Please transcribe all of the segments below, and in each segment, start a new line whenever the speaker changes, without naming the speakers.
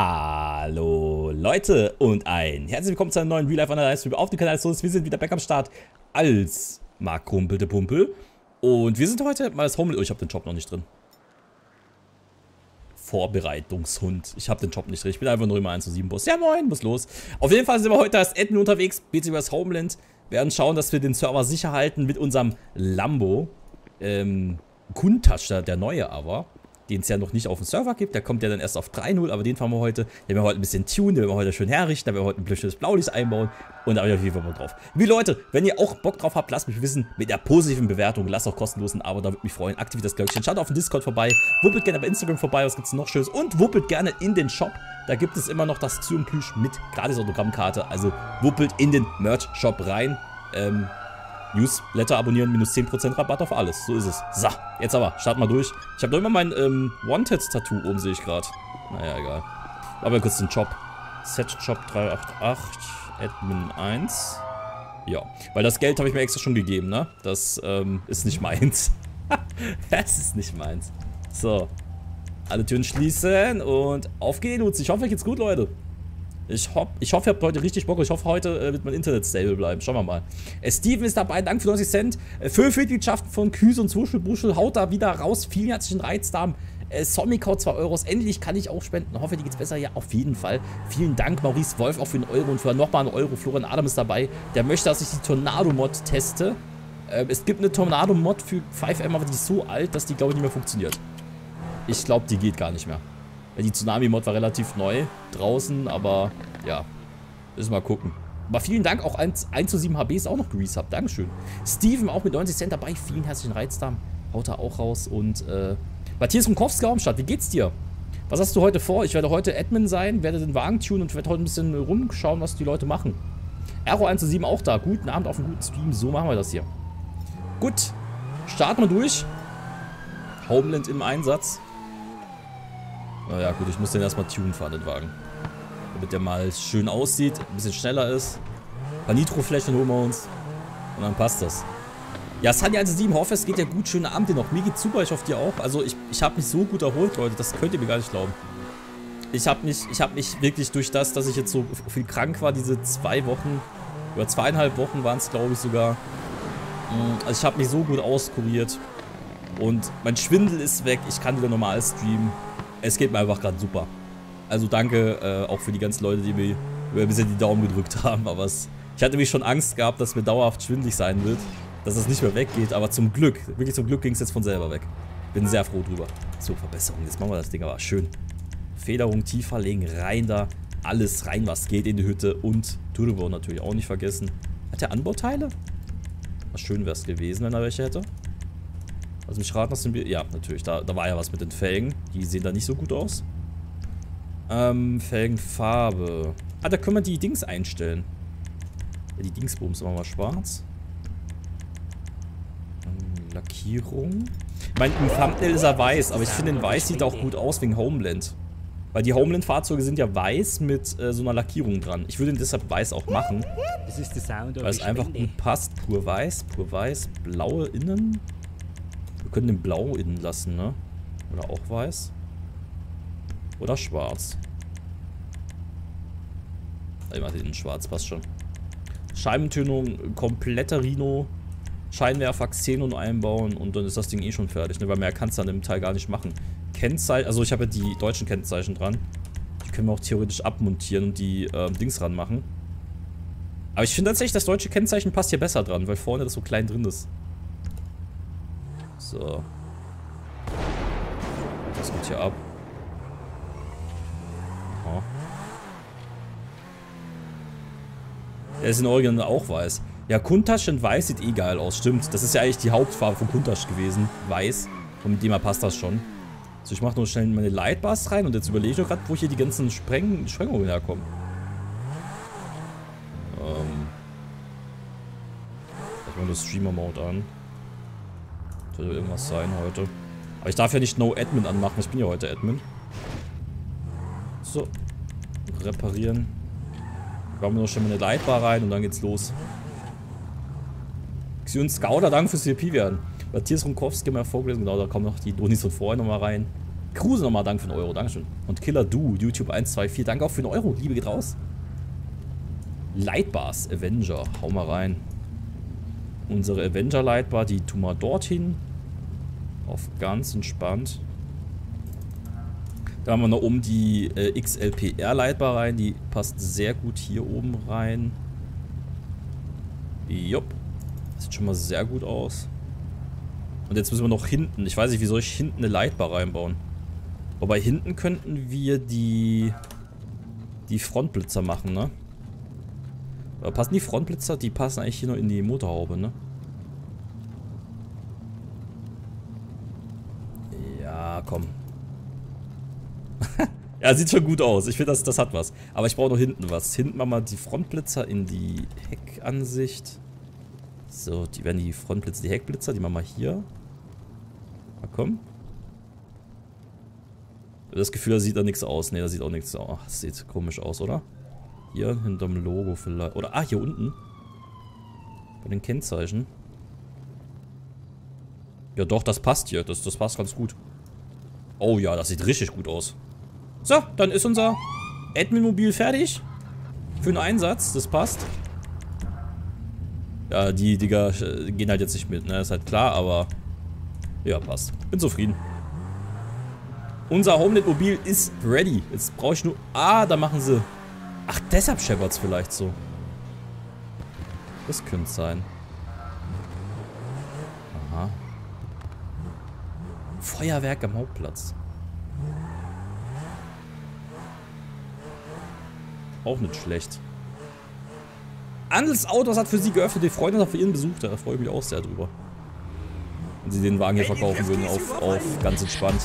Hallo Leute und ein herzlich willkommen zu einem neuen Real Life Analyse auf dem Kanal. Wir sind wieder back am Start als Mark Krumpelte Pumpel und wir sind heute mal das Home... Oh, ich habe den Job noch nicht drin. Vorbereitungshund. Ich habe den Job nicht drin. Ich bin einfach nur immer 1 zu 7 Boss. Ja moin, was los? Auf jeden Fall sind wir heute als Admin unterwegs, bzw. das Homeland. Werden schauen, dass wir den Server sicher halten mit unserem Lambo. Ähm, Kundtouch, der neue aber den es ja noch nicht auf dem Server gibt. Der kommt ja dann erst auf 3.0, aber den fahren wir heute. Den werden wir heute ein bisschen tunen, den werden wir heute schön herrichten, da werden wir heute ein schönes Blaulicht einbauen und da habe ich auf jeden Fall Bock drauf. Wie Leute, wenn ihr auch Bock drauf habt, lasst mich wissen mit der positiven Bewertung. Lasst auch kostenlos ein Abo, da würde mich freuen. Aktiviert das Glöckchen, schaut auf den Discord vorbei, wuppelt gerne bei Instagram vorbei, was gibt es noch Schönes und wuppelt gerne in den Shop. Da gibt es immer noch das Xyum-Plüsch mit gratis Autogrammkarte, also wuppelt in den Merch-Shop rein. Ähm, Newsletter abonnieren, minus 10% Rabatt auf alles. So ist es. So, jetzt aber, starten wir durch. Ich habe doch immer mein ähm, Wanted-Tattoo oben, sehe ich gerade. Naja, egal. Aber kurz den Job. Set Job 388, Admin 1. Ja, weil das Geld habe ich mir extra schon gegeben, ne? Das ähm, ist nicht meins. das ist nicht meins. So. Alle Türen schließen und auf geht's. Ich hoffe, euch geht's gut, Leute. Ich, hoff, ich hoffe, ihr habt heute richtig Bock. Ich hoffe, heute äh, wird mein Internet stable bleiben. Schauen wir mal. Äh, Steven ist dabei. Danke für 90 Cent. Äh, für Mitgliedschaften von Küse und Zwuschelbuschel. Haut da wieder raus. Vielen herzlichen Reizdarm. Äh, Somikau 2 Euros. Endlich kann ich auch spenden. Hoffe, dir geht's besser. Ja, auf jeden Fall. Vielen Dank, Maurice Wolf, auch für einen Euro und für nochmal einen Euro. Florian Adam ist dabei. Der möchte, dass ich die Tornado-Mod teste. Äh, es gibt eine Tornado-Mod für 5M, aber die ist so alt, dass die, glaube ich, nicht mehr funktioniert. Ich glaube, die geht gar nicht mehr. Die Tsunami-Mod war relativ neu draußen, aber ja, müssen wir mal gucken. Aber vielen Dank, auch 1, 1 zu 7 HB ist auch noch geresubt. Dankeschön. Steven auch mit 90 Cent dabei. Vielen herzlichen Reizdarm. Haut er auch raus. Und äh, Matthias Rumkowski Raumstadt, wie geht's dir? Was hast du heute vor? Ich werde heute Admin sein, werde den Wagen tunen und werde heute ein bisschen rumschauen, was die Leute machen. Aero 1 zu 7 auch da. Guten Abend auf einen guten Stream. So machen wir das hier. Gut. Starten wir durch. Homeland im Einsatz. Naja, gut, ich muss den erstmal tunen fahren, den Wagen. Damit der mal schön aussieht, ein bisschen schneller ist. Ein paar Nitroflächen holen wir uns. Und dann passt das. Ja, Sunny 17, hoffe es geht ja gut. Schönen Abend dir noch. Mir geht's super, ich hoffe dir auch. Also ich, ich habe mich so gut erholt, Leute. Das könnt ihr mir gar nicht glauben. Ich habe mich, hab mich wirklich durch das, dass ich jetzt so viel krank war, diese zwei Wochen, oder zweieinhalb Wochen waren es, glaube ich, sogar. Mm, also ich habe mich so gut auskuriert. Und mein Schwindel ist weg. Ich kann wieder normal streamen es geht mir einfach gerade super. Also danke äh, auch für die ganzen Leute, die mir ein bisschen die Daumen gedrückt haben. Aber es, ich hatte mich schon Angst gehabt, dass mir dauerhaft schwindlig sein wird. Dass es nicht mehr weggeht. Aber zum Glück, wirklich zum Glück ging es jetzt von selber weg. Bin sehr froh drüber. So, Verbesserung. Jetzt machen wir das Ding aber schön. Federung tiefer legen, rein da. Alles rein, was geht in die Hütte. Und Turbo natürlich auch nicht vergessen. Hat der Anbauteile? Was schön wäre es gewesen, wenn er welche hätte. Also mich raten, das sind wir... Ja, natürlich. Da, da war ja was mit den Felgen. Die sehen da nicht so gut aus. Ähm, Felgenfarbe. Ah, da können wir die Dings einstellen. Ja, die Dingsbums machen wir schwarz. Ähm, Lackierung. Ich meine, im Thumbnail ist er weiß, aber ich finde, den weiß sieht auch gut aus wegen Homeland. Weil die Homeland-Fahrzeuge sind ja weiß mit äh, so einer Lackierung dran. Ich würde ihn deshalb weiß auch machen. Weil es einfach gut passt. Pur weiß, pur weiß, blaue Innen. Wir können den blau innen lassen, ne? Oder auch weiß. Oder schwarz. Ich mache den schwarz, passt schon. Scheibentönung, kompletter Rhino. Scheinwerfer, Xenon einbauen und dann ist das Ding eh schon fertig, ne? Weil mehr kannst du an dem Teil gar nicht machen. Kennzeichen, also ich habe ja die deutschen Kennzeichen dran. Die können wir auch theoretisch abmontieren und die ähm, Dings ranmachen. Aber ich finde tatsächlich, das deutsche Kennzeichen passt hier besser dran, weil vorne das so klein drin ist. So. Was geht hier ab? Aha. Der ist in Original auch weiß. Ja, Kuntasch in weiß sieht eh geil aus. Stimmt. Das ist ja eigentlich die Hauptfarbe von Kuntasch gewesen. Weiß. Und mit dem passt das schon. So, ich mache nur schnell meine Lightbars rein und jetzt überlege ich noch gerade, wo hier die ganzen Spreng Sprengungen herkommen. Ähm. Ich mache das Streamer-Mode an. Sollte irgendwas sein heute. Aber ich darf ja nicht No Admin anmachen. Ich bin ja heute Admin. So. Reparieren. Bauen wir noch schon mal eine Leitbar rein und dann geht's los. Xion Scouter, danke fürs CP werden. Matthias Runkowski mal vorgelesen. Genau, da kommen noch die Donis von vorher nochmal rein. Kruse nochmal, danke für einen Euro, Dankeschön. Und Killer Du, YouTube 124, danke auch für einen Euro, Liebe geht raus. Lightbars, Avenger, hau mal rein. Unsere Avenger Lightbar, die tun wir dorthin. Auf ganz entspannt. Da haben wir noch oben die äh, XLPR Lightbar rein, die passt sehr gut hier oben rein. Jupp. Sieht schon mal sehr gut aus. Und jetzt müssen wir noch hinten. Ich weiß nicht, wie soll ich hinten eine Lightbar reinbauen? Wobei hinten könnten wir die die Frontblitzer machen, ne? Aber passen die Frontblitzer? Die passen eigentlich hier nur in die Motorhaube, ne? Ja, komm. ja, sieht schon gut aus. Ich finde, das, das hat was. Aber ich brauche noch hinten was. Hinten machen wir die Frontblitzer in die Heckansicht. So, die werden die Frontblitzer, die Heckblitzer, die machen wir hier. Na komm. Das Gefühl, da sieht da nichts aus. Ne, da sieht auch nichts aus. Das sieht komisch aus, oder? Hier, hinterm Logo vielleicht. Oder, ah, hier unten. Bei den Kennzeichen. Ja doch, das passt hier. Das, das passt ganz gut. Oh ja, das sieht richtig gut aus. So, dann ist unser Admin-Mobil fertig. Für den Einsatz. Das passt. Ja, die Digga äh, gehen halt jetzt nicht mit, ne? Ist halt klar, aber... Ja, passt. Bin zufrieden. Unser Homenet-Mobil ist ready. Jetzt brauche ich nur... Ah, da machen sie... Ach, deshalb Shepards vielleicht so. Das könnte sein. Aha. Feuerwerk am Hauptplatz. Auch nicht schlecht. Andels Autos hat für sie geöffnet. Die Freunde hat für ihren Besuch. Da freue ich mich auch sehr drüber. Wenn sie den Wagen hier verkaufen würden auf, auf ganz entspannt.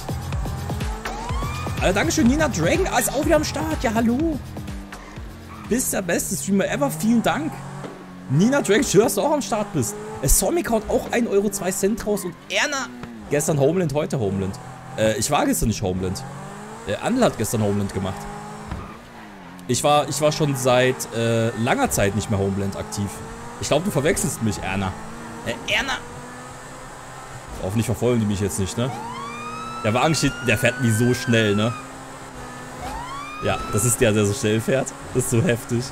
Also Dankeschön, Nina Dragon ist auch wieder am Start. Ja, hallo. Bist der beste Streamer ever. Vielen Dank. Nina Dragon, schön, dass du auch am Start bist. Somic haut auch 1 Euro 2 Cent raus und Erna. Gestern Homeland, heute Homeland. Äh, ich war gestern nicht Homeland. Äh, Andel hat gestern Homeland gemacht. Ich war, ich war schon seit äh, langer Zeit nicht mehr Homeland aktiv. Ich glaube, du verwechselst mich, Erna. Äh, Erna! Hoffentlich verfolgen die mich jetzt nicht, ne? Der Wagen steht, der fährt nie so schnell, ne? Ja, das ist der, der so schnell fährt. Das ist so heftig.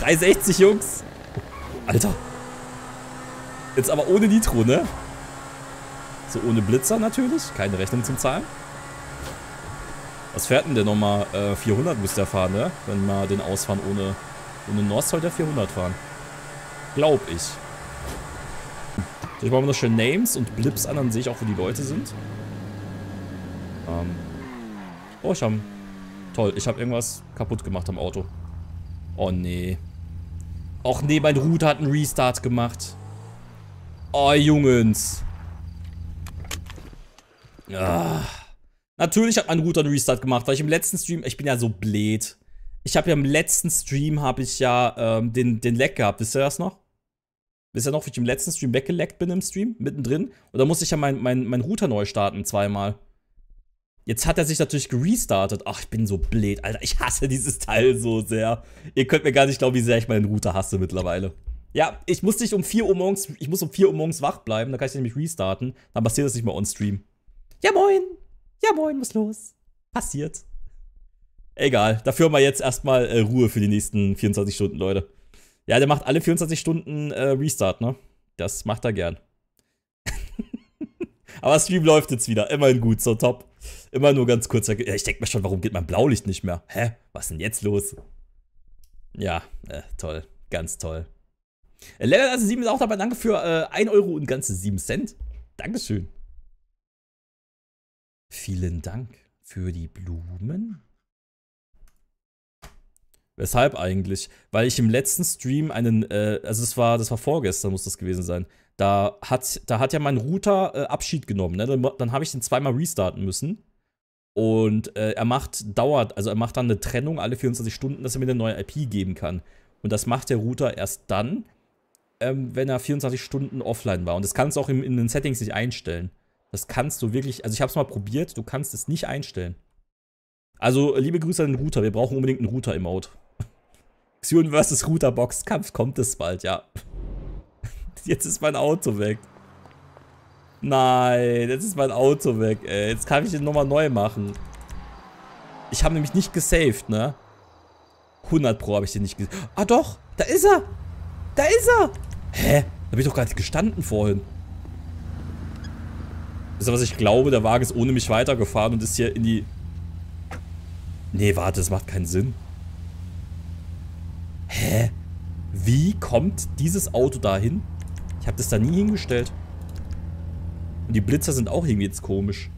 360, Jungs. Alter. Jetzt aber ohne Nitro, ne? So ohne Blitzer natürlich. Keine Rechnung zum Zahlen. Was fährt denn der nochmal? Äh, 400 müsste er fahren, ne? Wenn wir den ausfahren ohne... Ohne North soll der 400 fahren. Glaub ich. Ich mache noch schön Names und Blips an, dann sehe ich auch, wo die Leute sind. Ähm. Oh, ich habe... Toll, ich habe irgendwas kaputt gemacht am Auto. Oh, nee. Och, nee, mein Router hat einen Restart gemacht. Oh, Jungens. Ah. Natürlich hat mein Router einen Restart gemacht, weil ich im letzten Stream, ich bin ja so blöd. Ich habe ja im letzten Stream, habe ich ja ähm, den, den Leck gehabt. Wisst ihr das noch? Wisst ihr noch, wie ich im letzten Stream weggeleckt bin im Stream, mittendrin? Da musste ich ja meinen mein, mein Router neu starten, zweimal. Jetzt hat er sich natürlich gerestartet. Ach, ich bin so blöd, Alter. Ich hasse dieses Teil so sehr. Ihr könnt mir gar nicht glauben, wie sehr ich meinen Router hasse mittlerweile. Ja, ich muss nicht um 4 Uhr morgens, ich muss um 4 Uhr morgens wach bleiben, dann kann ich nämlich restarten. Dann passiert das nicht mehr on Stream. Ja, moin. Ja, moin, was los? Passiert. Egal, dafür haben wir jetzt erstmal äh, Ruhe für die nächsten 24 Stunden, Leute. Ja, der macht alle 24 Stunden äh, Restart, ne? Das macht er gern. Aber Stream läuft jetzt wieder. Immerhin gut, so top. Immer nur ganz kurz. Ich denke mir schon, warum geht mein Blaulicht nicht mehr? Hä? Was denn jetzt los? Ja, äh, toll. Ganz toll. Äh, Level 7 ist auch dabei. Danke für äh, 1 Euro und ganze 7 Cent. Dankeschön. Vielen Dank für die Blumen. Weshalb eigentlich? Weil ich im letzten Stream einen, äh, also das war, das war vorgestern, muss das gewesen sein. Da hat, da hat ja mein Router äh, Abschied genommen. Ne? Dann, dann habe ich den zweimal restarten müssen. Und äh, er macht dauert, also er macht dann eine Trennung alle 24 Stunden, dass er mir eine neue IP geben kann. Und das macht der Router erst dann, ähm, wenn er 24 Stunden offline war. Und das kannst du auch in, in den Settings nicht einstellen. Das kannst du wirklich, also ich habe es mal probiert, du kannst es nicht einstellen. Also, liebe Grüße an den Router, wir brauchen unbedingt einen Router im Mode. Xeon vs. Router Boxkampf kommt es bald, ja. Jetzt ist mein Auto weg. Nein, jetzt ist mein Auto weg, ey. Jetzt kann ich den nochmal neu machen. Ich habe nämlich nicht gesaved, ne? 100 Pro habe ich den nicht gesaved. Ah doch, da ist er. Da ist er. Hä? Da bin ich doch nicht gestanden vorhin. Wisst ihr, was ich glaube? Der Wagen ist ohne mich weitergefahren und ist hier in die... Nee, warte, das macht keinen Sinn. Hä? Wie kommt dieses Auto dahin? Ich habe das da nie hingestellt. Und die Blitzer sind auch irgendwie jetzt komisch.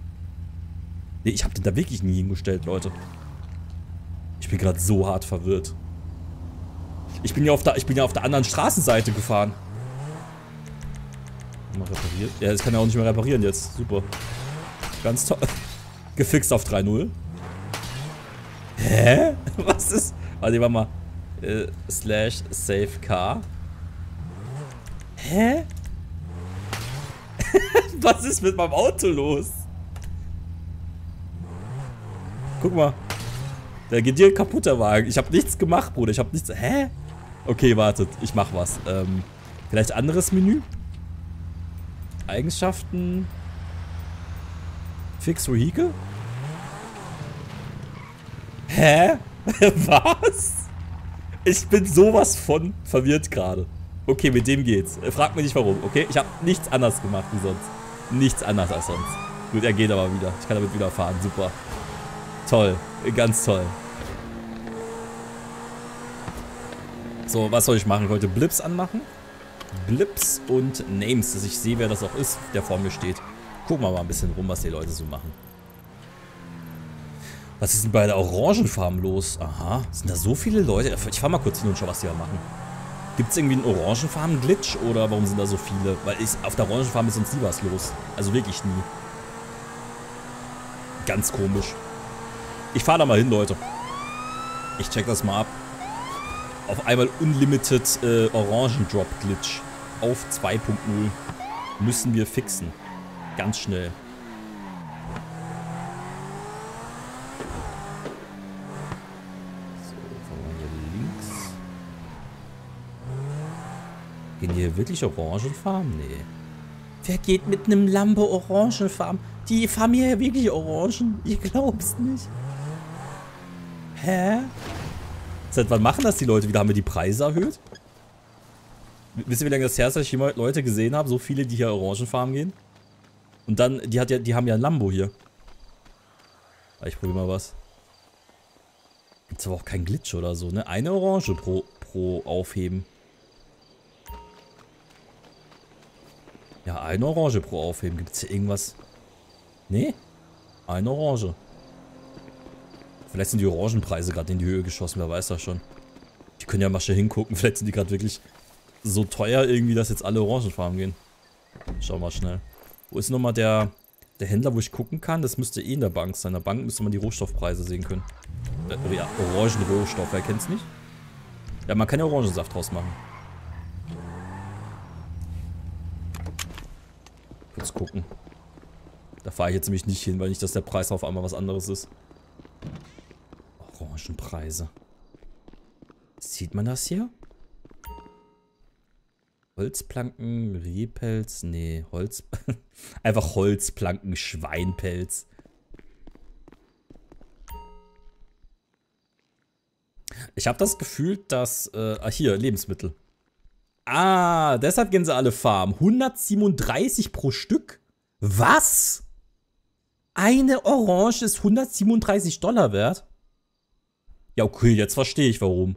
Nee, ich habe den da wirklich nie hingestellt, Leute. Ich bin gerade so hart verwirrt. Ich bin ja auf der, ich bin ja auf der anderen Straßenseite gefahren. Mal repariert. Ja, das kann er auch nicht mehr reparieren jetzt. Super. Ganz toll. Gefixt auf 3-0. Hä? Was ist... Warte, warte mal. Äh, slash save car. Hä? Was ist mit meinem Auto los? Guck mal. Der geht dir kaputt, der Wagen. Ich habe nichts gemacht, Bruder. Ich habe nichts... Hä? Okay, wartet. Ich mach was. Ähm, vielleicht anderes Menü? Eigenschaften. Fix Vehicle? Hä? Was? Ich bin sowas von verwirrt gerade. Okay, mit dem geht's. Frag mich nicht warum, okay? Ich habe nichts anders gemacht wie sonst. Nichts anders als sonst. Gut, er geht aber wieder. Ich kann damit wieder fahren. Super. Toll. Ganz toll. So, was soll ich machen? Ich wollte Blips anmachen. Blips und Names, dass ich sehe, wer das auch ist, der vor mir steht. Gucken wir mal ein bisschen rum, was die Leute so machen. Was ist denn bei der Orangenfarm los? Aha, sind da so viele Leute? Ich fahr mal kurz hin und schau, was die da machen. Gibt es irgendwie einen Orangenfarm-Glitch oder warum sind da so viele? Weil ich, auf der Orangenfarm ist sonst nie was los. Also wirklich nie. Ganz komisch. Ich fahre da mal hin, Leute. Ich check das mal ab auf einmal Unlimited äh, Orangendrop-Glitch auf 2.0 müssen wir fixen. Ganz schnell. So, fahren wir hier links. Gehen hier wirklich Orangenfarben? Nee. Wer geht mit einem Lambo Orangenfarben? Die fahren hier wirklich Orangen. Ich glaub's nicht. Hä? Seit wann machen das die Leute wieder? Haben wir die Preise erhöht? Wisst ihr, wie lange das her ist, dass ich immer Leute gesehen habe? So viele, die hier Orangenfarmen gehen? Und dann, die, hat ja, die haben ja ein Lambo hier. Ich probiere mal was. Gibt's aber auch keinen Glitch oder so, ne? Eine Orange pro, pro Aufheben. Ja, eine Orange pro Aufheben. Gibt's hier irgendwas? Nee? Eine Orange. Vielleicht sind die Orangenpreise gerade in die Höhe geschossen, wer weiß das schon. Die können ja mal schnell hingucken, vielleicht sind die gerade wirklich so teuer irgendwie, dass jetzt alle Orangenfarmen gehen. Schau mal schnell. Wo ist nochmal der, der Händler, wo ich gucken kann? Das müsste eh in der Bank sein. In der Bank müsste man die Rohstoffpreise sehen können. Äh, ja, Orangenrohstoff, wer kennt's nicht? Ja, man kann ja Orangensaft draus machen. Kurz gucken. Da fahre ich jetzt nämlich nicht hin, weil nicht, dass der Preis auf einmal was anderes ist. Orangenpreise. Sieht man das hier? Holzplanken, Rehpelz, nee, Holz... Einfach Holzplanken, Schweinpelz. Ich habe das Gefühl, dass... Äh, ah, hier, Lebensmittel. Ah, deshalb gehen sie alle farmen. 137 pro Stück? Was? Eine Orange ist 137 Dollar wert? Ja, okay, jetzt verstehe ich warum.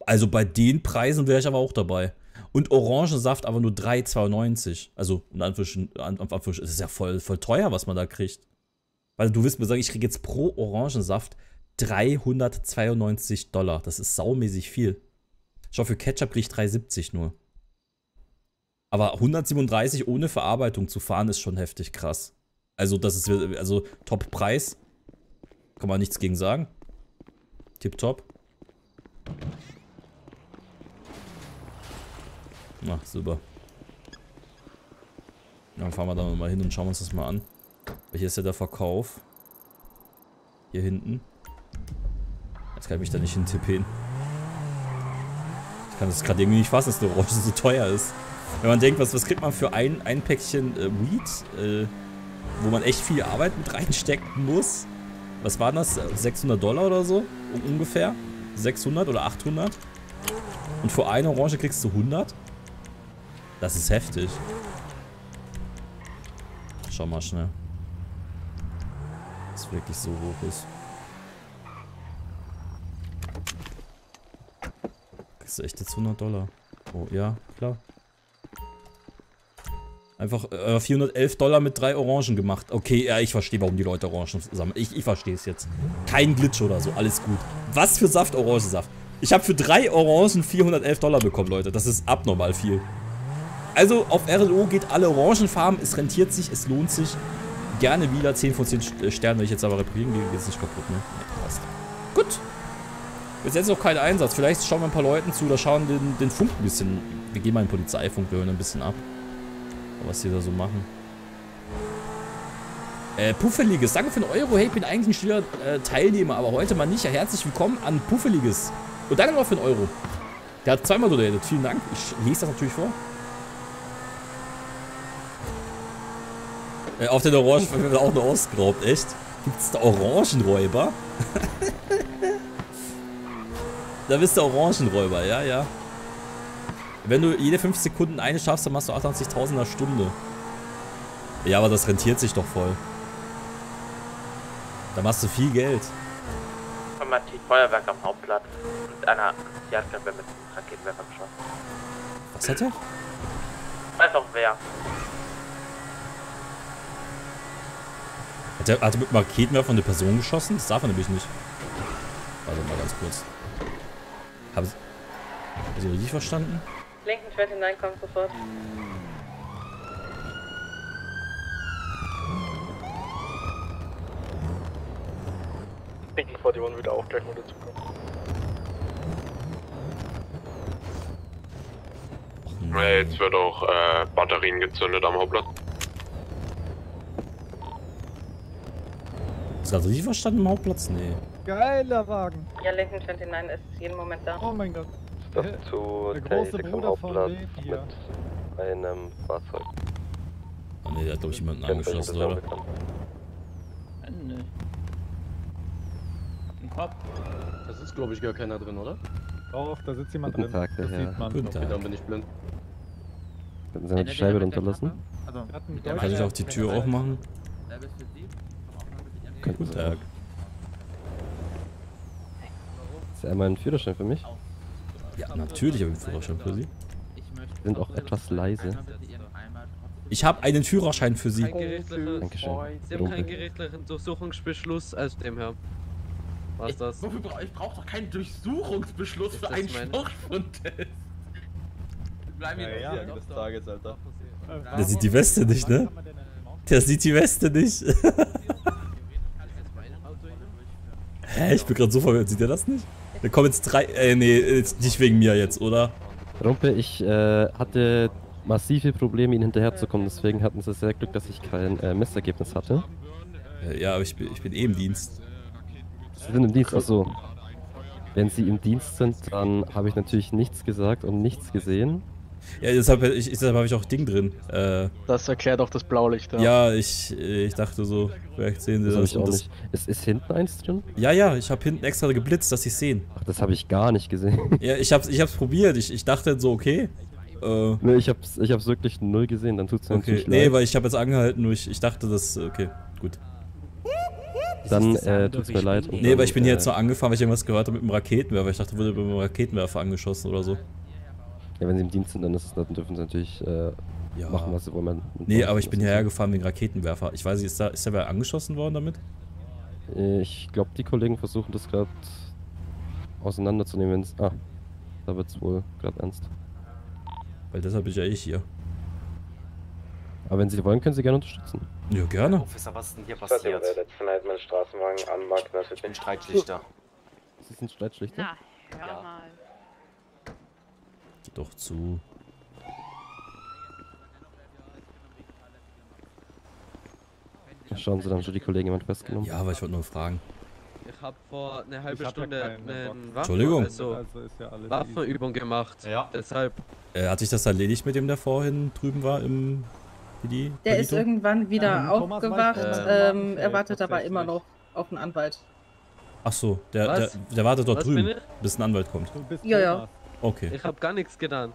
Also bei den Preisen wäre ich aber auch dabei. Und Orangensaft aber nur 3,92. Also, in Anführungsstrichen, ist ja voll, voll teuer, was man da kriegt. Weil du wirst mir sagen, ich kriege jetzt pro Orangensaft 392 Dollar. Das ist saumäßig viel. Schau, für Ketchup kriege ich 3,70 nur. Aber 137 ohne Verarbeitung zu fahren ist schon heftig krass. Also, das ist also Top-Preis. Kann man nichts gegen sagen. Tipptopp. Ach, super. Dann fahren wir da mal hin und schauen uns das mal an. Hier ist ja der Verkauf. Hier hinten. Jetzt kann ich mich da nicht hintippen. Kann das gerade irgendwie nicht fassen, dass der Orange so teuer ist. Wenn man denkt, was, was kriegt man für ein, ein Päckchen äh, Weed, äh, wo man echt viel Arbeit mit reinstecken muss. Was waren das? 600 Dollar oder so? Ungefähr? 600 oder 800? Und für eine Orange kriegst du 100? Das ist heftig. Schau mal schnell. Es wirklich so hoch ist. Kriegst du echt jetzt 100 Dollar? Oh, ja, klar. Einfach äh, 411 Dollar mit drei Orangen gemacht. Okay, ja, ich verstehe, warum die Leute Orangen sammeln. Ich, ich verstehe es jetzt. Kein Glitch oder so, alles gut. Was für Saft, Orangensaft. Ich habe für drei Orangen 411 Dollar bekommen, Leute. Das ist abnormal viel. Also, auf RLO geht alle Orangenfarben. Es rentiert sich, es lohnt sich. Gerne wieder 10 von 10 äh, Sternen, wenn ich jetzt aber reparieren gehe, geht es nicht kaputt, ne? Nee, passt. Gut. Bis jetzt noch kein Einsatz. Vielleicht schauen wir ein paar Leuten zu oder schauen den, den Funk ein bisschen. Wir gehen mal in den Polizeifunk, wir hören ein bisschen ab was die da so machen. Äh, Puffeliges, danke für einen Euro. Hey, ich bin eigentlich ein stiller äh, Teilnehmer, aber heute mal nicht. Ja, herzlich willkommen an Puffeliges. Und danke noch für einen Euro. Der hat zweimal donated. Vielen Dank. Ich lese das natürlich vor. Äh, auf den Orangen wird auch nur ausgeraubt, echt? Gibt es da Orangenräuber? da bist du Orangenräuber, ja, ja. Wenn du jede 5 Sekunden eine schaffst, dann machst du 88.000 er Stunde. Ja, aber das rentiert sich doch voll. Da machst du viel Geld.
Informativ Feuerwerk am Hauptplatz und einer Jagdgräbe mit Raketenwerfer geschossen.
Was hat er?
Weiß auch wer.
Hat er, hat er mit Raketenwerfer eine Person geschossen? Das darf er nämlich nicht. Warte mal ganz kurz. Haben Sie richtig verstanden?
Linken 29 kommt sofort.
Linken 41 wird auch gleich mal dazukommen.
Jetzt wird auch äh, Batterien gezündet am Hauptplatz.
Ist das richtig verstanden im Hauptplatz? Nee.
Geiler Wagen.
Ja, Linken 29 ist jeden Moment da.
Oh mein Gott.
Das zu
Der große Bruder von
Hauptplatz
Levi,
mit
ja.
einem Fahrzeug.
Oh ne, der hat glaube ich jemanden angeschossen, oder?
Nö. Ein Kopf.
Das ist, glaube ich, gar keiner drin, oder?
Doch, da sitzt jemand
Guten
drin.
Tag,
das
Herr.
sieht man.
Guten
Okay,
Tag.
dann bin ich blind.
Könnten Sie mir die Scheibe runterlassen?
Also,
Kann ich auch die Tür aufmachen? Guten
Sie
Tag.
Auch. Ist einmal ein Führerschein für mich?
Ja, natürlich habe ich einen Führerschein für Sie.
Ich
Sind auch etwas leise.
Ich habe einen Führerschein für Sie.
Dankeschön.
Sie haben keinen gerichtlichen Durchsuchungsbeschluss, also dem her. Was das?
Bra ich brauche doch keinen Durchsuchungsbeschluss für einen
meine-
Sportcontest. Bleib
Ja, ja,
hier.
des Tages, Alter.
Der sieht die Weste nicht, ne? Der sieht die Weste nicht. Hä, ich bin gerade so verwirrt. Sieht er das nicht? Da kommen jetzt drei. Äh, nee, jetzt nicht wegen mir jetzt, oder?
Rumpe, ich äh, hatte massive Probleme, Ihnen hinterherzukommen. Deswegen hatten Sie sehr Glück, dass ich kein äh, Messergebnis hatte.
Äh, Ja, aber ich bin, ich bin eh im Dienst.
Sie sind im Dienst, also. Wenn Sie im Dienst sind, dann habe ich natürlich nichts gesagt und nichts gesehen.
Ja, deshalb, ich, deshalb habe ich auch Ding drin. Äh,
Das erklärt auch das Blaulicht.
ja, ich, äh, ich dachte so, vielleicht sehen Sie
Das habe
das.
ich auch
das
nicht. Ist, ist hinten eins drin?
ja, ja, ich habe hinten extra geblitzt, dass Sie sehen.
Ach, das habe ich gar nicht gesehen.
Ja, ich hab's, ich hab's probiert. Ich, ich dachte so, okay. Äh,
nee, ich hab's, ich hab's wirklich null gesehen, dann tut's mir
okay.
natürlich
Nee,
leid.
weil ich habe jetzt angehalten, nur ich, ich dachte, das. Okay, gut.
Dann äh, tut's mir leid.
Nee, aber ich bin hier
äh,
jetzt nur angefahren, weil ich irgendwas gehört habe mit einem Raketenwerfer. Ich dachte, wurde mit einem Raketenwerfer angeschossen oder so.
Ja, wenn sie im Dienst sind, dann, ist es, dann dürfen sie natürlich äh,
Ja.
machen, was sie wollen.
Nee, aber ich bin hierher gefahren wegen Raketenwerfer. Ich weiß nicht, ist da, ist da wer angeschossen worden damit?
Ich glaube, die Kollegen versuchen das gerade auseinanderzunehmen, wenn's. Ah, da wird's wohl gerade ernst.
Weil deshalb bin ich ja eh hier.
Aber wenn sie wollen, können sie gerne unterstützen.
Ja, gerne.
Professor, was ist denn hier
Ich
passiert?
weiß
der letzten Night mein Straßenwagen anmarken, ich bin Streitschlichter.
Sie sind Streitschlichter?
Na, hör
Ja.
mal.
Doch zu.
Schauen Sie, dann haben schon die Kollegen jemand festgenommen.
Ja, aber ich wollte nur fragen.
Ich habe vor eine halbe
ja
Stunde
keine
eine. Waffen,
Entschuldigung.
Also
Also ja
Waffenübung gemacht.
Ja.
Deshalb.
Äh, hat sich das erledigt mit dem, der vorhin drüben war im PD?
Der ist irgendwann wieder
Ähm,
aufgewacht,
weiß,
dass
er
ähm, er wartet aber immer noch auf einen Anwalt.
Ach so, der, der, der wartet dort
Was
drüben, bis ein Anwalt kommt.
Ja, ja.
Okay.
Ich habe gar nichts getan.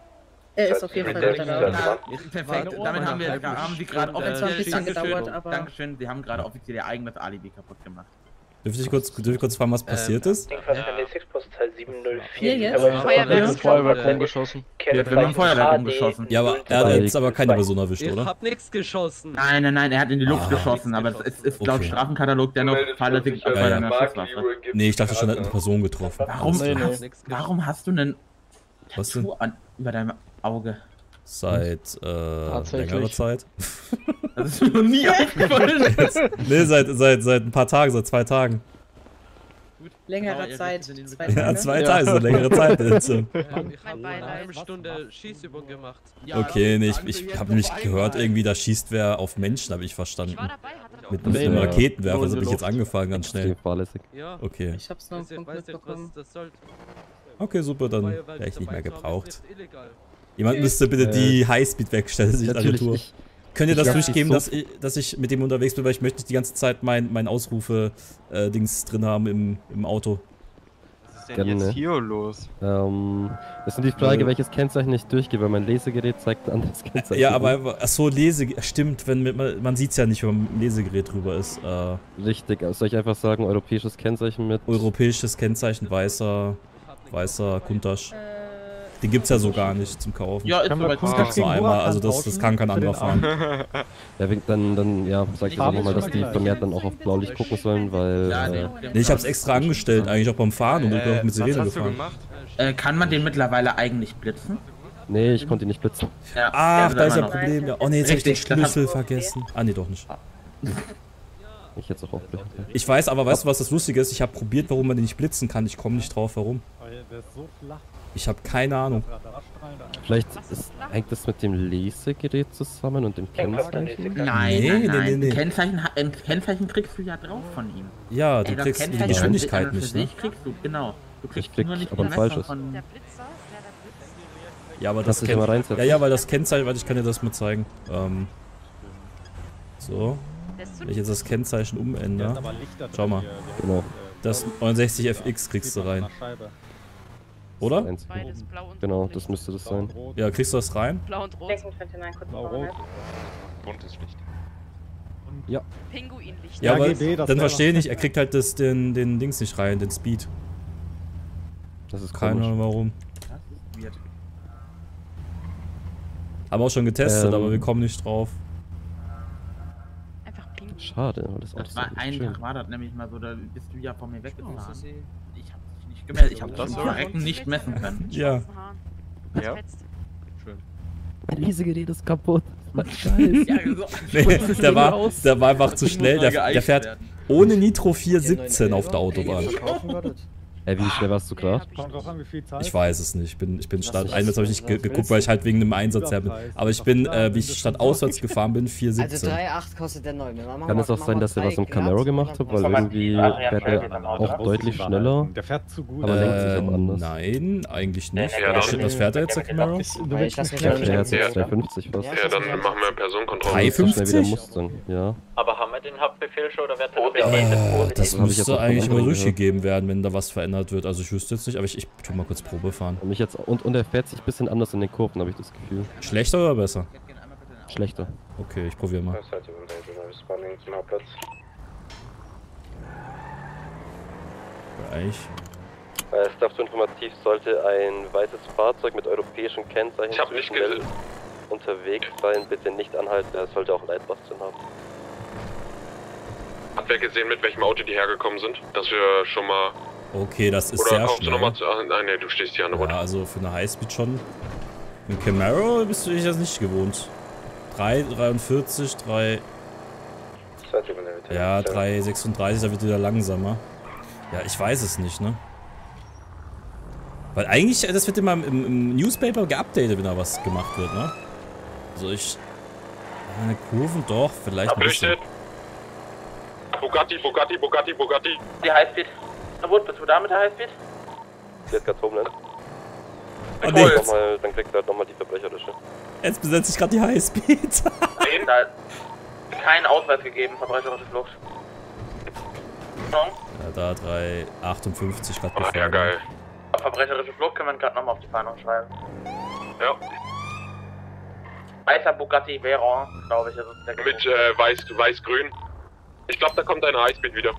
Er ist auf jeden Fall da.
Perfekt, damit haben wir
haben
haben Sie gerade Dankeschön.
gedauert, aber-
Dankeschön, Sie haben gerade offiziell Ihr eigenes Alibi kaputt gemacht.
Dürfte ich kurz, dürfte ich kurz fragen, was passiert ist?
Postteil 704.
Hier jetzt?
Mit Feuerwerk
rumgeschossen.
Wir haben Feuerwerk umgeschossen.
Ja, aber er hat jetzt aber keine Person erwischt,
Ich
oder?
hab nichts geschossen.
Nein, nein, nein, er hat in die Luft
Ah.
geschossen, aber es ist, ist laut
Okay.
Strafenkatalog dennoch fahrlässig
Ja,
Abfall
ja.
einer Schusswaffe.
Nee, ich dachte schon, er hat eine Person getroffen.
Warum,
Nee, nee.
hast, warum hast du einen
Was denn?
Tattoo an, über deinem Auge?
Seit äh, längerer Zeit.
Das ist mir noch nie aufgefallen.
nee, seit, seit, seit ein paar Tagen, seit zwei Tagen.
Längerer
Ja,
Zeit.
ja, ja,
Zwei
Ja,
Tage.
zwei Tage, so längere Zeit. Jetzt.
Ähm, ich habe
Mein
eine halbe Stunde Schießübung gemacht.
Okay, nee, ich, ich habe nämlich gehört, irgendwie da schießt wer auf Menschen, habe ich verstanden. Mit, mit
Nee,
einem. Raketenwerfer, das habe ich jetzt angefangen, ganz schnell.
fahrlässig.
Ja.
Okay.
Ich hab's im
ich
Punkt
weiß nicht, was
mitbekommen.
Okay, super, dann wäre ich nicht mehr gebraucht. Jemand müsste bitte
Äh,
die Highspeed-Wegstelle sich
Natürlich,
Tour.
ich,
Könnt ihr
ich
das durchgeben, dass ich, dass ich mit dem unterwegs bin, weil ich möchte nicht die ganze Zeit mein, mein Ausrufe-Dings drin haben im, im Auto.
Was ist
Gerne.
denn jetzt hier los?
ähm, das ist nur die Frage,
Äh.
welches Kennzeichen ich durchgehe, weil mein Lesegerät zeigt ein anderes Kennzeichen.
Ja, aber einfach- ach so, Lese, stimmt, wenn man, man sieht es ja nicht, wenn man im Lesegerät drüber ist. Äh,
Richtig, also soll ich einfach sagen, europäisches Kennzeichen mit.
europäisches Kennzeichen, weißer, weißer Kuntasch.
Äh,
Den gibt's ja so gar nicht zum Kaufen.
Ja, ist soweit.
Ah.
Gibt's nur einmal, also das, das kann kein anderer fahren.
Ja, dann, dann, ja, sag ich auch nochmal, dass die vermehrt dann auch auf Blaulicht gucken sollen, weil.
Ja, nee,
äh,
Nee, ich hab's extra angestellt, eigentlich auch beim Fahren und ich bin auch mit Sirene gefahren.
Äh, kann man den mittlerweile eigentlich blitzen?
nee, ich konnte ihn nicht blitzen.
Ja,
Ach,
der
da ist ja ein. Problem. Ja. Oh nee, jetzt hab ich den
Richtig, das
Schlüssel vergessen. Ah nee, doch nicht.
Ich jetzt auch aufbrechen.
Ich weiß aber, weißt du, was das Lustige ist? Ich habe probiert, warum man den nicht blitzen kann. Ich komme nicht drauf, warum.
Der ist so flach.
Ich habe keine Ahnung.
Vielleicht ist, hängt das mit dem Lesegerät zusammen und dem Kennzeichen?
Nein,
Nee,
nein, nein.
nee, nee.
Kennzeichen, ein Kennzeichen kriegst du ja drauf von ihm.
Ja, du
Ey, das
kriegst die Geschwindigkeit nicht, ne?
kriegst du, genau. Du kriegst
krieg
nur nicht
aber ein falsches.
Von,
der Blitzer? Wer der Blitzer?
Ja, aber das
dich
Kenn
mal?
Ja, ja, weil das Kennzeichen, warte, ich kann dir das mal zeigen. Ähm, so, wenn ich jetzt das Kennzeichen umändere, Schau mal.
Genau.
das
blau.
69FX kriegst du rein. Oder?
Beides blau und
Genau, das müsste das sein.
und.
Ja, kriegst du das rein?
Blau und rot. Linken 29 kurz
Blau,
vorne.
rot.
Buntes Licht.
Pinguinlicht.
Ja, aber
RGB, das
dann verstehe ich nicht, er kriegt halt das, den, den Dings nicht rein, den Speed.
Das ist
Keine. Ahnung warum.
das ist weird.
Haben auch schon getestet,
Ähm.
aber wir kommen nicht drauf.
Einfach Pinguin.
Schade, weil das Auto
Das
ist
war einen
schön.
Tag war das nämlich mal so, da bist du ja von mir weggefahren.
Oh, sie-
Ich hab dich nicht gemeldet, ich hab
Das so?
Verrecken nicht messen können.
Ja.
Ja.
Mein Lesegerät ist kaputt. Scheiße.
Ja, so.
Nee, der, war, der war einfach zu schnell. Der, der fährt ohne Nitro 417 auf der Autobahn.
Ey, wie schnell warst du gerade?
Viel Zeit.
Ich weiß es nicht. Ich bin, ich bin Start
ist-
ein, habe ich nicht ge
was
geguckt, weil ich halt wegen einem Einsatz her bin. Aber ich bin, äh, wie ich statt auswärts gefahren bin,
Also
417.
3,8 kostet der neu.
Kann es auch sein, dass er was im Camaro gemacht hat, weil irgendwie fährt er auch deutlich schneller,
Der fährt zu gut.
aber lenkt sich
Ähm,
auch anders.
nein, eigentlich nicht.
Ja,
was, was fährt er jetzt, der Camaro?
Du willst
lass
mich
mich
Ja, der hat
Ja.
jetzt 250 fast.
Ja.
Ja, dann machen wir Personenkontrolle.
Drei-
So schnell wie der
350?
Mustang, ja.
Aber haben wir den Hauptbefehl schon oder wird
Äh, das müsste eigentlich mal durchgegeben werden, wenn da was verändert wird. Also ich wüsste jetzt nicht, aber ich, ich tu mal kurz Probe fahren.
Mich jetzt, und, und er fährt sich ein bisschen anders in den Kurven, habe ich das Gefühl.
Schlechter oder besser?
Schlechter.
Okay, ich probiere mal.
Responding zum Hauptplatz.
Eigentlich.
Äh, Staff zu informativ sollte ein weißes Fahrzeug mit europäischen Kennzeichen
Ich hab nicht
unterwegs sein. Bitte nicht anhalten, er sollte auch Leitwachsen haben.
Hat wer gesehen, mit welchem Auto die hergekommen sind? Dass wir schon mal.
Okay, das ist
Oder
sehr
kommst du
schnell.
nochmal zu. Nein, nee, du stehst hier an der
Ja,
Runde.
also für eine Highspeed schon. Ein Camaro bist du dich das nicht gewohnt. 3, 43, 3, ja, 336, da wird wieder langsamer. Ja, ich weiß es nicht, ne? Weil eigentlich, das wird immer im, im Newspaper geupdatet, wenn da was gemacht wird, ne? Also ich... Meine Kurven doch, vielleicht ein bisschen.
Bugatti, Bugatti, Bugatti, Bugatti.
Die Highspeed. Na gut, bist du da mit der Highspeed?
Jetzt ganz Homeland.
Oh, nee.
Nochmal, dann kriegst du halt nochmal die Verbrecherlische.
Jetzt besetze ich gerade die Highspeed.
Da ist kein Ausweis gegeben, verbrecherische Flucht.
ja, da 358 gerade
Ach ja,
gefahren.
geil.
Verbrecherische Flucht können wir gerade nochmal auf die Fahndung schreiben.
Ja,
Weißer Bugatti Veyron, glaube ich, ist der
mit äh, weiß, weiß-grün. Ich glaube, da kommt eine Highspeed wieder.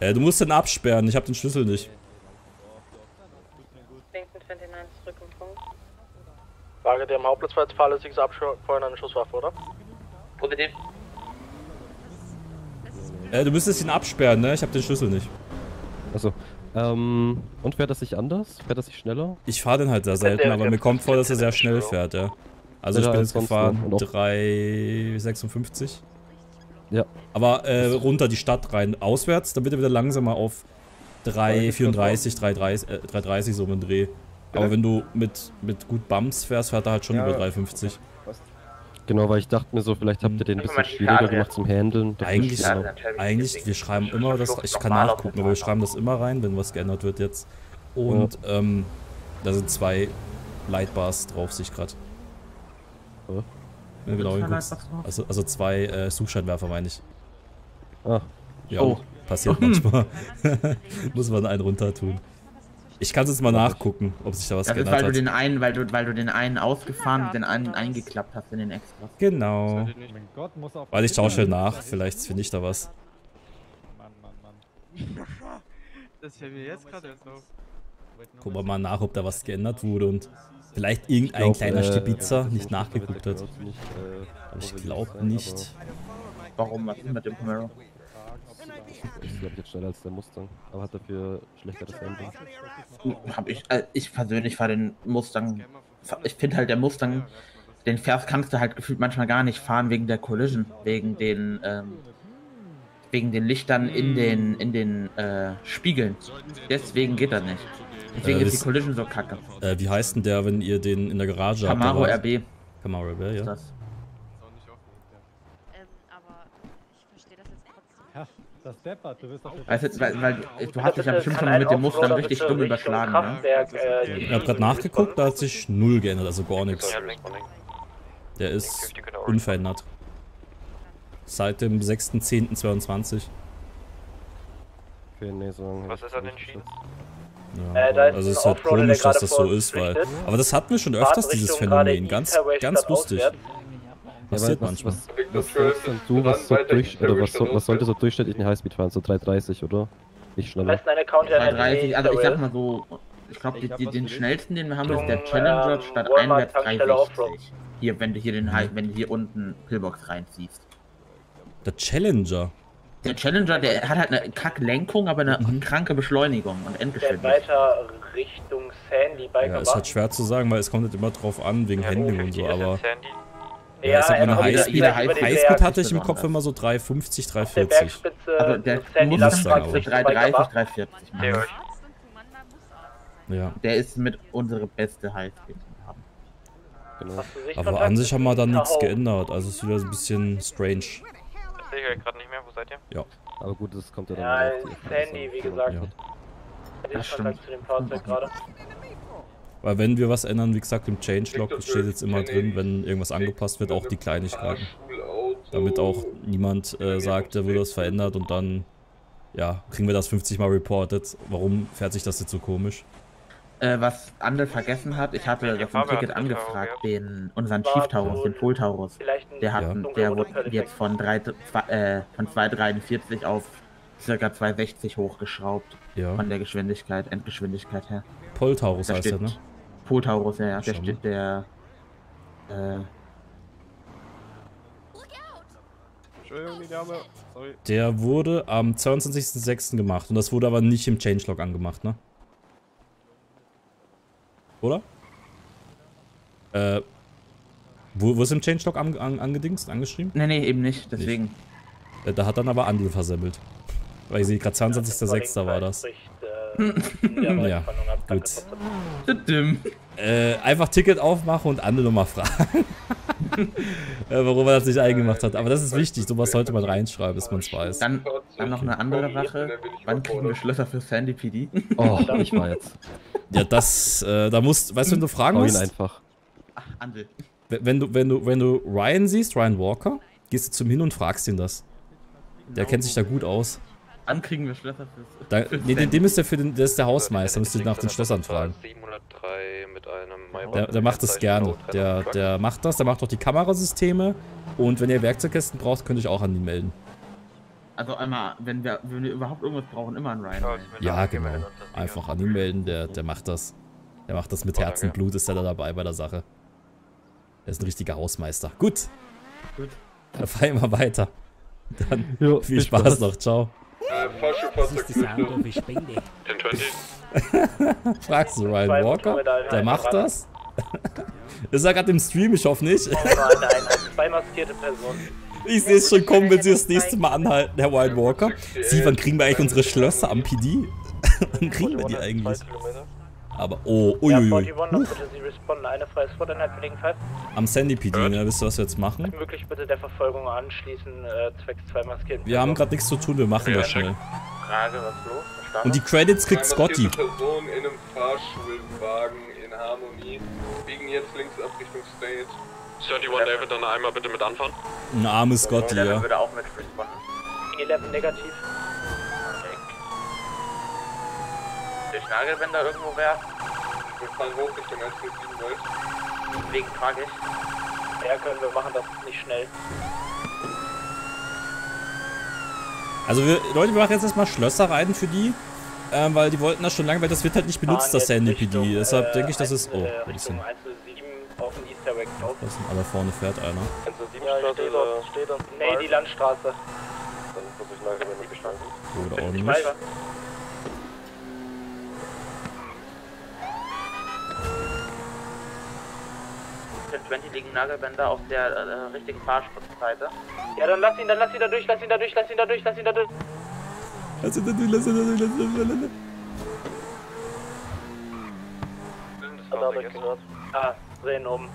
Äh, du musst den absperren, ich habe den Schlüssel nicht.
Links mit 29 zurück im Punkt.
Frage dir am Hauptplatz, falls fahrlässiges Abfeuern eine Schusswaffe, oder?
Positiv.
Äh, du müsstest ihn absperren, ne? Ich habe den Schlüssel nicht.
Also, ähm, und fährt das sich anders? Fährt das sich schneller?
Ich fahre den halt sehr selten, aber mir kommt vor, dass er sehr schnell fährt, ja. Also ich bin jetzt gefahren
und auch-
356.
Ja.
Aber äh, runter die Stadt rein. Auswärts, dann bitte wieder langsamer auf 334, 330, äh, 330 so um den Dreh. Aber wenn du mit, mit gut Bums fährst, fährt er halt schon
Ja.
über 350.
Genau, weil ich dachte mir so, vielleicht habt ihr den ein bisschen schwieriger gemacht zum Handeln.
Eigentlich,
Ja,
eigentlich, wir schreiben immer das, ich kann nachgucken, aber wir schreiben das immer rein, wenn was geändert wird jetzt. Und ähm, da sind zwei Lightbars drauf, sich gerade.
Ja.
Wenn du genau? Also, also zwei äh, Suchscheinwerfer, meine ich.
Ah,
Ja,
Oh.
passiert manchmal. Muss man einen runter tun. Ich kann es jetzt mal nachgucken, ob sich da was
Das ist,
geändert
weil du
hat.
den einen, weil du, weil du den einen ausgefahren und den einen eingeklappt hast in den Extras.
Genau. Weil ich schaue schnell nach, vielleicht finde ich da was.
Mann, Mann, Mann.
Das fällt mir jetzt gerade erst auf.
Gucken wir mal nach, ob da was geändert wurde und vielleicht irgendein
glaub,
kleiner
äh,
Stibitzer
das
nicht nachgeguckt hat.
nicht, äh,
Ich
overused
glaube nicht.
Warum? Was ist mit dem Camaro?
aber Ich glaube jetzt schneller als der Mustang, aber hat dafür schlechteres Handling.
Hab ich, äh, ich persönlich fahre den Mustang. Ich finde halt der Mustang, den fährst kannst du halt gefühlt manchmal gar nicht fahren wegen der Collision, wegen den, ähm, wegen den Lichtern in den, in den äh, Spiegeln. Deswegen geht das nicht. Deswegen
Äh,
ist die Collision so kacke.
Äh, wie heißt denn der, wenn ihr den in der Garage
Camaro
habt?
RB.
Camaro RB,
ist
ja.
das.
Ähm, aber ich verstehe das jetzt trotzdem.
Ja, das deppert, du wirst doch
Weißt du, weil, weil du hast dich ja bestimmt schon mal mit dem Mustang richtig dumm überschlagen, ne?
Ich habe gerade nachgeguckt, da hat sich null geändert, also gar nichts. Der ist unverändert. Seit dem 6.10.22.
Okay, nee, so
Was ist an den Schienen?
Ja,
Äh, da ist
also es ist halt komisch, dass das so ist, weil. Aber das hatten wir schon öfters, dieses Phänomen. Ganz, ganz lustig. Passiert
was,
manchmal.
was, was du, was, so durch, oder was, so, was sollte so durchschnittlich ein Highspeed fahren? So 330, oder? Nicht schneller.
Messen eine Counter
330, also ich sag mal so, ich glaube, den schnellsten, den wir haben, ist der
Richtung,
Challenger
ähm,
statt einwärts
Tankstelle
360.
Offroad.
Hier, wenn du hier den High, wenn du hier unten Pillbox reinziehst.
Der Challenger.
Der Challenger, der hat halt eine Kacklenkung, aber eine
Mhm.
kranke Beschleunigung und
Der
Endgeschwindigkeit.
weiter Richtung Sandy bei
Ja, ist halt schwer zu sagen, weil es kommt halt immer drauf an, wegen Handling und so, aber. Ja, ich sag mal, eine Highspeed, Highspeed hatte ich im Kopf immer so 350,
der
340.
Bergspitze
Also der
Sandy
aber.
für 330, 340.
Der
Mann.
euch.
Ja.
Der ist mit unsere beste Highspeed. die wir haben.
Genau.
Aber an sich haben wir da nichts geändert, also es ist wieder so ein bisschen strange.
Sehe ich euch gerade nicht mehr. Wo seid ihr?
Aber gut, das kommt ja dann
Ja, Sandy,
an.
wie gesagt.
Ja.
Den Kontakt zu dem Fahrzeug gerade.
Weil wenn wir was ändern, wie gesagt, im Changelog steht jetzt immer drin, wenn irgendwas angepasst wird, auch die Kleinigkeiten. Damit auch niemand äh, sagt, der wurde das verändert und dann, ja, kriegen wir das 50 Mal reported. Warum fährt sich das jetzt so komisch?
Äh, was Andel vergessen hat, ich hatte das im
Farbe
Ticket angefragt, den, unseren Chief Taurus, den Pol Taurus.
Vielleicht ein
Der hat,
Ja.
der wurde jetzt von, drei, zwei, äh, von 2,43 auf circa 2,60 hochgeschraubt.
Ja.
Von der Geschwindigkeit, Endgeschwindigkeit her.
Poltaurus
Da
heißt der,
steht
ne?
Pol Taurus, ja, ja. Der steht der. Äh,
Entschuldigung, die Dame. Sorry.
Der wurde am 22.06. gemacht und das wurde aber nicht im Changelog angemacht, ne? Oder? Äh, wo, wo ist im Changelog an, an, angedingst, angeschrieben?
nee, nee, eben nicht, deswegen.
Äh, da hat dann aber Andel versemmelt. Weil ich sehe gerade 22.06. war das.
Spricht, äh, Ja,
Ja, gut. Äh, einfach Ticket aufmachen und Anne nochmal fragen. äh, warum er das nicht eingemacht hat. Aber das ist wichtig, sowas sollte man reinschreiben, bis man es weiß.
Dann, dann noch eine andere Sache. Wann kriegen wir Schlösser für Sandy PD?
Oh, ich war jetzt.
Ja, das, äh, da musst, weißt du, wenn du fragen musst,
einfach.
Ach, Andel.
wenn du, wenn du, wenn du Ryan siehst, Ryan Walker, gehst du zum hin und fragst ihn das. Der kennt sich da gut aus.
Wann kriegen wir Schlösser fürs.
Da,
fürs
nee, den, den ist der für den, der ist der Hausmeister, müsst ihr nach den Schlössern fragen.
703 mit einem Maybach.
Der, der macht das gerne. Der, der macht das, der macht auch die Kamerasysteme. Und wenn ihr Werkzeugkästen braucht, könnt ihr euch auch an ihn melden.
Also einmal, wenn wir, wenn wir überhaupt irgendwas brauchen, immer einen Ryan.
Ja, genau. Einfach an ihn melden, der, der macht das. Der macht das mit Herz und Blut, ist er da dabei bei der Sache. Er ist ein richtiger Hausmeister. Gut.
Gut.
Dann fahren wir weiter. Dann
Jo,
viel
viel
Spaß
Spaß.
noch, ciao.
Fahrschulfahrzeug Den 20.
Fragst du Ryan Walker? Der macht das? Ist er gerade im Stream? Ich hoffe nicht.
Nein, nein, nein, zwei maskierte Personen.
Ich sehe es schon kommen, wenn sie das nächste Mal anhalten, Herr Ryan Walker. Sie, wann kriegen wir eigentlich unsere Schlösser am PD? wann kriegen wir die eigentlich? Aber, oh,
Ja,
uiuiui.
41, noch bitte Sie responden. Eine freies Vorderheit belegen fest.
Am Sandy PD, ne? Wisst ihr, was wir jetzt machen?
Möglich bitte der Verfolgung anschließen, äh, zwecks zwei maskierten
Wir haben gerade nichts zu tun, wir machen das schnell.
Frage, was los? Verstanden?
Und die Credits kriegt Scotty.
Personen in einem Fahrschulwagen in Harmonie biegen jetzt links ab Richtung State. 31 David, dann einmal bitte mit anfahren.
Ein armes Scotty,
Der
ja.
würde auch mit responden.
11 negativ.
Durch Nagelbänder irgendwo wäre,
Wir fahren hoch Richtung 147 Welt.
wegen frage ich.
Ja, können wir machen, das ist nicht schnell.
Also wir, Leute, wir machen jetzt erstmal Schlösser rein für die. Ähm, weil die wollten das schon lange, weil das wird halt nicht benutzt, das Sandy PD. Deshalb denke ich, das ist... Oh, ein bisschen.
Richtung 107 auf dem Easter Egg South.
Da sind alle vorne fährt einer.
107
Ja, steht
oder?
dort, steht dort. Nee, die Landstraße.
Dann muss ich nachher mit gestanden.
Oder auch
Für 20 liegen Nagelbänder auf der äh, richtigen Fahrstuhlseite.
Ja, dann lass ihn, dann lass ihn da durch, lass ihn da durch, lass ihn da durch, lass ihn da durch.
Lass ihn da durch, lass ihn da durch, lass ihn da durch.
Ah, sehen oben.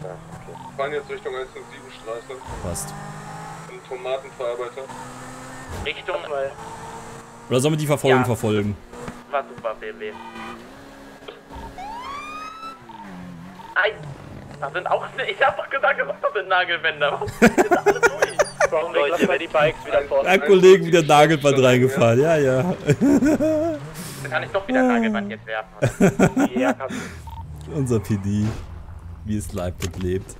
Wir fahren jetzt Richtung 107 Straße.
Passt.
Ein Tomatenverarbeiter.
Richtung
Oder sollen wir die Verfolgung
Ja.
verfolgen?
war super BMW. Ei, das sind auch, ich hab doch gesagt, das sind Nagelbänder. Warum sind das alle durch?
Warum lassen wir die Bikes wieder vor?
Ja, Kollegen, wieder Nagelband reingefahren. Ja, ja.
Dann kann ich doch wieder Nagelband jetzt werfen.
Ja, kannst
Unser PD. Wie es live und lebt.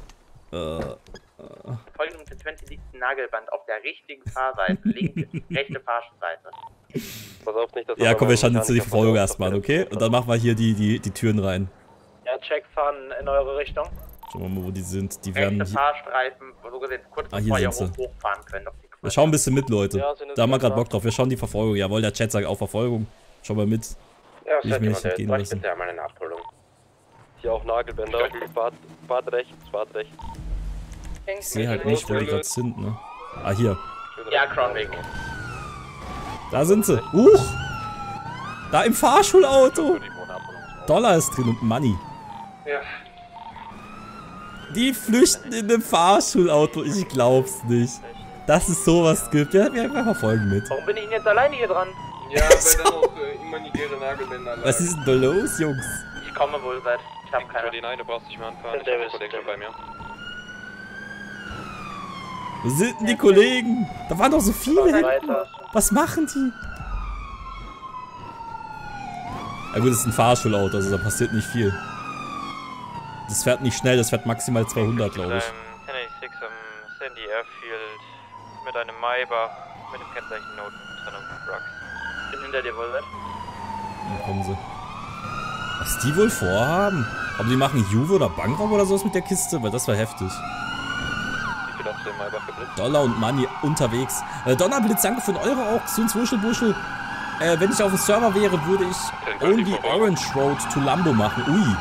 Äh,
Folgende für 20 liegt ein Nagelband auf der richtigen Fahrseite, linke, rechte Fahrseite.
Pass auf nicht, dass
ja, komm, wir schauen jetzt die Verfolgung erstmal okay? Und dann machen wir hier die, die, die Türen rein.
Ja, Checks fahren in eure Richtung.
Schauen wir mal, wo die sind. Die werden hier,
Fahrstreifen, so gesehen, kurz
Ah, hier sind
hoch, hochfahren die
wir schauen ein bisschen mit, Leute.
Ja,
Da haben wir gerade. Bock drauf. Wir schauen die Verfolgung. Jawohl, der Chat sagt auch Verfolgung. Schau mal mit.
Ja,
ich mir nicht entgehen lassen.
bitte einmal eine Nachholung. Hier auch Nagelbänder. Fahrt, fahrt rechts, fahrt rechts.
Ich sehe halt nicht, wo die gerade sind, ne? Ah, hier.
Ja, Crownweg.
Da sind sie. Huch! Da im Fahrschulauto. Dollar ist drin und Money.
Ja.
Die flüchten in dem Fahrschulauto. Ich glaub's nicht. Dass es sowas gibt. Ja, wir wir verfolgen mit.
Warum bin ich denn jetzt alleine hier dran?
Ja, weil dann auch äh, imaginäre Nagelbänder lagen.
Was ist denn da los, Jungs?
Ich komme wohl seit. Ich habe keine.
Nein, du brauchst nicht mehr anfahren.
Ich hab
Kollegen bei mir.
Wo sind denn die Kollegen? Da waren doch so viele hinten. Was machen die? Ja gut, das ist ein Fahrschulauto, also da passiert nicht viel. Das fährt nicht schnell, das fährt maximal 200, glaube ich.
1086 am Sandy Airfield mit einem Maybach mit dem Kennzeichen Note Trennung Trucks.
bin hinter dir wohl seit.
Dann kommen sie. Was die wohl vorhaben? Aber die machen Juve oder Bankraub oder sowas mit der Kiste? Weil das war heftig.
Wie viel hast du im Maybach geblitzt?
Dollar und Money unterwegs. Äh, Donnerblitz, danke für den Euro auch. Süns Wuschelbuschel. Äh, wenn ich auf dem Server wäre, würde ich Only Orange Road to Lambo machen. Ui.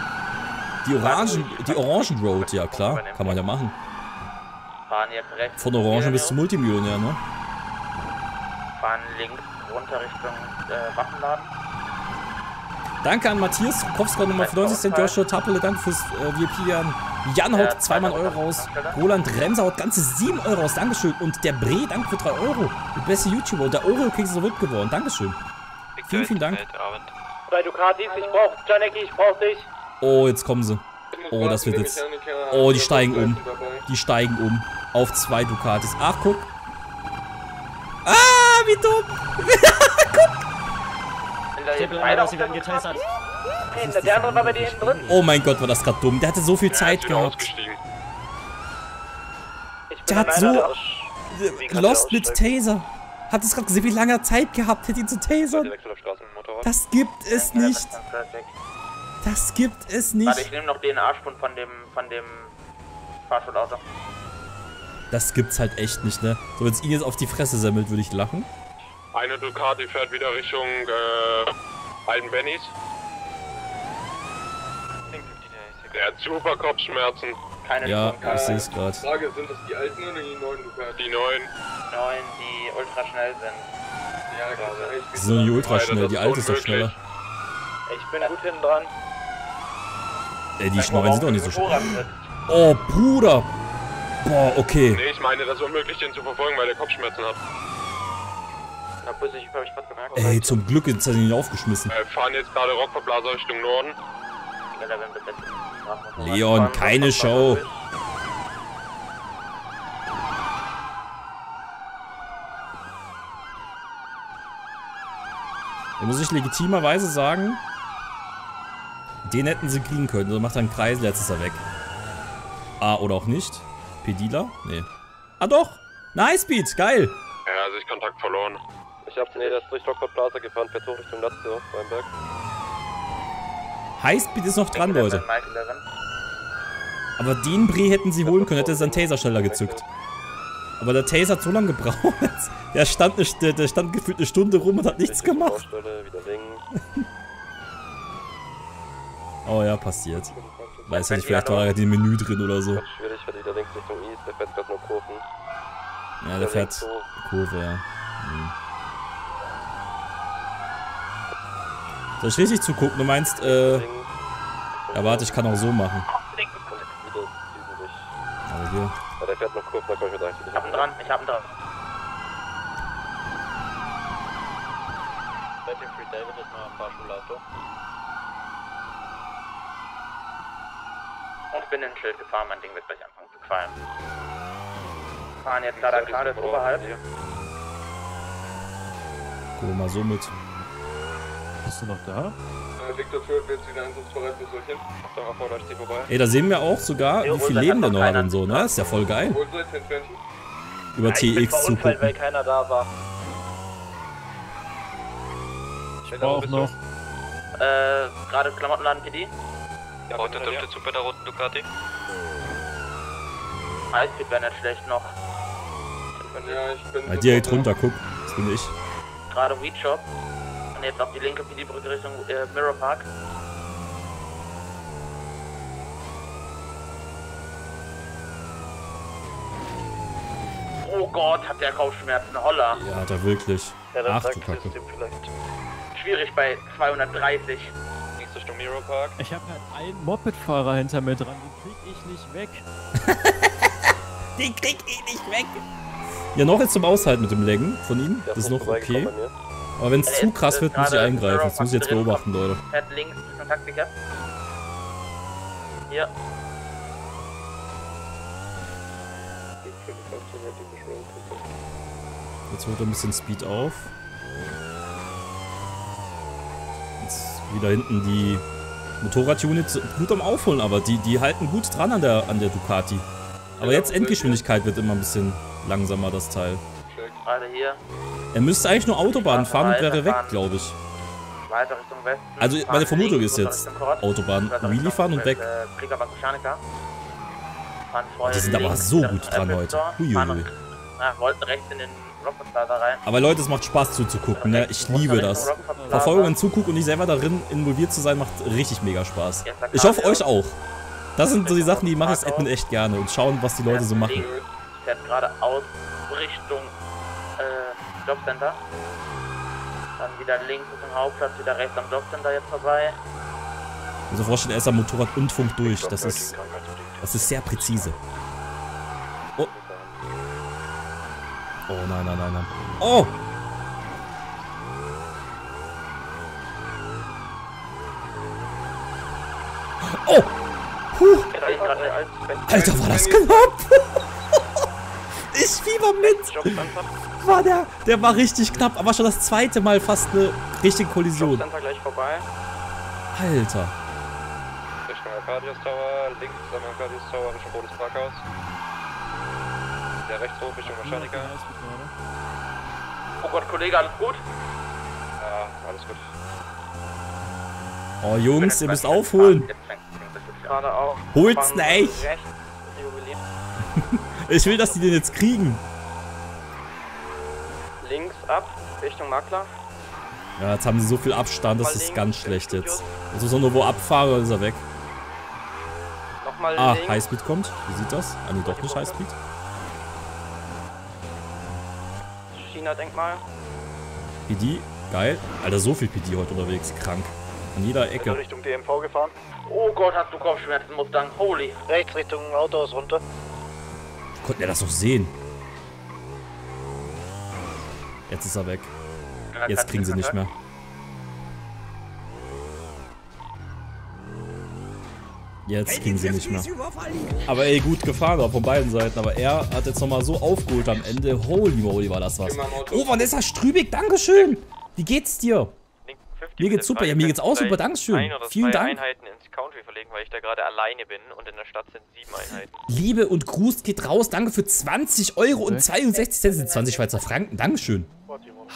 Die Orangen, die Orangen Road, ja klar. Kann man ja machen.
Fahren jetzt rechts.
Von Orange bis zum Multimillionär, ne?
Fahren links runter Richtung äh, Waffenladen.
Danke an Matthias Rukowska Nummer 95 Cent, Joshua Tappele, danke fürs äh, VIP an. Jan haut zweimal Euro raus. Roland Remser haut ganze 7 Euro raus. Dankeschön. Und der Bre, danke für 3 Euro. Der beste YouTuber. Und der Oreo King ist so geworden. Dankeschön. Vielen, vielen Dank.
Drei Ducatis, ich brauch, Janeki, ich brauch dich.
Oh, jetzt kommen sie. Oh, das wird jetzt... Oh, die steigen um. Die steigen um. Auf zwei Ducatis. Ach, guck. Ah, wie dumm.
Drin.
Oh mein Gott, war das gerade dumm. Der hatte so viel Zeit gehabt. Der hat so... Lost mit Taser. Hat es gerade gesehen, wie lange Zeit gehabt hätte, ihn zu tasern. Das gibt es nicht. Das gibt es
Warte,
nicht.
ich nehme noch DNA-Spund von dem, von dem Fahrschulauto.
Das gibt's halt echt nicht, ne? So, wenn es ihn jetzt auf die Fresse semmelt, würde ich lachen.
Eine Ducati fährt wieder Richtung äh, Alten Bennys. Der hat super Kopfschmerzen.
Keine
Ja, ich sehe es gerade.
Frage, sind das die alten oder die neuen Ducati? Die neuen.
neuen, die ultra schnell sind.
Ja, glaube ich.
Die sind nicht ultra schnell, die alte ist doch schneller.
Ich bin gut hinten dran.
Ey, die neuen sind doch nicht so schnell. Oh, Bruder. Boah, okay.
Nee, ich meine, das ist unmöglich, den zu verfolgen, weil der Kopfschmerzen hat.
Na, Bus, ich hab ich was gemerkt.
Ey, zum Glück ist er nicht aufgeschmissen.
Wir fahren jetzt gerade Rockverblaser Richtung Norden.
Da.
Leon, keine Show. Da muss ich legitimerweise sagen, den hätten sie kriegen können. So macht er einen Kreis, jetzt ist er weg. Ah, oder auch nicht. Pedila? Nee. Ah, doch. Nice Beat, geil.
Ja, also ich Kontakt verloren.
Ich hab's, nee, der ist durch Rockford Plaza gefahren, fährt hoch Richtung Lazio, Weinberg.
Highspeed ist noch dran, Leute. Aber den Brie hätten sie holen können, hätte sein Taser schneller gezückt. Aber der Taser hat so lange gebraucht. Der stand, eine, der, der stand gefühlt eine Stunde rum und hat nichts gemacht. Oh ja, passiert. Weiß ja nicht, vielleicht war er dem Menü drin oder so.
Schwierig, fährt wieder links Richtung East, der fährt gerade nur Kurven.
Ja, der fährt Kurve, ja. Hm. Soll ich richtig zugucken? Du meinst, äh... Ja, warte, ich kann auch so machen. Aber hier.
Ja, der fährt noch Kurven, da komm ich mit rein.
Ich hab ihn dran, ich hab ihn dran.
Free David ist noch Fahrschulauto.
Und ich bin in ein Schild gefahren, mein Ding wird gleich anfangen zu qualmen. Fahren jetzt leider gerade ist oberhalb.
Gucken wir mal so mit.
Bist du noch da?
Äh, Victor führt jetzt wieder einsatzbereit bis dorthin.
Dann mal vorne die vorbei.
Ey, da sehen wir auch sogar, wie viel Leben der noch hat und so, ne? Ist ja voll geil. Über
Ich bin
TX
verunfallt, weil
zugucken.
keiner da war.
Ich brauch noch.
Äh, gerade Klamottenladen PD.
Ja, der dürfte zu bei der roten Ducati.
Highspeed wäre nicht schlecht noch.
Ja, ich bin
Bei direkt runter, guck. Das bin ich.
Gerade Weed Shop. Und jetzt auf die linke PD-Brücke Richtung äh, Mirror Park. Oh Gott, hat der Kopfschmerzen, holla.
Ja, hat er wirklich. Ach du Kacke.
Schwierig bei 230.
Richtung Miro Park.
Ich habe halt einen Moped-Fahrer hinter mir dran, den krieg ich nicht weg.
Den krieg ich nicht weg. Ja, noch jetzt zum Aushalten mit dem Laggen von ihm. Das ist noch okay. Aber wenn es zu krass wird, muss ich eingreifen. Das muss ich jetzt beobachten, Leute.
Fährt links Richtung Taktiker. Hier.
Jetzt holt er ein bisschen Speed auf. Wieder hinten die Motorradunits gut am Aufholen, aber die, die halten gut dran an der, an der Ducati. Aber jetzt Endgeschwindigkeit wird immer ein bisschen langsamer, das Teil. Er müsste eigentlich nur Autobahn fahren und wäre weg, glaube ich.
Weiter Richtung Westen.
Also meine Vermutung ist jetzt. Autobahn, Wheelie fahren und weg.
Äh,
Die sind aber so gut dran heute.
Ja, wollten rechts in den.
Aber Leute, es macht Spaß zuzugucken, ne? Ich liebe das. Verfolgung, Zugucken und nicht selber darin involviert zu sein, macht richtig mega Spaß. Ich hoffe euch auch. Das sind so die Sachen, die mache ich Admin echt gerne und schauen, was die Leute so machen.
Fährt gerade aus Richtung äh, Jobcenter.
Dann wieder links zum Hauptplatz, wieder rechts am Jobcenter jetzt vorbei.
Mir vorstellen, er ist am Motorrad und Funk durch. Das ist, das ist sehr präzise. Oh. Oh nein, nein, nein, nein. Oh! Oh! Puh. Alter, war das knapp! ich fieber mit! War der, der war richtig knapp, aber schon das zweite Mal fast eine richtige Kollision.
Center gleich vorbei.
Alter.
Richtung Arcadius Tower, links am Arcadius Tower, Richtung Rotes Parkhaus. Der rechts hoch Richtung Mechaniker.
Oh Gott, Kollege, alles gut?
Ja, alles gut.
Oh Jungs, ihr müsst aufholen.
Gerade auch.
Holt's nicht. Ich will, dass die den jetzt kriegen.
Links ab, Richtung Makler.
Ja, jetzt haben sie so viel Abstand, das ist ganz schlecht jetzt. Also so nur wo abfahre, ist er weg.
Nochmal
Ah,
links.
Highspeed kommt. Wie sieht das? Ah, nee, doch nicht Highspeed.
China-Denkmal.
PD, geil. Alter, so viel PD heute unterwegs. Krank. An jeder Ecke.
Richtung DMV gefahren.
Oh Gott, hast du Kopfschmerzen, Mustang. Holy.
Rechts Richtung Autohaus runter.
Konnten wir das noch sehen? Jetzt ist er weg. Jetzt kriegen sie nicht mehr. Jetzt kriegen sie nicht mehr. Aber ey, gut gefahren auch von beiden Seiten. Aber er hat jetzt nochmal so aufgeholt am Ende. Holy moly, war das was. Oh, Vanessa Strübig, Dankeschön. Wie geht's dir? Mir geht's super. Ja, mir geht's auch super. Dankeschön. Vielen Dank.
Einheiten ins Country verlegen, weil ich da gerade alleine bin und in der Stadt sind sieben Einheiten.
Liebe und Gruß geht raus. Danke für 20 Euro und 62 Cent. sind 20 Schweizer Franken. Dankeschön.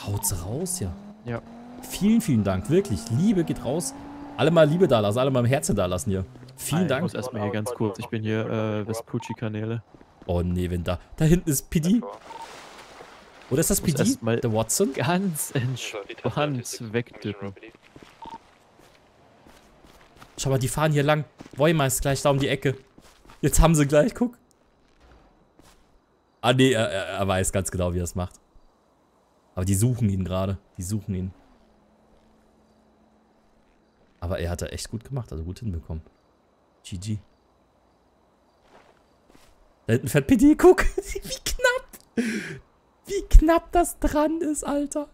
Haut's raus, ja.
Ja.
Vielen, vielen Dank. Wirklich. Liebe geht raus. Alle mal Liebe da lassen. Alle mal im Herzen da lassen hier. Vielen
Ich
Dank.
muss erstmal hier ganz kurz. Ich bin hier äh, Vespucci-Kanäle.
Oh nee, wenn da. Da hinten ist PD. Oder ist das PD? Der Watson?
Ganz entspannt wegdippen.
Schau mal, die fahren hier lang. Weimar ist gleich da um die Ecke. Jetzt haben sie gleich, guck. Ah nee, er, er, er weiß ganz genau, wie er es macht. Aber die suchen ihn gerade. Die suchen ihn. Aber er hat er echt gut gemacht, also gut hinbekommen. GG. Da hinten fährt PD, guck. Wie knapp. Wie knapp das dran ist, Alter.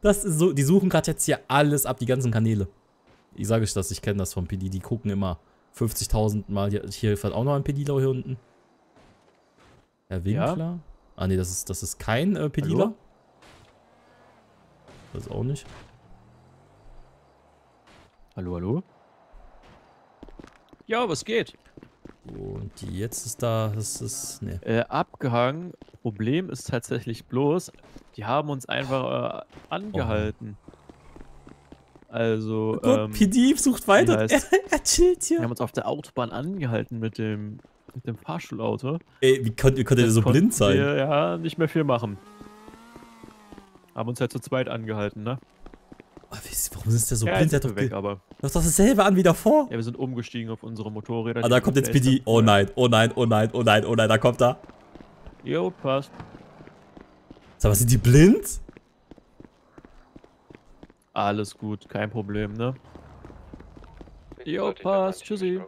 Das ist so, die suchen gerade jetzt hier alles ab, die ganzen Kanäle. Ich sage euch das, ich kenne das vom PD. Die gucken immer 50.000 Mal. Hier, hier fährt auch noch ein PDler hier unten. Herr Winkler? Ah, nee, das ist, das ist kein äh.
Hallo?
Das ist auch nicht.
Hallo, hallo? Ja, was geht?
Und jetzt ist da, das ist, ne.
Äh, abgehangen. Problem ist tatsächlich bloß, die haben uns einfach äh, angehalten. Also,
Oh Gott,
ähm,
PD sucht weiter. Er, er chillt
Die
hier.
haben uns auf der Autobahn angehalten mit dem, mit dem Fahrschulauto.
Ey, wie konnte, wie konnte der so blind sein?
Wir, ja, nicht mehr viel machen. Haben uns halt zu zweit angehalten, ne?
Ah, Warum ist der so
ja,
blind? Der hat doch,
wir weg, aber.
Das ist doch dasselbe an wie davor.
Ja, wir sind umgestiegen auf unsere Motorräder.
Ah, da kommt jetzt PD. Oh nein, oh nein, oh nein, oh nein, oh nein, da kommt er.
Jo, passt.
Sag mal, sind die blind?
Alles gut, kein Problem, ne? Jo, passt. Tschüssi.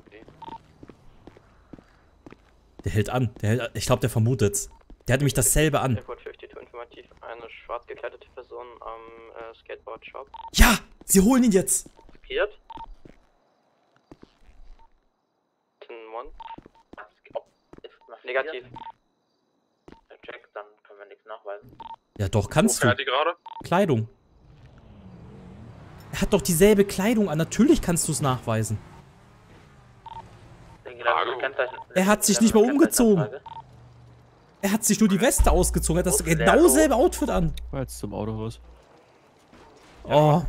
Der hält an. Der hält an. Ich glaube, der vermutet's. Der hat nämlich dasselbe an.
Airport 52 informativ, eine schwarz gekleidete Person am äh, Skateboard-Shop.
Ja, sie holen ihn jetzt.
Piert. One. Negativ.
Check, dann können wir nichts nachweisen.
Ja, doch, kannst
Wo
du.
die gerade?
Kleidung. Er hat doch dieselbe Kleidung an. Natürlich kannst du es nachweisen. Er hat sich nicht mal umgezogen. Er hat sich nur die Weste ausgezogen. Er hat das genau selbe Outfit an.
Jetzt zum Autohaus.
Oh,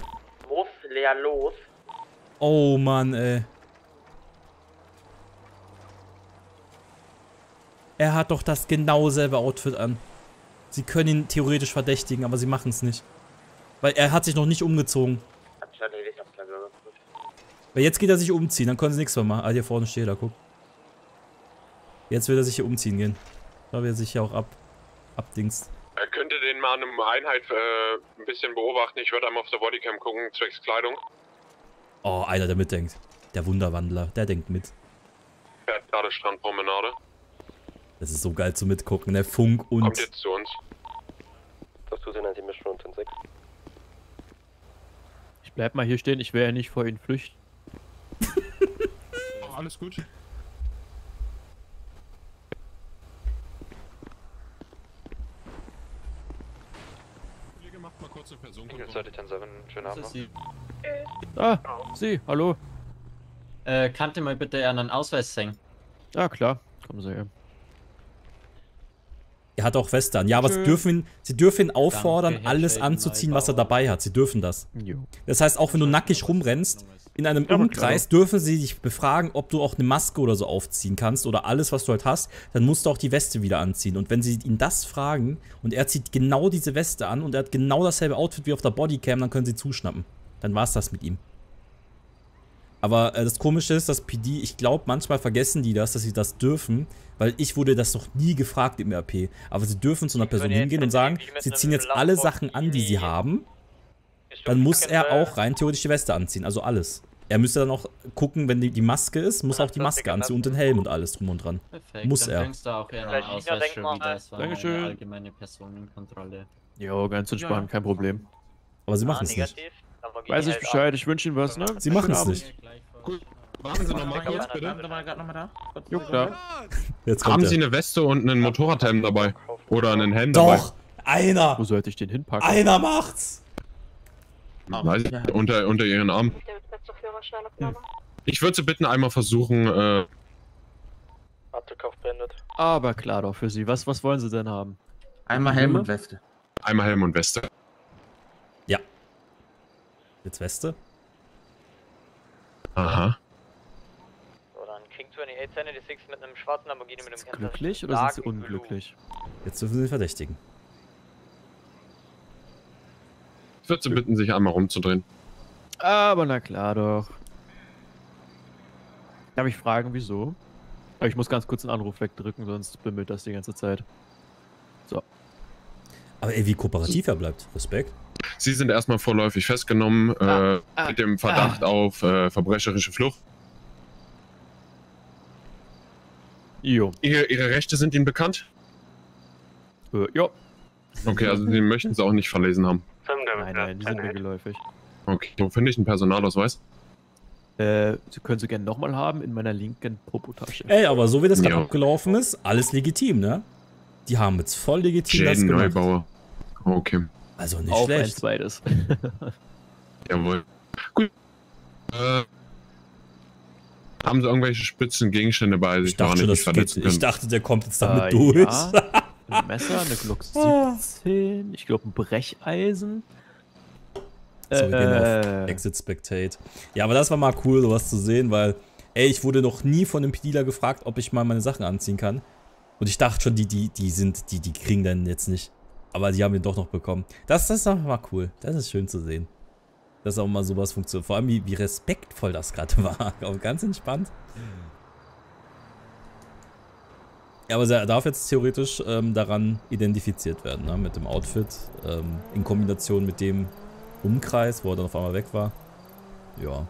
Muss leer los.
Oh Mann, ey. Er hat doch das genau selbe Outfit an. Sie können ihn theoretisch verdächtigen, aber sie machen es nicht. Weil er hat sich noch nicht umgezogen. Weil jetzt geht er sich umziehen, dann können sie nichts mehr machen. Ah, hier vorne steht er, guck. Jetzt will er sich hier umziehen gehen. Da will er sich hier auch ab, abdingst.
Er könnte
den mal an einem Einheit äh, ein bisschen beobachten. Ich würde einmal auf der Bodycam gucken, zwecks Kleidung.
Oh, einer, der mitdenkt. Der Wunderwandler, der denkt mit.
Fährt gerade Strandpromenade.
Das ist so geil zu mitgucken, ne? Funk und...
Kommt jetzt zu uns.
Das Zusehen an die Mission und 6.
Ich bleib mal hier stehen, ich will ja nicht vor ihnen flüchten.
alles gut. Kollege macht mal kurz eine Person.
Eagle 3010 schönen Abend noch.
Ah, Sie, hallo.
Äh, kannte mal bitte Ihren Ausweis sehen?
Ja, klar. Kommen Sie her.
Er hat auch Weste an. Ja, aber sie dürfen, sie dürfen ihn auffordern,
Danke,
alles anzuziehen, was er dabei hat. Sie dürfen das.
Jo.
Das heißt, auch wenn du nackig rumrennst, in einem Umkreis dürfen sie dich befragen, ob du auch eine Maske oder so aufziehen kannst oder alles, was du halt hast, dann musst du auch die Weste wieder anziehen. Und wenn sie ihn das fragen und er zieht genau diese Weste an und er hat genau dasselbe Outfit wie auf der Bodycam, dann können sie zuschnappen. Dann war's das mit ihm. Aber äh, das Komische ist, dass PD, ich glaube, manchmal vergessen die das, dass sie das dürfen, weil ich wurde das noch nie gefragt im RP. Aber sie dürfen zu einer Person hingehen und sagen, sie ziehen jetzt alle Sachen an, die sie haben. Dann muss er auch rein theoretisch die Weste anziehen, also alles. Er müsste dann auch gucken, wenn die, die Maske ist, muss er auch die Maske anziehen und den Helm und alles drum und dran.
Perfekt,
Muss
dann
er.
bringst du auch schon
mal.
wieder. Das war
Dankeschön.
eine allgemeine Personenkontrolle.
Jo, ganz entspannt, kein Problem.
Aber sie
Ah,
machen es nicht.
Weiß ich
halt
Bescheid, ich wünsche Ihnen was, ne?
Sie machen es nicht.
Warten Sie noch mal kurz, bitte.
mal da?
Jetzt kommt
Haben
er.
Sie eine Weste und einen Motorradhelm dabei? Oder einen Helm dabei?
Doch! Einer!
Wo sollte ich den hinpacken?
Einer macht's!
Weiß ich, nicht. unter, unter Ihren Arm. Ich würde Sie bitten, einmal versuchen, äh,
beendet.
Aber klar doch für Sie. Was, was wollen Sie denn haben?
Einmal Helm und Weste.
einmal Helm und Weste.
Jetzt Weste?
Aha.
So, dann King 28 76 mit einem schwarzen Lamborghini mit einem
Sie glücklich oder sind Sie unglücklich?
Jetzt dürfen sie den verdächtigen.
Ich würde Sie bitten, sich einmal rumzudrehen.
Aber na klar doch. Darf ich fragen, wieso? Aber ich muss ganz kurz einen Anruf wegdrücken, sonst bimmelt das die ganze Zeit.
Aber ey, wie kooperativ er bleibt. Respekt.
Sie sind erstmal vorläufig festgenommen äh,
Ah, ah,
mit dem Verdacht auf äh, verbrecherische Flucht.
Jo.
Ihre, Ihre Rechte sind Ihnen bekannt?
Äh, jo.
Okay, also Sie möchten es auch nicht verlesen haben.
Nein, nein, die sind mir geläufig.
Okay, wo finde ich einen Personalausweis?
Äh, Sie können sie gerne nochmal haben in meiner linken Popotasche.
Ey, aber so wie das gerade
Ja.
abgelaufen ist, alles legitim, ne? Die haben jetzt voll legitim das
Jaden
gemacht.
Neubauer. Okay,
Also nicht
Auf ein
schlecht.
zweites.
jawohl. Gut. Äh, haben Sie irgendwelche spitzen Gegenstände bei sich,
Ich dachte,
mich
das
verletzen
geht, ich
können?
dachte, der kommt jetzt damit
Äh,
durch.
ja. Ein Messer, eine Glock 17, ich glaube ein Brecheisen.
So, wir gehen
Äh,
auf Exit Spectate. Ja, aber das war mal cool, sowas zu sehen, weil, ey, ich wurde noch nie von einem Pediler gefragt, ob ich mal meine Sachen anziehen kann. Und ich dachte schon, die, die, die sind, die, die kriegen dann jetzt nicht. Aber die haben ihn doch noch bekommen. Das, das ist einfach mal cool. Das ist schön zu sehen. Dass auch mal sowas funktioniert. Vor allem, wie, wie respektvoll das gerade war. Ganz entspannt. Ja, aber er darf jetzt theoretisch ähm, daran identifiziert werden, ne? mit dem Outfit. Ähm, in Kombination mit dem Umkreis, wo er dann auf einmal weg war. Ja.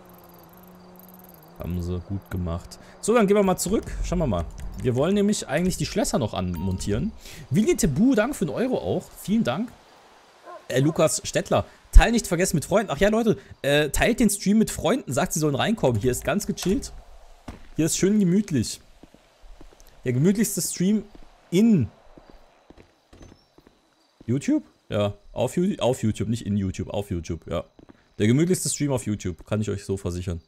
Haben sie gut gemacht. So, dann gehen wir mal zurück. Schauen wir mal. Wir wollen nämlich eigentlich die Schlösser noch anmontieren. Willi Tebu, danke für einen Euro auch. Vielen Dank. Äh, Lukas Stettler. Teil nicht vergessen mit Freunden. Ach ja, Leute. Äh, teilt den Stream mit Freunden. Sagt, sie sollen reinkommen. Hier ist ganz gechillt. Hier ist schön gemütlich. Der gemütlichste Stream in YouTube? Ja, auf, auf YouTube, nicht in YouTube, auf YouTube, ja. Der gemütlichste Stream auf YouTube, kann ich euch so versichern.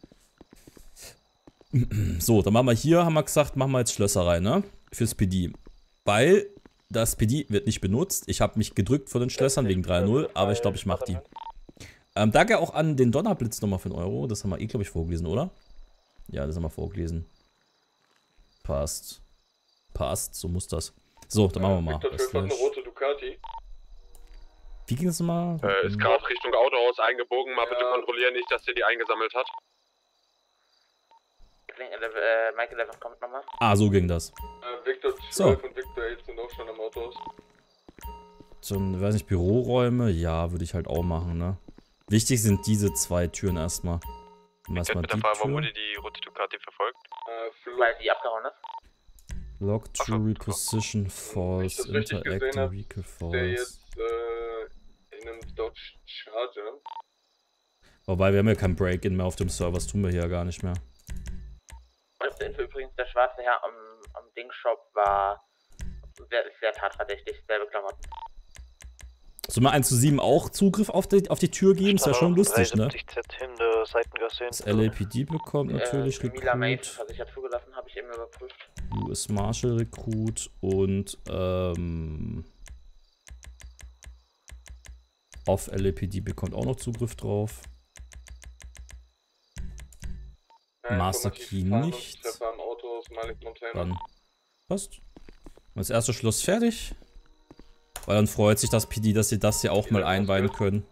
So, dann machen wir hier, haben wir gesagt, machen wir jetzt Schlösser rein, ne? Fürs PD. Weil das PD wird nicht benutzt. Ich habe mich gedrückt vor den Schlössern wegen 3.0, aber ich glaube, ich mache die. Ähm, danke auch an den Donnerblitz nochmal für einen Euro. Das haben wir eh, glaube ich, vorgelesen, oder? Ja, das haben wir vorgelesen. Passt. Passt, so muss das. So, dann machen wir mal.
Victor,
Das
eine rote Ducati.
Wie ging das nochmal?
Äh, ist gerade Richtung Autohaus eingebogen. Mal bitte kontrollieren nicht, dass der die eingesammelt hat.
Äh, Michael Evans kommt nochmal.
Ah, so ging das.
Äh, Victor 12
So.
und Victor 8 sind auch schon am Autohaus.
Dann, weiß nicht, Büroräume? Ja, würde ich halt auch machen, ne? Wichtig sind diese zwei Türen erstmal. Erstmal die
fragen, warum wurde die Route Ducati verfolgt?
Weil die abgehauen ist.
Lock to reposition false,
das richtig gesehen
interacting
hab,
vehicle
Der
false.
jetzt äh, in einem Dodge Charger.
Wobei, wir haben ja kein Break-In mehr auf dem Server, das tun wir hier ja gar nicht mehr.
Kurze Info übrigens, der schwarze Herr am, am Dingshop war sehr, sehr tatverdächtig, selbe Klamotten.
Sollen wir 1 zu 7 auch Zugriff auf die, auf die Tür geben? Das wäre schon lustig, ne? Das LAPD bekommt natürlich
äh,
Rekrut,
versichert zugelassen, habe ich eben überprüft.
US Marshal Rekrut und ähm, auf LAPD bekommt auch noch Zugriff drauf. Master Key nicht. Dann passt. Und das erste Schloss fertig. Weil dann freut sich das PD, dass sie das hier auch mal einweihen können.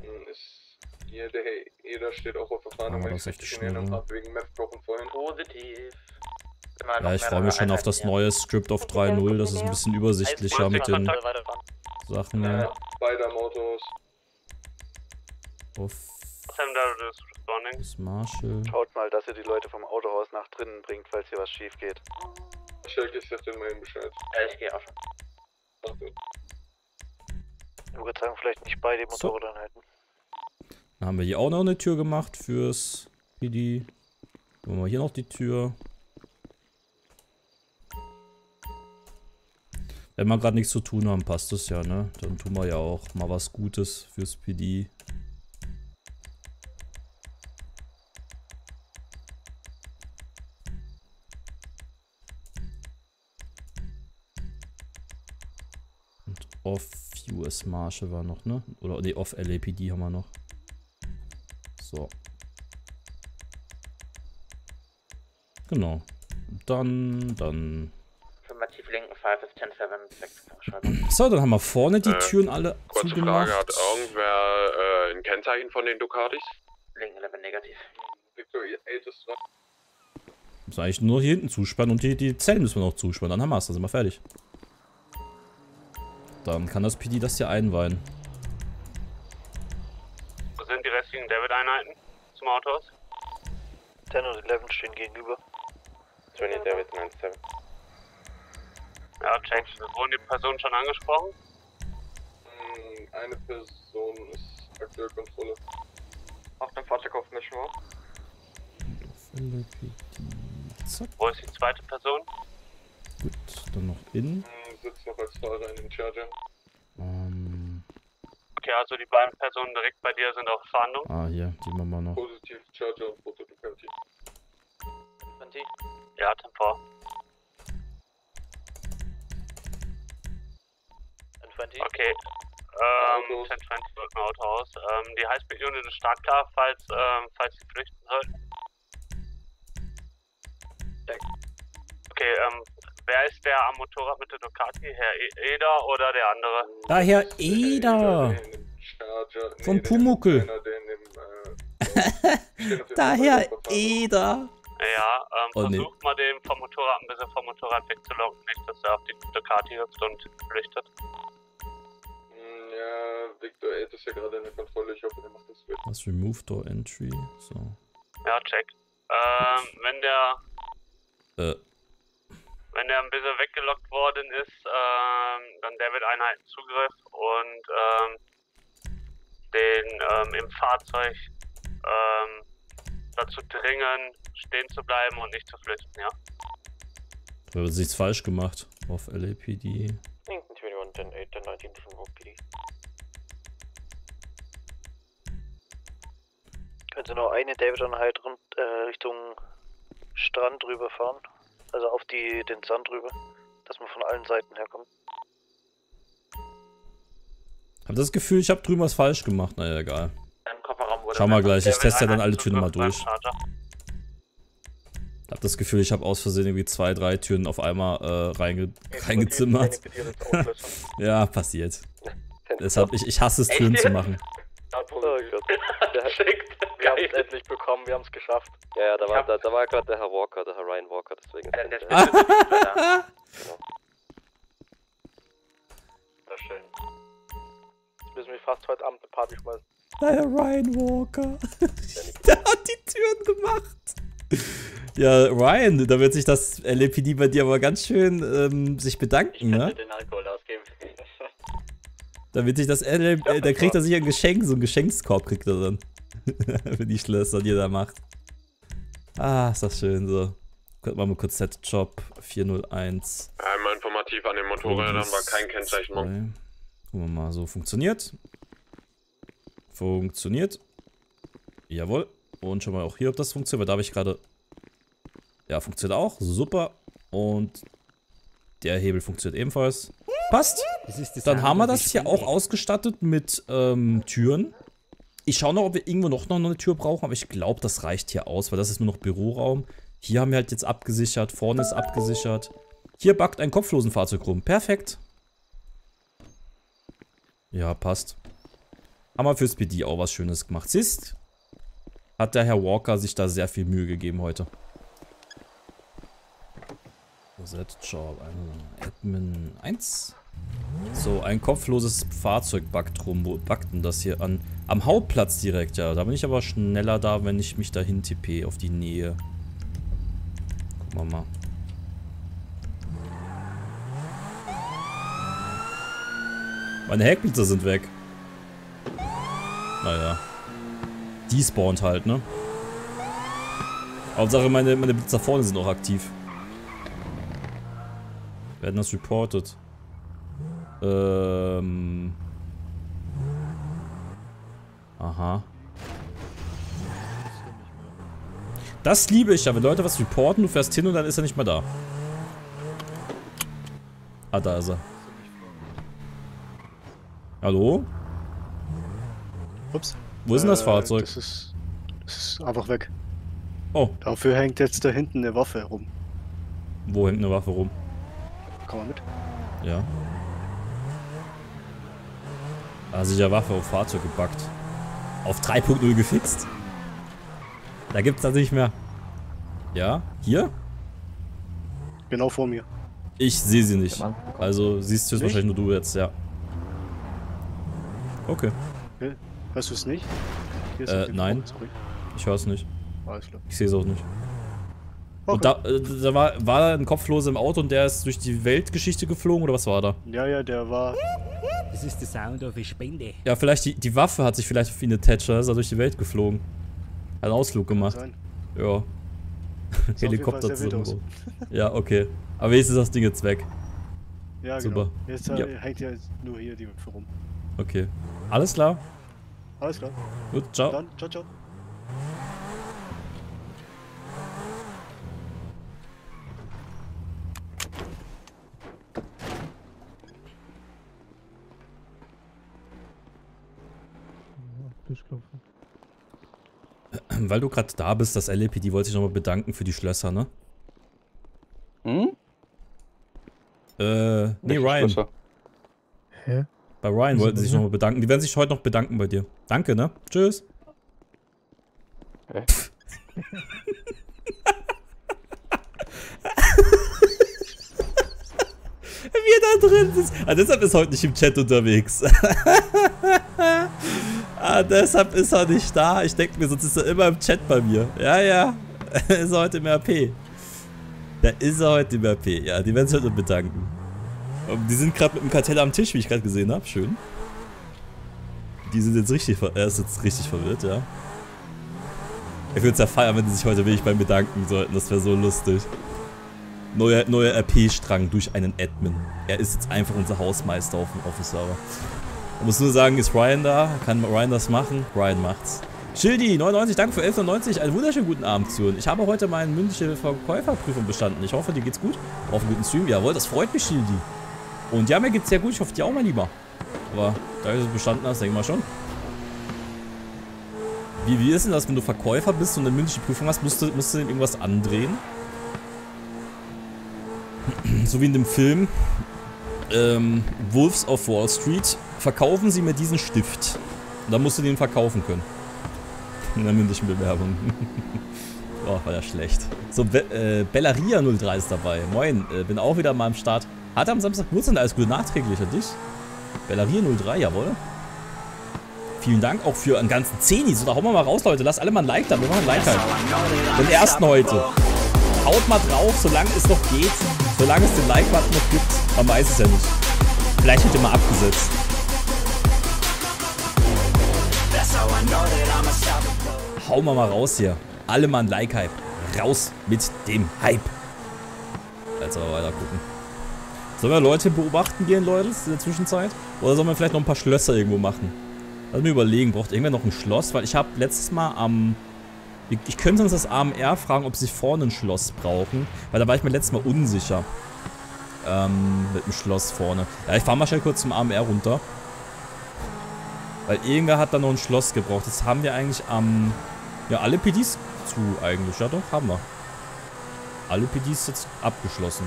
Hm, Ist hier der Herr Eder steht auch auf der Fahne. Wenn
das
ich
echt
richtig
schnell.
hab, wegen vorhin.
Positiv.
Ja, ich freue mich schon auf das neue Script auf 3.0. Das ist ein bisschen übersichtlicher mit den Sachen.
Ja,
Ja.
beide am
Auf
Sam Darrow is responding.
das Marshal.
Schaut mal, dass ihr die Leute vom Autohaus nach drinnen bringt, falls hier was schief geht.
Check, ich sag dir mal Bescheid.
Ja, ich gehe auch schon.
Achtung.
Ich würde sagen, vielleicht nicht beide
So.
Motorräder anhalten.
Dann haben wir hier auch noch eine Tür gemacht fürs PD. Machen wir hier noch die Tür. Wenn wir gerade nichts zu tun haben, passt das ja, ne? Dann tun wir ja auch mal was Gutes fürs PD. Off US Marshal war noch, ne? Oder nee, off LAPD haben wir noch. So. Genau. Dann, dann.
Affirmativ linken 5 ist 10 7 Wegbeschreibung.
So, dann haben wir vorne die
Äh,
Türen alle
Kurze
zugemacht.
Frage, hat irgendwer äh, ein Kennzeichen von den Ducatis?
Linken 11 negativ.
Victor 8 ist dran.
Müssen eigentlich nur hier hinten zuspannen und die, die Zellen müssen wir noch zuspannen. Dann haben wir es, dann sind wir fertig. Dann kann das PD das hier einweihen.
Wo sind die restlichen David-Einheiten zum Autohaus?
10 und 11 stehen gegenüber.
20 David 97. Ja, check. Wurden die Personen schon angesprochen?
Hm, Eine Person ist aktuell Kontrolle.
Auf dem Fahrzeug auf Mission. Wo ist die zweite Person?
Gut, dann noch in.
Sitzt noch als Fahrer in dem Charger.
Ähm,
Okay, also die beiden Personen direkt bei dir sind auf Fahndung.
ah, hier, die machen wir noch.
Positiv Charger und Foto Ducati.
Ja, Tempo.
20.
Okay. Ähm, 1020 wird ein Auto aus. Ähm, die Highspeed-Unit ist startklar, falls, ähm, falls sie flüchten sollten. Okay, ähm, wer ist der am Motorrad mit der Ducati? Herr E- Eder oder der andere?
Daher Eder!
Charger.
Von
nee, dem, äh,
Daher Eder!
Ja, ähm,
Oh, nee.
versucht mal den vom Motorrad ein bisschen vom Motorrad wegzulocken, nicht, dass er auf die Ducati hüpft und flüchtet.
Hm, Ja, Victor 8 ist ja gerade in der Kontrolle. Ich hoffe, der macht das mit.
Was Remove Door Entry. So.
Ja, check. Ähm, wenn der,
Äh,
wenn der ein bisschen weggelockt worden ist, ähm, dann David Einheiten Zugriff und, ähm, den, ähm, im Fahrzeug, ähm, dazu dringen, stehen zu bleiben und nicht zu flüchten, ja?
da wird nichts falsch gemacht. Auf LAPD.
Linken 21, 10 8, 10 19 von OPD. Können Sie noch eine David-Einheit rund, äh, Richtung Strand rüberfahren? Also auf die, den Sand rüber, dass man von allen Seiten herkommt.
Hab das Gefühl, ich habe drüben was falsch gemacht. Naja, egal. Schauen wir gleich. Ich teste ja dann alle Türen mal durch.
Charger.
Hab das Gefühl, ich habe aus Versehen irgendwie zwei, drei Türen auf einmal äh, reinge reingezimmert. Ja, passiert. Deshalb, ich, ich hasse es, Türen zu machen.
Laut
Oh Gott. Der hat,
Wir haben es endlich bekommen, wir haben es geschafft.
ja, ja, da
Ich
war, da, da war gerade der Herr Walker, der Herr Ryan Walker, deswegen.
Der- der mit dem Spieler.
Sehr schön. Jetzt müssen wir fast heute Abend eine Party schmeißen.
Der Ryan Walker. Der hat die Türen gemacht. Ja, Ryan, da wird sich das LAPD bei dir aber ganz schön ähm, sich bedanken, ne?
den Alkohol ausgeben.
Da wird sich das LA, äh, da kriegt er sich ein Geschenk, so ein Geschenkskorb kriegt er dann. Für die Schlösser, die er da macht. Ah, ist das schön so. Gucken wir kurz Set-Job 401.
Einmal informativ an den Motorrädern war kein Kennzeichen.
Zwei. Gucken wir mal, so funktioniert. Funktioniert. Jawohl. Und schon mal auch hier, ob das funktioniert, weil da habe ich gerade... Ja, funktioniert auch. Super. Und der Hebel funktioniert ebenfalls. Passt. Dann haben wir das hier auch ausgestattet mit ähm, Türen. Ich schaue noch, ob wir irgendwo noch, noch eine Tür brauchen, aber ich glaube, das reicht hier aus, weil das ist nur noch Büroraum. Hier haben wir halt jetzt abgesichert, vorne ist abgesichert. Hier backt ein kopflosen Fahrzeug rum. Perfekt. Ja, passt. Haben wir fürs PD auch was Schönes gemacht. Siehst, hat der Herr Walker sich da sehr viel Mühe gegeben heute. Set-Job, Admin 1. So, ein kopfloses Fahrzeug backt rum. Wo backt denn das hier an? Am Hauptplatz direkt, ja. Da bin ich aber schneller da, wenn ich mich dahin tippe, auf die Nähe. Gucken wir mal. Meine Heckblitzer sind weg. Naja. Die spawnt halt, ne? Hauptsache meine, meine Blitzer vorne sind auch aktiv. Werden das reported? Ähm. Aha. Das liebe ich ja, wenn Leute was reporten, du fährst hin und dann ist er nicht mehr da. Ah, da ist er. Hallo?
Ups.
Wo ist denn das
Äh,
Fahrzeug?
Das ist, das ist einfach weg.
Oh.
Dafür hängt jetzt da hinten eine Waffe herum.
Wo hängt eine Waffe rum?
Komm mal mit.
Ja. Ah, sicher Waffe auf Fahrzeug gebackt. Auf 3.0 gefixt. Da gibt's das nicht mehr. Ja, hier?
Genau vor mir.
Ich sehe sie nicht. Also siehst du es wahrscheinlich nur du jetzt, ja. Okay.
Okay. Hörst du es nicht? Hier ist
Äh, nein. Ich höre es nicht.
Alles klar.
Ich sehe es auch nicht.
Okay.
Und da, äh, da war, war da ein Kopfloser im Auto und der ist durch die Weltgeschichte geflogen oder was war da?
Ja, ja, der war.
Das ist der Sound of a Spende.
Ja, vielleicht die, die Waffe hat sich vielleicht auf ihn attached, da ist er durch die Welt geflogen. Hat einen Ausflug gemacht.
sein.
Ja.
Auf
Helikopter zusammen. Ja, okay. Aber wenigstens ist das Ding jetzt weg.
Ja,
Super.
genau. Jetzt
Ja.
äh, hängt ja jetzt nur hier die Waffe rum.
Okay. Alles klar.
Alles klar.
Gut, ciao.
Dann, ciao, ciao.
Weil du gerade da bist, das LAPD wollte sich nochmal bedanken für die Schlösser, ne?
Hm?
Äh, nee,
Welche
Ryan.
Schlösser?
Hä?
Bei Ryan wollten sie sich nochmal bedanken. Die werden sich heute noch bedanken bei dir. Danke, ne? Tschüss.
Hä?
Wie da drin ist. Ah, deshalb ist er heute nicht im Chat unterwegs. ah, deshalb ist er nicht da. Ich denke mir, sonst ist er immer im Chat bei mir. Ja, ja. ist er heute im RP. Da ist er heute im RP. Ja, die werden sich heute bedanken. Und die sind gerade mit dem Kartell am Tisch, wie ich gerade gesehen habe. Schön. Die sind jetzt richtig, er ist jetzt richtig verwirrt, ja. Ich würde es ja feiern, wenn sie sich heute wirklich beim bedanken sollten. Das wäre so lustig. Neuer, neuer RP-Strang durch einen Admin. Er ist jetzt einfach unser Hausmeister auf dem Office-Server. Ich muss nur sagen, ist Ryan da? Kann Ryan das machen? Ryan macht's. Schildi, 99, danke für 11,99. Einen wunderschönen guten Abend zu. Ich habe heute meine mündliche Verkäuferprüfung bestanden. Ich hoffe, dir geht's gut. Auf einen guten Stream. Jawohl, das freut mich, Schildi. Und ja, mir geht's sehr gut. Ich hoffe, dir auch mal lieber. Aber da du es bestanden hast, denke ich mal schon. Wie, wie ist denn das, wenn du Verkäufer bist und eine mündliche Prüfung hast? Musst du, musst du irgendwas andrehen? so wie in dem Film ähm, Wolves of Wall Street, verkaufen Sie mir diesen Stift. Und dann musst du den verkaufen können. In der mündlichen Bewerbung. Boah, war ja schlecht. So, Be äh, Bellaria 03 ist dabei. Moin, äh, bin auch wieder mal am Start. Hat am Samstag Geburtstag, alles Gute nachträglich an dich. Bellaria 03, jawohl. Vielen Dank auch für einen ganzen Zehni. So, da hauen wir mal raus, Leute. Lasst alle mal ein Like da. Wir machen ein Like halt. Den ersten heute. Haut mal drauf, solange es noch geht. Solange es den Like-Button noch gibt. Man weiß es ja nicht. Vielleicht er mal abgesetzt. Hauen wir mal raus hier. Alle mal Like-Hype. Raus mit dem Hype. Aber weiter gucken. Sollen wir Leute beobachten gehen, Leute, in der Zwischenzeit? Oder sollen wir vielleicht noch ein paar Schlösser irgendwo machen? Lass mir überlegen, braucht irgendwer noch ein Schloss? Weil ich habe letztes Mal am... ich, könnte uns das AMR fragen, ob sie vorne ein Schloss brauchen. Weil da war ich mir letztes Mal unsicher. Ähm, mit dem Schloss vorne. Ja, ich fahre mal schnell kurz zum AMR runter. Weil irgendwer hat da noch ein Schloss gebraucht. Das haben wir eigentlich am... ja, alle PDs zu eigentlich. Ja doch, haben wir. Alle PDs jetzt abgeschlossen.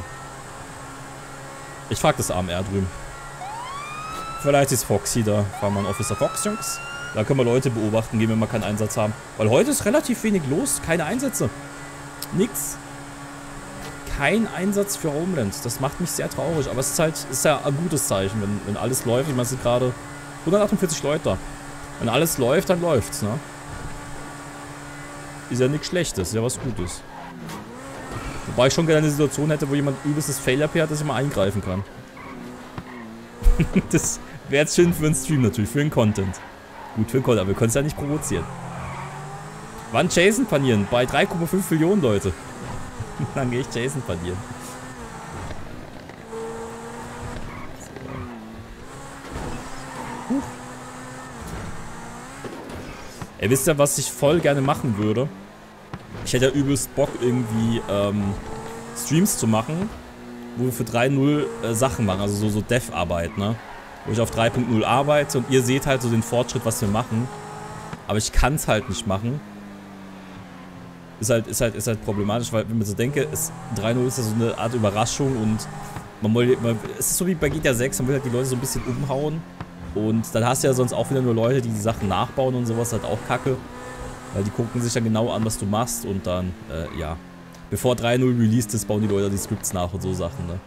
Ich frage das AMR drüben. Vielleicht ist Foxy da. Fahren wir einen Officer Fox, Jungs. Da können wir Leute beobachten, gehen wir mal keinen Einsatz haben. Weil heute ist relativ wenig los. Keine Einsätze. Nix. Kein Einsatz für Homeland. Das macht mich sehr traurig. Aber es ist halt ist ja ein gutes Zeichen, wenn, wenn alles läuft. Ich meine, es sind gerade 148 Leute da. Wenn alles läuft, dann läuft's, ne? Ist ja nichts Schlechtes. Ist ja was Gutes. Wobei ich schon gerne eine Situation hätte, wo jemand übelstes Fail-AP hat, dass ich mal eingreifen kann. das wäre jetzt schön für einen Stream natürlich, für den Content. Gut, für den Content, aber wir können es ja nicht provozieren. Wann Jason panieren? Bei 3,5 Millionen Leute. Dann gehe ich Jason panieren. Ey, wisst ihr, was ich voll gerne machen würde? Ich hätte ja übelst Bock, irgendwie ähm, Streams zu machen, wo wir für 3.0 äh, Sachen machen, also so, so Dev-Arbeit, ne? Wo ich auf 3.0 arbeite und ihr seht halt so den Fortschritt, was wir machen. Aber ich kann es halt nicht machen. Ist halt, ist halt, ist halt problematisch, weil wenn man so denke, 3.0 ist ja so eine Art Überraschung und man will, man, es ist so wie bei GTA 6, man will halt die Leute so ein bisschen umhauen. Und dann hast du ja sonst auch wieder nur Leute, die die Sachen nachbauen und sowas, halt auch kacke. Weil die gucken sich dann genau an, was du machst und dann, äh, ja. Bevor 3.0 released ist, bauen die Leute die Scripts nach und so Sachen, ne?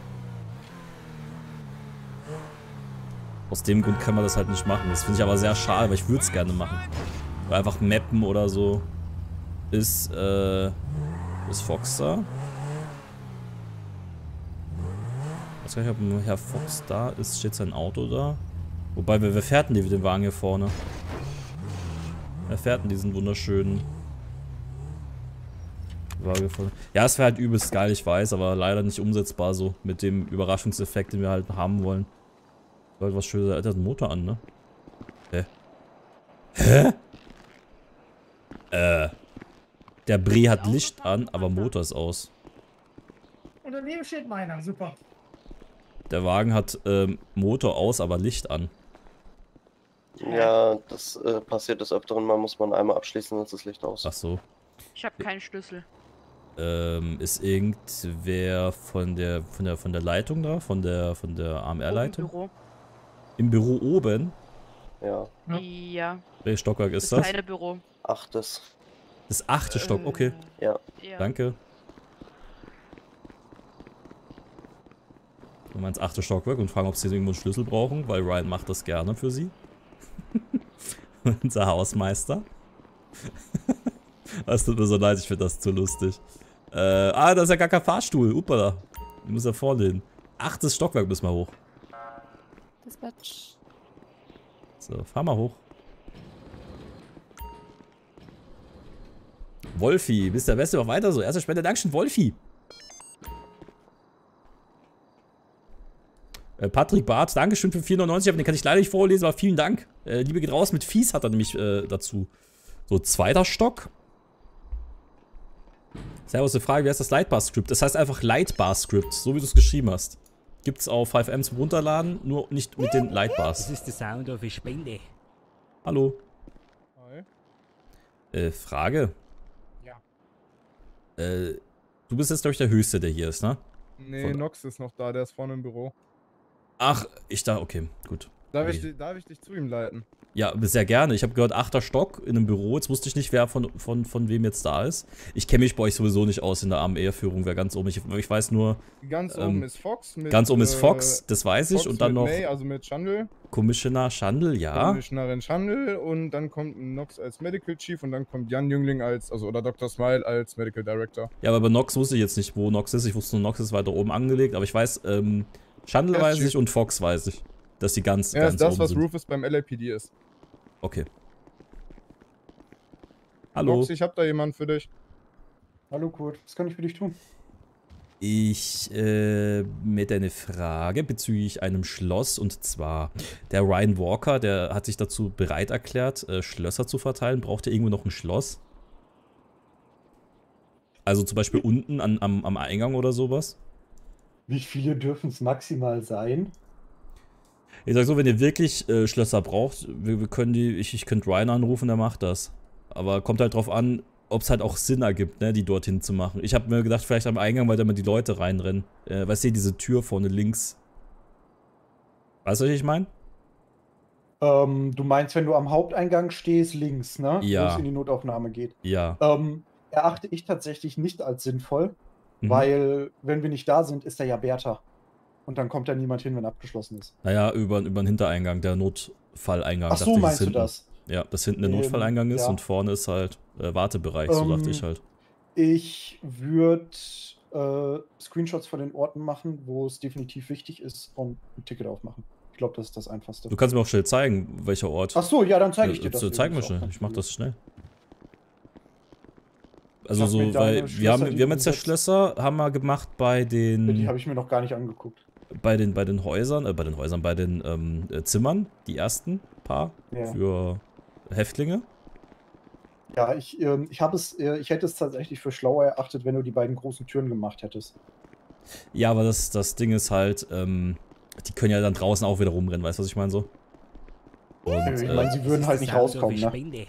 Aus dem Grund kann man das halt nicht machen. Das finde ich aber sehr schade, weil ich würde es gerne machen. Oder einfach mappen oder so. Ist, äh, ist Fox da? Ich weiß gar nicht, ob Herr Fox da ist. Steht sein Auto da? Wobei, wer, wer fährt denn dem Wagen hier vorne? Wer fährt denn diesen wunderschönen? Ja, es wäre halt übelst geil, ich weiß, aber leider nicht umsetzbar so mit dem Überraschungseffekt, den wir halt haben wollen. Leute, was schön, der hat einen Motor an, ne? Hä? Hä? Äh. Der Bre hat Licht an, aber Motor ist aus.
Und daneben steht meiner, super.
Der Wagen hat ähm, Motor aus, aber Licht an.
Ja, das äh, passiert des Öfteren mal, muss man einmal abschließen, dann ist das Licht aus.
Ach so.
Ich habe keinen Schlüssel.
Ähm, ist irgendwer von der von der von der Leitung da, von der von der AMR-Leitung?
Im Büro.
Im Büro oben?
Ja.
Ja.
Welches Stockwerk ist
das
das?
kleine Büro.
Achtes.
Das achte Stock, okay.
Ja.
ja.
Danke. Wir ins achte Stockwerk und fragen, ob sie irgendwo einen Schlüssel brauchen, weil Ryan macht das gerne für sie. Unser Hausmeister. Es tut mir so leid, ich finde das zu lustig. Äh, ah, da ist ja gar kein Fahrstuhl. Upala. Ich muss ja vorne hin. Achtes Stockwerk müssen wir hoch.
Dispatch.
So, fahr mal hoch. Wolfi, bist der Beste, mach weiter so. Erster Spende, Dankeschön, Wolfi. Patrick Barth, Dankeschön für 4,99, aber den kann ich leider nicht vorlesen, aber vielen Dank. Äh, Liebe geht raus, mit Fies hat er nämlich äh, dazu. So, zweiter Stock. Servus, eine Frage, wie heißt das Lightbar-Script? Das heißt einfach Lightbar-Script, so wie du es geschrieben hast. Gibt's auf 5M zum Runterladen, nur nicht mit den Lightbars.
Das ist der Sound of a Spende.
Hallo.
Hi.
Äh, Frage.
Ja.
Äh, du bist jetzt, glaube ich, der Höchste, der hier ist, ne?
Nee,
Von-
Nox ist noch da, der ist vorne im Büro.
Ach, ich da, okay, gut.
Darf ich,
Okay.
di- darf ich dich zu ihm leiten?
Ja, sehr gerne. Ich habe gehört, achter Stock in einem Büro. Jetzt wusste ich nicht, wer von, von, von wem jetzt da ist. Ich kenne mich bei euch sowieso nicht aus in der AMR-Führung, wer ganz oben ist. Ich, ich weiß nur.
Ganz
ähm,
oben ist Fox. Mit,
ganz oben ist
äh,
Fox, das weiß ich.
Fox
und dann
mit
noch
May, also mit Chandel.
Commissioner Schandl, ja.
Commissionerin Chandel und dann kommt Nox als Medical Chief und dann kommt Jan Jüngling als, also oder Dr. Smile als Medical Director.
Ja, aber bei Nox wusste ich jetzt nicht, wo Nox ist. Ich wusste nur, Nox ist weiter oben angelegt. Aber ich weiß, ähm, Schandl
Er ist
weiß ich und Fox weiß ich. Dass die ganz,
Er
ganz
ist das,
oben
was
sind.
Rufus beim LAPD ist.
Okay. Hallo.
Fox, ich hab da jemanden für dich.
Hallo Kurt, was kann ich für dich tun?
Ich äh, mit eine Frage bezüglich einem Schloss und zwar der Ryan Walker, der hat sich dazu bereit erklärt, äh, Schlösser zu verteilen. Braucht er irgendwo noch ein Schloss? Also zum Beispiel unten an, am, am Eingang oder sowas?
Wie viele dürfen es maximal sein?
Ich sag so, wenn ihr wirklich äh, Schlösser braucht, wir, wir können die, ich, ich könnte Ryan anrufen, der macht das. Aber kommt halt drauf an, ob es halt auch Sinn ergibt, ne, die dorthin zu machen. Ich habe mir gedacht, vielleicht am Eingang, weil da mal die Leute reinrennen. Äh, weißt du, diese Tür vorne links. Weißt du, was ich meine?
Ähm, du meinst, wenn du am Haupteingang stehst, links, ne?
Ja.
Wo es in die Notaufnahme geht.
Ja.
Ähm, erachte ich tatsächlich nicht als sinnvoll,
Mhm.
weil, wenn wir nicht da sind, ist da ja Bertha. Und dann kommt da niemand hin, wenn abgeschlossen ist.
Naja, über, über den Hintereingang, der Notfalleingang.
Ach so,
dachte ich, ist
meinst du
hinten.
das?
Ja, dass hinten der
Ähm,
Notfalleingang ist
ja.
und vorne ist halt äh, Wartebereich, so dachte
Ähm,
ich halt.
Ich würde äh, Screenshots von den Orten machen, wo es definitiv wichtig ist und ein Ticket aufmachen. Ich glaube, das ist das Einfachste.
Du kannst mir auch schnell zeigen, welcher Ort.
Ach so, ja, dann zeige ich
Äh,
dir das.
Zeig mir schnell, ich mach
natürlich.
das schnell. Also so, weil wir haben, wir haben jetzt ja. Schlösser, haben wir gemacht bei den...
Die habe ich mir noch gar nicht angeguckt.
bei den, bei den Häusern, äh, bei den Häusern, bei den ähm, äh, Zimmern, die ersten paar
Ja.
für Häftlinge.
Ja, ich, ähm, ich habe es, äh, ich hätte es tatsächlich für schlauer erachtet, wenn du die beiden großen Türen gemacht hättest.
Ja, aber das, das Ding ist halt, ähm, die können ja dann draußen auch wieder rumrennen, weißt du, was ich meine so? Und,
ich meine, sie würden halt nicht rauskommen, ne?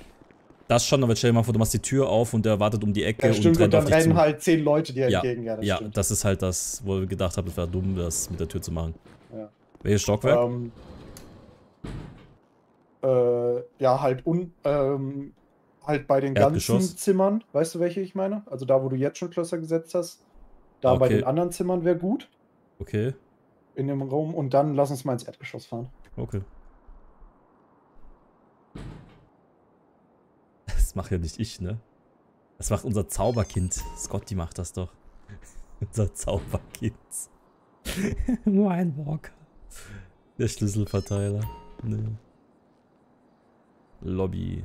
Das schon, aber stell dir mal vor, du machst die Tür auf und der wartet um die Ecke
Ja, stimmt,
und rennt
und
auf
dann
dich
rennen
zu.
halt zehn Leute dir
ja,
entgegen. Ja, das
ja,
stimmt.
das ist halt das, wo wir gedacht haben, es wäre dumm, das mit der Tür zu machen.
Ja.
Welches Stockwerk?
Ähm, äh, ja, halt un, ähm, halt bei den ganzen? Zimmern, weißt du, welche ich meine? Also da, wo du jetzt schon Schlösser gesetzt hast. Da bei
Okay.
den anderen Zimmern wäre gut
Okay,
in dem Raum und dann lass uns mal ins Erdgeschoss fahren.
okay. Das macht ja nicht ich, ne? Das macht unser Zauberkind. Scotty macht das doch. unser Zauberkind. Ryan Walker. Der Schlüsselverteiler. Ne. Lobby.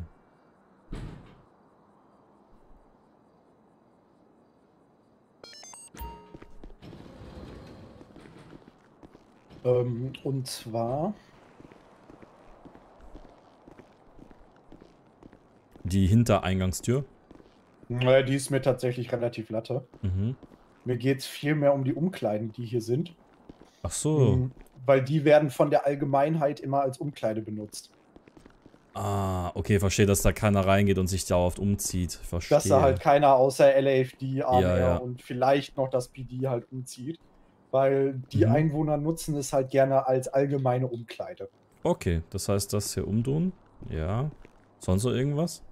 Ähm, und zwar,
Die Hintereingangstür.
naja, die ist mir tatsächlich relativ latte.
Mhm.
Mir geht es viel mehr um die Umkleiden, die hier sind.
Ach so.
Mhm, Weil die werden von der Allgemeinheit immer als Umkleide benutzt.
Ah, okay, verstehe, dass da keiner reingeht und sich dauerhaft umzieht. Verstehe.
Dass da halt keiner außer LAFD, AMR
Ja, ja.
und vielleicht noch das PD halt umzieht. Weil die
Mhm.
Einwohner nutzen es halt gerne als allgemeine Umkleide.
Okay, das heißt, das hier umtun. Ja. Sonst noch irgendwas?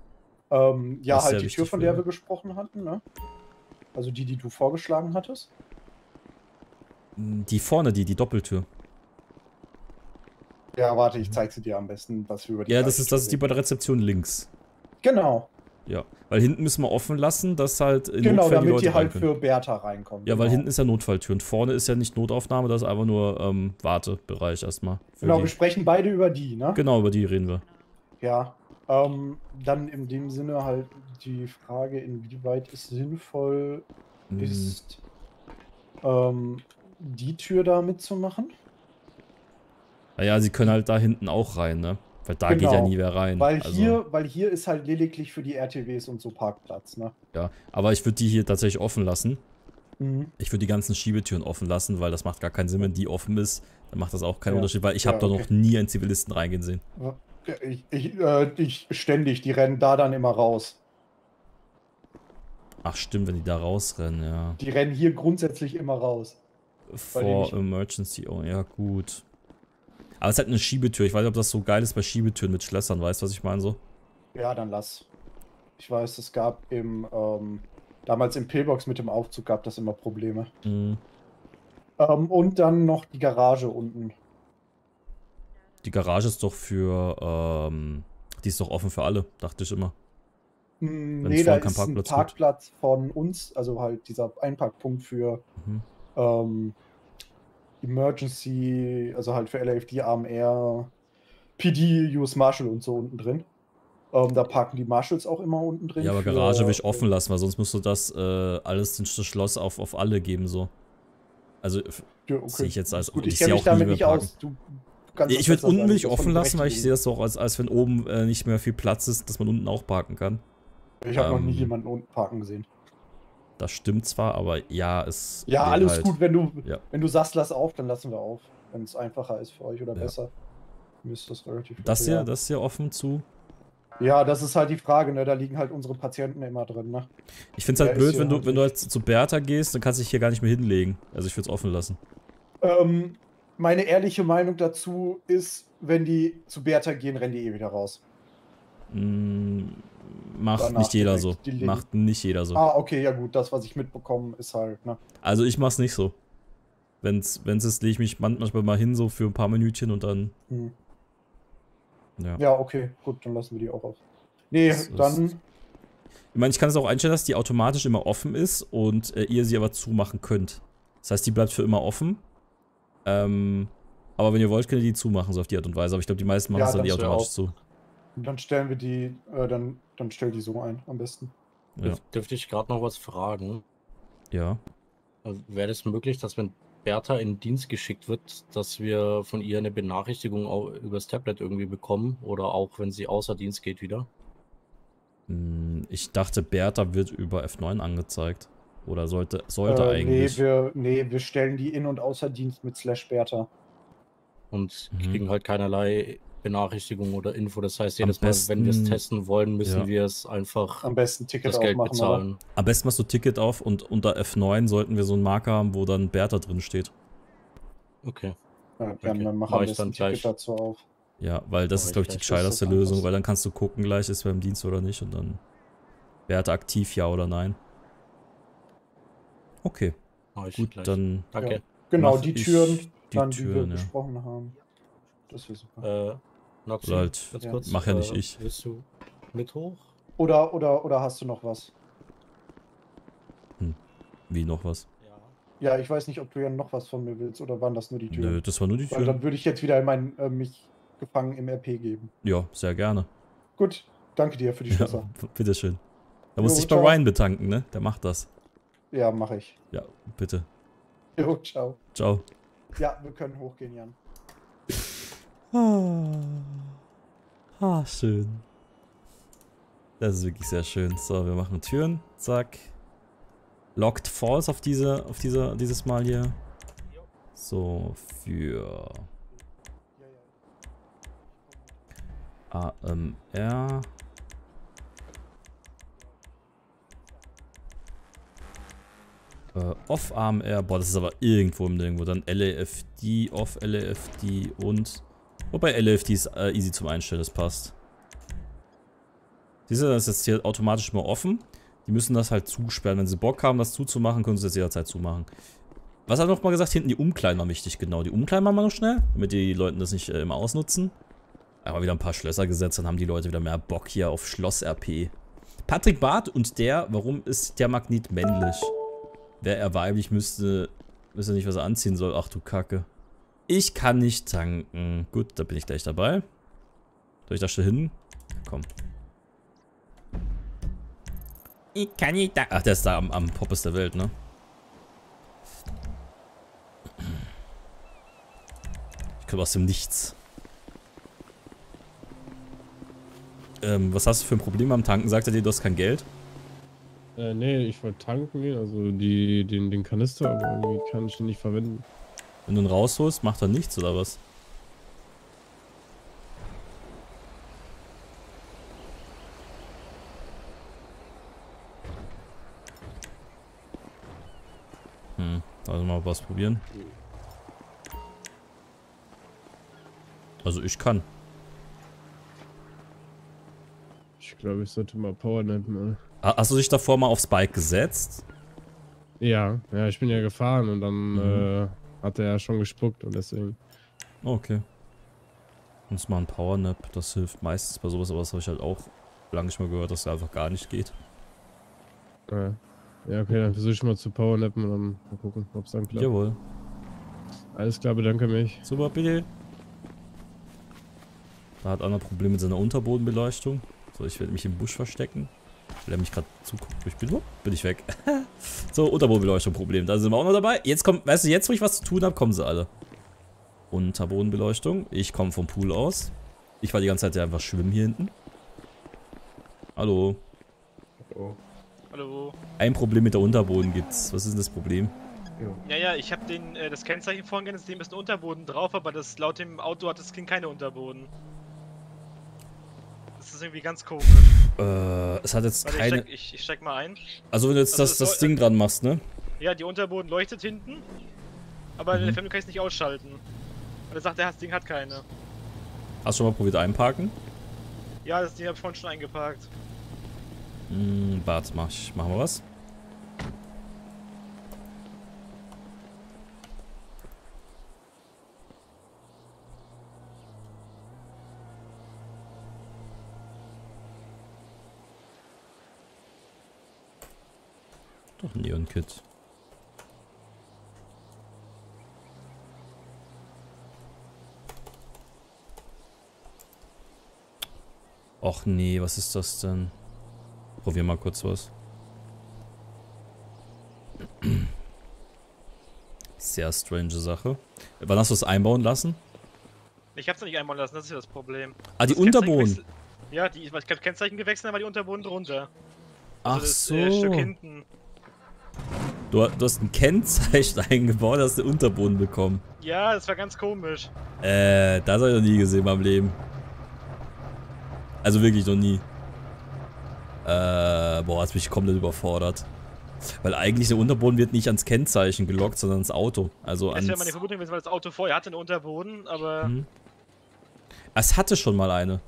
Ähm, ja, halt die Tür, von der wir gesprochen hatten, ne? Also die, die du vorgeschlagen hattest.
Die vorne, die, die Doppeltür.
Ja, warte, ich zeig sie dir am besten, was wir über die
Ja, das ist, das ist die bei der Rezeption links.
Genau,
Ja. Weil hinten müssen wir offen lassen, dass halt in
genau,
Notfall die
damit
Leute
die halt für Bertha reinkommen.
Ja, weil
genau.
hinten ist ja Notfalltür und vorne ist ja nicht Notaufnahme, das ist einfach nur ähm, Wartebereich erstmal.
Genau,
die.
wir sprechen beide über die, ne?
Genau, über die reden wir.
Ja, ähm, dann in dem Sinne halt die Frage, inwieweit es sinnvoll
Hm.
ist, ähm, die Tür da mitzumachen.
Naja, sie können halt da hinten auch rein, ne? Weil da geht ja nie wer rein.
Genau. Weil
also,
hier, weil hier ist halt lediglich für die RTWs und so Parkplatz, ne?
Ja, aber ich würde die hier tatsächlich offen lassen.
Mhm.
Ich würde die ganzen Schiebetüren offen lassen, weil das macht gar keinen Sinn, wenn die offen ist. Dann macht das auch keinen
Ja.
Unterschied, weil ich
Ja,
habe da
okay.
noch nie einen Zivilisten reingehen sehen.
Ich, ich, äh, ich ständig, die rennen da dann immer raus.
Ach stimmt, wenn die da rausrennen, ja.
Die rennen hier grundsätzlich immer raus.
For Emergency, oh ja gut. Aber es ist halt eine Schiebetür. Ich weiß nicht, ob das so geil ist bei Schiebetüren mit Schlössern. Weißt du, was ich meine so?
Ja, dann lass. Ich weiß, es gab im, ähm, damals im Pillbox mit dem Aufzug gab das immer Probleme.
Mhm.
Ähm, und dann noch die Garage unten.
Die Garage ist doch für, ähm, die ist doch offen für alle, dachte ich immer.
Hm,
Wenn
nee, da ist ein
Parkplatz gibt.
Parkplatz von uns, also halt dieser Einparkpunkt für
Mhm.
ähm, Emergency, also halt für LAFD, AMR, PD, US Marshal und so unten drin. Ähm, da parken die Marshals auch immer unten drin.
Ja, aber
für-
Garage will ich offen lassen, weil sonst musst du das äh, alles das Schloss auf, auf alle geben, so. Also
Ja, okay.
sehe ich jetzt als
Gut,
ich
kenne mich damit nicht
parken.
aus. Du
Ich würde unten
sagen,
will ich
das ist
offen lassen, weil ich sehe das so, als, als wenn oben äh, nicht mehr viel Platz ist, dass man unten auch parken kann.
Ich habe noch nie
Ähm,
jemanden unten parken gesehen.
Das stimmt zwar, aber ja, es.
Ja, alles
halt-
gut, wenn du,
Ja.
wenn du sagst, lass auf, dann lassen wir auf. Wenn es einfacher ist für euch oder
Ja.
besser. Mir ist das relativ
Das hier, das hier offen zu.
Ja, das ist halt die Frage, ne? Da liegen halt unsere Patienten immer drin, ne?
Ich finde es halt
Der
blöd,
hier
wenn du,
halt
wenn du halt zu Bertha gehst, dann kannst du dich hier gar nicht mehr hinlegen. Also ich würde es offen lassen.
Ähm, meine ehrliche Meinung dazu ist, wenn die zu Bertha gehen, rennen die eh wieder raus.
Mm, macht
Danach
nicht jeder so. Macht nicht jeder so.
Ah, okay, ja gut, das, was ich mitbekomme, ist halt, ne?
Also ich mach's nicht so. Wenn's, wenn's ist, lege ich mich man- manchmal mal hin, so für ein paar Minütchen und dann.
Hm.
Ja.
Ja, okay, gut, dann lassen wir die auch auf. Nee,
Das ist-
dann.
Ich meine, ich kann es auch einstellen, dass die automatisch immer offen ist und äh, ihr sie aber zumachen könnt. Das heißt, die bleibt für immer offen. Ähm, aber wenn ihr wollt, könnt ihr die zumachen, so auf die Art und Weise. Aber ich glaube, die meisten machen
Ja,
es dann
dann
eh automatisch zu.
Dann stellen wir die, äh, dann, dann stell die so ein, am besten.
Ja.
Dürf, dürfte ich gerade noch was fragen?
Ja.
Also Wäre es möglich, dass wenn Bertha in Dienst geschickt wird, dass wir von ihr eine Benachrichtigung auch übers Tablet irgendwie bekommen? Oder auch wenn sie außer Dienst geht wieder?
Hm, Ich dachte, Bertha wird über F9 angezeigt. Oder sollte, sollte
äh,
eigentlich.
Nee wir, nee, wir stellen die in- und außer Dienst mit Slash Bertha.
Und
Mhm.
kriegen halt keinerlei Benachrichtigung oder Info. Das heißt,
Am
jedes Mal, wenn wir es
besten-
testen wollen, müssen
Ja.
wir es einfach
Am besten Ticket
das Geld
aufmachen,
bezahlen.
Am besten machst du Ticket auf und unter F9 sollten wir so einen Marker haben, wo dann Bertha drin steht.
Okay.
Ja, dann,
Okay.
dann mach
ich
besten
dann
Ticket dazu auf.
Ja, weil das
Mach
ist, glaube ich, die gescheiterste Lösung, weil dann kannst du gucken gleich, ist wer im Dienst oder nicht und dann Bertha aktiv, ja oder nein. Okay.
Ich
Gut,
gleich.
dann
Danke.
Ja. Genau, die
ich
Türen,
die
dann, die wir
Türen, ja.
besprochen haben. Das wäre super.
Äh, Noxy,
halt,
ganz
ja.
kurz.
mach ja nicht
äh,
ich.
Willst du mit hoch?
Oder, oder, oder hast du noch was?
Wie noch was?
Ja, ich weiß nicht, ob du ja noch was von mir willst oder waren das nur die Türen?
Nö, das war nur die
Weil
Türen.
dann würde ich jetzt wieder mein, äh, mich gefangen im RP geben.
Ja, sehr gerne.
Gut, danke dir für die Schlösser.
Ja, bitteschön. Da musst du dich bei. Ryan betanken, ne? Der macht das.
Ja, mache ich.
Ja, bitte.
Jo, ciao.
Ciao.
Ja, wir können hochgehen, Jan.
Ah, schön. Das ist wirklich sehr schön. So, wir machen Türen. Zack. Locked Falls auf diese, auf diese, dieses Mal hier. So, für AMR. Äh, off AMR. Boah, das ist aber irgendwo im Nirgendwo. Dann LAFD, off LAFD und. Wobei LAFD ist äh, easy zum Einstellen, das passt. Siehst du, das ist jetzt hier automatisch mal offen. Die müssen das halt zusperren. Wenn sie Bock haben, das zuzumachen, können sie das jederzeit zumachen. Was hat er noch mal gesagt? Hinten die Umkleiden war wichtig, genau. Die Umkleiden machen wir noch schnell, damit die Leute das nicht äh, immer ausnutzen. Aber wieder ein paar Schlösser gesetzt, dann haben die Leute wieder mehr Bock hier auf Schloss-RP. Patrick Barth und der, warum ist der Magnet männlich? Wäre er weiblich, müsste, müsste nicht, was er anziehen soll. Ach du Kacke. Ich kann nicht tanken. Gut, da bin ich gleich dabei. Soll ich da schnell hin? Komm. Ich kann nicht tanken. Ach, der ist da am, am Poppes der Welt, ne? Ich komme aus dem Nichts. Ähm, was hast du für ein Problem am Tanken? Sagt er dir, du hast kein Geld?
Äh, nee, ich wollte tanken also die, den, den Kanister, aber irgendwie kann ich den nicht verwenden.
Wenn du ihn rausholst, macht er nichts oder was? Hm, also mal was probieren. Also ich kann.
Ich glaube, ich sollte mal Powernappen. Mal.
Ha- Hast du dich davor mal aufs Bike gesetzt?
Ja, ja, ich bin ja gefahren und dann
Mhm.
äh, hat er ja schon gespuckt und deswegen.
Okay. Muss mal ein Powernap, das hilft meistens bei sowas, aber das habe ich halt auch lange nicht mal gehört, dass das einfach gar nicht geht.
Äh, ja, okay, dann versuche ich mal zu Powernappen und dann mal gucken, ob es dann klappt.
Jawohl.
Alles klar, bedanke mich.
Super, bitte. Da hat einer Probleme mit seiner Unterbodenbeleuchtung. So, ich werde mich im Busch verstecken. Weil er mich gerade zuguckt. Ich bin, oh, bin ich weg. so, Unterbodenbeleuchtung Problem. Da sind wir auch noch dabei. Jetzt kommt, weißt du, jetzt wo ich was zu tun habe, kommen sie alle. Unterbodenbeleuchtung. Ich komme vom Pool aus. Ich war die ganze Zeit ja einfach schwimmen hier hinten. Hallo.
Oh.
Hallo.
Ein Problem mit der Unterboden gibt's. Was ist denn das Problem?
Ja, ja, ich habe den äh, das Kennzeichen vorhin gesehen, dem ist ein Unterboden drauf, aber das laut dem Auto hat das Kind keine Unterboden. Das ist irgendwie ganz komisch.
Äh, es hat jetzt
Warte,
keine...
ich, steig, ich, ich steig mal ein.
Also wenn du jetzt
Also
das,
es
das
soll-
Ding dran machst, ne?
Ja, die Unterboden leuchtet hinten, aber
Mhm.
der Film kann ich nicht ausschalten. Und er sagt, der das Ding hat keine.
Hast du schon mal probiert einparken?
Ja, das Ding habe ich vorhin schon eingeparkt.
Hm, warte, mach ich. Machen wir was? Doch ein Neon-Kit. Och nee, was ist das denn? Probier mal kurz was. Sehr strange Sache. Wann hast du es einbauen lassen?
Ich hab's noch nicht einbauen lassen, das ist ja das Problem.
Ah, die
Das
Unterboden.
Ja, die, ich hab Kennzeichen gewechselt, war die Unterboden drunter.
Ach
also das, Äh, Stück
so.
hinten.
Du, du hast ein Kennzeichen eingebaut, hast den Unterboden bekommen.
Ja, das war ganz komisch.
Äh, das habe ich noch nie gesehen in meinem Leben. Also wirklich noch nie. Äh, boah, hast mich komplett überfordert. Weil eigentlich der Unterboden wird nicht ans Kennzeichen gelockt, sondern ans Auto. Also
Das wäre meine Vermutung gewesen, weil das Auto vorher hatte einen Unterboden, aber
Hm. Es hatte schon mal eine.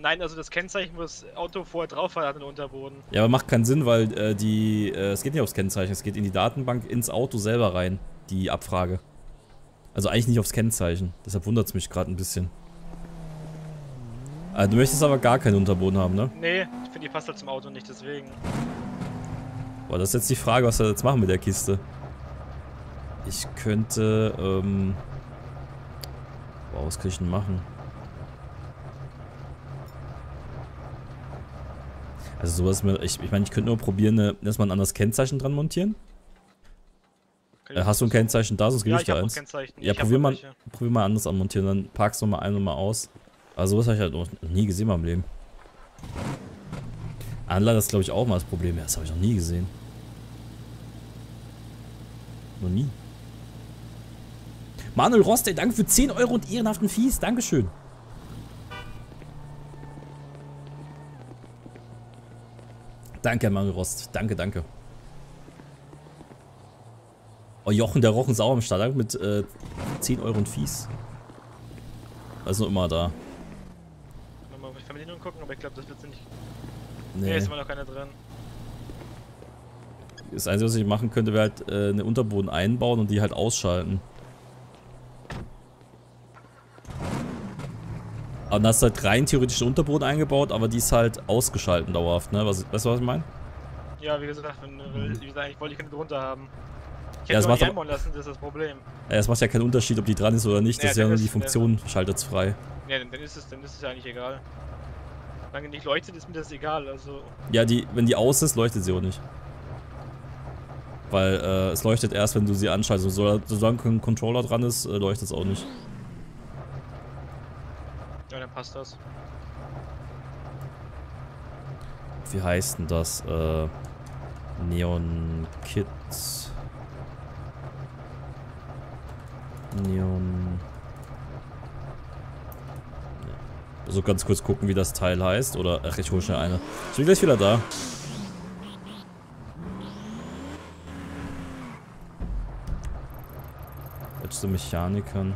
Nein, also das Kennzeichen, wo das Auto vorher drauf war, hatte einen Unterboden.
Ja, aber macht keinen Sinn, weil äh, die, äh, es geht nicht aufs Kennzeichen, es geht in die Datenbank ins Auto selber rein, die Abfrage. Also eigentlich nicht aufs Kennzeichen. Deshalb wundert es mich gerade ein bisschen. Äh, du möchtest aber gar keinen Unterboden haben, ne?
Nee, ich finde die passt halt zum Auto nicht, deswegen.
Boah, das ist jetzt die Frage, was wir jetzt machen mit der Kiste. Ich könnte, ähm... Boah, was kann ich denn machen? Also sowas, mit- ich, ich meine, ich könnte nur probieren, eine, erstmal ein anderes Kennzeichen dran montieren. Äh, hast du ein Kennzeichen da, sonst gebe
Ja,
ich dir eins.
Kennzeichen.
Ja,
Ich
probier mal,
welche.
probier mal anders anmontieren, dann parkst du mal ein und mal aus. Also sowas habe ich halt noch nie gesehen in meinem Leben. Anlader ist glaube ich auch mal das Problem. Ja, das habe ich noch nie gesehen. Noch nie. Manuel Rost, ey, danke für 10 Euro und ehrenhaften Fies. Dankeschön. Danke, Manuel Rost. Danke, danke. Oh, Jochen, der Rochen auch am Start. Mit äh, 10 Euro und Fies. Also immer da.
Nochmal auf die Fernbedienung gucken, aber ich glaube, das wird sie nicht.
Nee.
Nee, ist immer noch keiner drin.
Das Einzige, was ich machen könnte, wäre halt äh, eine Unterboden einbauen und die halt ausschalten. Aber dann hast du halt rein theoretisch den Unterboden eingebaut, aber die ist halt ausgeschalten dauerhaft, ne? Was, weißt du, was ich meine?
Ja, wie gesagt, wenn, weil, wie gesagt, eigentlich wollte ich keine drunter haben. Ich
Ja,
hätte
das
ja,
macht aber-
einbauen lassen, das ist das Problem.
Ja, es macht ja keinen Unterschied, ob die dran ist oder nicht. Das
Ja,
ist ja nur die
ist-
Funktion, schaltet es frei.
Ja, dann, dann ist es, dann ist es ja eigentlich egal. Solange nicht leuchtet, ist mir das egal, also.
Ja, die, wenn die aus ist, leuchtet sie auch nicht. Weil äh, es leuchtet erst, wenn du sie anschaltest. So- Solange kein Controller dran ist, äh, leuchtet es auch nicht.
Ja, dann passt das.
Wie heißt denn das? Äh, Neon Kids. Neon. Also ganz kurz gucken, wie das Teil heißt. Oder, ach, ich hole schnell eine. Ich bin gleich wieder da. Letzte Mechanikern.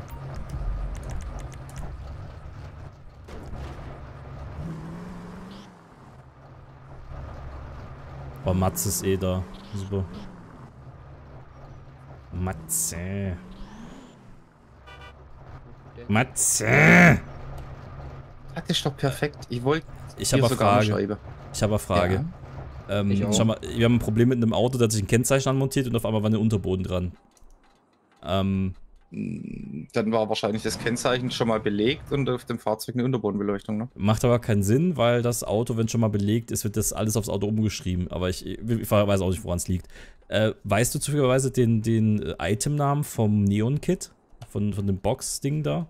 Oh, Matze ist eh da. Super. Matze. Matze!
Das ist doch perfekt. Ich wollte
Ich habe eine Frage. Ich habe eine Frage. Ähm,
Ich auch.
schau mal, wir haben ein Problem mit einem Auto, da hat sich ein Kennzeichen anmontiert und auf einmal war eine Unterboden dran. Ähm,
Dann war wahrscheinlich das Kennzeichen schon mal belegt und auf dem Fahrzeug eine Unterbodenbeleuchtung, ne?
macht aber keinen Sinn, weil das Auto, wenn schon mal belegt ist, wird das alles aufs Auto umgeschrieben. Aber ich, ich weiß auch nicht, woran es liegt. Äh, weißt du zufälligerweise den, den äh, Itemnamen vom Neon-Kit? Von, von dem Box-Ding da?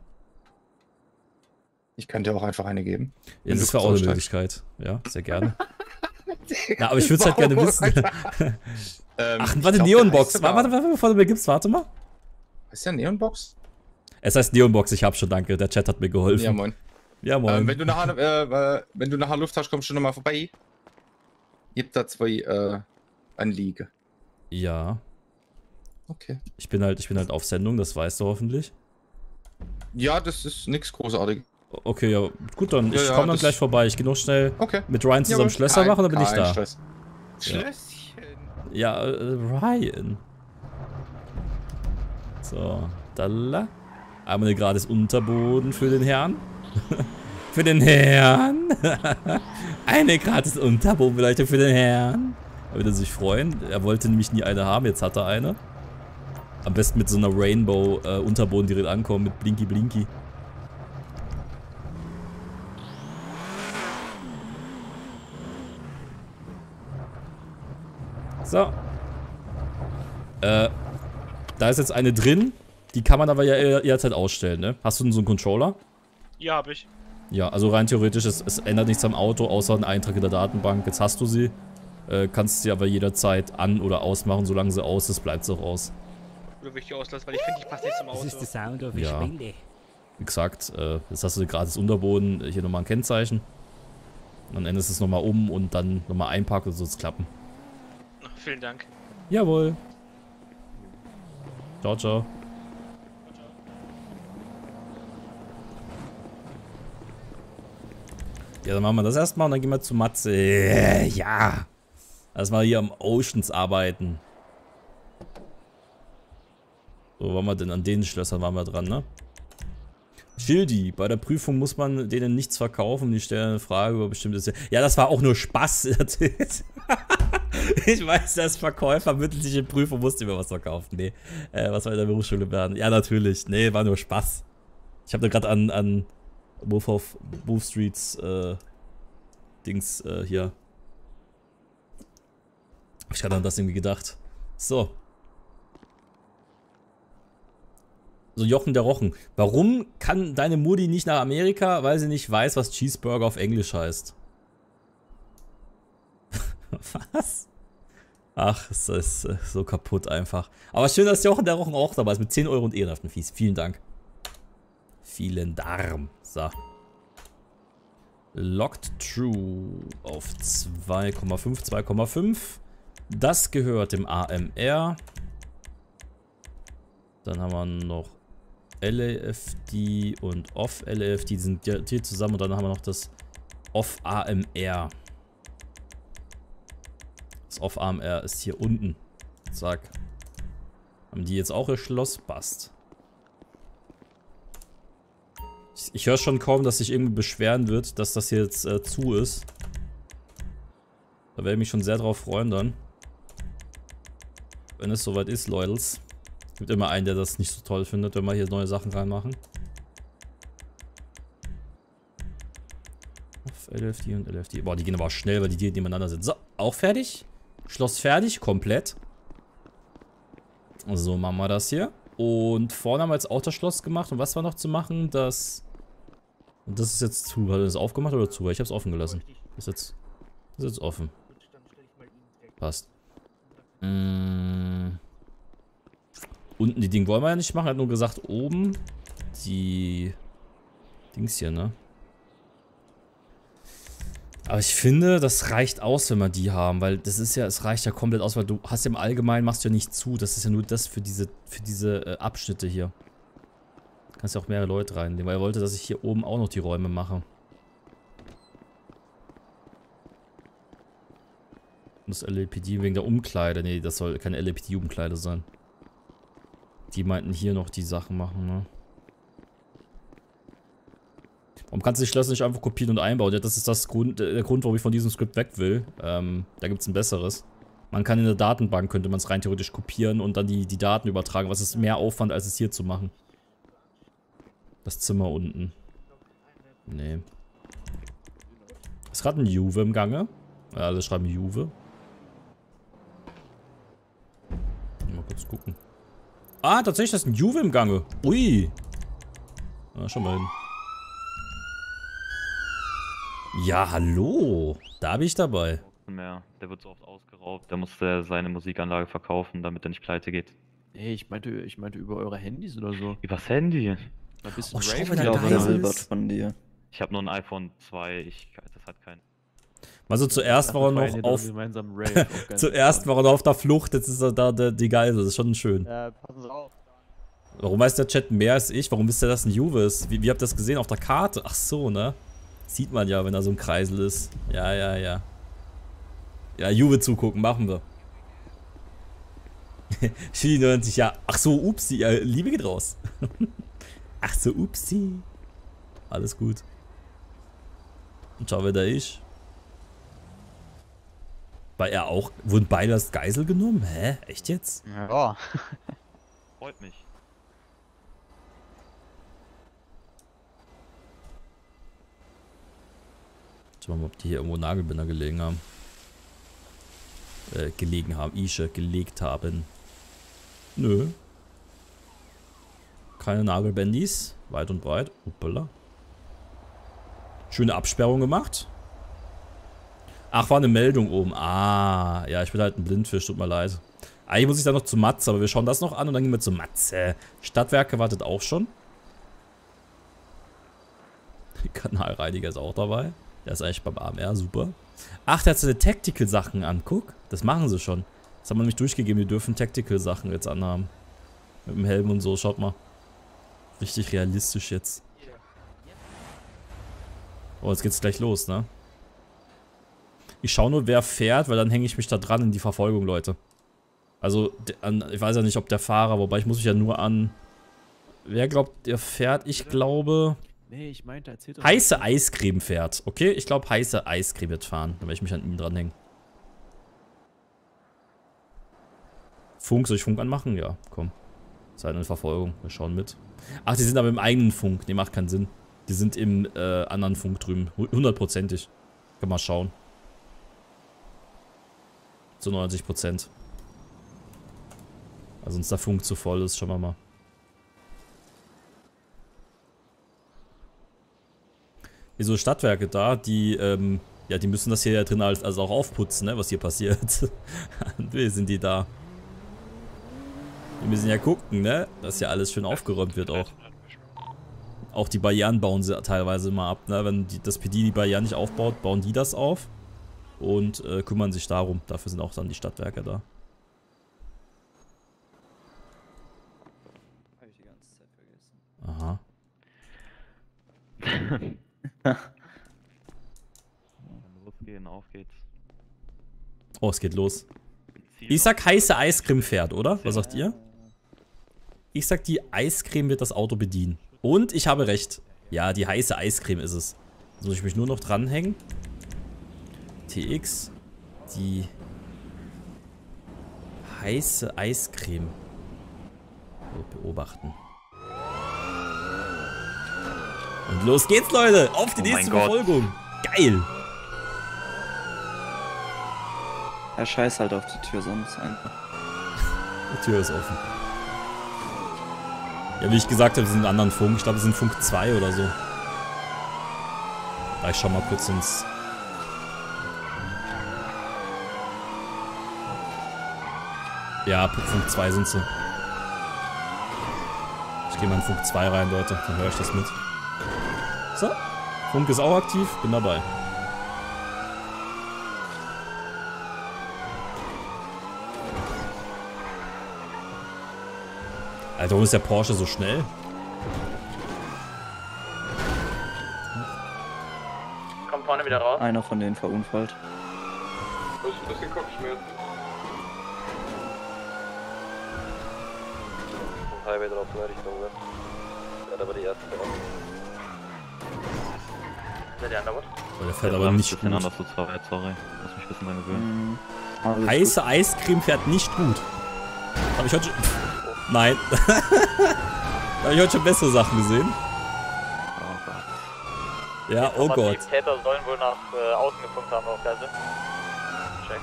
Ich könnte dir auch einfach eine geben.
Ja, das wäre auch eine. Möglichkeit. Ja, sehr gerne. Na, aber ich würde es halt gerne wissen.
Ähm,
Ach,
ich
warte,
glaub,
Neonbox.
der heißt
Warte, warte, warte, bevor du mir gibst, warte mal.
Ist ja Neonbox?
Es heißt Neonbox, ich hab schon, danke. Der Chat hat mir geholfen.
Ja, moin.
Ja, moin.
Ähm, wenn, du nachher, äh, äh, wenn du nachher Luft hast, kommst du nochmal vorbei. Gibt da zwei äh, Anliege.
Ja.
Okay.
Ich bin halt, ich bin halt auf Sendung, das weißt du hoffentlich.
Ja, das ist nichts großartig.
Okay, ja, gut, dann
Ja,
ich
ja,
komme dann gleich vorbei. Ich gehe noch schnell
Okay.
mit Ryan zusammen
Jawohl.
Schlösser
Kein-
machen, dann bin ich da.
Stress.
Ja.
Schlösschen.
Ja, äh, Ryan. So, dalla. Einmal eine gratis Unterboden für den Herrn. für den Herrn. eine gratis Unterbodenbeleuchtung für den Herrn. Er sich freuen. Er wollte nämlich nie eine haben, jetzt hat er eine. Am besten mit so einer Rainbow-Unterboden direkt ankommen, mit Blinky Blinky. So. Äh, da ist jetzt eine drin. Die kann man aber ja jederzeit ausstellen, ne? Hast du denn so einen Controller?
Ja, hab ich.
Ja, also rein theoretisch, es, es ändert nichts am Auto, außer ein Eintrag in der Datenbank. Jetzt hast du sie. Äh, kannst sie aber jederzeit an- oder ausmachen. Solange sie aus ist, bleibt sie auch aus.
Oder will ich die auslassen, weil ich finde, die passt nicht zum Auto.
Das ist der Sound of
Ja.
Spende.
Wie gesagt, äh, jetzt hast du gratis Unterboden. Hier nochmal ein Kennzeichen. Dann endest du es nochmal um und dann nochmal einpacken und so es klappen.
Ach, vielen Dank.
Jawohl. Ciao, ciao. Ja, dann machen wir das erstmal und dann gehen wir zu Matze. Äh, Ja. Erstmal hier am Oceans arbeiten. Wo waren wir denn? An den Schlössern waren wir dran, ne? Schildi, bei der Prüfung muss man denen nichts verkaufen. Die stellen eine Frage über bestimmtes. Ja, das war auch nur Spaß. ich weiß, dass Verkäufer mündliche Prüfung musste mir was verkaufen. Nee, äh, was war in der Berufsschule werden? Ja, natürlich. Nee, war nur Spaß. Ich habe da gerade an, an Wolf of Wolf Streets äh, Dings äh, hier. Ich gerade an das irgendwie gedacht. So. So Jochen der Rochen. Warum kann deine Mutti nicht nach Amerika, weil sie nicht weiß, was Cheeseburger auf Englisch heißt? was? Ach, es ist äh, so kaputt einfach. Aber schön, dass Jochen der Rochen auch dabei ist. Mit 10 Euro und ehrenhaften Fies. Vielen Dank. Vielen Dank. So. Locked True auf 2,5, 2,5. Das gehört dem AMR. Dann haben wir noch LAFD und Off-LAFD. Die sind hier zusammen. Und dann haben wir noch das Off-AMR. Das Off-AMR ist hier unten. Zack. Haben die jetzt auch ihr Schloss? Passt. Ich, ich höre schon kaum, dass sich irgendwie beschweren wird, dass das jetzt äh, zu ist. Da werde ich mich schon sehr drauf freuen dann. Wenn es soweit ist, Leutels. Gibt immer einen, der das nicht so toll findet, wenn wir hier neue Sachen reinmachen. Auf LFD und LFD. Boah, die gehen aber schnell, weil die direkt nebeneinander sind. So, auch fertig. Schloss fertig, komplett. So machen wir das hier. Und vorne haben wir jetzt auch das Schloss gemacht. Und was war noch zu machen? Das... Das ist jetzt zu. Hat er das aufgemacht oder zu? Ich habe es offen gelassen. Ist jetzt... Ist jetzt offen. Passt. Mm. Unten die Ding wollen wir ja nicht machen. Er hat nur gesagt, oben die Dings hier, ne? Aber ich finde, das reicht aus, wenn wir die haben, weil das ist ja, es reicht ja komplett aus, weil du hast ja im Allgemeinen, machst du ja nicht zu. Das ist ja nur das für diese, für diese äh, Abschnitte hier. Kannst ja auch mehrere Leute reinnehmen, weil er wollte, dass ich hier oben auch noch die Räume mache. das LAPD wegen der Umkleide. Nee, das soll keine LAPD-Umkleide sein. Die meinten hier noch die Sachen machen, ne? Warum kannst du die Schlösser nicht einfach kopieren und einbauen? Ja, das ist das Grund, äh, der Grund, warum ich von diesem Skript weg will. Ähm, da gibt es ein besseres. Man kann in der Datenbank, könnte man es rein theoretisch kopieren und dann die, die Daten übertragen. Was ist mehr Aufwand, als es hier zu machen? Das Zimmer unten. Nee. Ist gerade ein Juve im Gange. Ja, alle schreiben Juve. Mal kurz gucken. Ah, tatsächlich, das ist ein Juve im Gange. Ui. Na, schon mal hin. Ja, hallo. Da bin ich dabei.
mehr. Der wird so oft ausgeraubt. Der musste seine Musikanlage verkaufen, damit er nicht pleite geht.
Nee, ich meinte, ich meinte über eure Handys oder so.
Übers Handy?
Ein bisschen
Oh, schau,
Rave
wie der
dabei
geil
ist.
Silbert
von dir.
Ich habe nur ein iPhone 2. Ich, das hat keinen.
Also zuerst war er noch auf...
Rave,
zuerst war er noch auf der Flucht, jetzt ist er da der, die Geisel. Das ist schon schön.
Ja, passen Sie auf.
Warum weiß der Chat mehr als ich? Warum wisst ihr, dass ein Juve ist? Wie, wie habt ihr das gesehen? Auf der Karte? Ach so, ne? Sieht man ja, wenn da so ein Kreisel ist. Ja, ja, ja. Ja, Juve zugucken, machen wir. Chili 90, ja. Ach so, upsi. Ja, Liebe geht raus. Ach so, upsi. Alles gut. Und schau, wer da ist. War er auch... Wurden beide als Geisel genommen? Hä? Echt jetzt?
Ja. Freut mich.
Schauen wir mal, ob die hier irgendwo Nagelbinder gelegen haben. Äh, gelegen haben. Ische, gelegt haben. Nö. Keine Nagelbandys. Weit und breit. Uppala. Schöne Absperrung gemacht. Ach, war eine Meldung oben. Ah, ja, ich bin halt ein Blindfisch, tut mir leid. Eigentlich muss ich da noch zu Matze, aber wir schauen das noch an und dann gehen wir zu Matze. Stadtwerke wartet auch schon. Kanalreiniger ist auch dabei. Der ist eigentlich beim AMR, super. Ach, der hat seine Tactical-Sachen an. Guck, das machen sie schon. Das haben wir nämlich durchgegeben, wir dürfen Tactical-Sachen jetzt anhaben. Mit dem Helm und so, schaut mal. Richtig realistisch jetzt. Oh, jetzt geht's gleich los, ne? Ich schaue nur, wer fährt, weil dann hänge ich mich da dran in die Verfolgung, Leute. Also, ich weiß ja nicht, ob der Fahrer, wobei ich muss mich ja nur an... Wer glaubt, der fährt? Ich glaube...
Nee, ich meinte, erzählt doch
Heiße Eiscreme fährt. Okay, ich glaube, heiße Eiscreme wird fahren. Dann werde ich mich an ihm dranhängen. Funk, soll ich Funk anmachen? Ja, komm. Ist halt eine Verfolgung. Wir schauen mit. Ach, die sind aber im eigenen Funk. Nee, macht keinen Sinn. Die sind im äh, anderen Funk drüben. Hu- Hundertprozentig. Können wir mal schauen. Zu 90 Prozent. Also uns der Funk zu voll ist, schauen wir mal. Wieso Stadtwerke da? Die, ähm, ja, die müssen das hier ja drin als, also auch aufputzen, ne, was hier passiert. Und wir sind die da. Wir müssen ja gucken, ne, dass hier alles schön aufgeräumt wird auch. Auch die Barrieren bauen sie teilweise immer ab, ne, wenn die, das PD die Barrieren nicht aufbaut, bauen die das auf. Und äh, kümmern sich darum. Dafür sind auch dann die Stadtwerke da.
Hab ich die ganze Zeit vergessen.
Aha.
Losgehen, auf geht's.
Oh, es geht los. Ich sag heiße Eiscreme fährt, oder? Was sagt ihr? Ich sag, die Eiscreme wird das Auto bedienen. Und ich habe recht. Ja, die heiße Eiscreme ist es. Jetzt muss ich mich nur noch dranhängen. TX. Die heiße Eiscreme. So, beobachten. Und los geht's, Leute. Auf die
Oh
nächste. Verfolgung. Geil.
Er scheiß halt auf die Tür sonst einfach.
Die Tür ist offen. Ja, wie ich gesagt habe, wir sind in einem anderen Funk. Ich glaube, wir sind Funk 2 oder so. Da ich schau mal kurz ins... Ja, Funk 2 sind sie. Ich gehe mal in Funk 2 rein, Leute. Dann höre ich das mit. So. Funk ist auch aktiv. Bin dabei. Alter, warum ist der Porsche so schnell?
Komm vorne wieder raus.
Einer von denen verunfallt.
Also ein bisschen Kopfschmerzen.
Highway drauf in der Richtung West. Er hat aber die erste Waffe.
Oh, der fährt aber nicht
bisschen
gut.
anders, so zwar, sorry. Lass mich ein bisschen dran gewöhnen.
Alles
Heiße Eiscreme fährt nicht gut. Habe ich heute schon... Nein. Habe ich heute schon bessere Sachen gesehen. Ja, oh Gott.
Die Täter sollen wohl nach äh, außen gefunkt haben auf der Sinn. Check.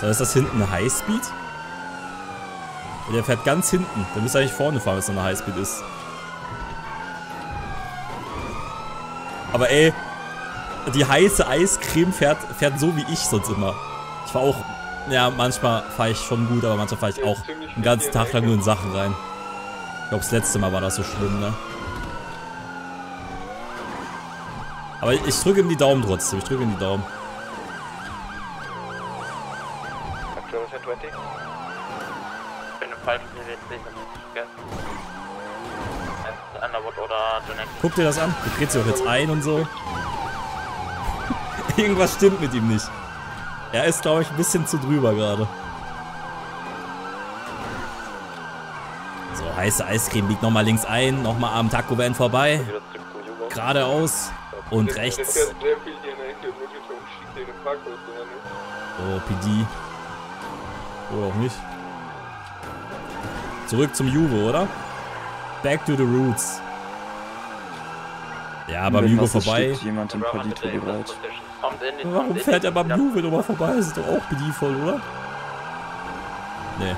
So, ist das hinten eine Highspeed? Der fährt ganz hinten. Der müsste eigentlich vorne fahren, wenn es noch eine Highspeed ist. Aber ey, die heiße Eiscreme fährt, fährt so wie ich sonst immer. Ich fahr auch, ja, manchmal fahre ich schon gut, aber manchmal fahre ich auch einen ganzen Tag lang nur in Sachen rein. Ich glaube, das letzte Mal war das so schlimm, ne? Aber ich, ich drücke ihm die Daumen trotzdem. Ich drücke ihm die Daumen.
Aktuell 1020.
Underwood oder Janek.
Guck dir das an. Du dreht sich auch jetzt ein und so. Irgendwas stimmt mit ihm nicht. Er ist, glaube ich, ein bisschen zu drüber gerade. So, heiße Eiscreme biegt nochmal links ein, nochmal am Taco Van vorbei. Geradeaus und rechts. So, PD. Oder auch nicht. Zurück zum Juve, oder? Back to the roots. Ja, beim
Wenn
Juve
was ist,
vorbei.
jemand im Palito bereit.
Warum fährt er beim Juve nochmal vorbei? Das ist doch auch PD voll, oder? Nee.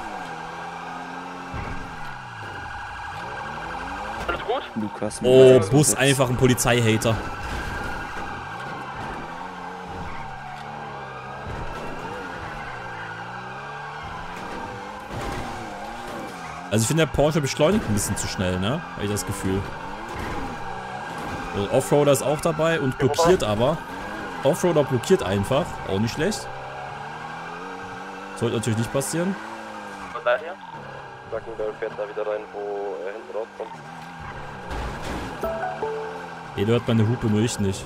Alles gut?
Lukas.
Oh, Bus einfach ein Polizeihater. Also ich finde, der Porsche beschleunigt ein bisschen zu schnell, ne? Habe ich das Gefühl. So, Offroader ist auch dabei und blockiert aber. Offroader blockiert einfach. Auch nicht schlecht. Sollte natürlich nicht passieren.
Wo seid ihr?
Sackenberg fährt da wieder rein, wo er hinten rauskommt.
Ey, du hört meine Hupe, nur ich nicht.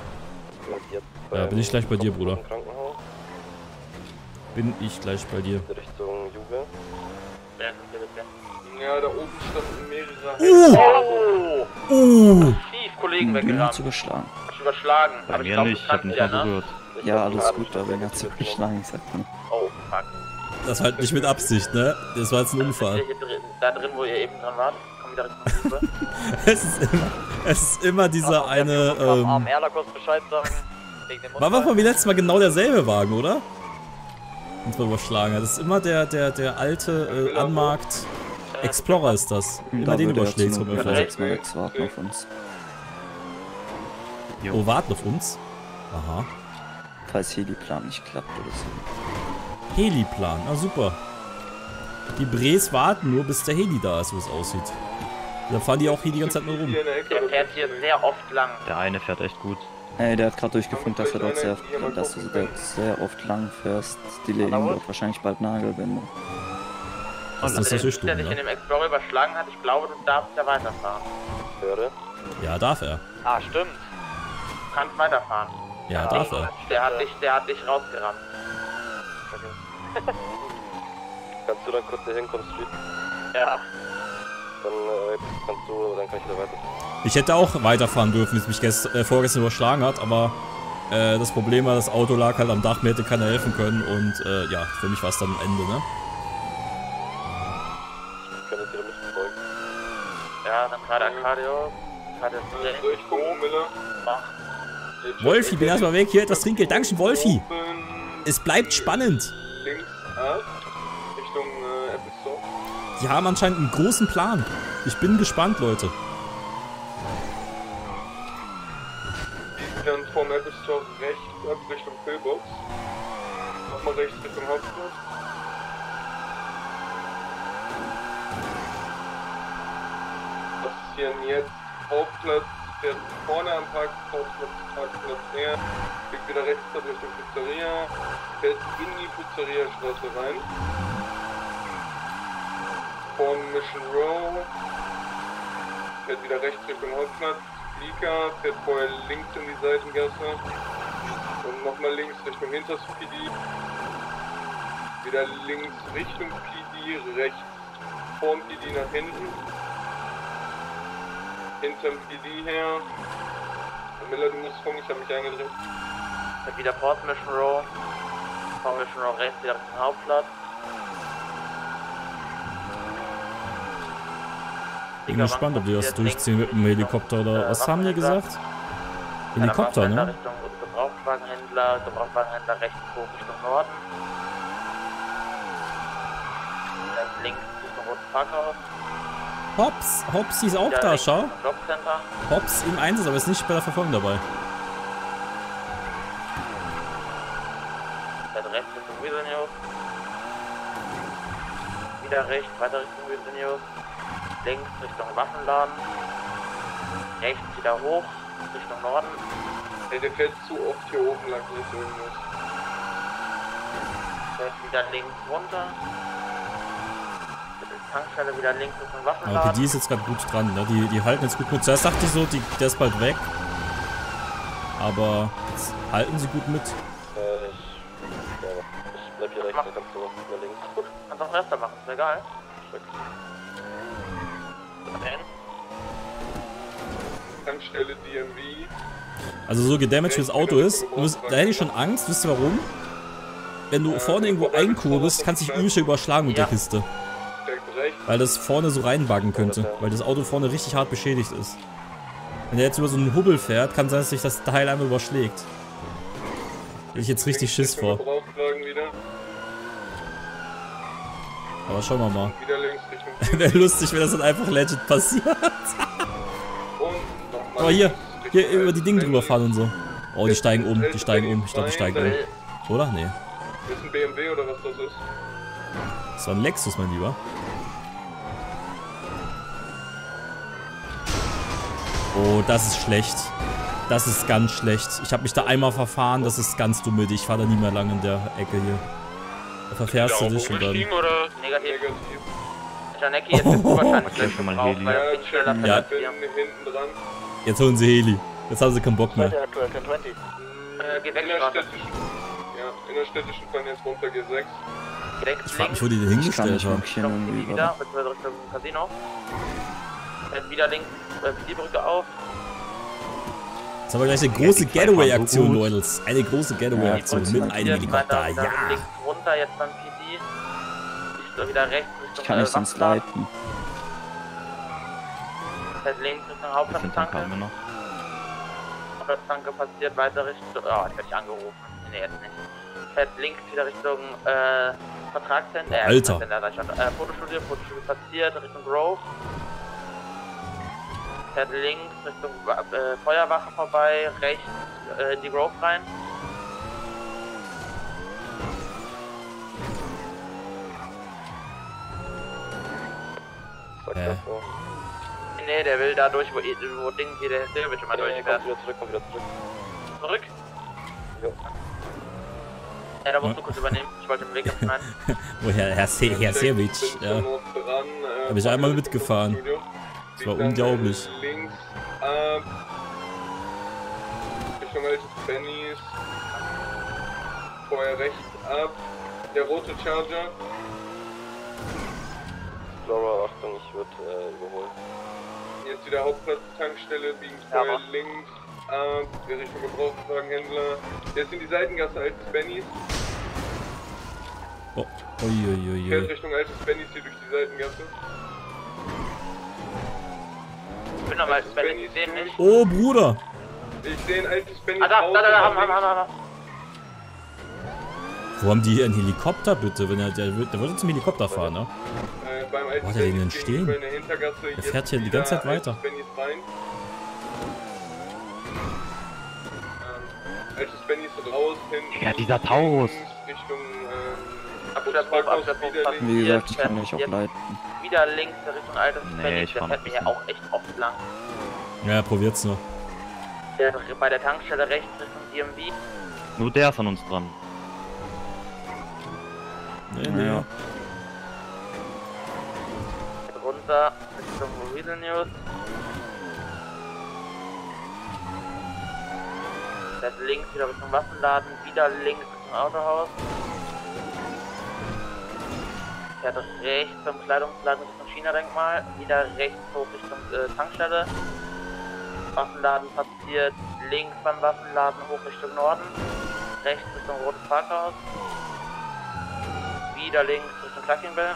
Ja, bin ich gleich bei dir, Bruder. Bin ich gleich bei dir.
Richtung Juve.
Wer ist hier bitte?
Ja, da oben standen mehrere
Oh!
Uh!
Massiv Kollegen
Bin
weggerannt.
zu überschlagen.
Hast du überschlagen?
Bei
Aber ich
mir
glaub,
nicht, ich hab nicht
ja,
mal
ne?
berührt.
Ja, alles gut, aber er hat zu überschlagen, ich sag nur.
Oh, fuck.
Das halt nicht mit Absicht, ne? Das war jetzt ein Unfall.
Da drin, wo ihr eben dran wart. Komm wieder.
Es ist immer, es ist immer dieser eine, ähm...
Erler kurz Bescheid sagen. Wegen dem
War war von wie letztes Mal genau derselbe Wagen, oder? Und man überschlagen hat. Das ist immer der, der, der alte, äh, Unmarkt Explorer ist das. Immer
Da
den
er mit
vor.
der 6x warten auf uns.
Oh, warten auf uns? Aha.
Falls Heli-Plan nicht klappt oder so.
Heliplan, ah super. Die Bres warten nur, bis der Heli da ist, wie es aussieht. Dann fahren die auch hier die ganze Zeit nur rum.
Der fährt hier sehr oft lang.
Der eine fährt echt gut.
Ey, der hat gerade durchgefunkt, dass er dort sehr, dass du dort sehr oft lang fährst. Die legen dort wahrscheinlich bald Nagelbänder.
Das ist
Also
natürlich
der, der dich in
ne?
dem Explorer überschlagen hat, ich glaube, du darfst ja weiterfahren.
Höre.
Ja, darf er.
Ah, stimmt.
Du kannst weiterfahren.
Ja, darf er.
Der hat dich, der hat dich rausgerammt.
Kannst du dann kurz hier hinkommen, Street?
Ja.
Dann äh, kannst du, dann kann ich wieder weiter.
Ich hätte auch weiterfahren dürfen, wie es mich gest äh, vorgestern überschlagen hat, aber äh, das Problem war, das Auto lag halt am Dach, mir hätte keiner helfen können und äh, ja, für mich war es dann am Ende, ne?
Ich kann jetzt wieder mitverfolgen.
Ja, dann gerade Arcadio. Gerade
Durchgucken, Miller.
Mach.
Wolfi, bin erstmal weg, hier etwas Trinkgeld. Dankeschön, Wolfi. Es bleibt spannend.
Links ab, Richtung äh, Apple Store.
Die haben anscheinend einen großen Plan. Ich bin gespannt, Leute.
Dann vom Apple Store rechts ab Richtung Pillbox. Nochmal rechts Richtung Hauptplatz. Passieren jetzt Hauptplatz, fährt vorne am Parkplatz, Parkplatz näher, biegt wieder rechts ab Richtung Pizzeria, fährt in die Pizzeria-Straße rein. Von Mission Row, fährt wieder rechts Richtung Hauptplatz, Speaker, fährt vorher links in die Seitengasse und nochmal links Richtung Hinters PD. Wieder links Richtung PD, rechts vorm PD nach hinten. Hinterm PD her. Miller, du musst kommen, ich habe mich eingedreht.
Dann wieder Port Mission Row. Port Mission Row rechts wieder zum Hauptplatz.
Bin gespannt, ob die das durchziehen mit dem Helikopter oder was haben die gesagt? Helikopter, ne?
Richtung Gebrauchtwagenhändler, Gebrauchtwagenhändler rechts hoch Richtung Norden. Dann links Richtung Roten Parkhaus.
Hops, Hops ist auch
Wieder
da, schau.
Jobcenter.
Hops im Einsatz, aber ist nicht bei der Verfolgung dabei.
Dann rechts Richtung Wieselnews. Wieder rechts, weiter Richtung Wieselnews. Links Richtung Waffenladen. Rechts wieder hoch Richtung Norden.
Ey, der fährt zu oft hier oben lang, hier ist irgendwas.
Fährt wieder links runter. Tankstelle wieder links Richtung
Aber
Waffenladen.
PD ist jetzt gerade gut dran, ne? Die, die halten jetzt gut mit. Zuerst dachte ich so, die, der ist bald weg. Aber jetzt halten sie gut mit.
Äh, ich, ja, ich bleib hier rechts, dann kannst du wieder links.
Gut, kannst auch Rester machen, ist mir egal.
Tankstelle DMV.
Also so gedamaged wie das Auto ist, musst, da hätte ich schon Angst, wisst ihr warum? Wenn du vorne irgendwo einkurbelst, kannst du dich übelst überschlagen mit der Kiste. Weil das vorne so reinbuggen könnte, weil das Auto vorne richtig hart beschädigt ist. Wenn der jetzt über so einen Hubbel fährt, kann sein, dass sich das Teil einmal überschlägt. Hätte ich jetzt richtig Schiss vor. Aber schauen wir mal. Wäre lustig, wenn das dann einfach legit passiert. Aber hier, hier über die Dinge drüber fahren und so. Oh, die steigen um, die steigen um. Ich glaube, die steigen um. Oder? Nee.
Das ist ein BMW oder was das ist?
Das war ein Lexus, mein Lieber. Oh, das ist schlecht. Das ist ganz schlecht. Ich habe mich da einmal verfahren, das ist ganz dumm. Ich fahre da nie mehr lang in der Ecke hier. Da verfährst du dich und dann...
Negativ. Janecki, jetzt bist du wahrscheinlich gleich
schon mal
drauf, weil das geht schneller
Ja.
passieren.
Hinten dran.
Jetzt holen sie Heli. Jetzt haben sie keinen Bock mehr.
aktuell, 1020.
Äh, geh weg.
Ja, innerstädtischen fahren jetzt runter G6.
Rechts,
Ich frag mich, wo die den hingestellt
nicht
haben.
wieder, beziehungsweise Richtung Casino. Dann wieder links äh, PD-Brücke auf.
Jetzt haben wir gleich eine große
die
Getaway-Aktion. Leute. Eine große Getaway-Aktion mit einem Helikopter. Ja!
links runter, jetzt dann PD. Ich so wieder rechts
Ich
Richtung
kann
äh,
nicht sonst leiten.
Fährt links Richtung Hauptstadttanke.
haben wir noch.
Hauptstadttanke passiert weiter Richtung. Oh, ich werde dich angerufen. Nee, jetzt nicht. Fährt links wieder Richtung äh, Vertragscenter. Äh,
Alter.
Vertragscenter. Äh, Fotostudio, Fotostudio passiert Richtung Grove. Fährt links Richtung äh, Feuerwache vorbei, rechts äh, in die Grove rein.
Sag
Äh.
davor.
Nee, der will da durch, wo, wo Ding hier der Silvich immer
Nee, nee,
durchfährt.
komm wieder zurück, komm wieder zurück.
Zurück?
Jo.
Ja, da musst du kurz übernehmen. Ich wollte den Weg abschneiden.
Woher? Herr, Se Herr Sevic. Ja.
Äh,
Hab ich einmal mitgefahren. Das war unglaublich.
Links ab. Richtung altes Bennys. Vorher rechts ab. Der rote Charger.
Laura, Achtung, ich würde äh, überholen.
Jetzt wieder Hauptplatz-Tankstelle, biegen
Ja,
vorher
aber-
links ab. Wir Richtung Gebrauchtwagenhändler. Jetzt in die Seitengasse altes Bennys.
Oh,
Fährt
uiuiui.
Richtung altes Bennys hier durch die Seitengasse.
Ich bin nochmal, ich bin ich sehe nicht.
Oh, Bruder.
Ich sehe ein altes Bennys
Ah, da, da, da, da, haben, haben, haben, haben.
Wo haben die hier einen Helikopter, bitte? Wenn er, der, der würde zum Helikopter fahren, ne?
Äh, beim alten
Wo hat er den denn stehen?
der
fährt hier die ganze Zeit
altes
weiter.
Ähm, altes Bennys raus, hinten.
Ja, dieser Taurus.
Richtung, ähm,
passiert.
links.
Wie gesagt, ich kann nicht auch leiten.
Wieder links Richtung altes
Nee, ich
Der fährt
noch
mir hier auch echt oft lang.
Ja, probiert's nur.
Der bei der Tankstelle rechts Richtung DMV.
Nur der ist an uns dran.
Nee, nee.
Naja.
runter Richtung Weasel News. Fährt links wieder Richtung Waffenladen, wieder links Richtung Autohaus. Fährt rechts beim Kleidungsladen Richtung China-Denkmal, wieder rechts hoch Richtung äh, Tankstelle. Waffenladen passiert, links beim Waffenladen hoch Richtung Norden, rechts Richtung Rotes Parkhaus. Wieder links Richtung.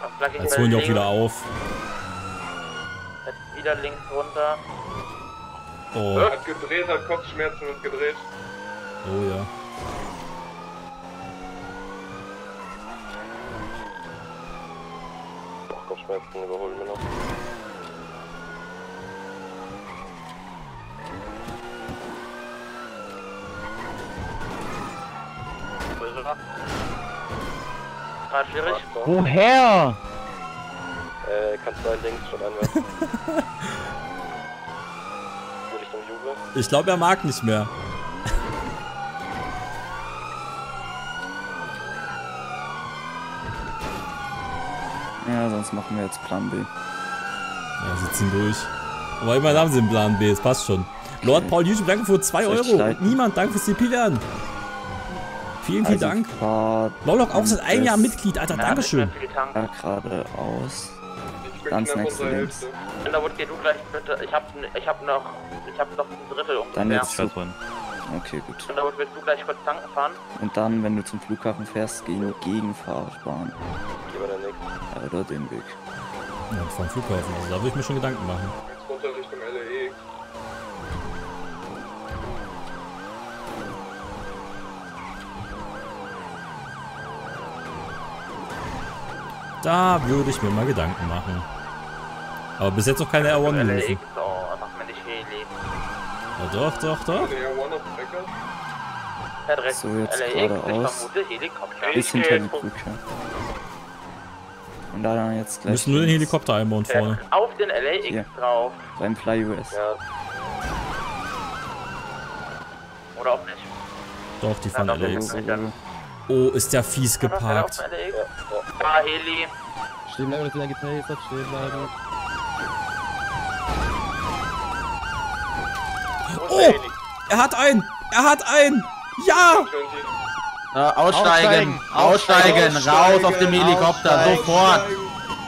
Beim Cluckingbell
Jetzt holen die auch wieder auf.
fährt Wieder links runter.
Oh,
Hat gedreht, hat Kopfschmerzen und gedreht.
oh ja.
Kopfschmerzen überholen wir noch.
Wo ist er? Gerade schwierig.
Woher?
Äh, kannst du links schon anwerfen.
Ich glaube, er mag nicht mehr.
Ja, sonst machen wir jetzt Plan B.
Ja, sie ziehen durch. Aber immerhin haben sie einen Plan B, es passt schon. Lord Paul YouTube, danke für 2
Soll ich
Euro. Und niemand, danke fürs CP lernen. Vielen, vielen
Also
Dank. Lolok auch seit einem Jahr Mitglied, Alter,
Ja,
Dankeschön.
geradeaus.
Ich bin
Ganz nächste links.
Hälfte.
Underwood, geh du gleich bitte. Ich hab, ich hab noch, ich hab noch ein Drittel ungefähr.
Dann jetzt
wohin.
Okay, gut.
Underwood, willst du gleich kurz tanken fahren?
Und dann, wenn du zum Flughafen fährst, gehen gegen Fahrbahn.
Geh mal nächste.
Ja, oder den Weg.
Ja, vom Flughafen, also da würde ich mir schon Gedanken machen.
Jetzt runter Richtung LAX.
Da würde ich mir mal Gedanken machen. Aber bis jetzt noch keine R1 gerufen.
LAX, oh, mach mir nicht Heli.
Ja, doch, doch, doch.
Der
So, jetzt
LAX, ich
geradeaus.
vermute Helikopter.
Bis hinter die Brücke. Und da dann jetzt
Wir
gleich
müssen nur den Helikopter einbauen vorne.
Auf den LAX
Hier.
drauf.
beim Fly US.
Ja,
Oder auch nicht.
Doch, die fahren LAX.
das ist
Oh, ist der fies geparkt.
Ah, Heli.
Stehen bleiben, sind getasert, stehen bleiben.
Oh! Er hat einen! Er hat einen! Ja!
aussteigen, aussteigen, raus auf dem Helikopter, sofort.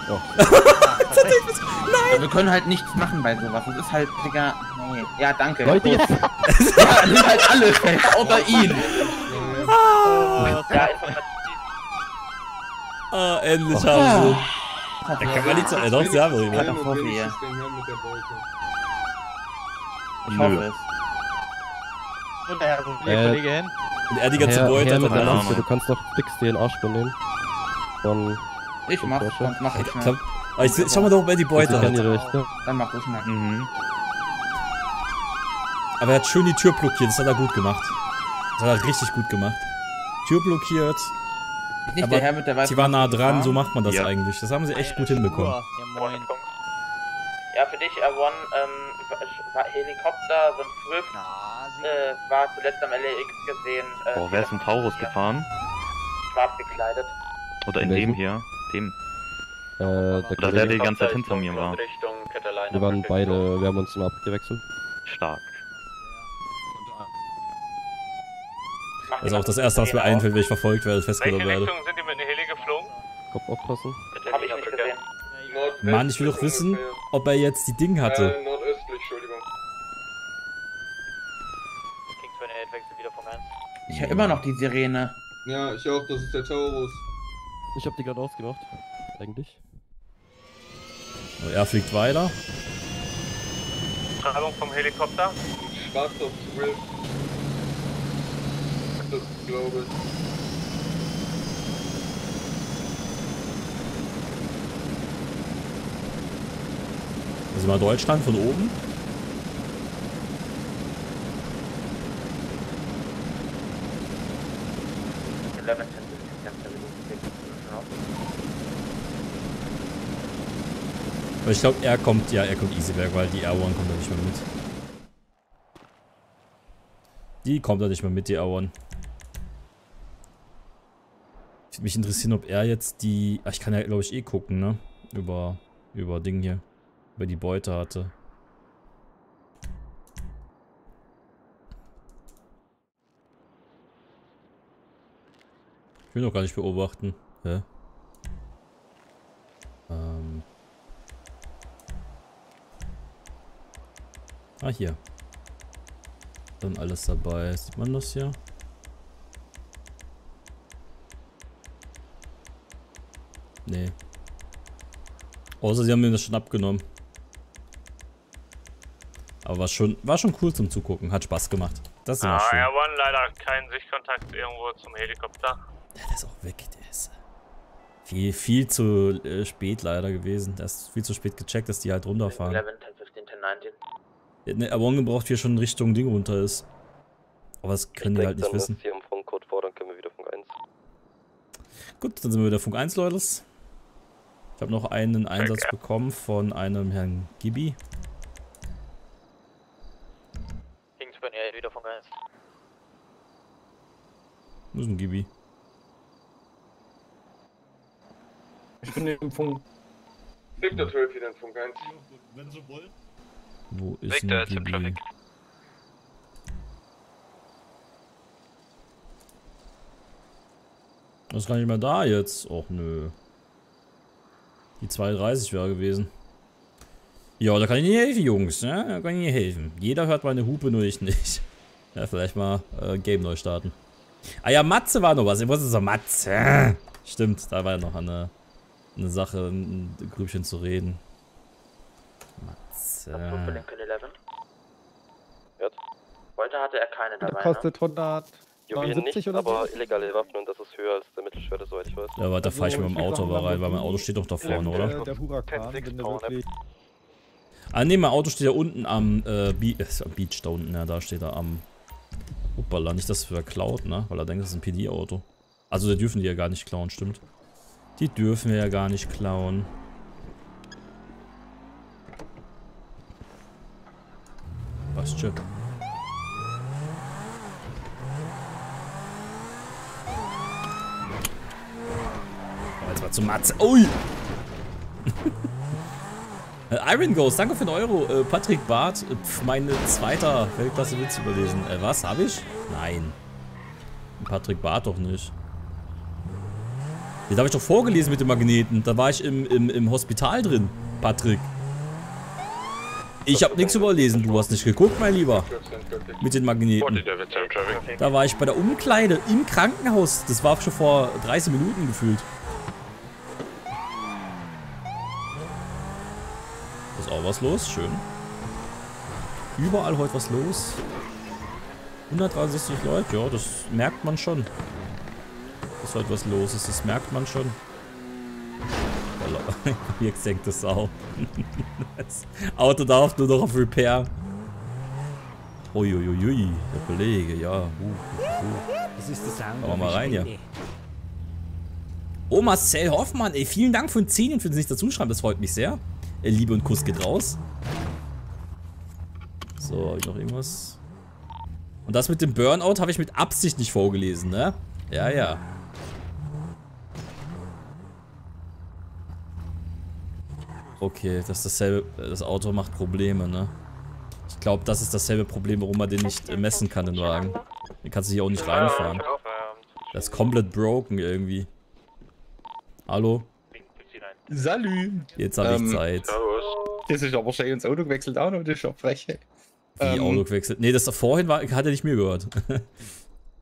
Nein!
Wir können halt nichts machen bei sowas. Das ist halt, Digga, nee. Ja, danke.
Leute, jetzt!
Ja, sind halt alle fest, außer ihn. Ja,
Ah, endlich haben sie. Da kann man nicht so. Äh, doch, sie haben ihn.
Katastrophe hier. Den Herrn mit der Beute.
Ich
Nö.
hoffe es.
Und der wo
Äh,
Kollege hin?
Und er die ganze Beute hat
mit
er
der
dann
Lanze, du kannst noch fix den Arschbund nehmen. Von
Ich
mach, sonst
mach
Ich glaub, aber ich, schau mal doch, wer die Beute hat.
Rechte.
Dann mach ich mal.
Mhm.
Aber er hat schön die Tür blockiert, das hat er gut gemacht. Das hat er richtig gut gemacht. Tür blockiert.
Nicht
Aber
der Herr mit der weißen
sie war nah dran, so macht man das
Ja.
eigentlich. Das haben sie echt gut hinbekommen.
Ja, moin.
Ja, für dich, R1, ähm, war Helikopter, so ein Swift, äh, war zuletzt am LAX gesehen, äh,
Boah, wer ist ein Taurus gefahren?
schwarz gekleidet.
Oder in
Welchen?
dem hier? Dem.
Äh, der
Oder der, der die ganze Zeit hinter mir war.
Richtung
wir waren beide, wir haben uns immer abgewechselt.
Stark.
Das ist auch das erste, was mir einfällt, wenn ich verfolgt werde, festgenommen werde.
sind die mit einem Heli geflogen?
Kopf aufpassen.
Hab ich nicht gesehen.
Mann, ich will doch wissen, ob er jetzt die Ding hatte.
Äh, nordöstlich, Entschuldigung.
Ich höre immer noch die Sirene.
Ja, ich auch, das ist der Taurus.
Ich hab die gerade ausgemacht. Eigentlich.
Und er fliegt weiter.
Beschreibung vom Helikopter.
Schwarz auf Swift. Das glaube ich.
Also mal Deutschland von oben. Aber ich glaube, er kommt, ja, er kommt Easyberg, weil die R1 kommt da nicht mehr mit. Die kommt da nicht mehr mit, die R1. Ich würde mich interessieren, ob er jetzt die... Ach, ich kann ja, glaube ich, eh gucken, ne? Über, über Ding hier. Wer die Beute hatte. Ich will noch gar nicht beobachten. Hä? Ähm. Ah, hier. Dann alles dabei. Sieht man das hier? Nee. Außer sie haben mir das schon abgenommen. Aber war schon, war schon cool zum Zugucken. Hat Spaß gemacht. Das ist immer
Ah,
schön.
Air One leider keinen Sichtkontakt irgendwo zum Helikopter.
Ja, der ist auch weg. Der ist viel, viel zu äh, spät leider gewesen. Der ist viel zu spät gecheckt, dass die halt runterfahren.
11, 10, 15, 10, 19.
Ja, Ne, Avon gebraucht, wie er schon Richtung Ding runter ist. Aber das können die halt nicht wissen.
hier im Frontcode vor, dann können wir wieder Funk 1.
Gut, dann sind wir wieder Funk 1, Leute. Ich habe noch einen Einsatz bekommen von einem Herrn Gibi. Wo ist ein Gibi?
Ich bin im Funk.
Victor 12 wieder in Funk 1.
Wenn Sie wollen.
Wo ist
Victor
ein
ist im
Gibi?
Traffic.
Das ist gar nicht mehr da jetzt. Och nö. Die 230 wäre gewesen. Ja, da kann ich nicht helfen, Jungs. Ne? Da kann ich nicht helfen. Jeder hört meine Hupe, nur ich nicht. Ja, vielleicht mal äh, Game neu starten. Ah ja, Matze war noch was. Was ist so Matze? Stimmt, da war ja noch eine, eine Sache, ein Grübchen zu reden. Matze.
Abflug für Lincoln 11. Heute hatte er keine dabei, ne?
Kostet 100.
Juwelen
79
nicht,
oder
aber
so?
illegale Waffen und das ist höher als der Mittelschwerte, soweit ich weiß.
Ja, aber da fahre ich mit dem
Also,
Auto
ich
aber rein, weil mein Auto steht doch da vorne,
Der,
oder?
der Huracan, wenn der wirklich...
Ah ne, mein Auto steht ja unten am, äh, Be äh, am Beach da unten, ja, da steht er am... Hoppala, nicht, dass wir klaut, ne? Weil er denkt, das ist ein PD-Auto. Also, da dürfen die ja gar nicht klauen, stimmt. Die dürfen wir ja gar nicht klauen. Was, Chip? Jetzt mal zu Matze. Ui! Äh, Iron Ghost, danke für den Euro. Äh, Patrick Barth, äh, pf, mein zweiter Weltklasse-Witz überlesen. Äh, was, hab ich? Nein. Patrick Barth doch nicht. Den habe ich doch vorgelesen mit dem Magneten. Da war ich im, im, im Hospital drin, Patrick. Ich habe nichts überlesen. Du hast nicht geguckt, mein Lieber. Mit den Magneten. Da war ich bei der Umkleide im Krankenhaus. Das war schon vor 30 Minuten gefühlt. Auch was los, schön. Überall heute was los. 163 Leute, ja, das merkt man schon. Dass heute was los ist, das merkt man schon. Senkt das Sau. Das Auto darf nur noch auf Repair. Uiuiui, der Kollege, ja. Uh, uh, uh.
Das ist der Sound.
Schauen wir mal rein hier.
Spende.
Oh, Marcel Hoffmann, ey, vielen Dank für den 10 und für das nicht dazuschreiben, das freut mich sehr. Äh, Liebe und Kuss geht raus. So, hab ich noch irgendwas? Und das mit dem Burnout habe ich mit Absicht nicht vorgelesen, ne? Ja, ja. Okay, das ist dasselbe, das Auto macht Probleme, ne? Ich glaube, das ist dasselbe Problem, warum man den nicht äh, messen kann, den Wagen. Den kannst du hier auch nicht reinfahren. Das ist komplett broken irgendwie. Hallo?
Salü.
Jetzt habe ich
Ähm,
Zeit.
Das ist aber schön ins Auto gewechselt auch noch, das ist ja frech.
Wie
Ähm,
Auto gewechselt? Nee, das da vorhin war, hat er nicht mir gehört.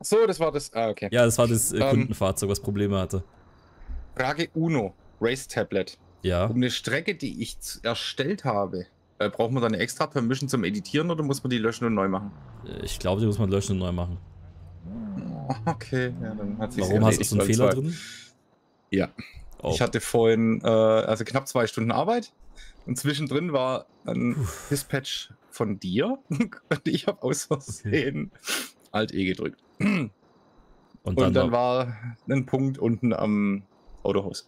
So, das war das. Ah, okay.
ja, das war das äh,
Ähm,
Kundenfahrzeug, was Probleme hatte.
Frage Uno, Race Tablet.
Ja.
Um eine Strecke, die ich erstellt habe, äh, braucht man da eine extra Permission zum Editieren oder muss man die löschen und neu machen?
Äh, Ich glaube, die muss man löschen und neu machen.
Okay, ja, dann hat sich
Warum hast du so einen Fehler drin?
Ja.
Oh.
Ich hatte vorhin, äh, also knapp zwei Stunden Arbeit und zwischendrin war ein Dispatch von dir und ich habe aus Versehen Alt-E gedrückt. Und,
dann
dann,
war-
ein Punkt unten am Autohaus.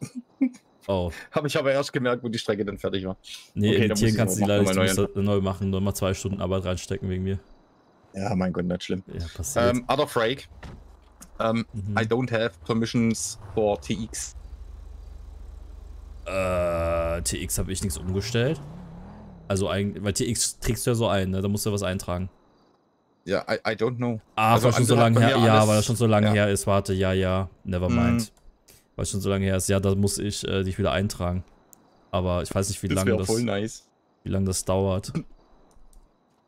Oh.
Habe ich aber erst gemerkt, wo die Strecke dann fertig war.
Nee,
Okay,
editieren kannst du die leider nicht.
neu
Du neu machen. Nur mal zwei Stunden Arbeit reinstecken wegen mir.
Ja, mein Gott, nicht schlimm.
Ja, passiert.
Ähm, other Frag. Um,
Mhm.
I don't have permissions for TX.
Äh, TX habe ich nichts umgestellt. Also eigentlich, weil TX trägst du ja so ein, ne? Da musst du ja was eintragen.
Ja, I, I don't know.
Ah,
Also
weil schon so lange her. Ja, weil das schon so lange her ist. Warte, ja, ja. Never
Mhm.
mind. Weil schon so lange her ist. Ja, da muss ich äh, dich wieder eintragen. Aber ich weiß nicht, wie
Das
lange das,
voll nice.
wie lange das dauert.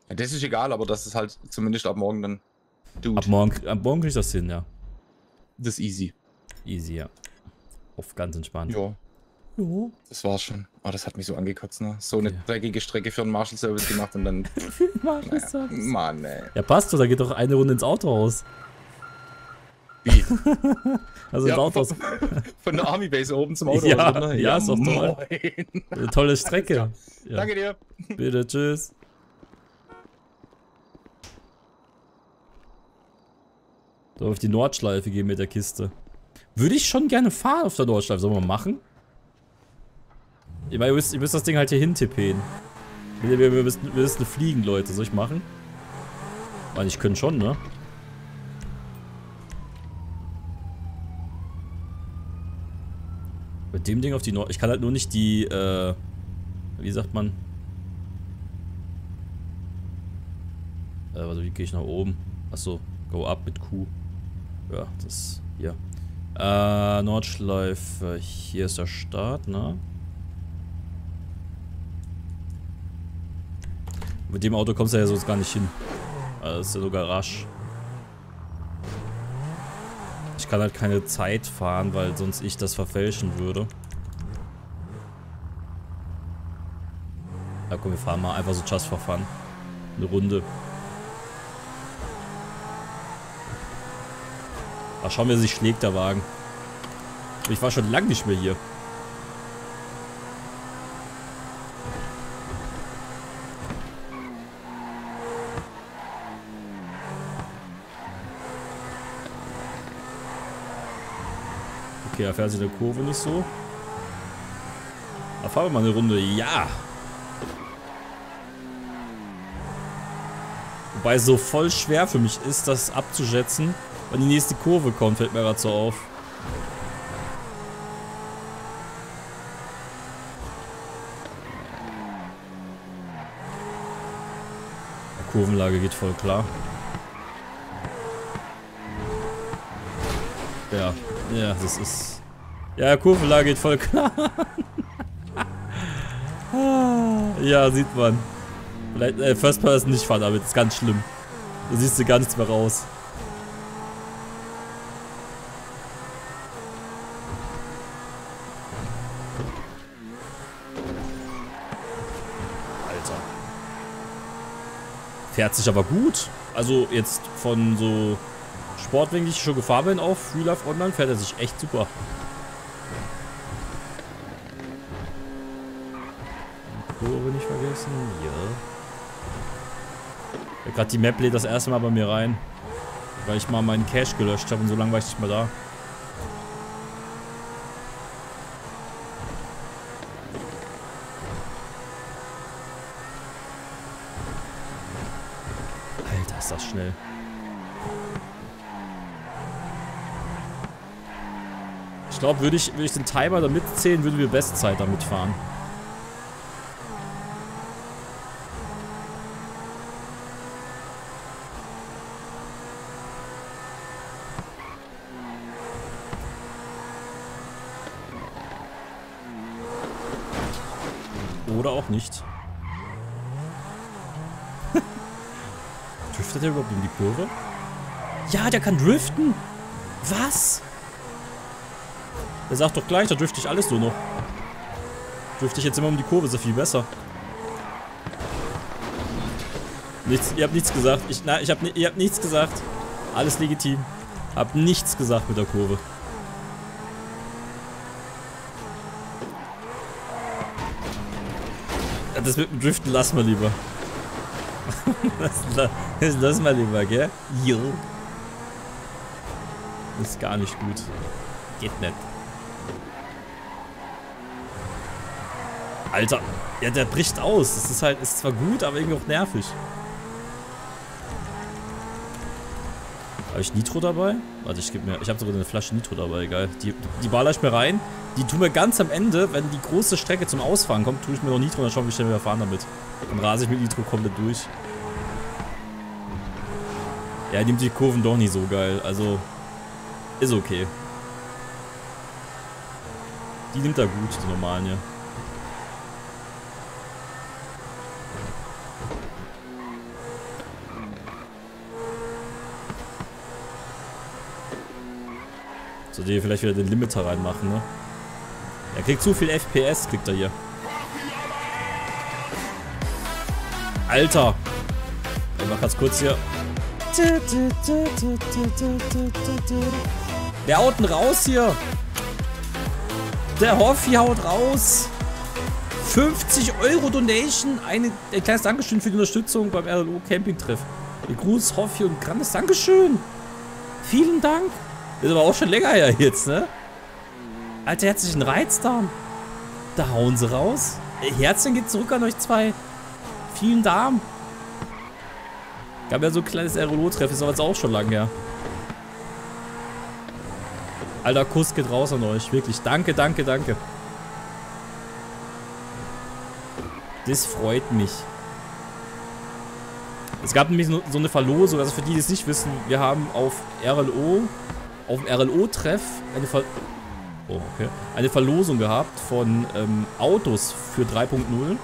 Ja, das ist egal, aber das ist halt zumindest ab morgen dann. Dude.
Ab morgen, ab morgen krieg ich das hin, ja.
Das ist easy.
Easy, ja. Auf ganz entspannt.
Ja.
Jo.
Das war's schon. Oh, das hat mich so angekotzt, ne? So eine dreckige Strecke für einen Marshall Service gemacht und dann.
Marshall
naja, Mann, ey.
Ja, passt doch, da geht doch eine Runde ins Autohaus.
Wie?
Also ins
Ja,
Autohaus.
von, von der Army Base oben zum Auto.
Ja,
oder?
ja, ist doch toll. Eine tolle Strecke. Ja.
Danke dir.
Bitte, tschüss. So, auf die Nordschleife gehen mit der Kiste. Würde ich schon gerne fahren auf der Nordschleife. Sollen wir machen? Ich meine, ihr müsst, ihr müsst das Ding halt hier hin tippen. Wir, wir, wir, müssen, wir müssen fliegen, Leute. Soll ich machen? Weil ich könnte schon, ne? Mit dem Ding auf die Nord... Ich kann halt nur nicht die, äh... Wie sagt man? Äh, also wie gehe ich nach oben? Achso, go up mit Q. Ja, das hier. Äh, Nordschleife. Hier ist der Start, ne? Mit dem Auto kommst du ja sonst gar nicht hin. Also das ist ja sogar rasch. Ich kann halt keine Zeit fahren, weil sonst ich das verfälschen würde. Ja komm, wir fahren mal einfach so just for fun. Eine Runde. Ach, schauen wir, wie sich schlägt der Wagen. Ich war schon lange nicht mehr hier. Okay, er fährt sich der Kurve nicht so. Da fahren wir mal eine Runde. Ja! Wobei es so voll schwer für mich ist, das abzuschätzen. Wann die nächste Kurve kommt, fällt mir gerade so auf. Die Kurvenlage geht voll klar. Ja, ja, das ist... Ja, Kurvenlage geht voll klar. Ja, sieht man. Vielleicht, äh, First Person nicht fahren damit, ist ganz schlimm. Da siehst du gar nichts mehr raus. Alter. Fährt sich aber gut. Also jetzt von so Sportwagen, die ich schon gefahren bin auf Real Life Online, fährt er sich echt super. Ja. ja Gerade die Map lädt das erste Mal bei mir rein. Weil ich mal meinen Cache gelöscht habe und so lange war ich nicht mehr da. Alter, ist das schnell. Ich glaube, würde ich, würde ich den Timer da mitzählen, würden wir Bestzeit damit fahren. Oder auch nicht. Driftet er überhaupt in die Kurve? Ja, der kann driften. Was? Der sagt doch gleich, da drifte ich alles so noch. Drifte ich jetzt immer um die Kurve, ist ja viel besser. Nichts, ihr habt nichts gesagt. Ich, na, ich hab, ihr habt nichts gesagt. Alles legitim. Hab nichts gesagt mit der Kurve. Das mit dem Driften lass mal lieber. das, la- das lass mal lieber, gell? Jo. Ist gar nicht gut. Geht nicht. Alter, ja, der bricht aus. Das ist halt, ist zwar gut, aber irgendwie auch nervig. Habe ich Nitro dabei? Warte, ich gebe mir. Ich habe sogar eine Flasche Nitro dabei, geil. Die, die baller ich mir rein. Die tun wir ganz am Ende, wenn die große Strecke zum Ausfahren kommt, tue ich mir noch Nitro und dann schauen wir, wie schnell wir fahren damit. Dann rase ich mit Nitro komplett durch. Ja, nimmt die Kurven doch nicht so geil. Also, ist okay. Die nimmt er gut, die normalen hier. Sollte hier vielleicht wieder den Limiter reinmachen, ne? Er kriegt zu viel FPS, kriegt er hier. Alter! Ich mach ganz kurz hier. Der haut ihn raus hier. Der Hoffi haut raus. 50 Euro Donation. Eine, ein kleines Dankeschön für die Unterstützung beim RLO Camping Treff. Ihr Gruß, Hoffi und grandes Dankeschön. Vielen Dank. Ist aber auch schon länger her jetzt, ne? Alter, herzlichen Reizdarm. Da hauen sie raus. Herzchen geht zurück an euch zwei. Vielen Dank. Gab ja so ein kleines RLO-Treff, ist aber jetzt auch schon lang her. Alter, Kuss geht raus an euch. Wirklich. Danke, danke, danke. Das freut mich. Es gab nämlich so eine Verlosung, also für die, die es nicht wissen, wir haben auf RLO, auf dem RLO-Treff eine, Ver oh, okay. eine Verlosung gehabt von ähm, Autos für 3.0.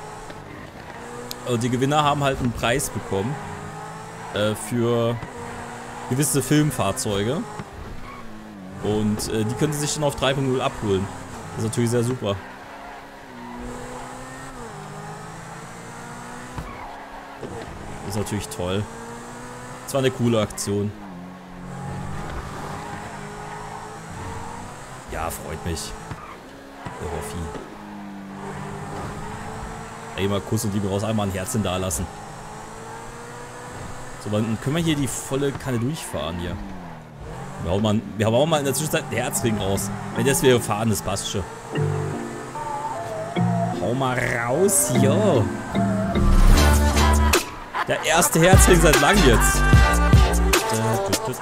Und die Gewinner haben halt einen Preis bekommen äh, für gewisse Filmfahrzeuge. Und äh, die können sie sich dann auf 3.0 abholen. Das ist natürlich sehr super. Das ist natürlich toll. Das war eine coole Aktion. Freut mich. Der Hoffi. Ey, mal Kuss und Liebe raus, einmal ein Herzchen da lassen. So, dann können wir hier die volle Kanne durchfahren hier. Wir hauen mal, wir hauen mal in der Zwischenzeit den Herzring raus. Wenn das wir fahren, das passt schon. Hau mal raus hier. Der erste Herzring seit langem jetzt. Ist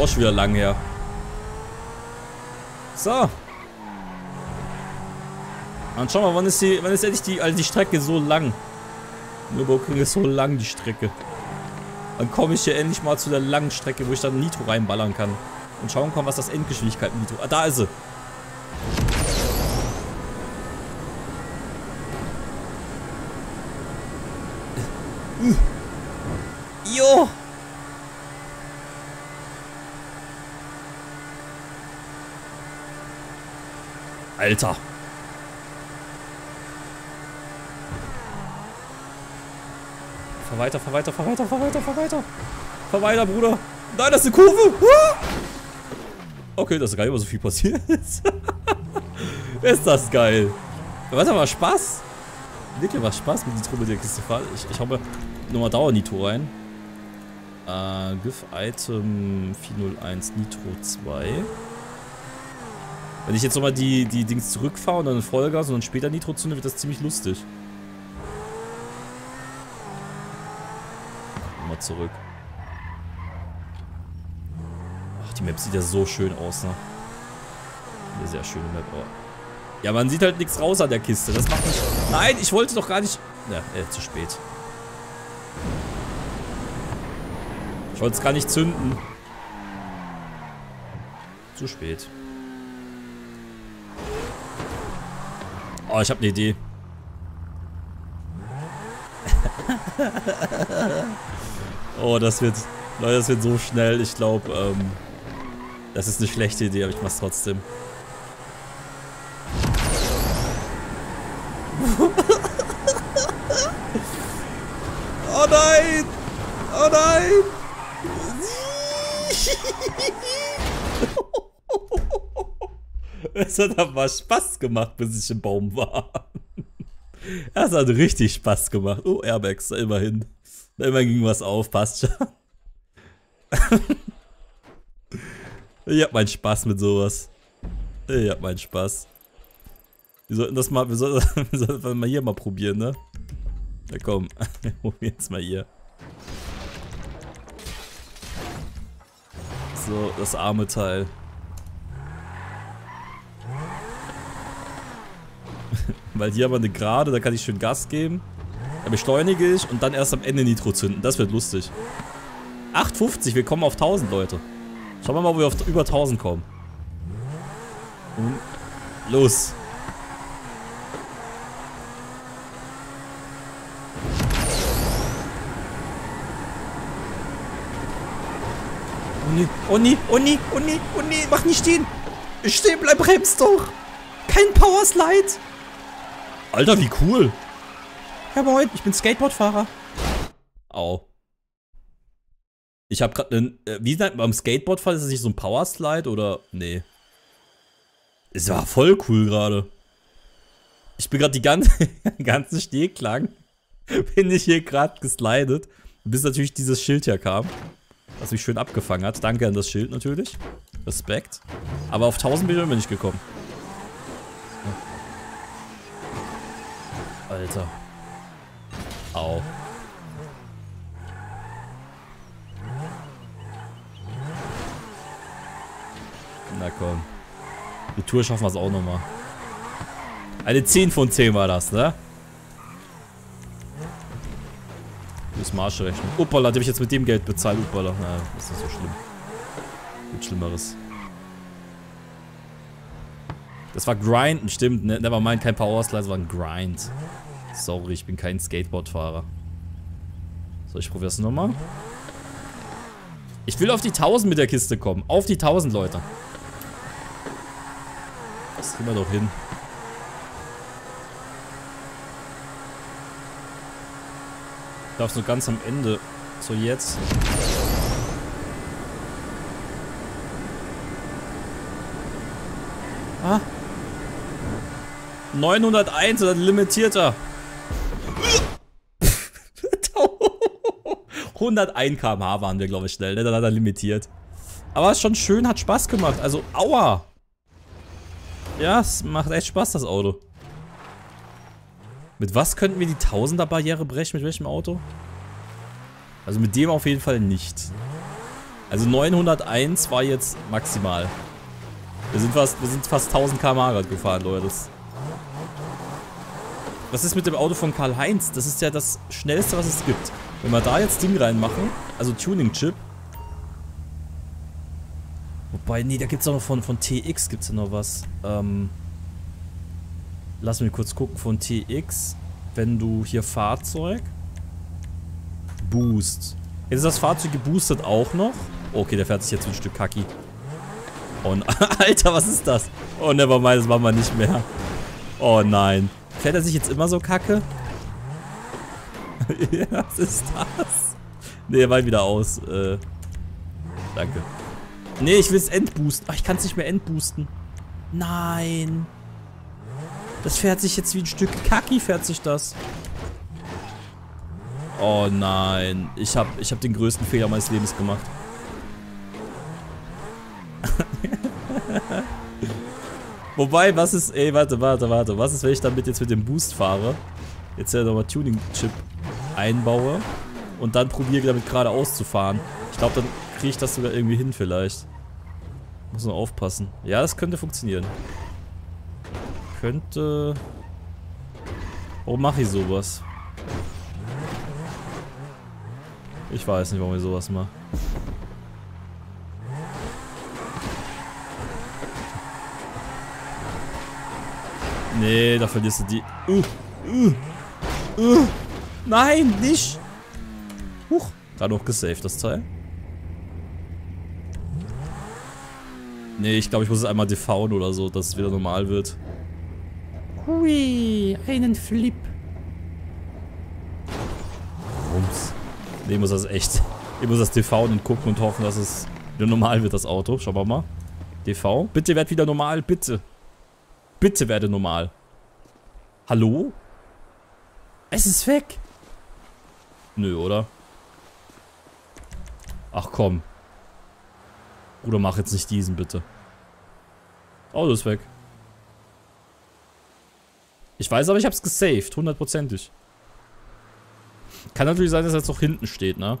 auch schon wieder lang her. So. Und schau mal, wann ist die, wann ist endlich die, also die Strecke so lang? Nürburgring ist so lang, die Strecke. Dann komme ich hier endlich mal zu der langen Strecke, wo ich dann Nitro reinballern kann. Und schauen kann, was das Endgeschwindigkeit Nitro... Ah, da ist sie. Jo! Alter. Fahr weiter, fahr weiter, fahr weiter, fahr weiter, fahr weiter. Fahr weiter, Bruder. Nein, das ist eine Kurve. Okay, das ist nicht mehr so viel passiert. ist das geil. Was aber Spaß. Wirklich was Spaß mit Nitro mit der Kiste fahren. Ich, ich mir nochmal Dauer-Nitro rein. Äh, GIF Item 401 Nitro 2. Wenn ich jetzt nochmal die, die Dings zurückfahre und dann Vollgas und dann später Nitro zünde, wird das ziemlich lustig. Nochmal zurück. Ach, die Map sieht ja so schön aus, ne? Eine sehr schöne Map, aber... Ja, man sieht halt nichts raus an der Kiste. Das macht mich... Nein, ich wollte doch gar nicht... Ja, äh, zu spät. Ich wollte es gar nicht zünden. Zu spät. Oh, ich habe eine Idee. oh, das wird... Leute, das wird so schnell. Ich glaube, ähm... Das ist eine schlechte Idee, aber ich mach's trotzdem. Es hat aber Spaß gemacht, bis ich im Baum war. Es hat richtig Spaß gemacht. Oh, Airbags, immerhin. Immerhin ging was auf, passt schon. Ich hab meinen Spaß mit sowas. Ich hab meinen Spaß. Wir sollten das mal, wir sollten, wir sollten das mal hier mal probieren, ne? Na komm, wir probieren es mal hier. So, das arme Teil. Weil hier haben wir eine Gerade, da kann ich schön Gas geben. Da beschleunige ich und dann erst am Ende Nitro zünden. Das wird lustig. 8,50, wir kommen auf 1000, Leute. Schauen wir mal, ob wir auf über 1000 kommen. Und los. Oh nee, oh nee, oh nee, oh nee, oh nee, mach nicht stehen. Stehen, bleib, bremst doch. Kein Powerslide. Alter, wie cool. Ja moin, ich bin Skateboardfahrer. Au. Ich hab grad nen, äh, wie nennt man beim Skateboardfahren, ist das nicht so ein Powerslide oder, nee. Es war voll cool gerade. Ich bin gerade die ganze, ganze Stehklang, bin ich hier gerade geslidet, bis natürlich dieses Schild hier kam, das mich schön abgefangen hat. Danke an das Schild natürlich. Respekt. Aber auf 1000 bin ich gekommen. Alter. Au. Na komm. Die Tour schaffen wir es auch nochmal. Eine 10 von 10 war das, ne? Das Marschrechnung. Uppala, die habe ich jetzt mit dem Geld bezahlt. Uppala. Na, ist nicht so schlimm. Gibt Schlimmeres. Das war Grinden, stimmt. Ne? Nevermind, kein Power Slide, das war ein Grind. Sorry, ich bin kein Skateboardfahrer. So, ich probiere es nochmal. Ich will auf die 1000 mit der Kiste kommen. Auf die 1000, Leute. Das kriegen wir doch hin. Ich darf so ganz am Ende. So jetzt. Ah. 901 oder limitierter. 101 km/h waren wir, glaube ich, schnell. Ne? Dann hat er limitiert. Aber ist schon schön, hat Spaß gemacht. Also, aua. Ja, es macht echt Spaß, das Auto. Mit was könnten wir die Tausender-Barriere brechen? Mit welchem Auto? Also mit dem auf jeden Fall nicht. Also 901 war jetzt maximal. Wir sind fast, wir sind fast 1000 km/h gerade gefahren, Leute. Das was ist mit dem Auto von Karl-Heinz? Das ist ja das schnellste, was es gibt. Wenn wir da jetzt Ding reinmachen, also Tuning-Chip. Wobei, nee, da gibt es auch noch von, von TX gibt es ja noch was. Ähm, lass mich kurz gucken. Von TX, wenn du hier Fahrzeug, Boost. Jetzt ist das Fahrzeug geboostet auch noch. Okay, der fährt sich jetzt ein Stück Kacki. Und, Alter, was ist das? Oh, nevermind, das machen wir nicht mehr. Oh nein. Fährt er sich jetzt immer so kacke? was ist das? Nee, er war wieder aus. Äh, danke. Nee, ich will es entboosten. Ach, ich kann es nicht mehr entboosten. Nein. Das fährt sich jetzt wie ein Stück Kacki, fährt sich das. Oh nein. Ich habe ich hab den größten Fehler meines Lebens gemacht. Wobei, was ist, ey, warte, warte, warte. Was ist, wenn ich damit jetzt mit dem Boost fahre? Jetzt ja nochmal Tuning-Chip einbaue und dann probiere damit geradeaus zu fahren. Ich glaube, dann kriege ich das sogar irgendwie hin vielleicht. Muss nur aufpassen. Ja, das könnte funktionieren. Könnte... Warum mache ich sowas? Ich weiß nicht, warum ich sowas mache. Nee, da verlierst du die. Uh, uh, uh. Nein, nicht. Huch, gerade noch gesaved, das Teil. Nee, ich glaube, ich muss es einmal defauen oder so, dass es wieder normal wird. Hui, einen Flip. Rums. Nee, ich muss das echt. Ich muss das defauen und gucken und hoffen, dass es wieder normal wird, das Auto. Schauen wir mal. DV. Bitte werd wieder normal, bitte. Bitte werde normal. Hallo? Es ist weg. Nö, oder? Ach komm. Bruder, mach jetzt nicht diesen, bitte. Auto ist weg. Ich weiß aber, ich hab's gesaved. Hundertprozentig. Kann natürlich sein, dass er jetzt noch hinten steht, ne?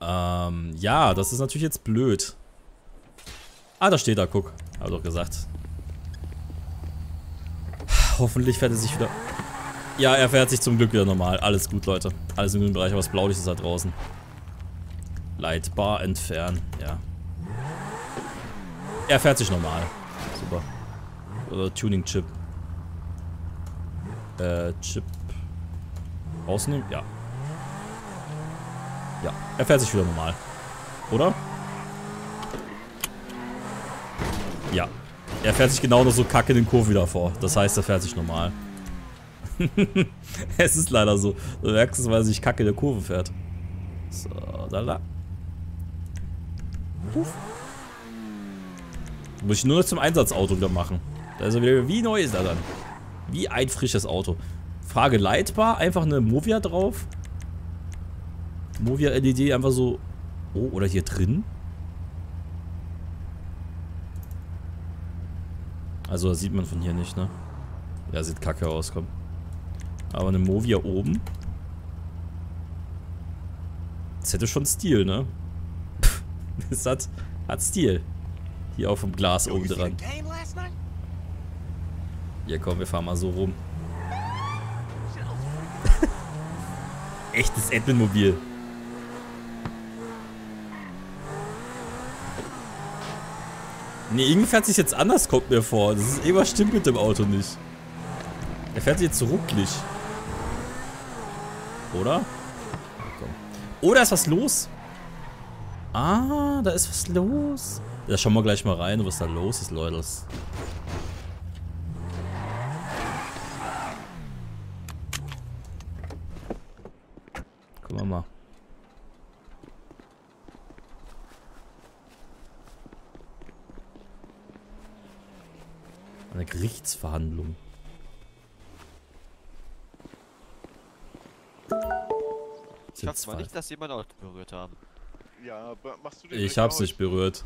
Ähm, ja, das ist natürlich jetzt blöd. Ah, da steht er, guck. Hab doch gesagt. Hoffentlich fährt er sich wieder... Ja, er fährt sich zum Glück wieder normal. Alles gut, Leute. Alles im grünen Bereich, aber das Blaulicht ist da draußen. Leitbar entfernen, ja. Er fährt sich normal. Super. Oder Tuning-Chip. Äh, Chip. Rausnehmen? Ja. Ja, er fährt sich wieder normal. Oder? Ja. Er fährt sich genau noch so kacke in den Kurve wieder vor. Das heißt, er fährt sich normal. es ist leider so. Du merkst es, weil er sich kacke in der Kurve fährt. So, da. Puff. Muss ich nur noch zum Einsatzauto wieder machen. Da ist er wieder, wie neu ist er dann? Wie ein frisches Auto. Frage leitbar, einfach eine Movia drauf. Movia LED einfach so. Oh, oder hier drin? Also das sieht man von hier nicht, ne? Ja, sieht kacke aus, komm. Aber eine Movia oben. Das hätte schon Stil, ne? Das hat, hat Stil. Hier auf dem Glas oben dran. Ja komm, wir fahren mal so rum. Echtes Admin-Mobil. Nee, irgendwie fährt sich jetzt anders, kommt mir vor. Das ist irgendwas stimmt mit dem Auto nicht. Er fährt sich jetzt so rucklig. Oder? Komm. Oh, da ist was los. Ah, da ist was los. Da schauen wir gleich mal rein, was da los ist, Leute. Gucken wir mal. Eine Gerichtsverhandlung.
Ich hoffe mal nicht, dass jemand auch berührt haben.
Ja, aber machst du den
Ich hab's
aus?
nicht berührt.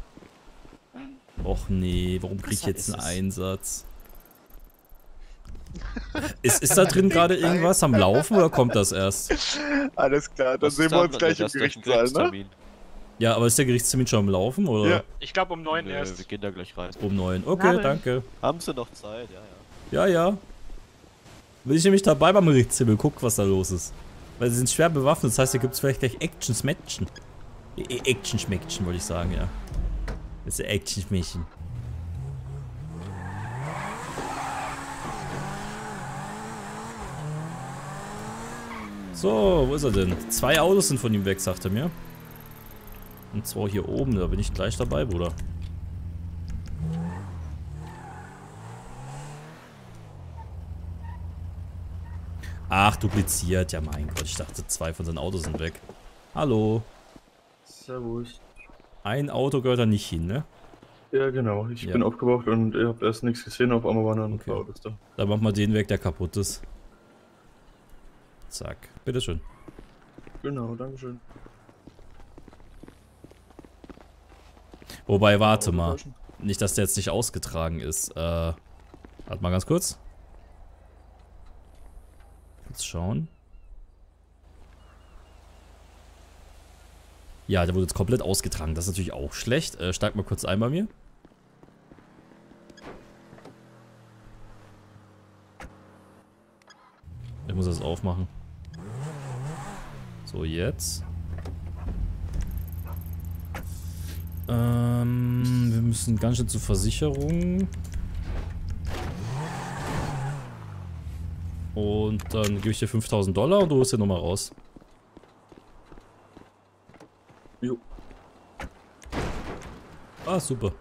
Och nee, warum krieg ich jetzt einen Einsatz? Ist, ist da drin gerade irgendwas am Laufen oder kommt das erst?
Alles klar, dann
Was
sehen wir uns gleich im Gerichtssaal, ne?
Gerichtstermin.
Ja, aber ist der Gerichtstermin schon am Laufen oder?
Ja.
Ich glaube um 9
Nö,
erst.
wir gehen da gleich rein.
Um neun. Okay,
Abend.
danke.
Haben sie noch Zeit, ja, ja.
Ja, ja. Bin ich nämlich dabei beim Gerichtshimmel, guck, was da los ist. Weil sie sind schwer bewaffnet, das heißt, da gibt's vielleicht gleich Action-Smatchen. Action-Schmeckchen, wollte ich sagen, ja. Das ist Action-Schmächen. So, wo ist er denn? Zwei Autos sind von ihm weg, sagt er mir. Und zwar hier oben, da bin ich gleich dabei, Bruder. Ach, dupliziert. Ja, mein Gott. Ich dachte, zwei von seinen Autos sind weg. Hallo.
Servus.
Ein Auto gehört da nicht hin, ne?
Ja, genau. Ich
Ja.
bin aufgewacht und ihr habt erst nichts gesehen, auf einmal waren dann ein paar Autos da.
Dann machen wir den weg, der kaputt ist. Zack. Bitteschön.
Genau, dankeschön.
Wobei, warte mal. Nicht, dass der jetzt nicht ausgetragen ist. Äh, warte mal ganz kurz. Jetzt schauen. Ja, der wurde jetzt komplett ausgetragen. Das ist natürlich auch schlecht. Äh, steig mal kurz ein bei mir. Ich muss das aufmachen. So, jetzt. Ähm, wir müssen ganz schnell zur Versicherung. Und dann gebe ich dir 5000 Dollar und du holst den nochmal raus.
Jo.
Ah, super.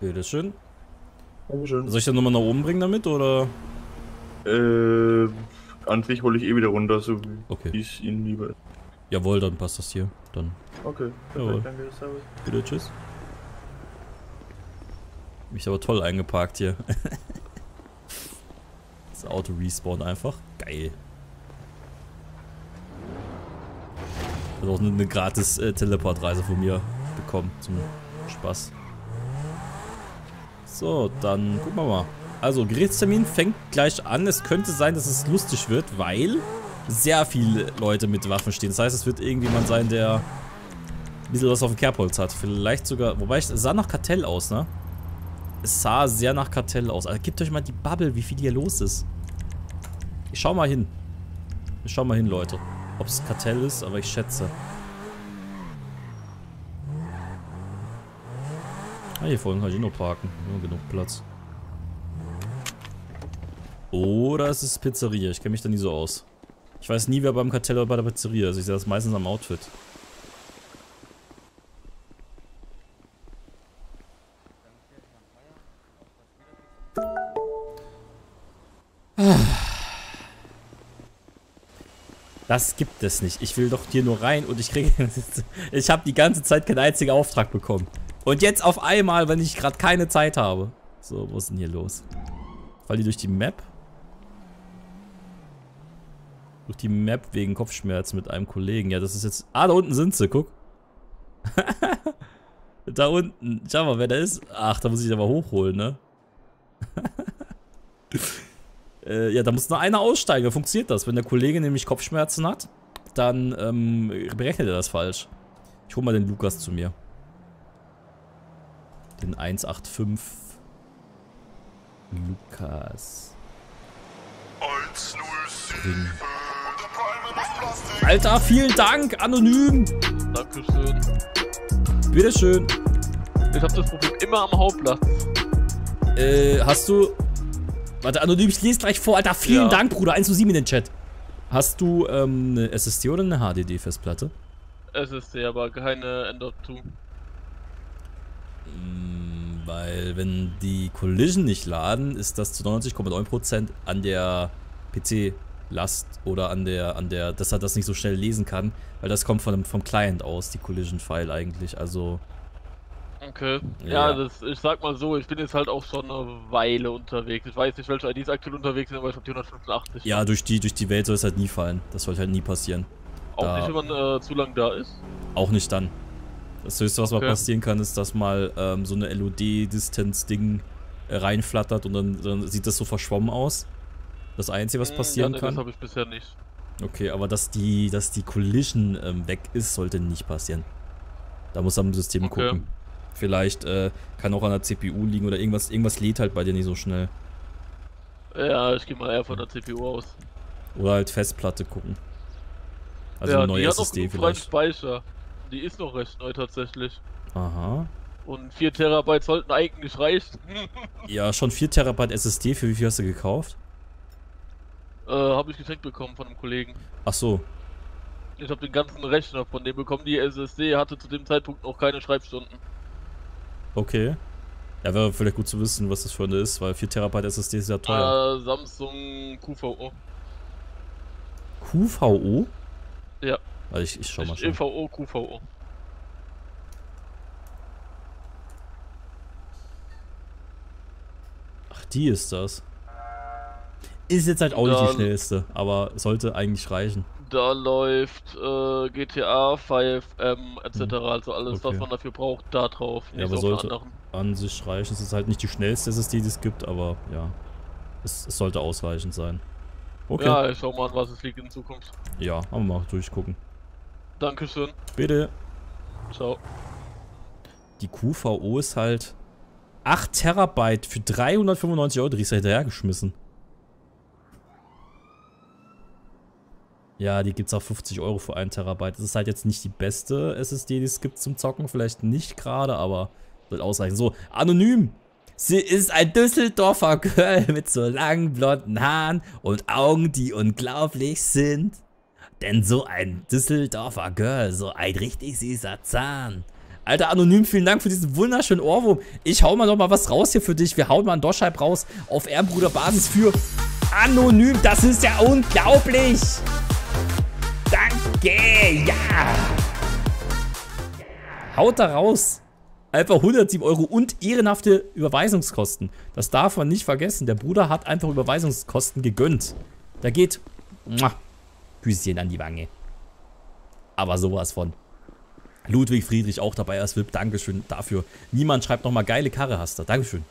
Bitteschön.
Dankeschön.
Soll ich den nochmal nach oben bringen damit, oder?
Äh, an sich hole ich eh wieder runter, so wie
Okay.
wie es Ihnen lieber ist.
Jawohl, dann passt das hier. Dann.
Okay, perfekt, danke, servus.
Bitte, tschüss. Mich aber toll eingeparkt hier. das Auto respawn einfach. Geil. Hat auch eine, eine gratis äh, Teleportreise von mir bekommen zum Spaß. So, dann gucken wir mal. Also, Gerichtstermin fängt gleich an. Es könnte sein, dass es lustig wird, weil sehr viele Leute mit Waffen stehen. Das heißt, es wird irgendjemand sein, der ein bisschen was auf dem Kerbholz hat. Vielleicht sogar, wobei es sah nach Kartell aus, ne? Es sah sehr nach Kartell aus. Also gebt euch mal die Bubble, wie viel hier los ist. Ich schau mal hin. Ich schau mal hin, Leute. Ob es Kartell ist, aber ich schätze. Ah, hier vorhin kann ich noch parken. Nur genug Platz. Oder es ist Pizzeria. Ich kenne mich da nie so aus. Ich weiß nie, wer beim Kartell oder bei der Pizzeria ist. Ich sehe das meistens am Outfit. Das gibt es nicht. Ich will doch hier nur rein und ich kriege... ich habe die ganze Zeit keinen einzigen Auftrag bekommen. Und jetzt auf einmal, wenn ich gerade keine Zeit habe. So, wo ist denn hier los? Fall die durch die Map? Durch die Map wegen Kopfschmerzen mit einem Kollegen. Ja, das ist jetzt... Ah, da unten sind sie, guck. da unten. Schau mal, wer da ist. Ach, da muss ich aber hochholen, ne? äh, ja, da muss nur einer aussteigen. Funktioniert das? Wenn der Kollege nämlich Kopfschmerzen hat, dann ähm, berechnet er das falsch. Ich hol mal den Lukas zu mir. Den 185. Lukas. 107. Alter, vielen Dank, anonym.
Dankeschön.
Bitteschön.
Ich hab das Problem immer am Hauptplatz.
Äh, hast du... Warte, anonym, ich lese gleich vor. Alter, vielen
Ja.
Dank, Bruder. 107 in den Chat. Hast du ähm, eine SSD oder eine HDD-Festplatte?
SSD, aber keine End-of-2.
Mm, Weil wenn die Collision nicht laden, ist das zu 90,9% an der PC-Last oder an der, an der, dass er das nicht so schnell lesen kann, weil das kommt von dem, vom Client aus, die Collision-File eigentlich, also...
Okay. Ja,
Ja.
das, ich sag mal so, ich bin jetzt halt auch schon eine Weile unterwegs. Ich weiß nicht, welche IDs aktuell unterwegs sind, aber ich hab die 185.
Ja, durch die, durch die Welt soll es halt nie fallen. Das sollte halt nie passieren.
Auch
Da-
nicht, wenn man äh, zu lang da ist.
Auch nicht dann. Das höchste, was mal
Okay.
passieren kann, ist, dass mal ähm, so eine LOD-Distanz-Ding äh, reinflattert und dann, dann sieht das so verschwommen aus. Das Einzige, was
Hm,
passieren
ja, nee,
kann.
Das habe ich bisher nicht.
Okay, aber dass die, dass die Collision ähm, weg ist, sollte nicht passieren. Da muss am System
Okay.
gucken. Vielleicht äh, kann auch an der CPU liegen oder irgendwas, irgendwas lädt halt bei dir nicht so schnell.
Ja, ich gehe mal eher von der CPU aus.
Oder halt Festplatte gucken. Also
ja,
eine neue
die hat noch
SSD vielleicht.
Speicher. Die ist noch recht neu tatsächlich.
Aha.
Und 4 Terabyte sollten eigentlich reichen.
Ja, schon 4 Terabyte SSD, für wie viel hast du gekauft?
Äh, habe ich geschenkt bekommen von einem Kollegen.
Ach so.
Ich habe den ganzen Rechner von dem bekommen. Die SSD hatte zu dem Zeitpunkt noch keine Schreibstunden.
Okay. Ja, wäre vielleicht gut zu wissen, was das für eine ist, weil 4 Terabyte SSD ist ja teuer.
Äh, Samsung QVO.
QVO?
Ja.
Also ich, ich schau mal schon.
EVO, QVO.
Ach, die ist das. Ist jetzt halt auch nicht die
Dann-
schnellste, aber sollte eigentlich reichen.
Da läuft äh, GTA 5M etc. Also alles, was.
Okay.
man dafür braucht, da drauf.
Ja, aber sollte an sich reichen. Es ist halt nicht die schnellste SSD, die es gibt, aber ja. Es, es sollte ausreichend sein. Okay.
Ja, ich schau mal an, was es liegt in Zukunft.
Ja, aber mal durchgucken.
Dankeschön.
Bitte.
Ciao.
Die QVO ist halt 8 Terabyte für 395 Euro. Die ist ja hinterhergeschmissen. Ja, die gibt's auch 50 Euro für 1 Terabyte. Das ist halt jetzt nicht die beste SSD, die es gibt zum Zocken. Vielleicht nicht gerade, aber wird ausreichen. So, anonym. Sie ist ein Düsseldorfer Girl mit so langen blonden Haaren und Augen, die unglaublich sind. Denn so ein Düsseldorfer Girl, so ein richtig süßer Zahn. Alter, anonym, vielen Dank für diesen wunderschönen Ohrwurm. Ich hau mal noch mal was raus hier für dich. Wir hauen mal einen Doschhype raus auf Ehrenbruder Basis für anonym. Das ist ja unglaublich. Danke, ja. Haut da raus. Einfach 107 Euro und ehrenhafte Überweisungskosten. Das darf man nicht vergessen. Der Bruder hat einfach Überweisungskosten gegönnt. Da geht muah, Küsschen an die Wange. Aber sowas von. Ludwig Friedrich auch dabei als VIP. Dankeschön dafür. Niemand schreibt nochmal geile Karre hast du. Dankeschön.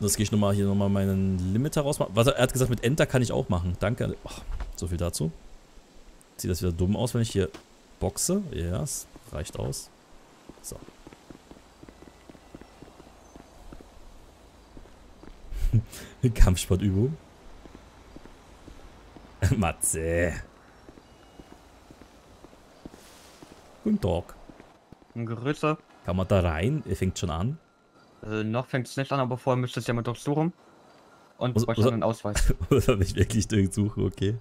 Das gehe ich nochmal hier nochmal meinen Limiter rausmachen. Was er hat gesagt, mit Enter kann ich auch machen. Danke. Ach, so viel dazu. Sieht das wieder dumm aus, wenn ich hier boxe? Ja, es reicht aus. So. Kampfsportübung. Matze. Guten Tag.
Grüße.
Kann man da rein? Er fängt schon an.
Äh, noch fängt es nicht an, aber vorher müsst ihr es ja mal durchsuchen. Und
Muss-
bräuchte
muss-
einen Ausweis.
Oder mich wirklich durchsuchen, okay.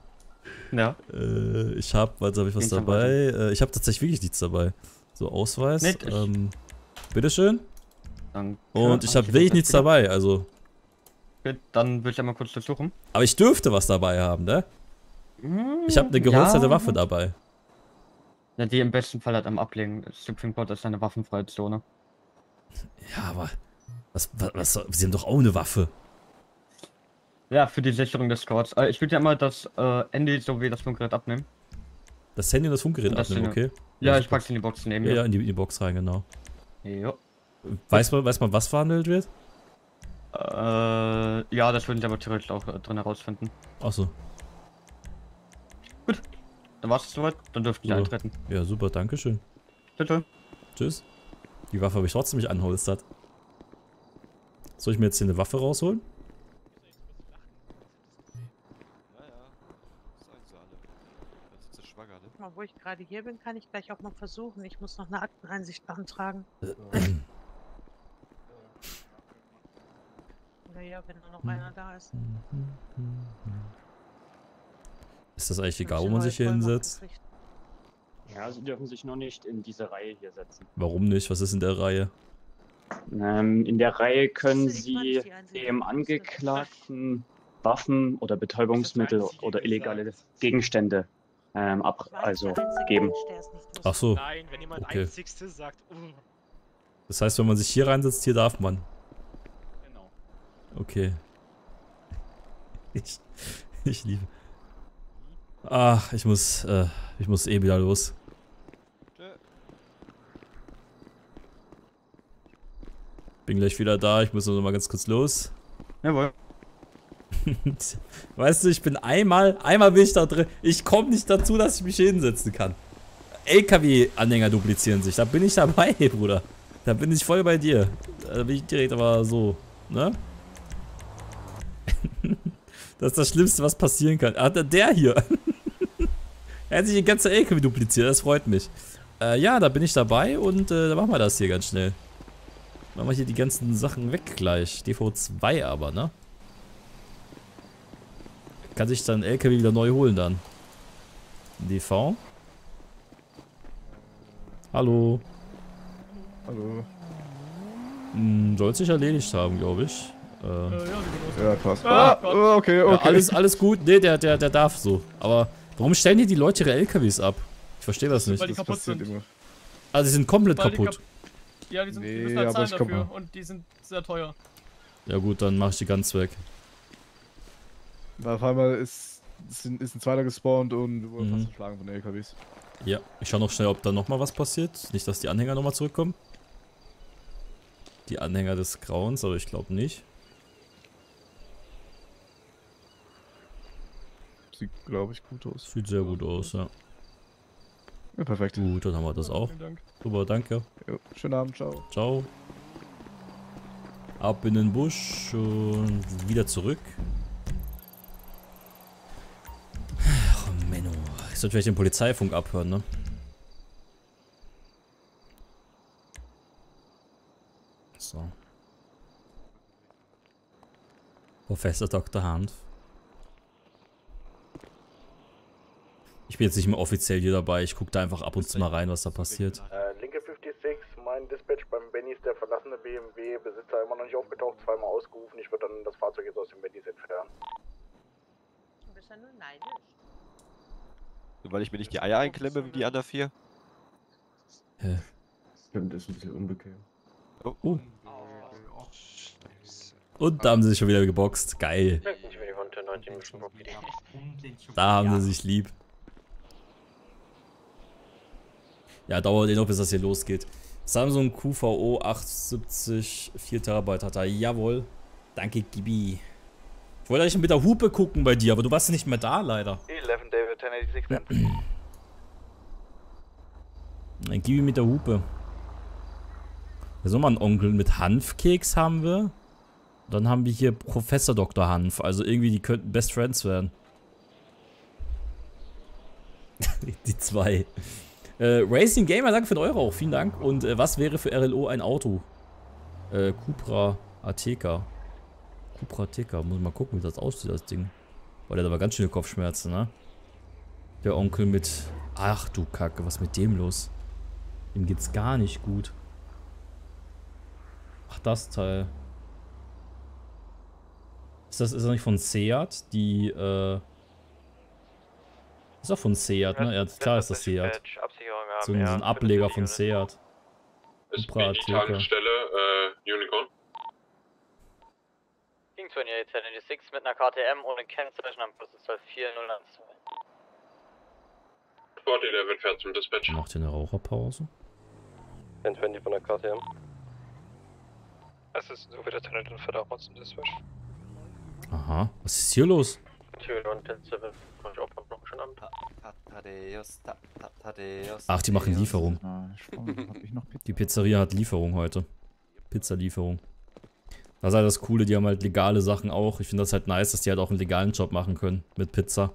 Ja.
Äh, ich hab, warte, hab ich was
dann
dabei? Äh, ich habe tatsächlich wirklich nichts dabei. So, Ausweis.
Nicht, ich-
ähm, bitteschön.
Danke.
Und ich
Hab
habe
ich
wirklich nichts
wieder?
dabei, also.
Okay, dann will ich ja mal kurz durchsuchen.
Aber ich dürfte was dabei haben, ne? Ich habe eine
Ja.
geholsterte Waffe dabei.
Ja, die im besten Fall halt am Ablegen. Supreme Court ist eine waffenfreie Zone.
Ja, aber. Was, was, was, soll- Sie haben doch auch eine Waffe.
Ja, für die Sicherung des Courts. Äh, ich würde ja mal das äh, Handy sowie das Funkgerät abnehmen.
Das Handy und das Funkgerät
Und das
abnehmen, okay?
Ja, ich
super.
pack's in die Box neben
Ja, ja, in die, in die Box rein, genau.
Jo.
Weiß man, weiß man, was verhandelt wird?
Äh, ja, das würden sie aber theoretisch auch äh, drin herausfinden.
Achso.
Dann war's es soweit, dann dürften sie
Ja.
eintreten.
Ja, super, danke schön.
Bitte.
Tschüss. Die Waffe habe ich trotzdem nicht anholstert. Soll ich mir jetzt hier eine Waffe rausholen?
Guck mal, wo ich gerade hier bin, kann ich gleich auch mal versuchen. Ich muss noch eine Akteneinsicht beantragen. Oder ja, wenn nur noch einer da ist.
Ist das eigentlich egal, wo man sich hier hinsetzt?
Ja, Sie dürfen sich nur nicht in diese Reihe hier setzen.
Warum nicht? Was ist in der Reihe?
Ähm, in der Reihe können Sie dem Angeklagten Waffen oder Betäubungsmittel oder illegale Gegenstände ähm, ab, also geben.
Ach so.
Nein, wenn jemand
Okay.
Einzigstes sagt, uh,
Das heißt, wenn man sich hier reinsetzt, hier darf man.
Genau.
Okay. Ich, ich liebe. Ach, ich muss, äh, ich muss eh wieder los. Bin gleich wieder da, ich muss nur noch mal ganz kurz los.
Jawohl.
weißt du, ich bin einmal, einmal bin ich da drin. Ich komme nicht dazu, dass ich mich hinsetzen kann. LKW-Anhänger duplizieren sich. Da bin ich dabei, Bruder. Da bin ich voll bei dir. Da bin ich direkt aber so, ne? das ist das Schlimmste, was passieren kann. Ah, der- der hier. er hat sich den ganzen LKW dupliziert, das freut mich. Äh, ja, da bin ich dabei und äh, da machen wir das hier ganz schnell. Machen wir hier die ganzen Sachen weg gleich. DV2 aber, ne? Kann sich dann LKW wieder neu holen dann. DV. Hallo.
Hallo.
Hm, soll sich erledigt haben, glaube ich. Äh,
Ja, passt.
Ah,
Ah, okay, okay.
Ja, alles, alles gut. Nee, der, der, der darf so. Aber warum stellen hier die Leute ihre LKWs ab? Ich verstehe das nicht.
Weil die kaputt sind.
Also, sie sind komplett
Weil die
kaputt.
kap- Ja, die sind
Nee,
die müssen halt
aber
zahlen dafür und die sind sehr teuer.
Ja gut, dann mache ich die ganz weg.
Weil auf einmal ist, ist, ein, ist ein zweiter gespawnt und wir wurden
Mhm.
fast verschlagen von den LKWs.
Ja, ich schaue noch schnell, ob da nochmal was passiert. Nicht, dass die Anhänger nochmal zurückkommen. Die Anhänger des Grauens, aber ich glaube nicht.
Sieht, glaube ich, gut aus.
Sieht sehr gut aus, ja.
Ja, perfekt.
Gut, dann haben wir das auch.
Dank.
Super, danke.
Jo, schönen Abend, ciao.
Ciao. Ab in den Busch und wieder zurück. Menno. Ich sollte vielleicht den Polizeifunk abhören, ne? So. Professor Dr. Hanf. Ich bin jetzt nicht mehr offiziell hier dabei. Ich gucke da einfach ab und zu mal rein, was da passiert.
Äh, linke 56, mein Dispatch beim Bennys, der verlassene BMW, Besitzer immer noch nicht aufgetaucht, zweimal ausgerufen. Ich würde dann das Fahrzeug jetzt aus dem Bennys entfernen.
Du bist ja nur neidisch.
Weil ich mir nicht die Eier einklemme wie die anderen vier.
Hä?
Stimmt, ist ein bisschen unbequem.
Oh.
Uh. Und da haben sie sich schon wieder geboxt. Geil. Da haben sie sich lieb. Ja, dauert eh noch, bis das hier losgeht. Samsung QVO 870, 4 Terabyte hat er. Jawohl. Danke, Gibi. Wollte eigentlich mit der Hupe gucken bei dir, aber du warst nicht mehr da, leider.
11 David 1086
Ein Gibi mit der Hupe. Was soll man einen Onkel mit Hanfkeks haben wir? Dann haben wir hier Professor Dr. Hanf. Also irgendwie, die könnten Best Friends werden. die zwei. Äh, Racing Gamer, danke für den Euro auch. Vielen Dank. Und äh, was wäre für RLO ein Auto? Äh, Cupra Ateca. Cupra Ateca. Muss mal gucken, wie das aussieht, das Ding. Weil der hat aber ganz schöne Kopfschmerzen, ne? Der Onkel mit... Ach du Kacke, was ist mit dem los? Ihm geht's gar nicht gut. Ach, das Teil. Ist das, ist das nicht von Seat? Die, äh... Ist doch von Seat, ne? Ja, klar ist das Seat. So ein, so ein Ableger von Seat.
Die
Ateca.
Tankstelle, äh, Unicorn.
King 2876 mit einer KTM ohne Kennzeichen am Kurs ist 4012.
Sport 11 fährt zum Dispatch.
Macht ihr eine Raucherpause?
1020 von der KTM.
Es ist so wie der Tenant und fährt auch zum Dispatch.
Aha, was ist hier los? Ach, die machen Lieferung. Die Pizzeria hat Lieferung heute. Pizzalieferung. Das ist halt das Coole, die haben halt legale Sachen auch. Ich finde das halt nice, dass die halt auch einen legalen Job machen können mit Pizza.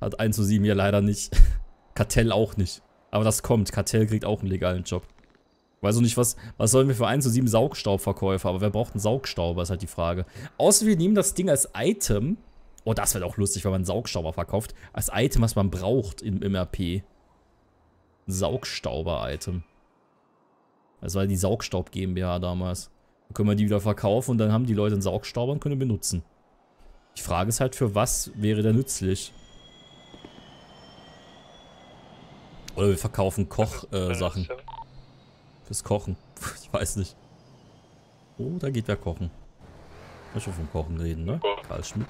Hat 1 zu 7 hier leider nicht. Kartell auch nicht. Aber das kommt. Kartell kriegt auch einen legalen Job. Weiß auch nicht, was, was sollen wir für 1 zu 7 Saugstaubverkäufer? Aber wer braucht einen Saugstauber, ist halt die Frage. Außer wir nehmen das Ding als Item. Oh, das wäre auch lustig, wenn man einen Saugstauber verkauft. Als Item, was man braucht im, im RP. Saugstauber-Item. Das war die Saugstaub GmbH damals. Dann können wir die wieder verkaufen und dann haben die Leute einen Saugstauber und können ihn benutzen. Die Frage ist halt, für was wäre der nützlich? Oder wir verkaufen Koch-Sachen. Fürs Kochen. Ich weiß nicht. Oh, da geht wer kochen. Mal schon vom Kochen reden, ne? Karl Schmidt.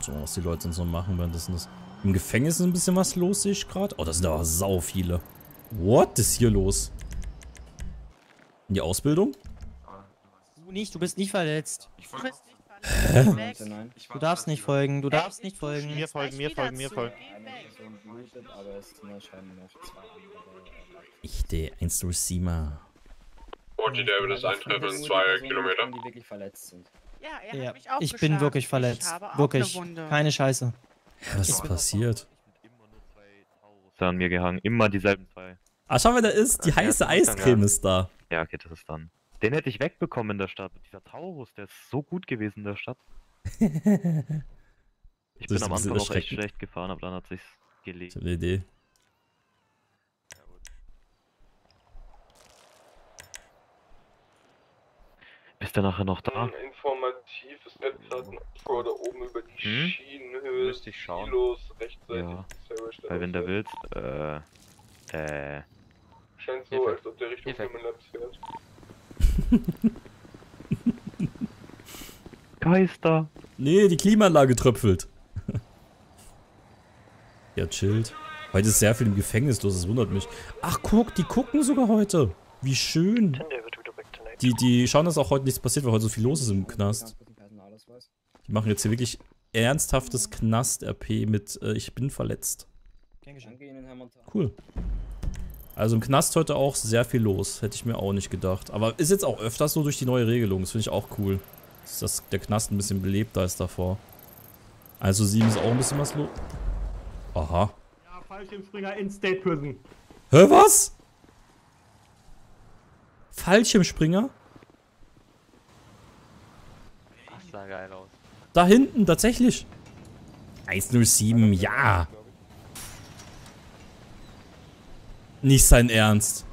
So, was die Leute so machen, wenn das ist. Im Gefängnis ist ein bisschen was los, sehe ich gerade. Oh, da sind aber sau viele. What ist hier los? In die Ausbildung?
Du nicht, du bist nicht verletzt.
Hä?
Du darfst nicht folgen, du darfst nicht folgen.
Mir folgen, mir folgen, mir folgen.
Ich der 1 durch 7.
Und die David ist Eintreffen in zwei Kilometer.
Die wirklich verletzt sind.
Ja, er hat mich auch
ich bin wirklich
Ich
verletzt.
habe auch
Wirklich.
eine Wunde.
Keine Scheiße.
Was ist passiert?
Ist an mir gehangen. Immer dieselben zwei.
Ah, schau mal, da ist. Die
Ja,
heiße Eiscreme ist da.
Ja, okay, das ist dann. Den hätte ich wegbekommen in der Stadt. Dieser Taurus, der ist so gut gewesen in der Stadt. Ich bin am Anfang auch echt schlecht gefahren, aber dann hat sich's gelegt.
Ich hab eine Idee.
Ist der nachher noch da?
Ein informatives Netzdaten oder oben über die
Hm?
Schienenhöhe,
Müsste ich schauen.
Silos, rechtzeitig
Ja. Weil wenn der willst, äh, äh.
Scheint so,
Hilfe.
als ob der Richtung. Human Labs fährt.
Geister.
Nee, die Klimaanlage tröpfelt. ja, chillt. Heute ist sehr viel im Gefängnis los, das wundert mich. Ach, guck, die gucken sogar heute. Wie schön. Die, die schauen, dass auch heute nichts passiert, weil heute so viel los ist im Knast. Die machen jetzt hier wirklich ernsthaftes Knast-RP mit äh, Ich bin verletzt. Cool. Also im Knast heute auch sehr viel los. Hätte ich mir auch nicht gedacht. Aber ist jetzt auch öfters so durch die neue Regelung. Das finde ich auch cool. Dass das, der Knast ein bisschen belebter ist davor. Also 7 ist auch ein bisschen was los. Aha.
Ja, Fallschirmspringer in State Prison.
Hä, was? Fallschirmspringer?
Das sah geil aus.
Da hinten, tatsächlich. 107, ja. Nicht sein Ernst.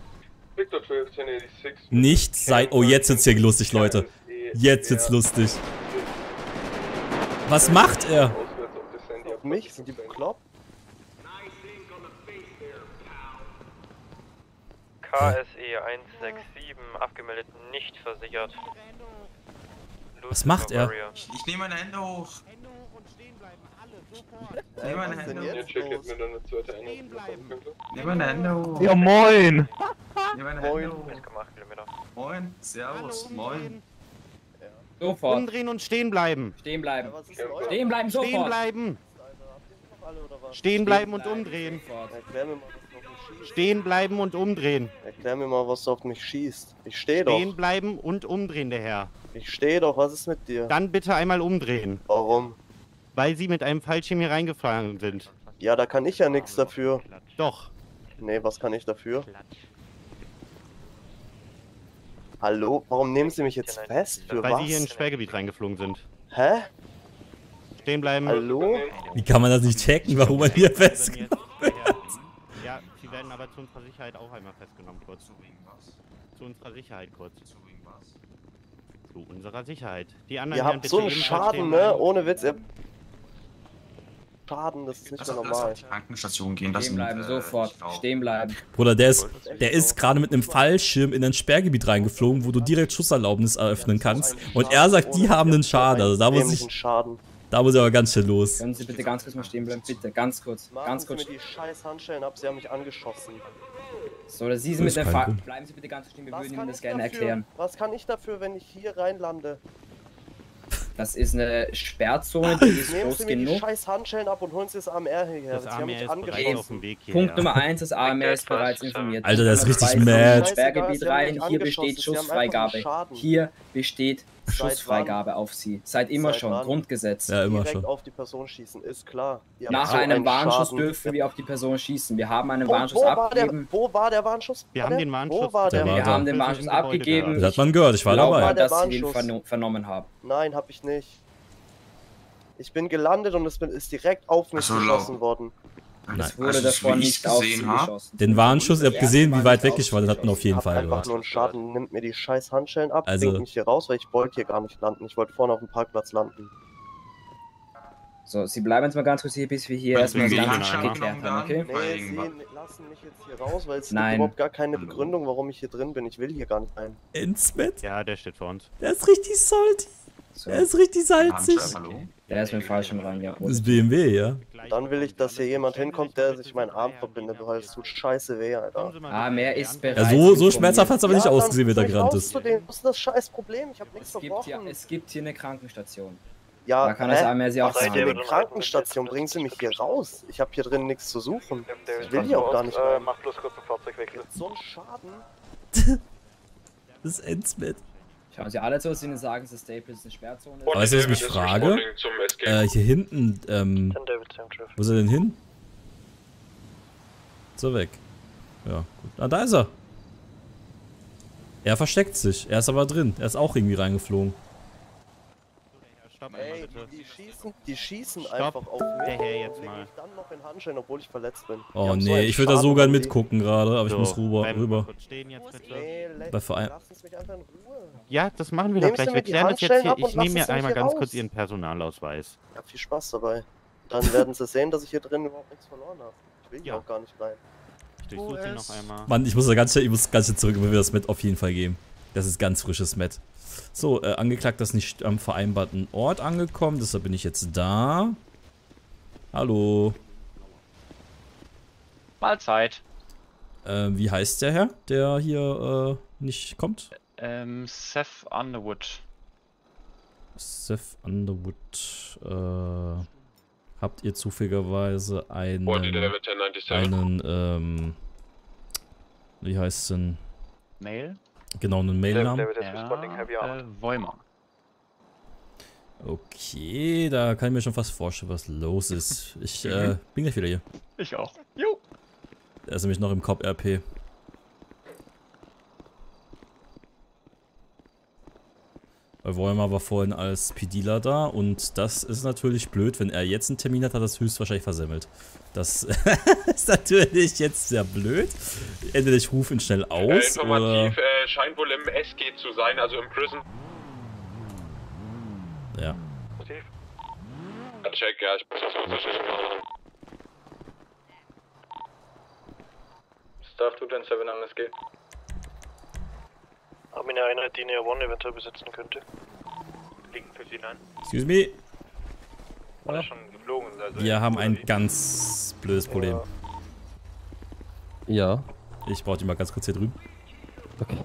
Victor 12, 1086.
Nicht sein... Oh, jetzt wird's hier lustig, Leute. Jetzt wird's lustig. Was macht er?
Auf mich? Sind die bekloppt?
KSE 167, abgemeldet, nicht versichert.
Was macht er?
Ich, ich nehme meine Hände hoch. Nehme meine Hände hoch.
Ihr checkt mir dann eine zweite Einheit, die das sein könnte.
Nehme meine Hände hoch.
Ja, moin.
Nehme meine Hände hoch. Moin, servus, moin.
Sofort. Umdrehen und stehen bleiben.
Stehen bleiben.
Stehen bleiben,
sofort.
Stehen bleiben. Stehen bleiben und umdrehen.
Erklär
Stehen bleiben und umdrehen.
Erklär mir mal, was du auf mich schießt. Ich stehe doch.
Stehen bleiben und umdrehen, der Herr.
Ich stehe doch, was ist mit dir?
Dann bitte einmal umdrehen.
Warum?
Weil Sie mit einem Fallschirm hier reingefahren sind.
Ja, da kann ich ja nichts dafür.
Doch.
Nee, was kann ich dafür? Hallo, warum nehmen Sie mich jetzt fest? Für
Weil
was?
Sie hier ins Sperrgebiet reingeflogen sind.
Hä?
Stehen bleiben.
Hallo?
Wie kann man das nicht checken, warum man hier fest...
Werden aber zu unserer Sicherheit auch einmal festgenommen, kurz. Zu unserer Sicherheit kurz. Zu unserer Sicherheit. Die anderen
Ihr habt so einen Schaden, ne? Ohne Witz, ihr... Schaden, das ist nicht mehr normal.
Krankenstation gehen
Stehen bleiben, sofort. Stehen bleiben.
Bruder, der ist, der ist gerade mit einem Fallschirm in ein Sperrgebiet reingeflogen, wo du direkt Schusserlaubnis eröffnen kannst. Und er sagt, die haben einen Schaden. Also da muss ich...
Schaden.
Da muss ich aber ganz schön los.
Können Sie bitte ganz kurz mal stehen bleiben? Bitte, ganz kurz.
Machen
Ganz
Sie
kurz.
mir die scheiß Handschellen ab, Sie haben mich angeschossen.
So, oder Sie sind
Das
mit
ist
der
kein
Fa
Grund.
Bleiben Sie bitte ganz stehen, wir
Was
würden Ihnen das
ich
gerne
dafür?
erklären.
Was kann ich dafür, wenn ich hier reinlande?
Das ist eine Sperrzone, die ist
Nehmen
groß
Sie mir die
genug.
scheiß Handschellen ab und holen Sie das AMR hierher.
Das
Sie haben
AMR
mich
ist bereits
angeschossen.
auf dem Weg hier.
Punkt Nummer 1, das AMR ist bereits informiert.
Alter, der ist richtig mad.
Sie Sperrgebiet
Sie
rein, hier besteht
Sie
Schussfreigabe. Hier besteht Schussfreigabe auf Sie. Seit immer
Seit
schon,
wann?
Grundgesetz.
Ja, immer
Direkt
schon.
auf die Person schießen, ist klar.
Nach
so
einem Warnschuss
Schaden.
dürfen wir auf die Person schießen. Wir haben einen
Wo-
Warnschuss
wo war der,
abgegeben.
Wo war der Warnschuss?
Wir haben den Warnschuss.
Wo war
Der
Wir haben den Warnschuss abgegeben.
Das hat man gehört, ich war dabei.
mal, dass Sie den
Warnschuss.
verno vernommen haben.
Nein, hab ich nicht. Ich bin gelandet und es ist direkt auf mich geschossen worden.
Es wurde davor nicht auf Sie geschossen.
Den Warnschuss, ihr habt gesehen, wie weit weg ich war, den hat man auf jeden Fall
einfach nur einen Schaden. Nimmt mir die scheiß Handschellen ab,
Also-
bringt mich hier raus, weil ich wollte hier gar nicht landen. Ich wollte vorne auf dem Parkplatz landen.
So, Sie bleiben jetzt mal ganz kurz hier, bis wir hier erstmal das Ganze
Handschellen
geklärt haben, okay?
Nee, sie lassen mich jetzt hier raus, weil es gibt
Nein.
überhaupt gar keine Begründung, warum ich hier drin bin. Ich will hier gar nicht rein.
Ensmet?
Ja, der steht vor uns.
Der ist richtig salty.
So,
Der ist richtig salzig.
hallo?
Der ist mit dem Fallschirm rein, ja.
Das ist BMW, ja.
Dann will ich, dass hier jemand hinkommt, der sich meinen Arm verbindet, weil es tut scheiße weh, Alter.
Ah, mehr ist bereits
Ja, so, so schmerzhaft hat es aber nicht
Ja, dann
ausgesehen, wie der gerannt ist.
zu denen. Was ist das scheiß Problem? Ich hab nichts
Es gibt, hier,
verbrochen.
es gibt hier eine Krankenstation.
Ja,
Da kann das
hä?
AMR sie auch
Was für
sagen.
eine Krankenstation? Bringen Sie mich hier raus? Ich habe hier drin nichts zu suchen. Ich will hier auch gar nicht rein.
Mach bloß kurz einen Fahrzeugwechsel.
So ein Schaden.
Das ist Ensmet.
Schauen Sie alle zu, was Ihnen sagen, dass Staples eine Sperrzone ist.
Weißt du, was ich mich frage? Äh, hier hinten, ähm, wo ist er denn hin? So weg. Ja, gut. Ah, da ist er. Er versteckt sich. Er ist aber drin. Er ist auch irgendwie reingeflogen.
Stopp einmal
Ey,
bitte.
die, schießen, die schießen
Stopp,
einfach auf mich.
der Herr jetzt mal.
mich dann noch in Handschellen, obwohl ich verletzt bin.
Oh
so
nee,
einen
ich würde da so gern mitgucken gerade, aber ich
So,
muss rüber. rüber.
stehen jetzt bitte.
Nee,
Bei Verein.
mich einfach in Ruhe.
Ja, das machen wir doch gleich. Wir klären das jetzt hier. Ich nehme mir einmal ganz
raus.
kurz Ihren Personalausweis.
Ja, viel Spaß dabei. Dann werden Sie sehen, dass ich hier drin überhaupt nichts verloren habe. Ich will hier
Ja.
auch gar nicht rein.
Ich durchsuche Sie noch einmal.
Mann, ich muss da ganz schnell, ich muss ganz schnell zurück, wenn wir das Met auf jeden Fall geben. Das ist ganz frisches Met. So, äh, angeklagt, das nicht am vereinbarten Ort angekommen, deshalb bin ich jetzt da. Hallo.
Mahlzeit.
Äh, wie heißt der Herr, der hier äh, nicht kommt?
Ähm, Seth Underwood.
Seth Underwood. Äh, habt ihr zufälligerweise einen,
What did I have at 1097?
einen, ähm, wie heißt denn?
Mail?
Genau, einen Mailnamen?
Ja, äh.
Okay, da kann ich mir schon fast vorstellen, was los ist. Ich äh, bin gleich wieder hier.
Ich auch. Jo.
Er ist nämlich noch im Cop Weil Vollmer war vorhin als PDler da und das ist natürlich blöd. Wenn er jetzt einen Termin hat, hat er das höchstwahrscheinlich versemmelt. Das ist natürlich jetzt sehr blöd. Entweder ich rufe ihn schnell
Äh,
aus oder...
informativ, äh, scheint wohl im SG zu sein, also im Prison.
Ja.
Check, ja, ich muss das.
Staff 227 am SG.
Haben wir eine Einheit, die Neo One eventuell besetzen könnte?
Linken für Sie nein.
Excuse me.
Alle schon geflogen. Also
Wir haben ein ganz blödes Problem.
Ja.
Ich brauche die mal ganz kurz hier drüben.
Okay.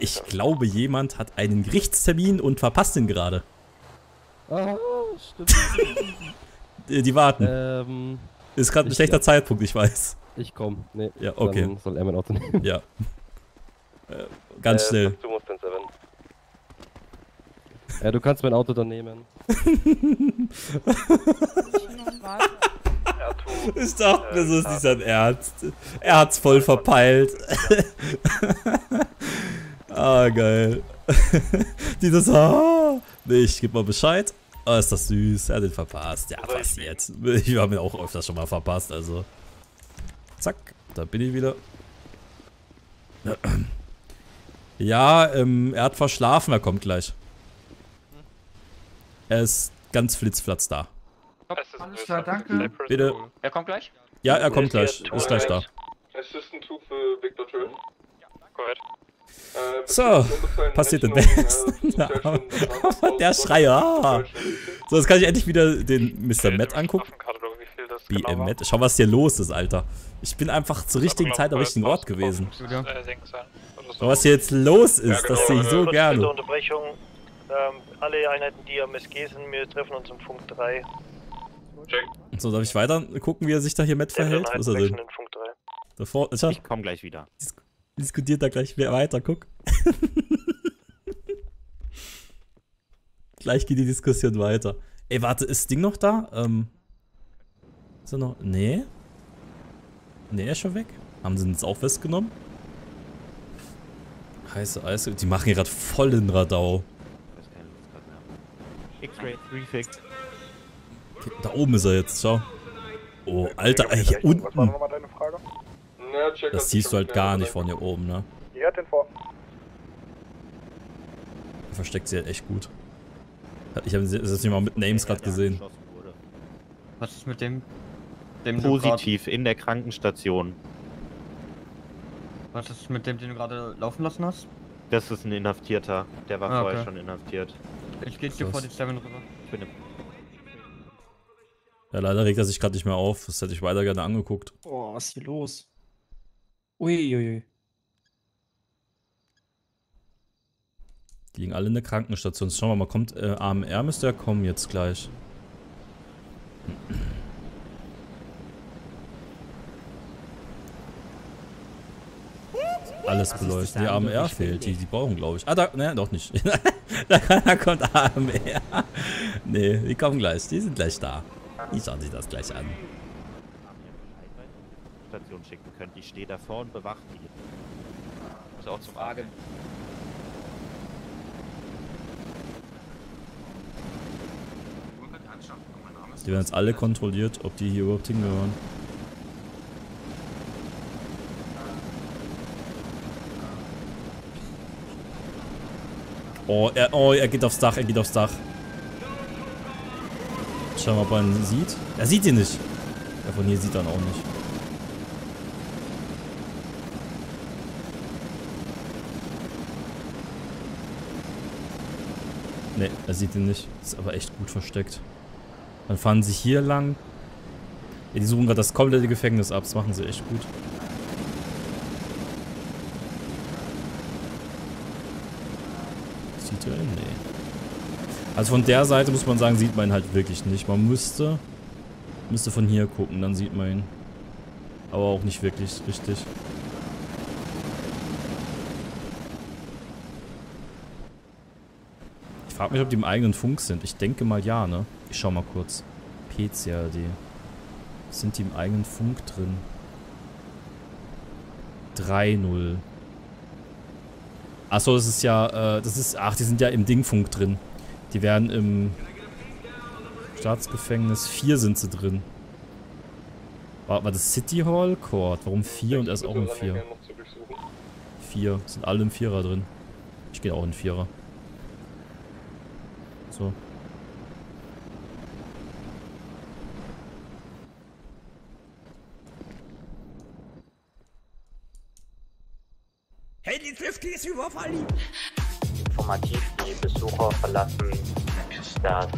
Ich glaube, jemand hat einen Gerichtstermin und verpasst ihn gerade.
Ah, stimmt.
Die, die warten.
Ähm,
Ist gerade ein schlechter
ja.
Zeitpunkt, ich weiß.
Ich komm. Nee,
Ja, okay.
Dann soll er mein Auto nehmen.
Ja. Äh, ganz schnell.
Du musst den Seven. Ja, du kannst mein Auto dann nehmen.
Ich dachte mir, so ist nicht sein Ernst. Er hat's voll verpeilt. ah, geil. Dieses Ah. Nee, ich geb mal Bescheid. Oh, ist das süß. Er hat den verpasst. Ja, passiert. Ich habe ihn auch öfter schon mal verpasst, also. Zack, da bin ich wieder. Ja, ähm, er hat verschlafen, er kommt gleich. Er ist ganz flitzflatz da.
Alles klar, danke.
Bitte.
Er kommt gleich?
Ja, er kommt gleich. Ist gleich da.
Assistant 2 für Victor Trail.
Gut.
So, passiert im Besten. Der Schreier. Ah. So, jetzt kann ich endlich wieder den Mr. Matt angucken. BM Matt. Schau, was hier los ist, Alter. Ich bin einfach zur richtigen Zeit am richtigen Ort gewesen. Schau, was hier jetzt los ist, das sehe ich so gerne.
Unterbrechung. Ähm, alle Einheiten, die am SG sind, wir treffen uns im Funk 3.
So, darf ich weiter gucken, wie er sich da hier Matt verhält? Wo ist er denn?
in Funk 3.
Davor, schau,
Ich komm gleich wieder.
Diskutiert da gleich weiter, guck. gleich geht die Diskussion weiter. Ey, warte, ist das Ding noch da? Ähm. Ist er noch. Nee? Nee, er ist schon weg. Haben sie ihn jetzt auch festgenommen? Heiße Eise. Die machen hier gerade voll den Radau.
X-Ray, Refix.
Da oben ist er jetzt, schau. Oh, Alter, ey, hier unten.
nochmal deine Frage?
Das siehst du halt gar nicht von hier oben, ne?
Ihr hat den vor.
Er versteckt sie halt echt gut. Ich habe das nicht mal mit Names gerade gesehen.
Was ist mit dem? dem
Positiv in der Krankenstation.
Was ist mit dem, den du gerade laufen lassen hast?
Das ist ein Inhaftierter. Der war
Ah,
vorher
okay.
schon inhaftiert.
Ich geh dir vor die Seven rüber.
Ich bin im
Ja, leider regt er sich gerade nicht mehr auf. Das hätte ich weiter gerne angeguckt.
Boah, was ist hier los? Uiuiui.
Die liegen alle in der Krankenstation. Schauen wir mal, kommt äh, AMR müsste ja kommen jetzt gleich. Alles beleuchtet. Die AMR fehlt. Die, die brauchen, glaube ich. Ah, da, ne, doch nicht. da, da kommt AMR. Nee, die kommen gleich. Die sind gleich da. Die schauen sich das gleich an.
Station schicken können. Die steht davor und bewacht die.
Muss auch zum Frage.
Die werden jetzt alle kontrolliert, ob die hier überhaupt hingehören. Oh er, oh, er geht aufs Dach, er geht aufs Dach. Schauen wir, ob er ihn sieht. Er sieht ihn nicht. Ja, von hier sieht er ihn auch nicht. Ne, er sieht ihn nicht. Ist aber echt gut versteckt. Dann fahren sie hier lang. Ja, die suchen gerade das komplette Gefängnis ab. Das machen sie echt gut. Sieht er ihn? Nee. Also von der Seite muss man sagen, sieht man ihn halt wirklich nicht. Man müsste, müsste von hier gucken, dann sieht man ihn. Aber auch nicht wirklich richtig. Frage mich, ob die im eigenen Funk sind. Ich denke mal ja, ne? Ich schau mal kurz. PCAD. Sind die im eigenen Funk drin? 3-0. Achso, das ist ja, äh, das ist, ach, die sind ja im Dingfunk drin. Die werden im Staatsgefängnis 4 sind sie drin. War, war das City Hall Court? Warum 4 und er ist auch im 4? 4. Sind alle im Vierer drin. Ich gehe auch in Vierer. So.
Hey, die 50 ist überfallen!
Informativ, die Besucher verlassen das,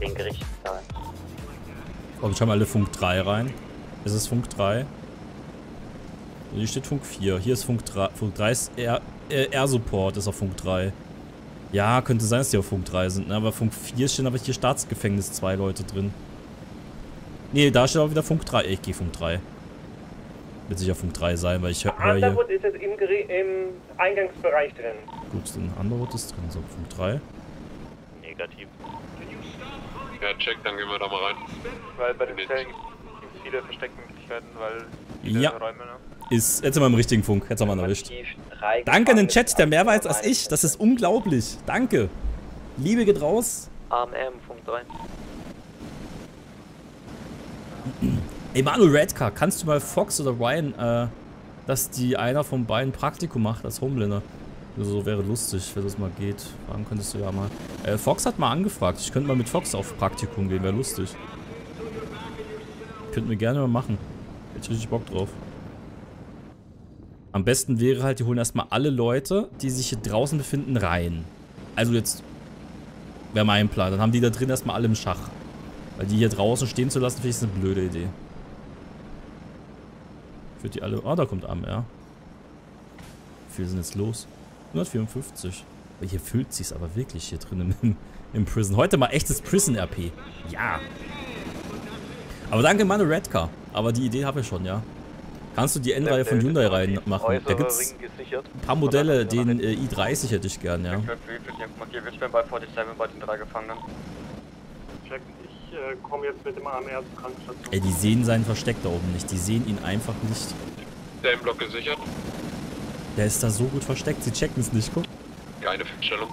den Gerichtssaal.
Komm, ich habe alle Funk 3 rein. Ist es Funk 3? Hier steht Funk 4. Hier ist Funk 3. Funk 3 ist Air, äh, Air Support, ist auf Funk 3. Ja, könnte sein, dass die auf Funk 3 sind, ne? aber Funk 4 stehen aber hier Staatsgefängnis zwei Leute drin. Nee, da steht auch wieder Funk 3. Ich gehe Funk 3. Wird sicher Funk 3 sein, weil ich höre hör hier...
Underwood ist jetzt im, Geri- im Eingangsbereich drin.
Gut, ein Underwood ist drin, so Funk 3.
Negativ.
Ja, check, dann gehen wir da mal rein.
Weil bei den Zellen gibt es viele Versteckmöglichkeiten, weil viele
Ja.
Räume, ne?
Ist, jetzt sind wir im richtigen Funk, jetzt haben wir ihn erwischt. Danke an den Chat, der mehr weiß als ich. Das ist unglaublich. Danke. Liebe geht raus.
AMM, Funk 3.
Ey, Manuel Redcar, kannst du mal Fox oder Ryan, äh, dass die einer von beiden Praktikum macht als Homelander? So wäre lustig, wenn das mal geht. Fragen könntest du ja mal. Äh, Fox hat mal angefragt. Ich könnte mal mit Fox auf Praktikum gehen, wäre lustig. Könnten wir gerne mal machen. Hätte ich richtig Bock drauf. Am besten wäre halt, die holen erstmal alle Leute, die sich hier draußen befinden, rein. Also jetzt wäre mein Plan. Dann haben die da drin erstmal alle im Schach. Weil die hier draußen stehen zu lassen, finde ich, ist eine blöde Idee. Würde die alle... Ah, da kommt Am, ja. Wie viel sind jetzt los? 154. Aber hier füllt sich's aber wirklich hier drin im, im Prison. Heute mal echtes Prison-RP. Ja. Aber danke, Manu Redcar. Aber die Idee habe ich schon, ja. Kannst du die N-Reihe von Hyundai reinmachen? Da gibt's ein paar Modelle, den äh, i30 hätte ich gern, ja.
Markier, wir stehen bei 47 bei den drei Gefangenen.
Check, ich äh, komme jetzt mit dem AMR zur Krankenstation.
Ey, die sehen seinen Versteck da oben nicht. Die sehen ihn einfach nicht.
Der im Block gesichert.
Der ist da so gut versteckt. Sie checken es nicht, guck.
Keine Feststellung.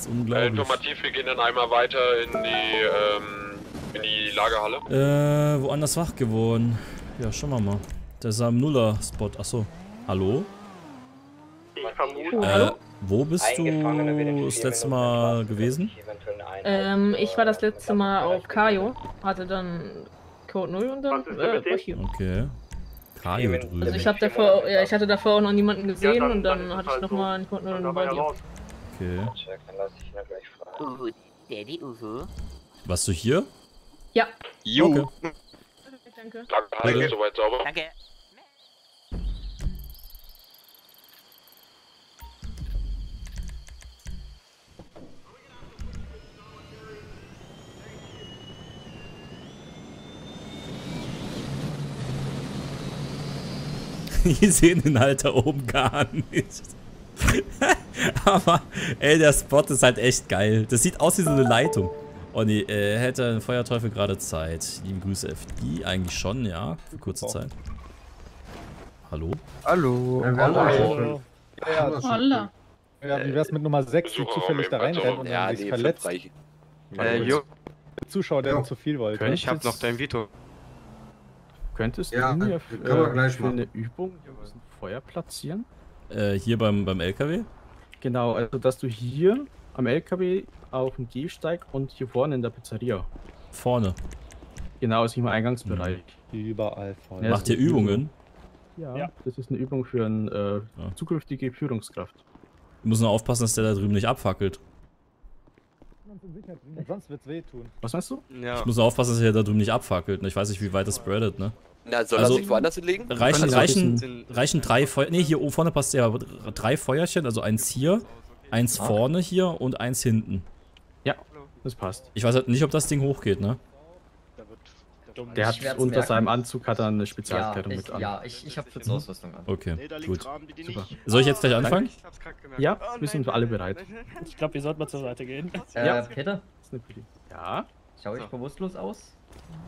Das ist
Äh,
unglaublich.
informativ, wir gehen dann einmal weiter in die, ähm, in die Lagerhalle.
Äh, woanders wach geworden. Ja, schauen wir mal. Der ist am Nuller-Spot. Achso. Hallo?
Ich vermute.
Äh, wo bist du das letzte Mal gewesen?
Ähm, ich war das letzte Mal auf Kajo, hatte dann Code 0 und dann äh, war ich hier.
Okay. Kajo drüben.
Also ich, hab davor, ja, ich hatte davor auch noch niemanden gesehen und dann hatte ich nochmal einen Code 0 und dann war ich hier.
Okay.
Check, dann lass ich ihn ja gleich fragen.
Uhu, Daddy, uhu.
Warst du hier?
Ja.
Jo. Okay.
Danke.
Ist soweit sauber.
Danke.
Die sehen den halt da oben gar nicht. Aber, ey, der Spot ist halt echt geil. Das sieht aus wie so eine Leitung. Oh nee, äh, hätte ein Feuerteufel gerade Zeit. Liebe Grüße, FD. Eigentlich schon, ja. Für kurze Zeit. Hallo?
Hallo.
Hallo.
Holla. Ja, wie wär's mit Nummer 6, die zufällig da reinrennt und dann sich verletzt? Äh, jo. Zuschauer, der zu viel wollte. Ich hab noch dein Veto. Könntest Ja, du mir wir äh, gleich für eine Übung hier ein Feuer platzieren?
Äh, hier beim, beim LKW?
Genau, also dass du hier am LKW auf dem Gehsteig und hier vorne in der Pizzeria.
Vorne.
Genau, ist im Eingangsbereich.
Überall
voll.
Macht ihr Übungen?
Ja, das ist eine Übung für eine äh, zukünftige Führungskraft.
Wir müssen nur aufpassen, dass der da drüben nicht abfackelt.
Sonst wird's wehtun. Was meinst du?
Ich muss nur aufpassen, dass er da drüben nicht abfackelt. ne? Ich weiß nicht, wie weit das spreadet, ne?
Na, soll er sich woanders hinlegen?
Reichen,
Also-
reichen, reichen drei Feuer. Ne, hier oben vorne passt ja drei Feuerchen, also eins hier, eins
Ah.
vorne hier und eins hinten.
Ja, das passt.
Ich weiß halt nicht, ob das Ding hochgeht, ne?
Der hat unter
merken.
seinem Anzug hat er eine Spezialkleidung
Ja,
mit an.
ja, ich- ich hab Schutzausrüstung an.
Okay,
Nee,
gut.
Rahmen,
Super.
Soll ich jetzt gleich anfangen?
Ja, wir sind alle bereit.
Ich glaube, wir sollten mal zur Seite gehen.
Äh,
Ja.
Peter?
Ja?
Schau ich bewusstlos aus?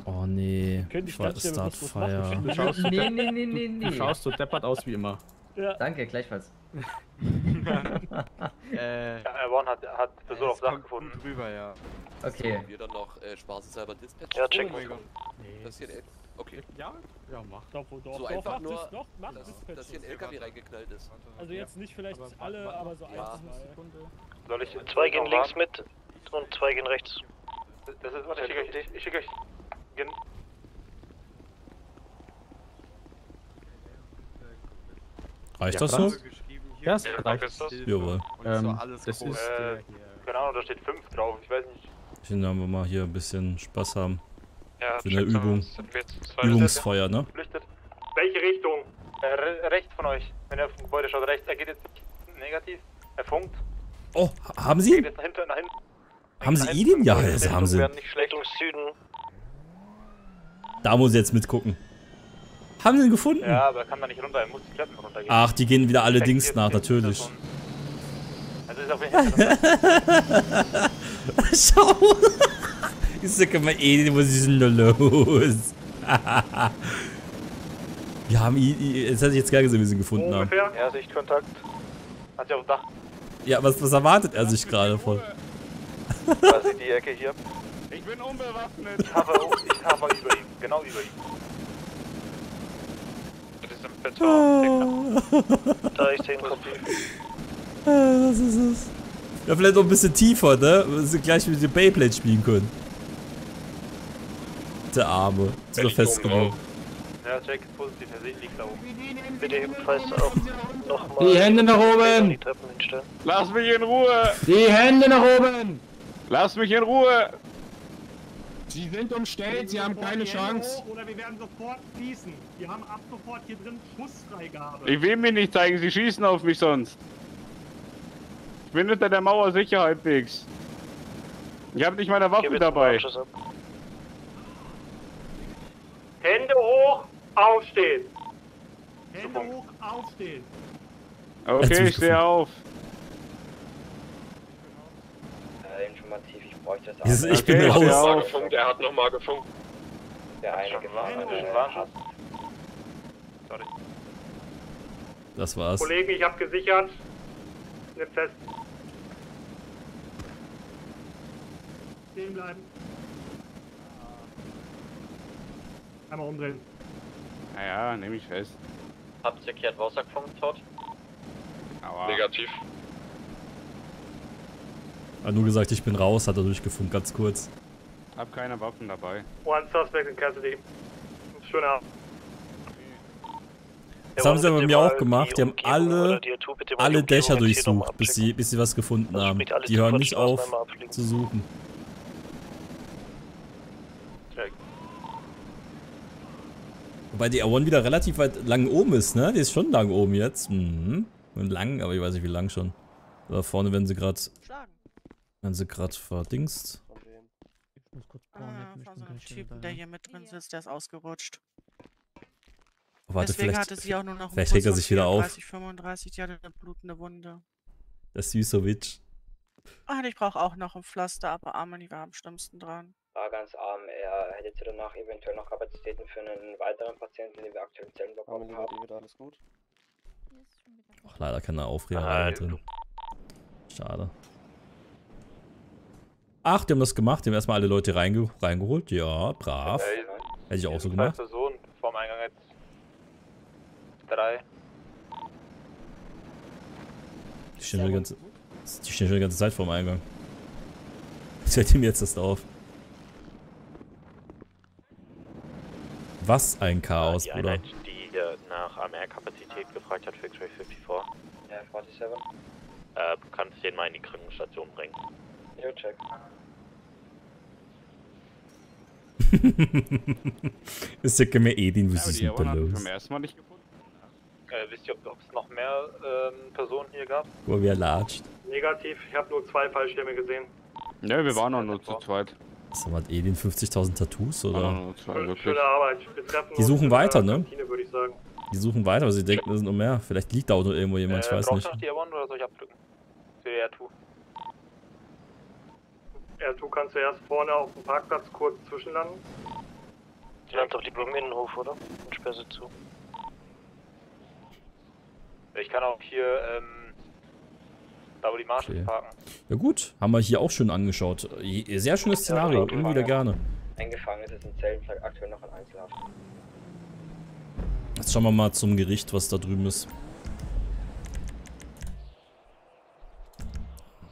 Oh nee.
Bewusst machen?
Startfire.
Du schaust,
Nee, nee, nee, nee, nee.
Du schaust so deppert aus wie immer.
Ja.
Danke, gleichfalls.
Äh, ja, One hat, hat Person auf Dach gefunden.
Drüber, ja.
Okay.
Wir dann noch äh, spaßeshalber Dispatch.
Ja, checken wir.
Gott. Das hier ein Okay.
Ja, ja, mach.
Doch, wo, doch,
So
doch,
einfach nur,
doch, macht
dass,
es.
dass hier ein LKW reingeknallt ist.
Also jetzt nicht vielleicht alle, aber so
Ja.
ein, zwei.
Soll ich zwei gehen links mit und zwei gehen rechts. Das ist, warte, ich schicke euch, ich, ich schicke euch. Gen
Reicht
Ja,
das so?
Ja, es
Ja,
reicht.
ist das?
Jawohl.
Ähm, das ist
äh, keine Ahnung, da steht 5 drauf, ich weiß nicht.
Ich finde, da wir mal hier ein bisschen Spaß haben.
Ja,
Für eine Übung. Übungsfeuer, ne?
Flüchtet.
Äh, re rechts von euch, wenn er auf dem Gebäude schaut, rechts, er geht jetzt negativ, er funkt.
Oh, ha- haben
Er
Sie
geht
ihn?
jetzt nach hinten, nach hinten.
Haben Sie ihn? Ja, das haben Sie. Da muss ich jetzt mitgucken. Haben Sie ihn gefunden?
Ja, aber er kann da nicht runter, er muss die Treppen runtergehen.
Ach, die gehen wieder alle
Check
Dings nach, natürlich.
Also ist auf jeden Fall.
Schau! Ich sag mal, eh, was ist denn da los? Wir haben ihn, jetzt hätte ich jetzt gar gesehen, wie sie ihn gefunden haben.
Ungefähr? Ja, Sichtkontakt. Hat sie auf dem Dach.
Ja, was, was erwartet er sich gerade von?
Da sieht die Ecke hier.
Ich bin unbewaffnet.
Ich habe, ich habe über ihm, genau über ihm. Das ist im Beton. Da ich den Kopie.
Was ist es? Ja, vielleicht noch ein bisschen tiefer, ne? Dass sie gleich mit dem Beyblade spielen können. Der Arme. Ist doch festgenommen.
Ja, Jack ist positiv, er sieht, liegt da oben. Bitte ebenfalls auch nochmal.
Die Hände nach oben!
Die Treppen hinstellen.
Lass mich in Ruhe!
Die Hände nach oben!
Lass mich in Ruhe!
Sie sind umstellt, Sie haben keine Chance.
Oder wir werden sofort schießen. Wir haben ab sofort hier drin Schussfreigabe.
Ich will mir nicht zeigen, sie schießen auf mich sonst. Ich bin hinter der Mauer sicher halbwegs. Ich habe nicht meine Waffe dabei.
Hände hoch, aufstehen. Hände hoch, aufstehen.
Okay, ich stehe auf.
Äh, informativ, ich bräuchte das
Dieses Ich bin
Okay,
raus.
auf.
Gefunkt, er hat nochmal gefunkt.
Der eine gefahren hat.
Sorry.
Das war's.
Kollegen, ich habe gesichert. Nimm fest. Stehen bleiben. Einmal umdrehen.
Naja, nehme ich fest.
Habt ihr kehrt Wasser vom Todd?
Aua.
Negativ.
Hat nur gesagt, ich bin raus, hat er durchgefunkt, ganz kurz.
Hab keine Waffen dabei.
One suspect in custody. Schöner Abend.
Das haben sie aber bei mir auch gemacht. Die haben alle, alle Dächer durchsucht, bis sie, bis sie was gefunden haben. Die hören nicht auf zu suchen. Wobei die R1 wieder relativ weit lang oben ist, ne? Die ist schon lang oben jetzt. Mhm. Und lang, aber ich weiß nicht wie lang schon. Da vorne werden sie gerade. Werden sie gerade verdingst.
Ah, von so einem Typen, der hier mit drin sitzt, der ist ausgerutscht.
Oh, warte,
Deswegen
vielleicht-
hatte sie auch nur noch
vielleicht regt er sich wieder auf.
34, 35, die hatte eine blutende Wunde.
Der süße Witch.
Ah, ich brauche auch noch ein Pflaster, aber Armani war am schlimmsten dran.
War ganz arm. Er hätte danach eventuell noch Kapazitäten für einen weiteren Patienten, den wir aktuell im Zellenblock haben.
alles gut?
Ach, leider keine Aufreger mehr drin. Schade. Ach, die haben das gemacht. Die haben erstmal alle Leute reinge reingeholt. Ja, brav. Hätte ich auch so
Zwei
gemacht.
Personen vorm Eingang jetzt. Drei.
Die stehen schon die ganze, die stehen schon die ganze Zeit vorm Eingang. Was fällt ihm jetzt erst auf? Was ein Chaos,
die
Bruder.
Einheit, die äh, nach AMR-Kapazität gefragt hat für X-Ray 54,
Ja, 47.
äh, kannst du den mal in die Krankenstation bringen.
Jo, check.
Ist ja mir Edin, was
aber
ist denn da
R1 hab ich
los?
beim ersten Mal nicht gefunden.
Äh, wisst ihr, ob es noch mehr ähm, Personen hier gab?
Guck mal, wie er latscht.
Negativ, ich habe nur zwei Fallschirme gesehen.
Ne, wir waren noch nur zu zweit.
So, hat Edin 50.000 Tattoos, oder?
nur zwei, wirklich.
Schöne Arbeit. Wir treffen
Die suchen weiter, ne?
Kantine, würde ich sagen.
Die suchen weiter, aber sie denken, es sind noch mehr. Vielleicht liegt da auch noch irgendwo jemand, ich
äh,
weiß
brauchst
nicht.
noch die R1 oder soll ich abdrücken? Für die R2.
Ja, du kannst zuerst vorne auf dem Parkplatz kurz zwischenlanden.
Du landest auf die Blumen-Innenhof, oder? Und sperr sie zu. Ich kann auch hier, ähm, da wo die Marshals
Okay.
parken.
Ja gut, haben wir hier auch schön angeschaut. Sehr schönes Szenario, immer wieder gerne.
Eingefangen ist es in Zellen, aktuell noch in Einzelhaft.
Jetzt schauen wir mal zum Gericht, was da drüben ist.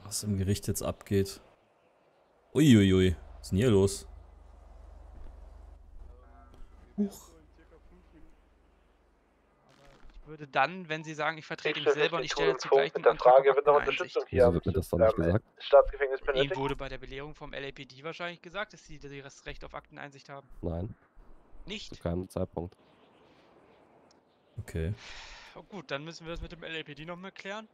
Was im Gericht jetzt abgeht. Uiuiui, was ist denn hier los? Huch.
Ich würde dann, wenn Sie sagen, ich vertrete ihn
Chef,
selber und
ich
stelle
den
zugleich
der
Antrag
Frage,
auf.
Unterstützung hier
Wieso wird mir das dann nicht
ähm,
gesagt?
Staatsgefängnis
Ihnen
benötigt.
wurde bei der Belehrung vom LAPD wahrscheinlich gesagt, dass Sie das Recht auf Akteneinsicht haben.
Nein.
Nicht?
Zu keinem Zeitpunkt.
Okay.
Oh, gut, dann müssen wir das mit dem LAPD noch mal klären.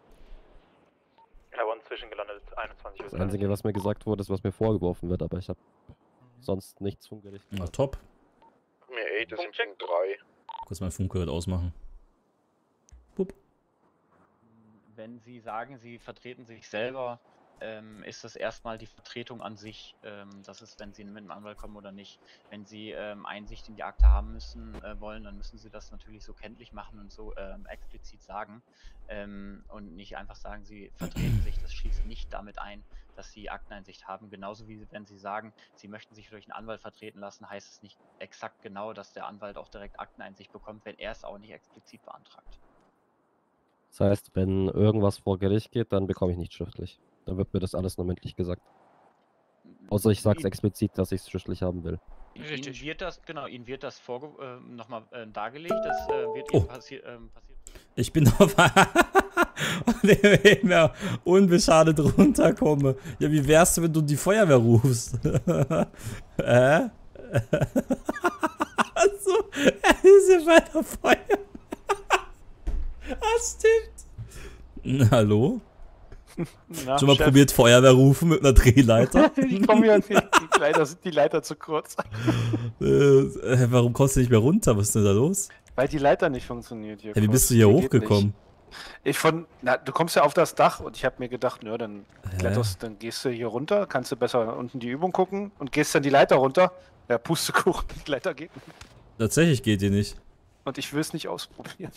L1 zwischengelandet, 21 Uhr.
Das Einzige, was mir gesagt wurde, ist, was mir vorgeworfen wird, aber ich habe sonst nichts vom Gericht.
Na top.
Mir 8 ist im Punkt 3.
Kurz mein Funkgerät ausmachen.
Wenn Sie sagen, Sie vertreten sich selber, ähm, ist das erstmal die Vertretung an sich. Ähm, das ist, wenn Sie mit einem Anwalt kommen oder nicht. Wenn Sie ähm, Einsicht in die Akte haben müssen äh, wollen, dann müssen Sie das natürlich so kenntlich machen und so ähm, explizit sagen ähm, und nicht einfach sagen, Sie vertreten sich. Das schließt nicht damit ein, dass Sie Akteneinsicht haben. Genauso wie wenn Sie sagen, Sie möchten sich durch einen Anwalt vertreten lassen, heißt es nicht exakt genau, dass der Anwalt auch direkt Akteneinsicht bekommt, wenn er es auch nicht explizit beantragt.
Das heißt, wenn irgendwas vor Gericht geht, dann bekomme ich nicht schriftlich. Dann wird mir das alles nur mündlich gesagt. Außer ich sage es explizit, dass ich es schriftlich haben will.
Ihnen wird das, genau, Ihnen wird das äh, nochmal äh, dargelegt, das äh, wird
Oh.
Ihnen passi ähm, passiert.
Ich bin auf dem mehr unbeschadet runterkomme. Ja, wie wärst du, wenn du die Feuerwehr rufst? Hä? Achso, er ist ja bei der Feuerwehr. ah, stimmt. Hallo?
Na,
Schon mal
Chef?
probiert Feuerwehr rufen mit einer Drehleiter?
ich komme ja nicht. Die Leiter sind die Leiter zu kurz.
äh, äh, warum kommst du nicht mehr runter? Was ist denn da los?
Weil die Leiter nicht funktioniert hier.
Hey, wie bist du hier
geht
hochgekommen?
Ich von, na, du kommst ja auf das Dach und ich habe mir gedacht, nö, dann kletterst, dann gehst du hier runter, kannst du besser unten die Übung gucken und gehst dann die Leiter runter. Ja, Pustekuchen, die Leiter geht nicht.
Tatsächlich geht die nicht.
Und ich will es nicht ausprobieren.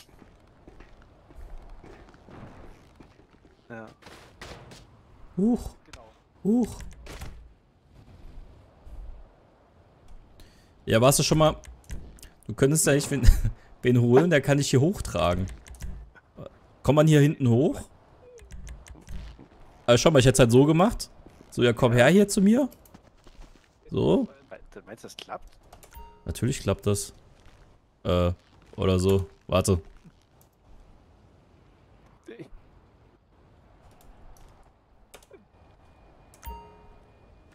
Ja.
Huch. Huch. Ja, warst du schon mal. Du könntest ja echt wen, wen holen, der kann dich hier hochtragen. Kommt man hier hinten hoch? Also schau mal, ich hätte es halt so gemacht. So, ja, komm her hier zu mir. So.
Du meinst, das klappt?
Natürlich klappt das. Äh, oder so. Warte.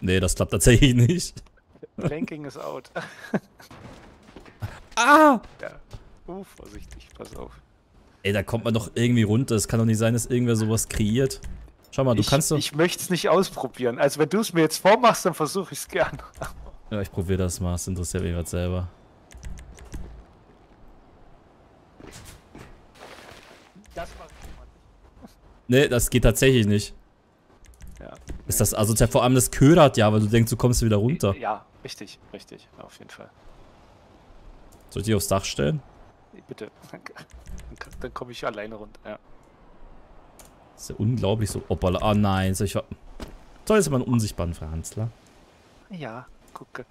Nee, das klappt tatsächlich nicht.
Lenking ist out.
Ah!
Ja. Uh, vorsichtig, pass auf.
Ey, da kommt man doch irgendwie runter. Es kann doch nicht sein, dass irgendwer sowas kreiert. Schau mal, du
ich,
kannst doch.
Ich möchte es nicht ausprobieren. Also wenn du es mir jetzt vormachst, dann versuche ich es gern.
Ja, ich probiere das mal. Es interessiert mich gerade selber.
Das mache ich
Nee, das geht tatsächlich nicht.
Ja.
Ist das asozial? Vor allem das ködert ja, weil du denkst, du kommst wieder runter.
Ja, richtig, richtig, auf jeden Fall.
Soll ich die aufs Dach stellen?
Bitte. Danke. Dann, komme ich alleine runter, ja.
Das ist ja unglaublich so. Hoppala. Ah nein, soll ich. Soll jetzt mal einen unsichtbaren Verhandler.
Ja, gucke.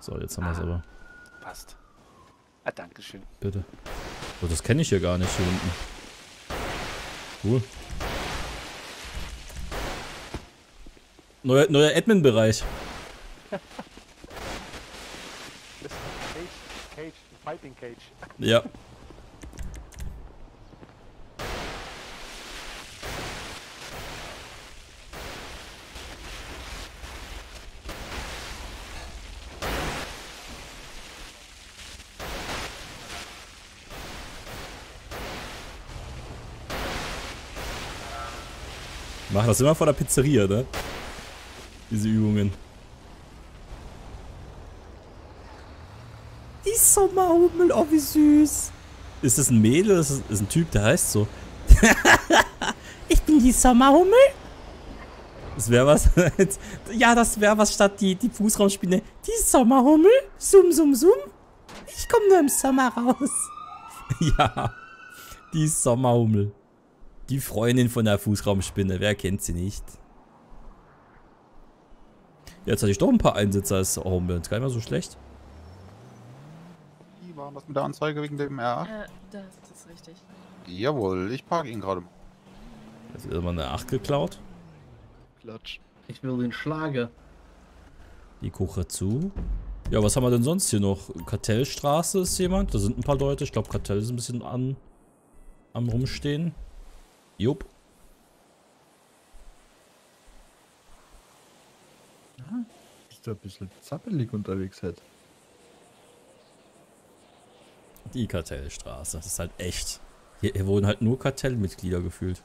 So, jetzt haben wir es aber.
Passt. Ah, Dankeschön.
Bitte. Oh, das kenne ich hier gar nicht hier unten. Cool. Neuer, neuer Admin-Bereich.
Fighting Cage.
Ja. Machen das immer vor der Pizzeria, ne? Diese Übungen. Die Sommerhummel, oh wie süß. Ist das ein Mädel? Ist das ist ein Typ, der heißt so? ich bin die Sommerhummel. Das wäre was. ja, das wäre was statt die, die Fußraumspinne. Die Sommerhummel. Sum, sum, sum. Ich komme nur im Sommer raus. ja. Die Sommerhummel. Die Freundin von der Fußraumspinne. Wer kennt sie nicht? Jetzt hatte ich doch ein paar Einsätze als Homeland. Gar nicht mal so schlecht.
Wie war das mit der Anzeige wegen dem R8?
Äh, das ist richtig.
Jawohl, ich parke ihn gerade.
Jetzt ist mal eine 8 geklaut.
Klatsch. Ich will den Schlager.
Die Kuche zu. Ja, was haben wir denn sonst hier noch? Kartellstraße ist jemand. Da sind ein paar Leute. Ich glaube, Kartell ist ein bisschen an, am Rumstehen. Jupp.
Ist da ein bisschen zappelig unterwegs halt.
Die Kartellstraße. Das ist halt echt. Hier, hier wurden halt nur Kartellmitglieder gefühlt.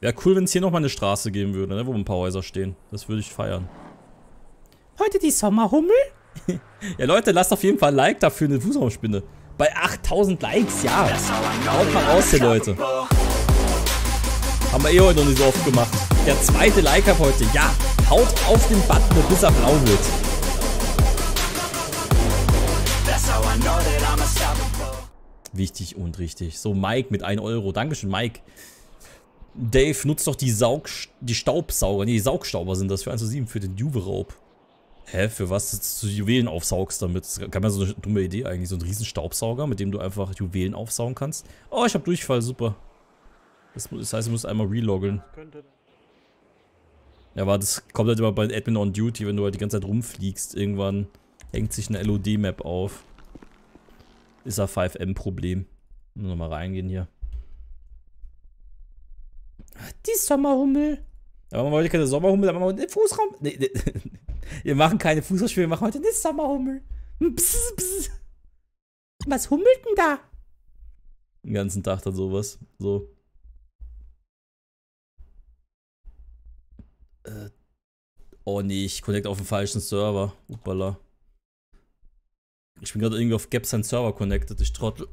Wäre cool, wenn es hier nochmal eine Straße geben würde, ne, wo ein paar Häuser stehen. Das würde ich feiern. Heute die Sommerhummel? ja, Leute, lasst auf jeden Fall ein Like dafür eine Fußraumspinne. Bei 8000 Likes, ja. Haut mal raus hier, Leute. Haben wir eh heute noch nicht so oft gemacht. Der zweite Like-Up heute. Ja, haut auf den Button, bis er blau wird. Wichtig und richtig. So, Mike mit 1 Euro. Dankeschön, Mike. Dave, nutzt doch die Saug... die Staubsauger. Nee, die Saugstauber sind das für 1 zu 7 für den Juve-Raub. Hä, für was du Juwelen aufsaugst damit? Das kann man so eine dumme Idee eigentlich. So ein riesen Staubsauger, mit dem du einfach Juwelen aufsaugen kannst. Oh, ich hab Durchfall, super. Das, das heißt, du musst einmal reloggen. Ja, aber das kommt halt immer bei Admin on Duty, wenn du halt die ganze Zeit rumfliegst. Irgendwann hängt sich eine LOD-Map auf. Ist ein 5M-Problem. Nur nochmal reingehen hier. Die Sommerhummel. Aber man wollte keine Sommerhummel, aber man den Fußraum. Nee, nee. Wir machen keine Fußballspiele, wir machen heute eine Sommerhummel. Pss, pss. Was hummelt denn da? Den ganzen Tag dann sowas. So. Äh. Oh nee, ich connect auf den falschen Server. Uppala. Ich bin gerade irgendwie auf Gaps sein Server connected, ich trottel.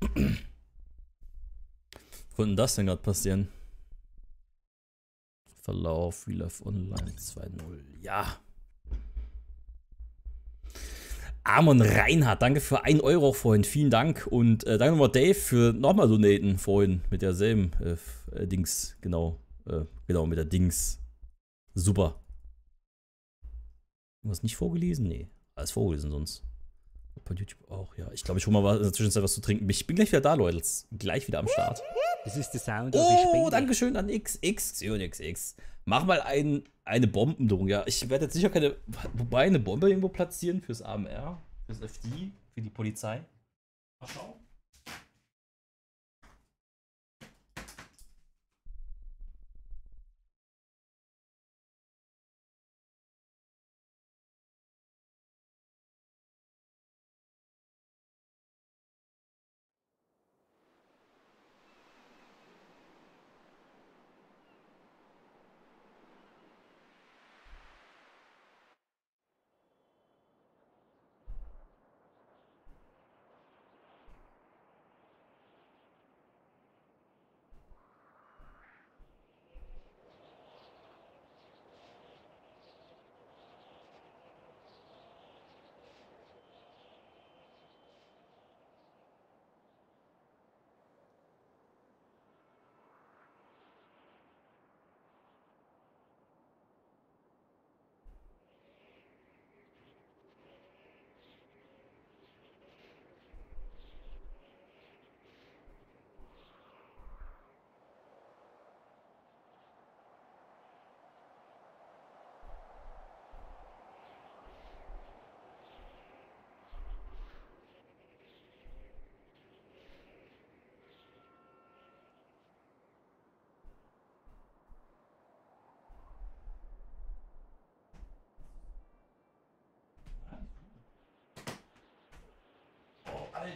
Was konnte das denn gerade passieren? Verlauf, Relive Online 2.0. Ja. Amon Reinhardt, danke für 1 Euro vorhin, vielen Dank. Und äh, danke nochmal Dave für nochmal Donaten vorhin mit derselben äh, äh, Dings, genau. Äh, genau, mit der Dings. Super. Was nicht vorgelesen? Nee, alles vorgelesen sonst. Bei YouTube auch, ja. Ich glaube, ich hole mal in der Zwischenzeit was zu trinken. Ich bin gleich wieder da, Leute. Gleich wieder am Start.
Das ist der Sound
Oh, Dankeschön an XX, XX. Mach mal ein, eine Bombendrohung. Ja, ich werde jetzt sicher keine. Wobei, eine Bombe irgendwo platzieren fürs AMR, fürs FD, für die Polizei. Mal schauen.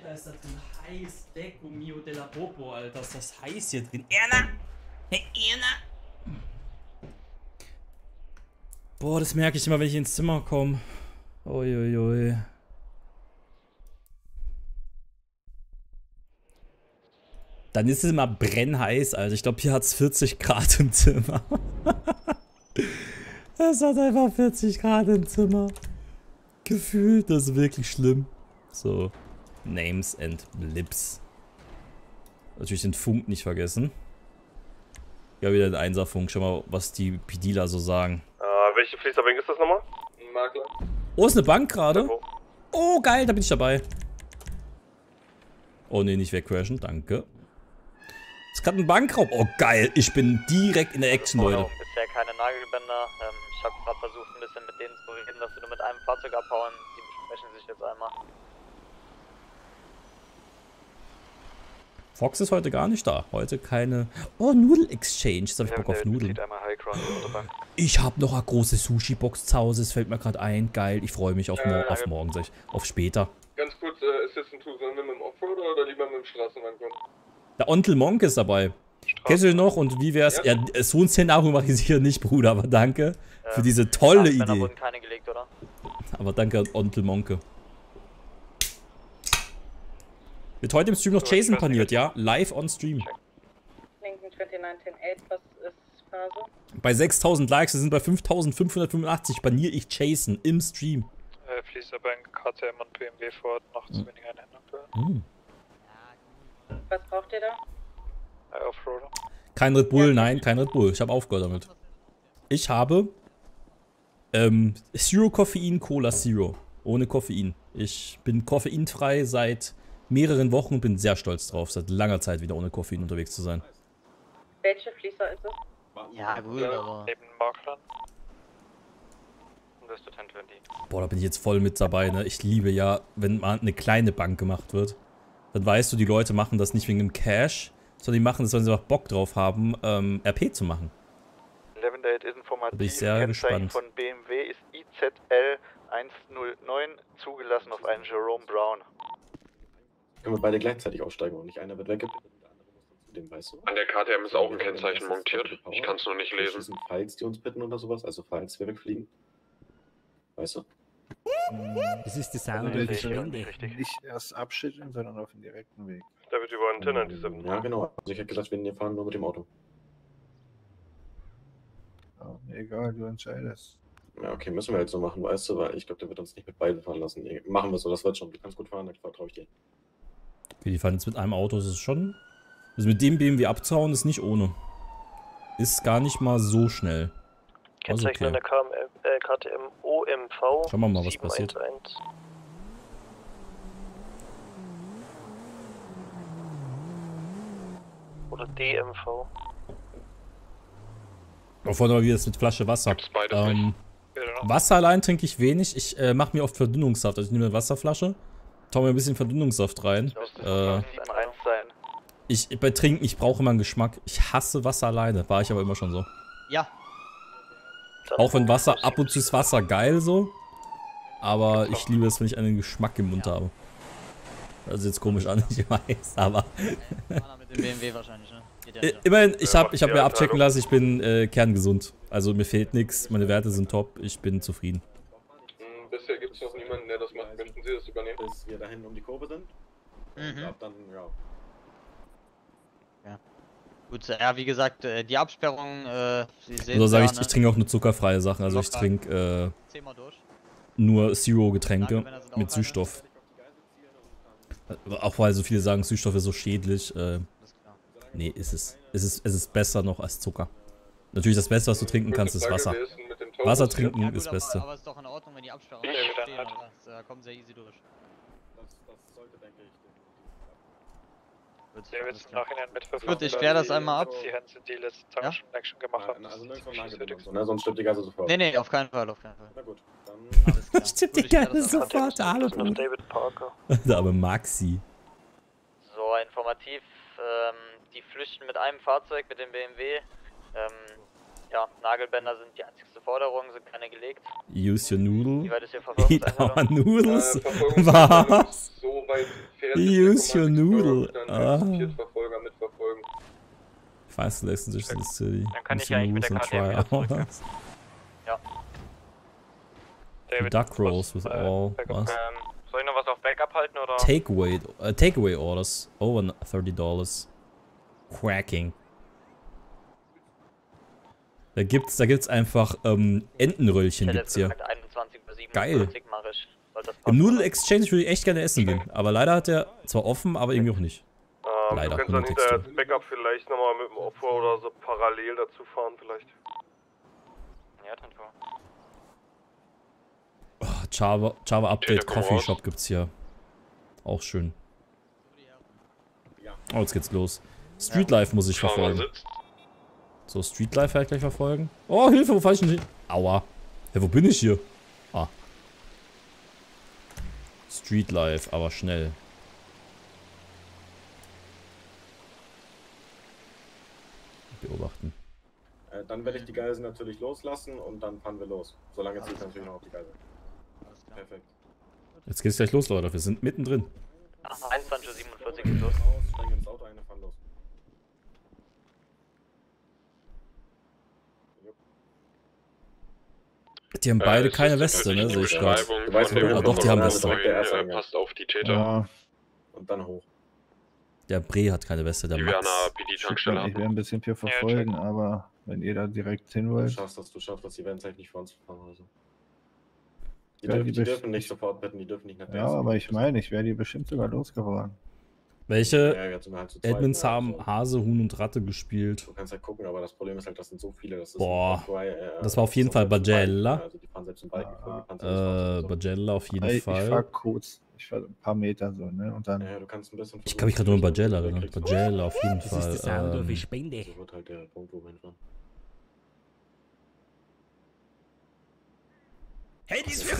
Alter, ist das drin heiß. Lecco mio della Popo, Alter. Ist das heiß hier drin. Erna! Hey, Erna! Boah, das merke ich immer, wenn ich ins Zimmer komme. Uiuiui. Dann ist es immer brennheiß, Alter. Ich glaube, hier hat es 40 Grad im Zimmer. Es hat einfach 40 Grad im Zimmer. Gefühlt, das ist wirklich schlimm. So. Names and Blips. Natürlich den Funk nicht vergessen. Ja, wieder ein Einserfunk. Schau mal, was die PDler so sagen.
Äh, welche Fließerbank ist das nochmal? Makler.
Oh, ist eine Bank gerade? Oh, geil, da bin ich dabei. Oh, nee, nicht wegcrashen. Danke. Es ist gerade ein Bankraub. Oh, geil. Ich bin direkt in der Action, Leute.
Bisher keine Nagelbänder. Ähm, ich habe gerade versucht, ein bisschen mit denen zu reden, dass sie nur mit einem Fahrzeug abhauen. Die besprechen sich jetzt einmal.
Fox ist heute gar nicht da. Heute keine... Oh, Nudel Exchange. Jetzt hab ich Bock auf Nudeln. Ich habe noch eine große Sushi-Box zu Hause. Es fällt mir gerade ein. Geil. Ich freue mich auf, mor auf morgen, sag ich. Auf später.
Ganz kurz, äh, Assistant 2, sollen wir mit dem Offroader oder lieber mit dem Straßenbahn kommen?
Der Onkel Monk ist dabei. Kennst du ihn noch? Und wie wär's? Ja, ja so ein Szenario mache ich sicher nicht, Bruder, aber danke für diese tolle Idee.
gelegt?
Aber danke, Onkel Monke. Wird heute im Stream noch Jason paniert, ja? Live on Stream.
Linken 29108, was ist Phase?
Bei 6000 Likes, wir sind bei 5585, baniere ich Jason im Stream.
Äh, Fließer Bank, KTM und BMW vor noch zu wenig Einheiten aktuell.
Hm.
Was braucht ihr da?
Äh, Offroader.
Kein Red Bull, nein, kein Red Bull. Ich habe aufgehört damit. Ich habe ähm, Zero Koffein Cola Zero. Ohne Koffein. Ich bin koffeinfrei seit mehreren Wochen und bin sehr stolz drauf, seit langer Zeit wieder ohne Koffein unterwegs zu sein.
Welche Fließer ist es?
Ja, gut, aber...
Boah, da bin ich jetzt voll mit dabei, ne? Ich liebe ja, wenn mal eine kleine Bank gemacht wird, dann weißt du, die Leute machen das nicht wegen dem Cash, sondern die machen das, weil sie einfach Bock drauf haben, ähm, RP zu machen.
11 ist informativ.
Da bin ich sehr gespannt.
von BMW ist IZL 109 zugelassen auf einen Jerome Brown.
Können wir beide gleichzeitig aussteigen und nicht einer wird weggeblendet und der andere muss dann zu dem, weißt du?
An der KTM ist auch ein Kennzeichen montiert. Ich kann es nur nicht lesen.
Das sind Files, die uns bitten oder sowas, also falls wir wegfliegen. Weißt du?
Das ist die Sound der Wände.
Nicht erst abschütteln, sondern auf den direkten Weg.
Da wird über Antenne diese.
Ja, genau. Also ich hätte gesagt, wir fahren nur mit dem Auto. egal, du entscheidest. Ja, okay, müssen wir jetzt so machen, weißt du, weil ich glaube, der wird uns nicht mit beiden fahren lassen. Nee, machen wir so, das wird schon. Du kannst gut fahren, da vertraue ich dir.
Okay, die fahren jetzt mit einem Auto, das ist schon... Also mit dem BMW abzuhauen ist nicht ohne. Ist gar nicht mal so schnell. Also
Kennzeichen an der KM, äh, KTM OMV.
Schauen wir mal, was passiert.
711. Oder DMV.
Vorhin mal wieder das mit Flasche Wasser. Ähm, Wasser allein trinke ich wenig. Ich äh, mache mir oft Verdünnungssaft. Also ich nehme eine Wasserflasche, tau mir ein bisschen Verdünnungssaft rein. Äh, ich, bei Trinken, ich brauche immer einen Geschmack. Ich hasse Wasser alleine. War ich aber immer schon so.
Ja.
Auch wenn Wasser, ab und zu ist Wasser geil so. Aber ich liebe es, wenn ich einen Geschmack im Mund habe. Das ist jetzt komisch an, ich weiß, aber...
Mit dem BMW wahrscheinlich, ne? Ja.
Immerhin, ich habe ich hab mir abchecken lassen, ich bin äh, kerngesund. Also mir fehlt nichts, meine Werte sind top, ich bin zufrieden.
Bisher gibt es noch niemanden, der das macht. Möchten Sie das übernehmen?
Bis wir dahin um die Kurve sind. Und
Mhm.
ab dann, ja.
Gut, ja, wie gesagt, äh, die Absperrung, äh, Sie sehen
Also sage
ja,
ich,
ne?
ich trinke auch nur zuckerfreie Sachen. Also ich trinke äh, nur Zero-Getränke mit Süßstoff. Auch weil so viele sagen, Süßstoff ist so schädlich. Äh, nee, ist es. Es ist, es ist besser noch als Zucker. Natürlich das Beste, was du trinken kannst, ist Wasser. Wasser trinken
Ja, gut,
ist das Beste.
Aber, aber ist doch in Ordnung, wenn die Absperrung stehen, oder? was? Da kommen sehr easy durch.
Das, das sollte, denke ich,
Gut,
Der wird
alles
im. Nachhinein mitverfolgen.
Gut, ich klär das einmal ab.
Die Hands, die letzte Tankstelle Action gemacht haben.
Also nirgendwo Nagel und so, ne? Sonst stirbt die Gase sofort.
Nee, nee, auf keinen Fall, auf keinen Fall.
Na gut, dann...
Alles klar.
Stimmt,
Gut,
die Gase
das
sofort, hallo.
David Parker.
Arme Maxi.
So, informativ, ähm, die flüchten mit einem Fahrzeug, mit dem BMW. Ähm, ja, Nagelbänder sind die einzigste Forderung, sind keine gelegt.
Use your noodle.
Wie weit ist Ihr
Eat our noodles.
Äh,
Was?
so
Use your noodle. Ah. Fast lessons in the city.
Dann kann
Use
ich
your
eigentlich mit der KTM wieder. Ja.
Duck rolls with all. Was?
Ähm, soll ich noch was auf Backup halten oder?
Takeaway, äh, Takeaway orders. Over $30. Cracking. Da gibt's, da gibt's einfach ähm, Entenröllchen gibt's hier.
Mit 21 über 47
Geil.
mache ich. Weil das
Im Noodle Exchange würde ich echt gerne essen gehen. Aber leider hat er zwar offen, aber irgendwie auch nicht.
Ähm,
Leider,
du kannst dann hinterher als Backup vielleicht nochmal mit dem Opfer oder so parallel dazu fahren vielleicht.
Ja, dann vor.
Oh, Java, Java Update Coffee. Shop gibt's hier. Auch schön. Oh, jetzt geht's los. Streetlife muss ich verfolgen. So, Streetlife werde ich gleich verfolgen. Oh, Hilfe, wo fahre ich denn hin? Aua. Hä, wo bin ich hier? Ah. Streetlife, aber schnell. Beobachten.
Äh, dann werde ich die Geisen natürlich loslassen und dann fahren wir los. Solange zieht natürlich noch auf die Geise. Perfekt.
Jetzt geht's gleich los, Leute. Wir sind mittendrin.
21.47 Uhr los.
Steigen ins Auto.
Die haben beide keine Weste, ne? Sehe ich gerade.
Du du
Ah, doch, die haben Weste.
direkt der erste Eingang.
Passt auf die Täter.
Ja,
Und dann hoch.
Der Bre hat keine Weste, der Max.
ich werde ein bisschen hier verfolgen, aber wenn ihr da direkt hin
Du
wollt.
schaffst das, du schaffst das. Die werden Zeit nicht vor uns fahren oder so. Die,
Ja,
dürfen,
die
die dürfen nicht sofort bitten, die dürfen nicht nach der
Ja, aber ich meine, ich wäre die bestimmt sogar losgeworden.
Welche
Ja, halt
Admins
ne,
haben
also-
Hase, Huhn und Ratte gespielt?
Du kannst halt gucken, aber das Problem ist halt, das sind so viele. Das ist
Boah,
Outcry, äh,
das war auf jeden
ist
Fall Bagella.
Also die fahren selbst im Balken die
Äh,
so.
Bagella auf jeden
ich, ich fahr
Fall.
kurz, ich fahr ein paar Meter so, ne? Und dann.
Ja, du kannst ein bisschen
Ich kann mich gerade nur an Bagella erinnern. Bagella auf jeden
Das
Fall.
ist der Sound of a
Ähm,
Spende.
So wird halt der Punkt, wo wir hinfahren.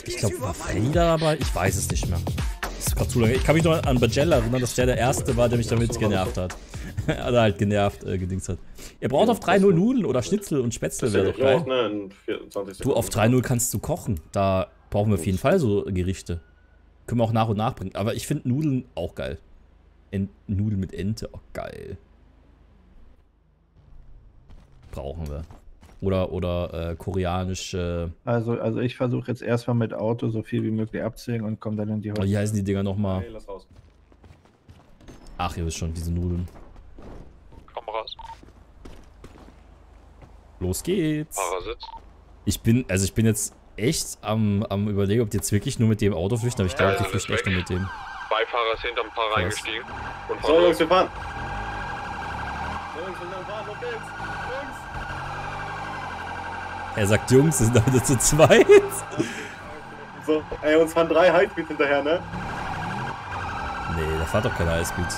ich glaube, war Frieda dabei? Ich weiß es nicht mehr. Das ist gerade zu lange. Ich kann mich noch an Bagella erinnern, dass der der Erste war, der mich damit genervt hat. Oder halt genervt, äh, gedings hat. Ihr braucht auf 3-0 Nudeln oder Schnitzel und Spätzle, wäre doch geil.
ne? In 24
Du, auf 3-0 kannst du kochen. Da brauchen wir auf jeden Fall so Gerichte. Können wir auch nach und nach bringen. Aber ich finde Nudeln auch geil. Ent Nudeln mit Ente, auch geil. Brauchen wir. Oder, oder äh, koreanische.
Also, also ich versuche jetzt erstmal mit Auto so viel wie möglich abzuhängen und komme dann in die
Oh, wie heißen die Dinger nochmal?
Hey, lass raus.
Ach, ihr wisst schon, diese Nudeln.
Komm raus.
Los geht's.
Fahrersitz.
Ich bin, also ich bin jetzt echt am, am überlegen, ob die jetzt wirklich nur mit dem Auto flüchten, aber ich glaube,
Ja,
die flüchten echt nur mit dem.
Beifahrer ist hinterm Paar reingestiegen. Und
So, Jungs, wir fahren. So, Jungs, wir fahren, los geht's.
Er sagt Jungs, sind heute zu zweit.
So, ey, uns fahren drei Highspeeds hinterher, ne?
Nee, da fährt doch kein Highspeed.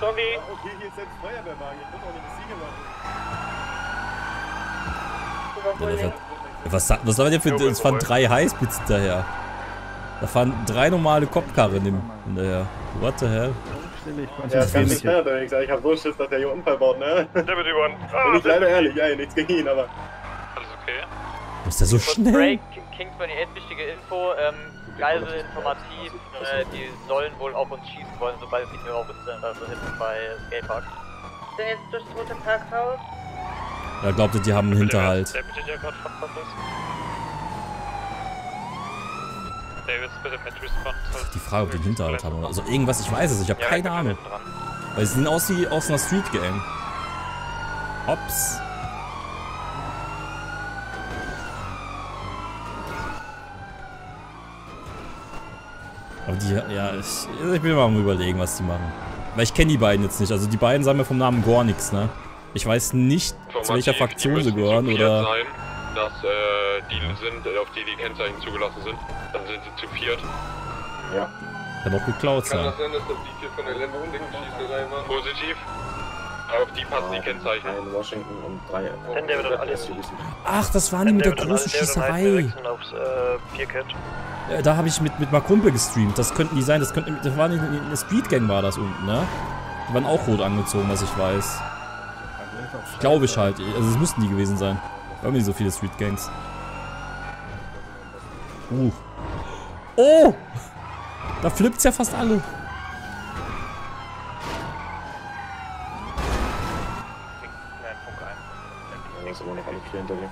Sorry.
Okay, hier ist selbst Feuerwehrwagen. Ich muss auch nicht das Siegel machen.
Ja, da fährt, was, was soll denn für. Es fahren drei Highspeeds hinterher. Da fahren drei normale Kopfkarren hin- hinterher. What the hell?
Ja, das kann nicht mehr unterwegs sein. Ich hab so Schiss, dass der hier Unfall baut, ne?
Deputy One.
Bin ich leider ehrlich, ey, nichts gegen ihn, aber.
Okay?
Ist der so schnell?
Break, Kings für die wichtige Info, ähm, Geisel informativ, äh, die sollen wohl auf uns schießen wollen, sobald sie hier auf uns sind, also hinten bei Skatepark.
Sind jetzt durchs rote Parkhaus?
Ja, glaubt ihr, die haben einen Hinterhalt.
Deputy, der gerade verpasst ist. Davis, bitte mit Response.
Die Frage, ob die einen Hinterhalt haben oder also irgendwas, ich weiß es, ich habe
Ja,
keine Ahnung. Weil sie sehen aus wie aus einer Street Gang. Hops. Aber die, ja, ich, ich bin mal am überlegen, was die machen. Weil ich kenne die beiden jetzt nicht. Also die beiden sagen mir vom Namen gar nichts, ne? Ich weiß nicht, zu welcher Fraktion sie gehören oder.
Sein, dass äh, die sind, auf die die Kennzeichen zugelassen sind. Dann sind sie zu viert.
Ja.
Kann auch geklaut
Kann
sein.
das sein, dass das die vier von der Lembo-Schießerei waren?
Positiv. Auf die passen die Kennzeichen.
Ein Washington und drei.
Dann der wird alles.
Ach, das waren die mit der großen Schießerei.
Aufs, äh,
Da habe ich mit, mit Makumpe gestreamt. Das könnten die sein. Das könnten, das war eine, eine Speedgang war das unten, ne? Die waren auch rot angezogen, was ich weiß. Glaube ich halt. Also es müssten die gewesen sein. Irgendwie so viele Streetgangs. Uh. Oh! Da flippt's ja fast alle.
Nein, Punkt 1.
Ja, noch vier hinter dir.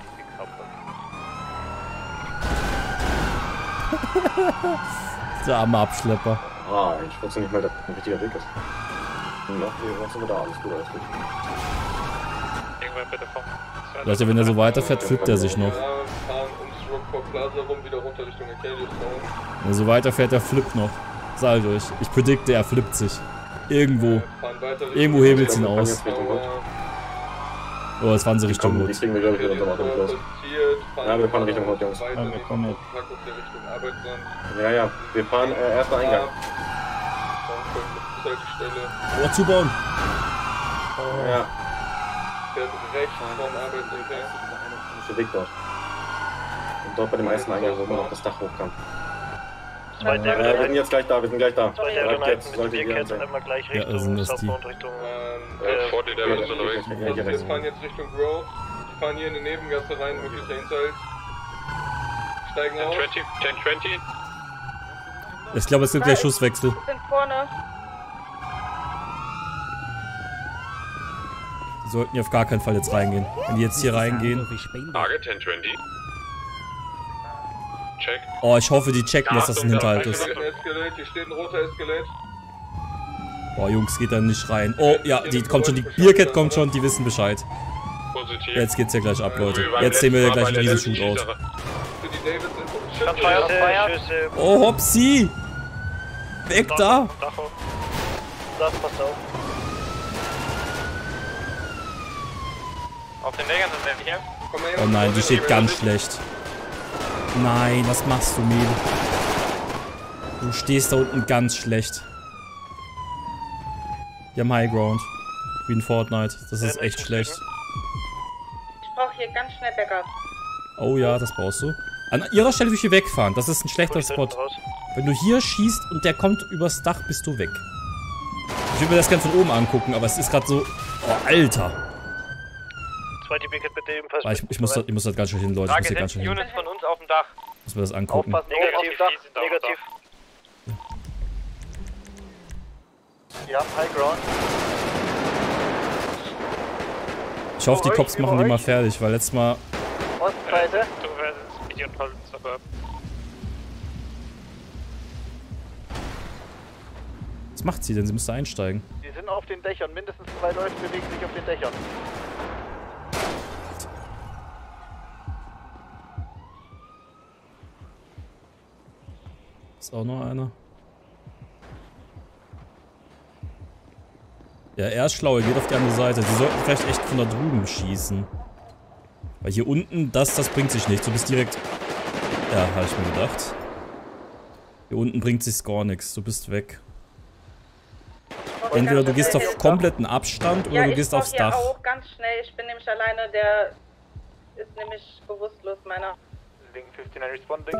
Der arme Abschlepper.
Ah, ich wusste nicht mal, dass das ein richtiger Weg ist. Ja, hier sind wir da, alles gut, alles gut.
Irgendwann bitte vom.
Leute, wenn er so weiterfährt, flippt er sich noch. Wenn er so weiterfährt, er flippt noch. Sag ich euch. Ich predikte, er flippt sich. Irgendwo. Irgendwo hebelt's ihn aus.
Jetzt Hut.
Oh, jetzt fahren sie Richtung
kommen, die
Hut.
kriegen wir, glaube ich, wieder automatisch los. Ja, wir fahren Richtung Hut, Jungs.
Ja, wir kommen
nächsten Park auf der Richtung Arbeitsamt.
Ja, ja, wir fahren äh, erster Eingang.
Oh, zubauen.
Ja,
Fährt rechts vom Arbeitsamt her.
ist der Weg dort. Und dort bei dem ersten Eingang, wo man auf das Dach hoch kann. Äh, wir sind jetzt gleich da, wir sind gleich da.
Zwei
Direkt
Einheiten
jetzt
mit
sollte hier
Biercat
sein.
einmal gleich
Ja,
Richtung
das die.
Southbound, Richtung...
Äh,
vor dir, der ist unterwegs.
Wir fahren jetzt Richtung Grove. Wir fahren hier in die Nebengasse rein, wirklich Ainside. Steigen aus.
1020, 1020.
Ich glaube, es gibt gleich Schusswechsel.
Wir sind vorne.
Die sollten hier auf gar keinen Fall jetzt reingehen. Wenn die jetzt hier reingehen.
Lage 1020. Check.
Oh, ich hoffe, die checken, dass das ein Hinterhalt ist. Boah, Jungs, geht da nicht rein. Oh, ja, die kommt schon, die Biercat kommt schon, die wissen Bescheid.
Positiv.
Jetzt geht's ja gleich ab, Leute. Jetzt sehen wir ja gleich einen riesen Shootout. Oh, Hopsi! Weg da!
Dacho. Das passt auf.
Auf den Dächern sind wir hier.
Oh nein, die steht ganz schlecht. Nein, was machst du, Mel? Du stehst da unten ganz schlecht. Die haben High Ground. Wie in Fortnite. Das ist echt schlecht.
Ich brauche hier ganz schnell Backup.
Oh ja, das brauchst du. An ihrer Stelle würde ich hier wegfahren. Das ist ein schlechter Spot. Wenn du hier schießt und der kommt übers Dach, bist du weg. Ich würde mir das gerne von oben angucken, aber es ist gerade so... Oh, Alter.
Zweite Biercat bitte ebenfalls.
Ah, Ich, ich, muss, da- ich muss das ganz schön hin, Leute. Ich muss hier ganz schön hin.
Units von uns auf dem Dach.
Muss mir das angucken.
Negativ, Dach, negativ.
Wir haben High Ground.
Ich hoffe, die Cops machen die mal fertig, weil letztes Mal...
Ostseite.
Was macht sie denn? Sie müsste einsteigen.
Die sind auf den Dächern. Mindestens zwei Leute bewegen sich auf den Dächern.
Ist auch noch einer. Ja, er ist schlau, er geht auf die andere Seite. Sie sollten vielleicht echt von da drüben schießen. Weil hier unten, das, das bringt sich nicht. Du bist direkt... Ja, habe ich mir gedacht. Hier unten bringt sich gar nichts. Du bist weg. Entweder du gehst auf kompletten Abstand oder
ja,
du gehst aufs Dach.
auch ganz schnell. Ich bin nämlich alleine. Der ist nämlich bewusstlos, meiner.
Link 59 responding.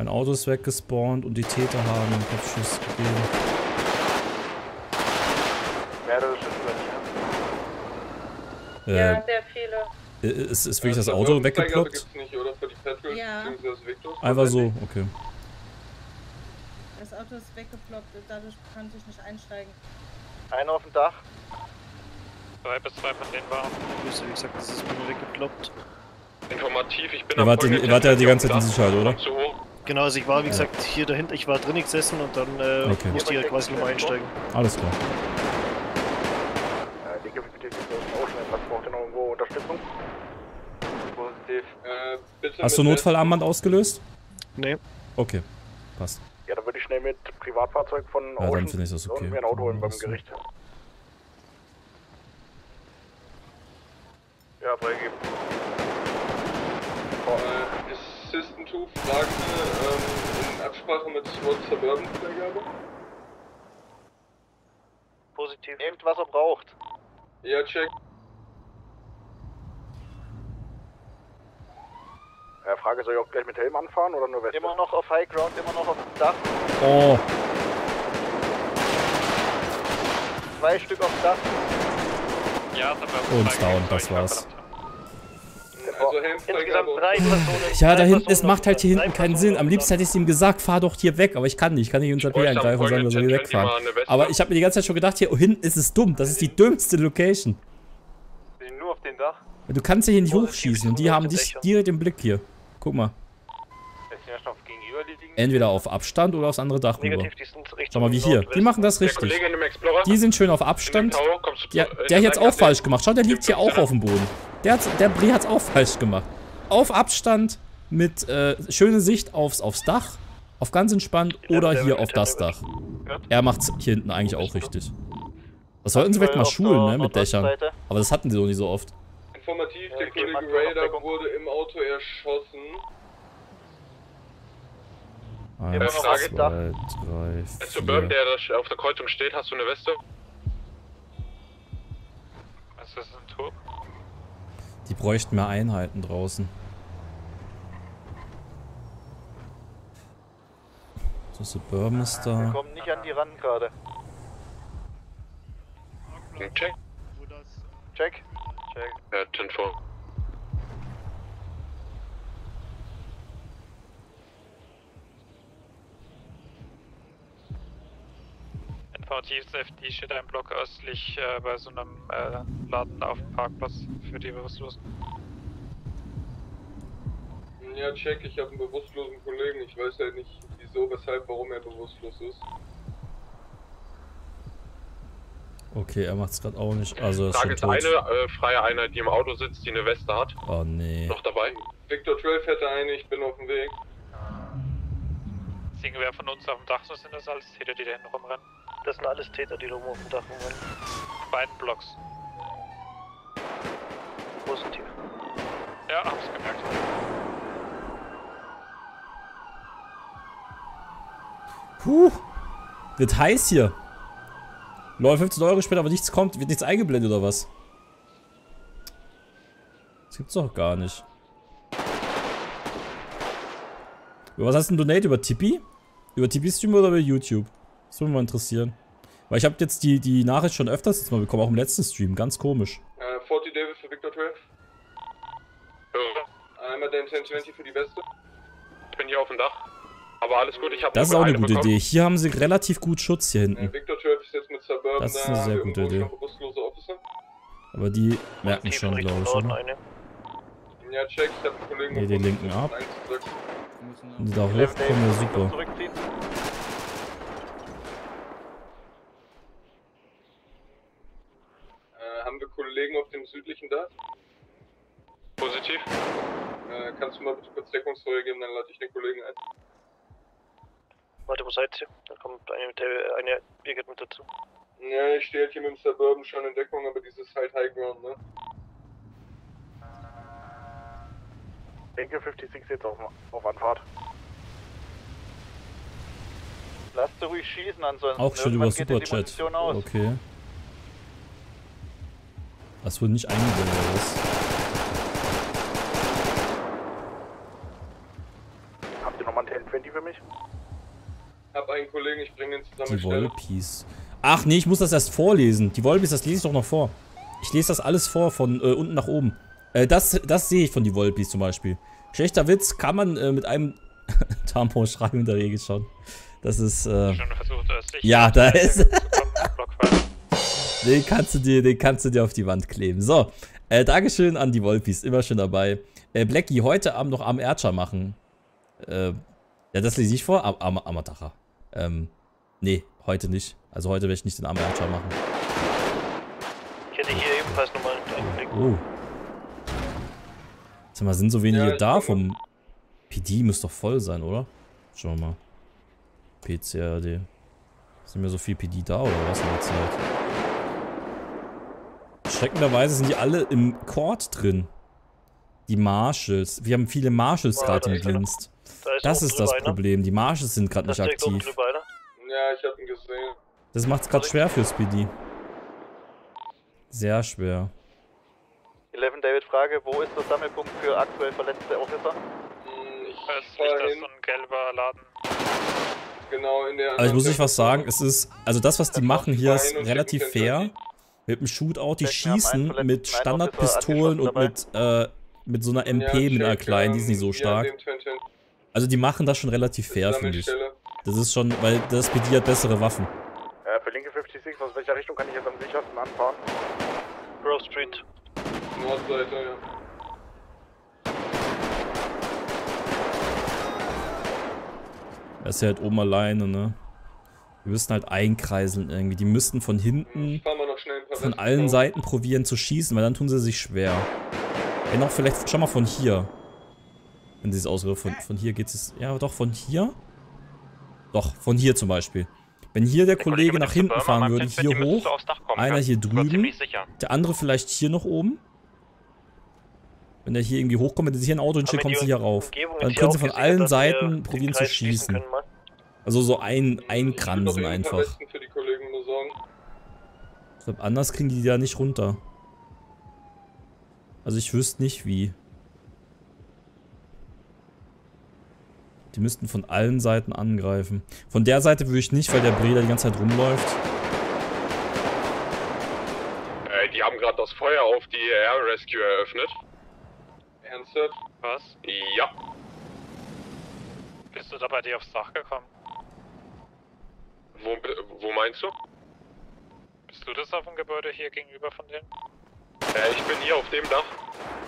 Mein Auto ist weggespawnt und die Täter haben einen Kopfschuss gegeben.
Mehrere dir.
Ja,
Äh,
sehr viele.
ist, ist wirklich das Auto weggeploppt?
nicht, Petrol,
Ja.
Einfach so, okay.
Das Auto ist weggeploppt, dadurch konnte ich nicht einsteigen.
Einer auf dem Dach.
Drei bis zwei von denen waren.
Grüße, wie gesagt, das ist mir weggeploppt.
Informativ, ich bin
Ihr
am
wart, wart ja die ganze Zeit in. Sicherheit, oder?
Zu hoch.
Genau, also ich war, wie
Ja.
gesagt, hier dahinter, ich war drin gesessen und dann äh,
Okay.
musste ich ja quasi nochmal einsteigen.
Alles klar.
Äh,
Hast du Notfallarmband ausgelöst?
Nee.
Okay, passt.
Ja, dann würde ich schnell mit Privatfahrzeug von
Ja, dann
Ocean
finde ich das okay.
und mir ein Auto holen beim
So.
Gericht.
Ja, freigeben. Äh, 2 fragte ähm, in Absprache mit SWAT Suburban Freigabe.
Positiv. Nehmt, was er braucht.
Ja, check.
Äh, Frage, soll ich auch gleich mit Helm anfahren oder nur Weste?
Immer noch auf High Ground, immer noch auf dem Dach.
Oh,
Zwei Stück auf dem Dach.
Ja, Suburb.
und down, das war's.
Also
Insgesamt drei Personen.
Ja, da hinten, es macht halt hier hinten keinen Sinn. Am liebsten hätte ich ihm gesagt, fahr doch hier weg, aber ich kann nicht. Ich kann nicht unser P angreifen und sagen, wir sollen hier
folgenden
wegfahren.
1020 mal eine Weste.
Aber ich habe mir die ganze Zeit schon gedacht, hier hinten ist es dumm. Das ist die dümmste Location.
Wir nur auf dem Dach.
Du kannst hier nicht hochschießen und die haben dich direkt im Blick hier. Guck mal.
Jetzt sind wir schon auf gegenüberliegend.
Entweder auf Abstand oder aufs andere Dach rüber. Schau mal, wie hier. Die machen das richtig. Die sind schön auf Abstand. Der
der
hat jetzt auch falsch gemacht. Schau, der liegt hier auch auf dem Boden. Der, hat's, der Brie hat's auch falsch gemacht. Auf Abstand mit äh, schöne Sicht aufs, aufs Dach, auf ganz entspannt oder hier auf das Dach. Er macht's hier hinten eigentlich auch richtig. Das sollten sie vielleicht mal schulen, ne, mit Dächern. Aber das hatten sie doch nicht so oft.
Informativ, der Kollege Raider wurde im Auto erschossen.
Eins,
Frage,
zwei, drei,
vier. Suburban, der da auf der Kreuzung steht, hast du eine Weste?
Was du, das ist ein Turm?
Die bräuchten mehr Einheiten draußen. So, Suburban ist da.
Wir kommen nicht an die ran gerade.
Check.
Check. Check.
Ja, 10-4.
Informativ, FD steht ein Block östlich äh, bei so einem äh, Laden auf dem Parkplatz für die Bewusstlosen.
Ja, check, ich habe einen bewusstlosen Kollegen. Ich weiß ja nicht, wieso, weshalb, warum er bewusstlos ist.
Okay, er macht's gerade auch nicht. Also ist
Frage ist
tot.
eine äh, freie Einheit, die im Auto sitzt, die eine Weste hat.
Oh nee.
Noch dabei?
Victor 12 hätte eine, ich bin auf dem Weg.
Deswegen wer von uns auf dem Dach so sind das alles Täter, die da hinten rumrennen.
Das sind alles Täter, die da oben auf dem Dach rumrennen.
Beiden Blocks.
Positiv.
Ja, hab's gemerkt.
Puh. Wird heiß hier. Lol, 15 Euro später, aber nichts kommt. Wird nichts eingeblendet oder was? Das gibt's doch gar nicht. Über was hast du denn Donate? Über Tipeee? Über Tipeee-Stream oder über YouTube? Das würde mich mal interessieren. Weil ich habe jetzt die, die Nachricht schon öfters jetzt mal bekommen, auch im letzten Stream. Ganz komisch.
Äh, 40 David für Victor 12. Einmal den 1020 für die Weste.
Ich bin hier auf dem Dach. Aber alles gut, ich habe
Das ist auch eine gute Idee. Hier haben sie relativ gut Schutz hier
Äh,
hinten.
Victor 12 ist jetzt mit Suburban
Das ist
da,
eine sehr gute Idee. Aber die merken schon, glaube ich, oder?
Ja, check, ich hab einen Kollegen
Ne, den linken ab. Wenn die da hochkommen, ja super.
Zurückziehen.
Äh, haben wir Kollegen auf dem südlichen Dach?
Positiv.
Äh, kannst du mal bitte kurz Deckungsfeuer geben, dann lade ich den Kollegen ein.
Warte, wo seid ihr? Da kommt eine, mit der, eine Birgit mit dazu.
Ja, ich stehe halt hier mit dem Suburban schon in Deckung, aber dieses halt High Ground, ne?
Denke 56 jetzt auf, auf Anfahrt.
Lasst ruhig schießen, ansonsten
Auch schon über
irgendwann geht die
Superchat.
Munition aus.
Okay. Das wurde nicht eingeblendet, oder was?
Habt ihr nochmal einen 1020 für mich?
Hab einen Kollegen, ich bringe den zusammen.
Die. Wolpies. Ach nee, ich muss das erst vorlesen. Die Wolpies, das lese ich doch noch vor. Ich lese das alles vor, von äh, unten nach oben. Äh, das, das sehe ich von die Wolpies zum Beispiel. Schlechter Witz kann man äh, mit einem Tampon schreiben in der Regel schon. Das ist, äh...
Schon versucht,
Ja, da ist... Den kannst du dir, den kannst du dir auf die Wand kleben. So, äh, Dankeschön an die Wolpis, immer schön dabei. Äh, Blackie, heute Abend noch am Erdscher machen. Äh, ja, das lese ich vor, am, am, am. Ähm, nee, heute nicht. Also heute werde ich nicht den am Erdscher machen.
Ich hätte hier ebenfalls nochmal einen Blick.
Oh. Sag mal, sind so wenige
Ja,
da vom PD? Muss doch voll sein, oder? Schauen wir mal. PCRD. Sind mir so viel PD da oder was in der Zeit? Schreckenderweise sind die alle im Court drin. Die Marshals. Wir haben viele Marshals gerade im. Dienst. Das ist das. Problem. Die Marshals sind gerade nicht aktiv.
Ja, ich hab ihn gesehen.
Das macht es gerade schwer fürs PD. Sehr schwer.
11 David Frage, wo ist der Sammelpunkt für aktuell verletzte Officer?
Ich
Östlich,
fahr
das ist ein gelber Laden.
Genau, in der
Aber ich muss euch was sagen, es ist, also das, was die machen hier, ist relativ fair. Mit dem Shootout, die schießen mit Standardpistolen und mit, äh, mit so einer MP, mit einer kleinen, die ist nicht so stark. Also die machen das schon relativ fair, finde ich. Das ist schon, weil das PD hat bessere Waffen.
Äh, für linke 56, aus welcher Richtung kann ich jetzt am sichersten anfahren?
Grove Street.
Nordseite, ja.
Er ist ja halt oben alleine, ne? Wir müssen halt einkreiseln irgendwie. Die müssten von hinten, von allen. Seiten probieren zu schießen, weil dann tun sie sich schwer. Wenn auch vielleicht, schau mal von hier. Wenn sie es ausrühren, von, von hier geht es, ja doch, von hier? Doch, von hier zum Beispiel. Wenn hier der, Kollege nach hinten
Suburban
fahren würde, hier hoch,
du aufs Dach kommen,
einer hier drüben, der andere vielleicht hier noch oben. Wenn der hier irgendwie hochkommt, wenn sie hier ein Auto
wir
kommt sie hier rauf. Dann können sie von allen Seiten probieren zu schießen.
können?
Also so ein, einkransen
paar
einfach.
Für die Kollegen besorgen.
Ich glaube, anders kriegen die die da nicht runter. Also ich wüsste nicht wie. Die müssten von allen Seiten angreifen. Von der Seite würde ich nicht, weil der Breder die ganze Zeit rumläuft.
Äh, die haben gerade das Feuer auf die Air Rescue eröffnet.
Ernsthaft?
Was?
Ja.
Bist du da bei dir aufs Dach gekommen?
Wo, wo meinst du?
Bist du das auf dem Gebäude hier gegenüber von denen?
Äh, ich bin hier auf dem Dach.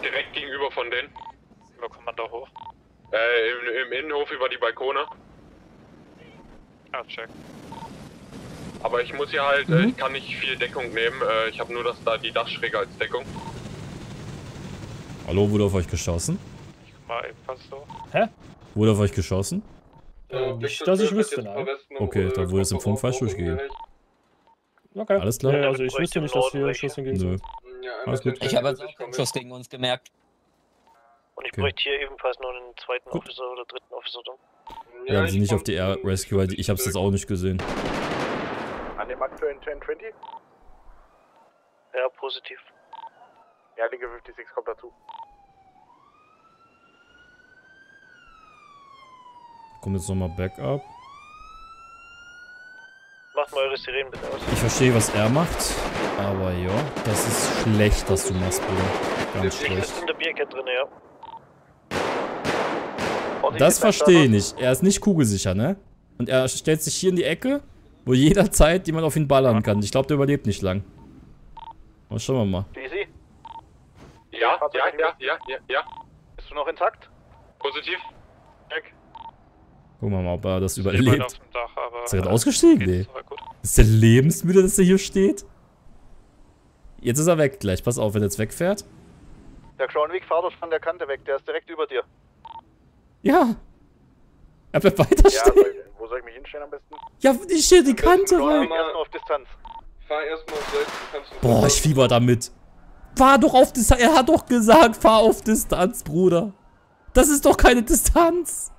Direkt gegenüber von denen.
Wo kommt man da hoch?
Äh, im, im Innenhof über die Balkone.
Ah, check.
Aber ich muss hier halt, äh, ich kann nicht viel Deckung nehmen. Äh, ich habe nur das da die Dachschräge als Deckung.
Hallo, wurde auf euch geschossen?
Ich komm mal ebenfalls so.
Hä?
Wurde auf euch geschossen?
Äh, nicht, dass ich wüsste, nein.
Okay, da wurde es im Funk falsch durchgegeben.
Okay.
Alles klar?
Nee, also ich wüsste nicht, dass hier Schuss hingegen
Nö.
sind.
Alles gut.
Ich habe jetzt auch keinen Schuss gegen uns gemerkt.
Und ich
Okay.
bräuchte hier ebenfalls noch einen zweiten Officer oder dritten Officer dann.
Ja, wir sind nicht auf die Air Rescue, weil ich hab's jetzt auch nicht gesehen.
An dem aktuellen 1020?
Ja, positiv.
Ja, Liga 56 kommt dazu.
Kommt jetzt nochmal Backup.
Macht mal eure Sirenen bitte aus.
Ich verstehe, was er macht, aber ja, das ist schlecht, was du machst, Bruder. Ganz
Ich
schlecht.
in der Bierkette drin, ja.
Das verstehe ich nicht. Er ist nicht kugelsicher, ne? Und er stellt sich hier in die Ecke, wo jederzeit jemand auf ihn ballern kann. Ich glaube, der überlebt nicht lang. Aber schauen wir mal.
Easy.
Ja, ja, ja, ja, ja, ja.
Bist du noch intakt?
Positiv.
Check.
Gucken wir mal, ob er das überlebt.
auf dem Dach, aber.
Ist er gerade ausgestiegen? Nee. Ist der lebensmüde, dass er hier steht? Jetzt ist er weg gleich. Pass auf, wenn er jetzt wegfährt.
Der Crownweg fahrt doch von der Kante weg, der ist direkt über dir.
Ja. Er bleibt weiter
Ja,
stehen.
soll ich, wo soll ich mich hinstellen am besten?
Ja, ich stehe die Kante rein.
Erst auf Distanz.
Fahr erstmal auf kannst
Boah, ich fieber damit. Fahr doch auf Distanz. Er hat doch gesagt, fahr auf Distanz, Bruder. Das ist doch keine Distanz.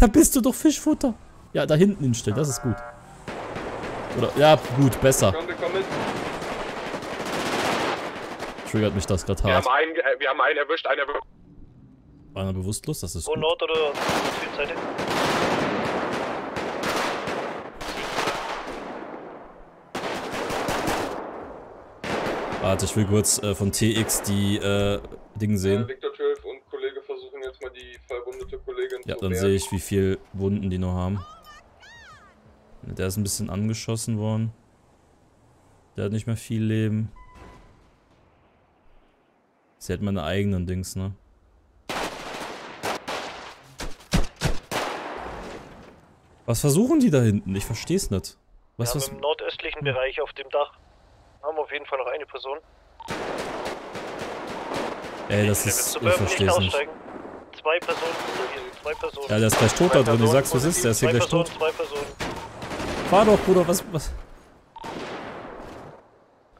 Da bist du doch Fischfutter. Ja, da hinten hinstellen, das ist gut. Oder, ja, gut, besser.
Komm, komm mit.
Triggert mich das gerade
Wir
hart.
haben, einen, äh, wir haben einen erwischt, einen erwischt.
War er bewusstlos? Das ist
Wo
gut.
Nord oder Südseite?
Warte, ich will kurz äh, von TX die äh, Dinge sehen.
Äh, Victor 12 und Kollege versuchen jetzt mal die verwundete Kollegin
Ja,
zu
dann sehe ich, wie viel Wunden die noch haben. Der ist ein bisschen angeschossen worden. Der hat nicht mehr viel Leben. Sie hat meine eigenen Dings, ne? Was versuchen die da hinten? Ich versteh's nicht. Was,
wir
was?
im nordöstlichen Bereich auf dem Dach haben wir auf jeden Fall noch eine Person.
Ey, das ist. Ich versteh's nicht.
Zwei Personen zwei Personen.
Ja, der ist gleich tot da drin. Ich sag's, was ist. Der ist hier gleich
Personen,
tot.
Zwei Personen.
Fahr doch, Bruder. Was. was?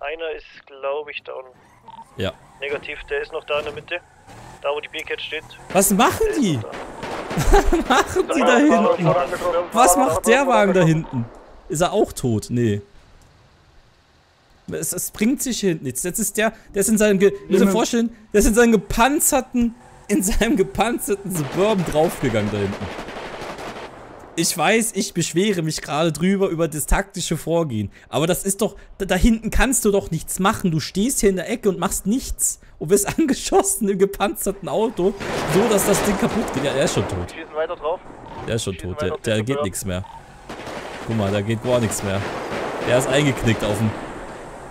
Einer ist, glaube ich, down.
Ja.
Negativ, der ist noch da in der Mitte. Da, wo die Bierkette steht.
Was machen die? Was machen die da hinten? Was macht der Wagen da hinten? Ist er auch tot? Nee. Es, es bringt sich hier hinten nichts. Jetzt ist der, der ist in seinem, Ge müsst euch vorstellen, der ist in seinem gepanzerten, in seinem gepanzerten Suburban draufgegangen da hinten. Ich weiß, ich beschwere mich gerade drüber über das taktische Vorgehen. Aber das ist doch, da, da hinten kannst du doch nichts machen. Du stehst hier in der Ecke und machst nichts. Und wirst angeschossen im gepanzerten Auto, so dass das Ding kaputt geht. Ja, er ist schon tot.
Schießen weiter drauf.
Der ist schon
Schießen
tot. Der, der geht nichts mehr. Guck mal, da geht gar nichts mehr. Der ist eingeknickt auf dem.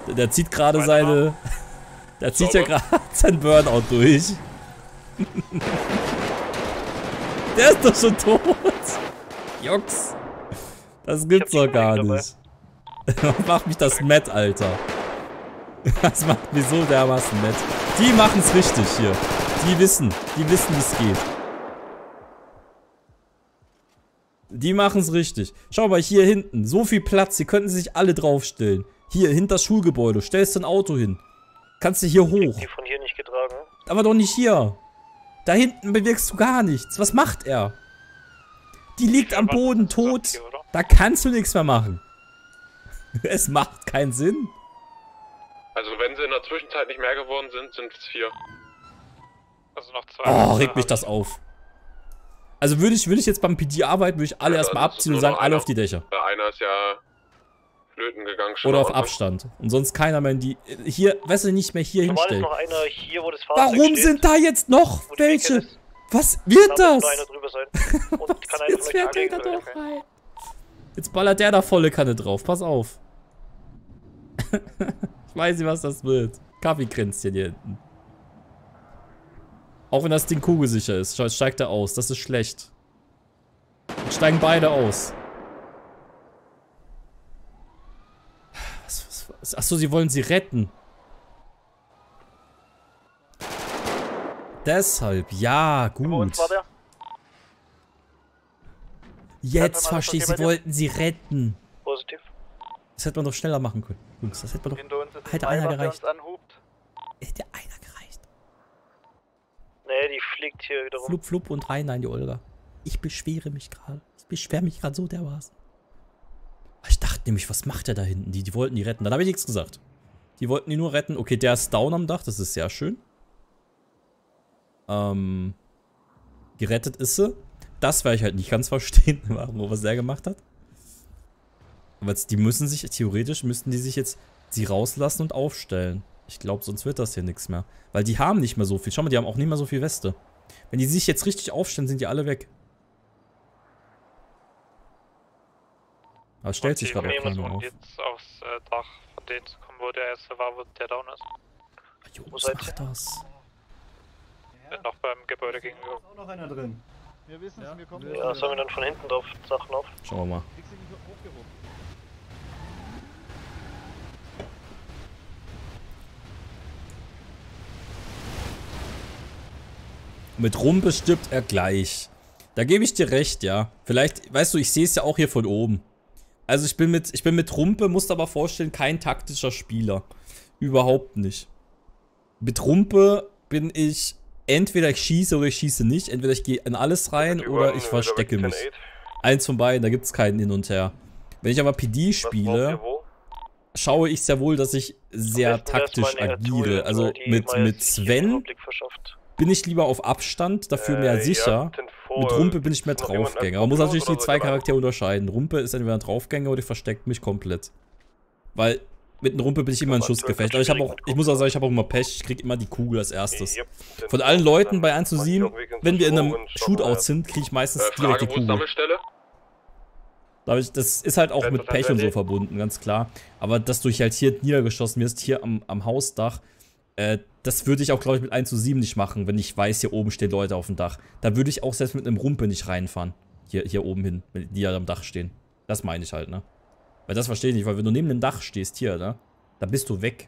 Der, der zieht gerade seine. Der zieht ja gerade sein Burnout durch. der ist doch schon tot. Jungs. Das gibt's doch gar nicht. Mach mich das Matt, Alter. Das macht mich so dermaßen Matt. Die machen's richtig hier. Die wissen. Die wissen, wie's geht. Die machen's richtig. Schau mal, hier hinten. So viel Platz. Hier könnten sich alle draufstellen. Hier, hinter das Schulgebäude. Stellst du ein Auto hin. Kannst du hier hoch.
Die von hier nicht getragen.
Aber doch nicht hier. Da hinten bewirkst du gar nichts. Was macht er? Die liegt am Boden tot. Da kannst du nichts mehr machen. Es macht keinen Sinn.
Also wenn sie in der Zwischenzeit nicht mehr geworden sind, sind es vier.
Also noch zwei.
Oh, regt mich das auf. Also würde ich, würde ich jetzt beim PD arbeiten, würde ich alle
Ja,
erstmal abziehen und sagen, alle auf die Dächer.
Einer ist ja flöten gegangen schon.
Oder auf
Anfang.
Abstand. Und sonst keiner mehr in die. Hier, weißt du, nicht mehr hier
ist
hinstellen.
noch einer hier, wo das Fahrzeug
Warum
steht.
sind da jetzt noch welche? Was wird
Da muss
das?
nur einer drüber sein. Und kann einer
Jetzt fährt der da drauf rein. Jetzt ballert der da volle Kanne drauf. Pass auf. ich weiß nicht, was das wird. Kaffeekränzchen hier hinten. Auch wenn das Ding kugelsicher ist, steigt er aus. Das ist schlecht. Jetzt steigen beide aus. Was, was, was? Achso, sie wollen sie retten. Deshalb, ja, gut. Jetzt verstehe ich, sie wollten sie retten.
Positiv.
Das hätte man doch schneller machen können. Jungs, das hätte man doch... Hätte einer gereicht. Hätte einer gereicht.
Nee, die fliegt hier wieder rum.
Flup, flup und rein, nein, die Olga. Ich beschwere mich gerade. Ich beschwere mich gerade so dermaßen. Nämlich, was macht er da hinten? Die, die wollten die retten. Dann habe ich nichts gesagt. Die wollten die nur retten. Okay, der ist down am Dach. Das ist sehr schön. Ähm... Gerettet ist sie. Das werde ich halt nicht ganz verstehen, warum was der gemacht hat. Aber jetzt, die müssen sich, theoretisch müssten die sich jetzt sie rauslassen und aufstellen. Ich glaube, sonst wird das hier nichts mehr. Weil die haben nicht mehr so viel. Schau mal, die haben auch nicht mehr so viel Weste. Wenn die sich jetzt richtig aufstellen, sind die alle weg. Aber es stellt sich gerade auch keiner auf.
jetzt aufs äh, Dach von denen zu kommen, wo der erste war, wo der down ist.
Jungs, mach das.
Ja. Noch beim Gebäude gegenüber.
Auch noch einer drin.
Wir wissen es, wir kommen.
Ja, sollen wir dann von hinten drauf Sachen auf?
Schauen wir mal. Mit Rumpe stirbt er gleich. Da gebe ich dir recht, ja. Vielleicht, weißt du, ich sehe es ja auch hier von oben. Also ich bin mit, ich bin mit Rumpe, musst aber vorstellen, kein taktischer Spieler. Überhaupt nicht. Mit Rumpe bin ich, entweder ich schieße oder ich schieße nicht. Entweder ich gehe in alles rein oder ich verstecke mich. Eins von beiden, da gibt es keinen Hin und Her. Wenn ich aber PD spiele, schaue ich sehr wohl, dass ich sehr taktisch agiere. Also mit, mit Sven bin ich lieber auf Abstand, dafür mehr
Äh,
sicher. Mit Rumpe bin ich mehr Draufgänger. Man muss natürlich die zwei Charaktere unterscheiden. Rumpe ist entweder ein Draufgänger oder versteckt mich komplett. Weil mit einem Rumpe bin ich immer ein Schussgefecht. Aber ich habe auch, ich muss auch sagen, ich habe auch immer Pech. Ich krieg immer die Kugel als erstes. Von allen Leuten bei 1 zu 7, wenn wir in einem Shootout sind, kriege ich meistens
Äh,
direkt die Kugel. Das ist halt auch mit Pech und so verbunden, ganz klar. Aber dass du halt hier niedergeschossen wirst, hier am, am Hausdach, äh, das würde ich auch, glaube ich, mit 1 zu 7 nicht machen, wenn ich weiß, hier oben stehen Leute auf dem Dach. Da würde ich auch selbst mit einem Rumpe nicht reinfahren. Hier, hier oben hin, wenn die ja am Dach stehen. Das meine ich halt, ne? Weil das verstehe ich nicht, weil wenn du neben dem Dach stehst, hier, ne? Da bist du weg.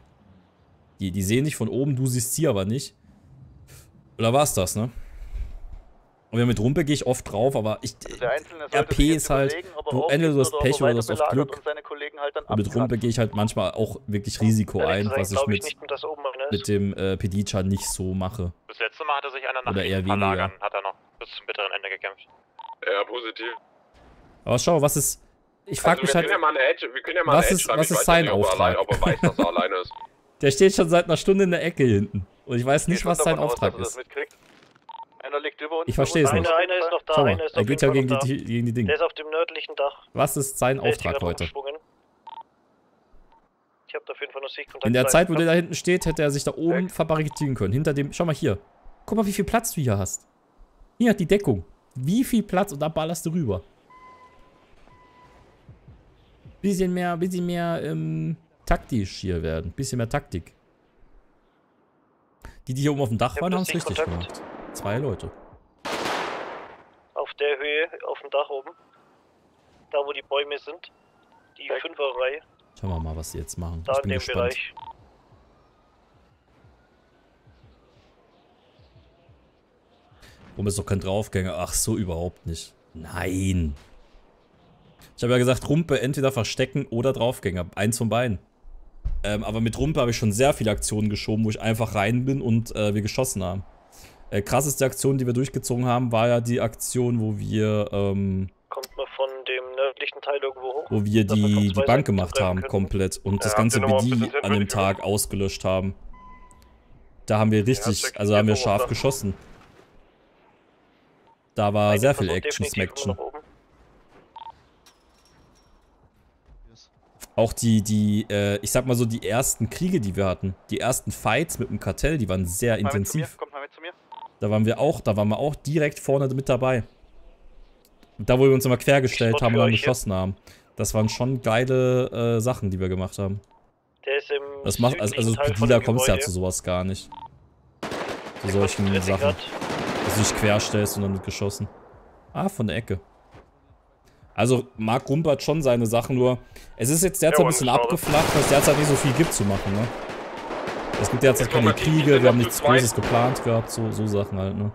Die, die sehen dich von oben, du siehst sie aber nicht. Oder war's das, ne? Und ja, mit Rumpe gehe ich oft drauf, aber ich,
Der Einzelne sollte
RP ist halt, du, entweder du hast Pech
er
oder du hast oft Glück.
und seine Kollegen halt dann
Und mit Rumpe gehe ich halt manchmal auch wirklich Risiko ein, was ich mit, mit dem äh, Pedica nicht so mache.
Das letzte Mal hat er sich einer nach
Oder eher weniger.
hat er noch bis zum bitteren Ende gekämpft.
Ja, positiv.
Aber schau, was ist. Ich frage
Also,
mich
wir
halt.
können ja mal eine Edge, wir können ja mal
was
eine
ist, was
Ich
ist sein
nicht, ob er
Auftrag?
Allein, ob er weiß, dass er alleine ist.
Der steht schon seit einer Stunde in der Ecke hinten. Und ich weiß nicht, was sein Auftrag ist.
Einer liegt über uns.
Ich verstehe es nicht.
Einer, einer ist noch da,
Schau mal,
einer ist
er geht ja gegen
da.
die, gegen die Dinge.
Der ist auf dem nördlichen Dach.
Was ist sein
Der ist
Auftrag
gerade
heute?
Ich habe auf jeden Fall noch Sichtkontakt.
In der Zeit, wo der da hinten steht, hätte er sich da oben verbarrikadieren können. Hinter dem. Schau mal hier. Guck mal, wie viel Platz du hier hast. Hier hat die Deckung. Wie viel Platz und da ballerst du rüber. Bisschen mehr, bisschen mehr ähm, taktisch hier werden. Bisschen mehr Taktik. Die, die hier oben auf dem Dach waren, haben es richtig
Sichtkontakt.
gemacht. Zwei Leute.
Auf der Höhe, auf dem Dach oben. Da, wo die Bäume sind. Die Fünferreihe.
Schauen wir mal, was sie jetzt machen.
Da
ich
in
bin
dem
gespannt.
Bereich.
Warum ist doch kein Draufgänger? Ach so, überhaupt nicht. Nein. Ich habe ja gesagt, Rumpe entweder verstecken oder Draufgänger. Eins von beiden. Ähm, aber mit Rumpe habe ich schon sehr viele Aktionen geschoben, wo ich einfach rein bin und äh, wir geschossen haben. Äh, krasseste Aktion, die wir durchgezogen haben, war ja die Aktion, wo wir, ähm,
Kommt man von dem nördlichen Teil irgendwo hoch.
wo wir die, die Bank gemacht haben,
können.
komplett. Und das
Ja,
ganze
mal ein
BD an dem Tag ausgelöscht haben. Da haben wir richtig,
sechs
also haben wir scharf geschossen. Da war sehr viel Action, Smaction. Auch die, die, äh, ich sag mal so, die ersten Kriege, die wir hatten, die ersten Fights mit dem Kartell, die waren sehr
mal mit zu
intensiv.
mir, Kommt mal mit zu mir.
Da waren wir auch, da waren wir auch direkt vorne mit dabei. Da, wo wir uns immer quergestellt haben und dann geschossen haben. Das waren schon geile äh, Sachen, die wir gemacht haben.
Der ist im
Das macht, also, also
dem
kommst ja
Gebäude.
zu sowas gar nicht. Zu
Der
solchen Sachen.
grad.
Dass du dich querstellst und dann wird geschossen. Ah, von der Ecke. Also, Mark Rumpe hat schon seine Sachen, nur es ist jetzt derzeit
Ja,
ein bisschen abgeflacht, weil es derzeit nicht so viel gibt zu machen, ne? Es gibt derzeit keine Kriege, wir haben nichts Großes geplant gehabt, so, so Sachen halt, ne?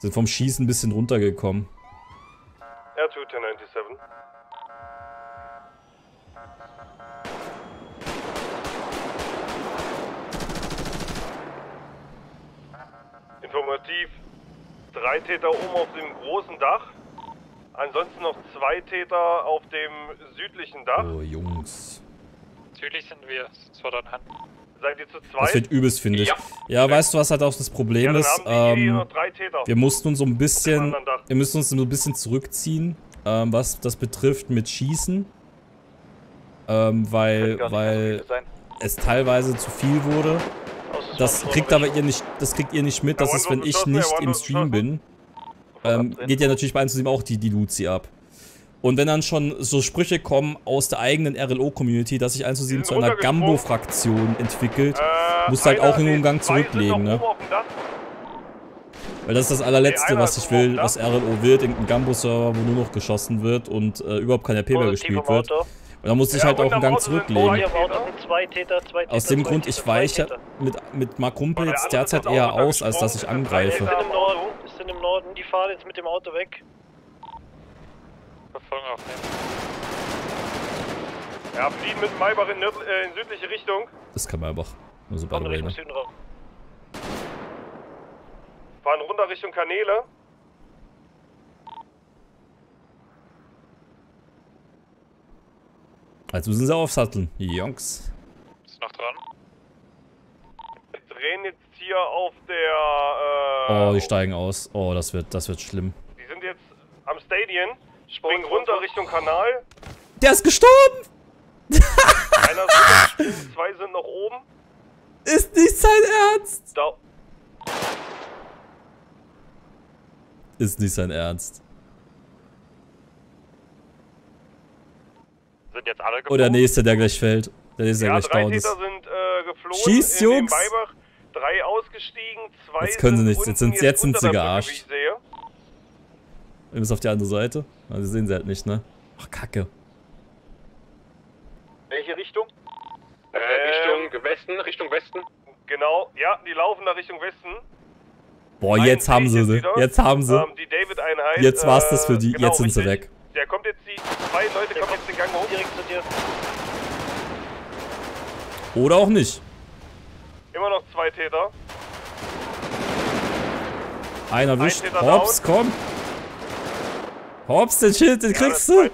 Sind vom Schießen ein bisschen runtergekommen.
R2 1097. Informativ. Drei Täter oben auf dem großen Dach. Ansonsten noch zwei Täter auf dem südlichen Dach.
Oh, Jungs.
Südlich sind wir, zwar dann Hand.
Seid ihr zu zweit?
Das wird übelst, finde ich.
Ja.
Ja, weißt du, was halt auch das Problem
Ja,
ist? Ähm,
noch drei Täter.
wir mussten uns so ein bisschen, wir müssen uns so ein bisschen zurückziehen, ähm, was das betrifft mit Schießen. Ähm, weil, weil es teilweise zu viel wurde. Das kriegt aber ihr nicht, das kriegt ihr nicht mit, dass es, wenn ich nicht im Stream bin, ähm, geht ja natürlich bei 1 zu 7 auch die, die Luzi ab. Und wenn dann schon so Sprüche kommen aus der eigenen RLO-Community, dass sich 1 zu 7 zu einer Gambo-Fraktion entwickelt, musst du halt auch in den Gang zurücklegen, ne? Weil das ist das allerletzte, was ich will, was RLO wird, irgendein Gambo-Server, wo nur noch geschossen wird und äh, überhaupt kein RP mehr gespielt wird. Und da musste ich halt auch einen Gang zurücklegen. Aus dem Grund, ich weiche mit, mit Mark Rumpel jetzt derzeit eher aus, als dass ich angreife.
sind im Norden, die fahren jetzt mit dem Auto weg.
Verfolgung aufnehmen.
Ja, fliehen mit Maybach in, äh, in südliche Richtung.
Das kann man einfach. Nur so
Richtung
ne?
Raus.
Fahren runter Richtung Kanäle.
Also müssen sie aufsatteln, Jungs.
Ist noch dran.
Wir drehen jetzt hier auf der, äh,
Oh, die steigen aus. Oh, das wird, das wird schlimm.
die sind jetzt am Stadion, springen runter Richtung Kanal.
Der ist gestorben!
Einer ist runtergesprungen, zwei sind noch oben.
Ist nicht sein Ernst!
Da,
Ist nicht sein Ernst.
Sind jetzt alle
Oh, der nächste, der gleich fällt. Der nächste, der
ja,
gleich
drei
down ist.
sind äh, geflohen dem
Jungs!
Drei ausgestiegen, zwei
Jetzt können sie nichts. Jetzt sind, jetzt sind sie gearscht. Wir müssen auf die andere Seite. Also sehen sie halt nicht, ne? Ach, kacke.
Welche Richtung?
Äh, Richtung Westen, Richtung Westen.
Genau, ja, die laufen da Richtung Westen.
Boah, jetzt haben sie sie. Jetzt haben sie.
Ähm, die David-Einheit.
Jetzt war's das für die.
genau,
Jetzt sind sie
richtig.
weg.
Der kommt jetzt, die zwei Leute kommen jetzt den Gang hoch.
Direkt zu dir.
Oder auch nicht.
Immer noch zwei Täter.
Einer erwischt.
Täter
Hops, komm. Hops, den Schild, den kriegst du.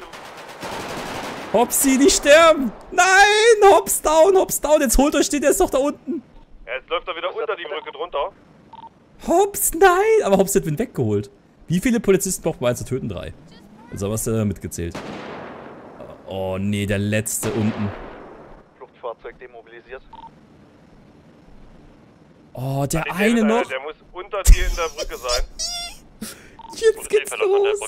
Hopsi, nicht sterben. Nein, Hops down, Hops down. Jetzt holt euch den, der ist doch da unten.
Ja, jetzt läuft er wieder unter die Brücke drunter.
Hops, nein. Aber Hops hat ihn weggeholt. Wie viele Polizisten braucht man, um zu töten? Drei. Also was äh, mitgezählt. Oh nee, der letzte unten.
Fluchtfahrzeug demobilisiert.
Oh, der
Die
eine
David-Einheit,
noch.
Der muss unter dir in der Brücke sein.
Jetzt geht's los.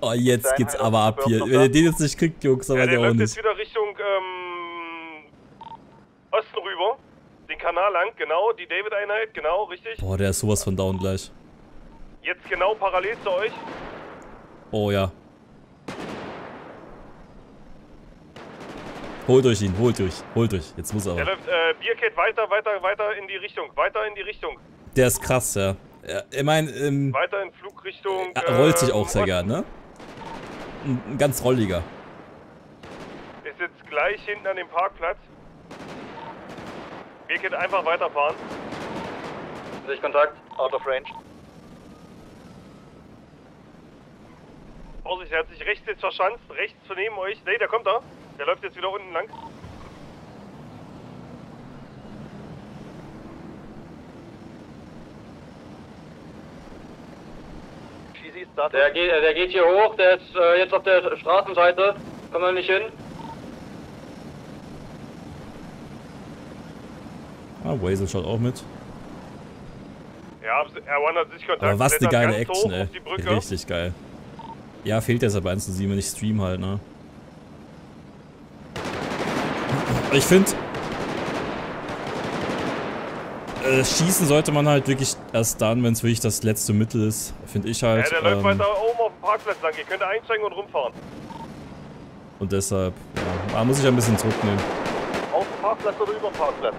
Oh, jetzt geht's aber ab hier. Wenn ihr den jetzt nicht kriegt, Jungs, dann
Ja,
weiß ich
der
auch
läuft
nicht.
jetzt wieder Richtung ähm, Osten rüber. Den Kanal lang, genau. Die David-Einheit, genau, richtig.
Boah, der ist sowas von down gleich.
Jetzt genau parallel zu euch.
Oh ja. Holt euch ihn, holt euch, holt euch. Jetzt muss er
Der
aber.
läuft äh, Bierkett weiter, weiter, weiter in die Richtung. Weiter in die Richtung.
Der ist krass, ja. ja ich meine, ähm,
Weiter in Flugrichtung.
er rollt sich
ähm,
auch sehr gern, ne? Ein, ein ganz rolliger.
Ist jetzt gleich hinten an dem Parkplatz. Bierkett einfach weiterfahren.
Sichtkontakt, out of range.
Vorsicht, er hat sich rechts jetzt verschanzt. Rechts von neben euch. Ne, der kommt da. Der läuft jetzt wieder unten lang.
Der geht, äh, der geht hier hoch, der ist äh, jetzt auf der Straßenseite. kann man nicht hin.
Ah, Wazel schaut auch mit.
Ja, er wandert sich Kontakt.
Aber was eine geile Action, ey. Richtig geil. Ja, fehlt jetzt aber 1 zu 7, wenn ich stream halt, ne? Ich finde, äh, schießen sollte man halt wirklich erst dann, wenn es wirklich das letzte Mittel ist, finde ich halt.
Ja, der läuft
ähm,
weiter oben auf dem Parkplatz lang. Ihr könnt einsteigen und rumfahren.
und deshalb, ja, da muss ich ein bisschen zurücknehmen.
Auf dem Parkplatz oder über dem Parkplatz?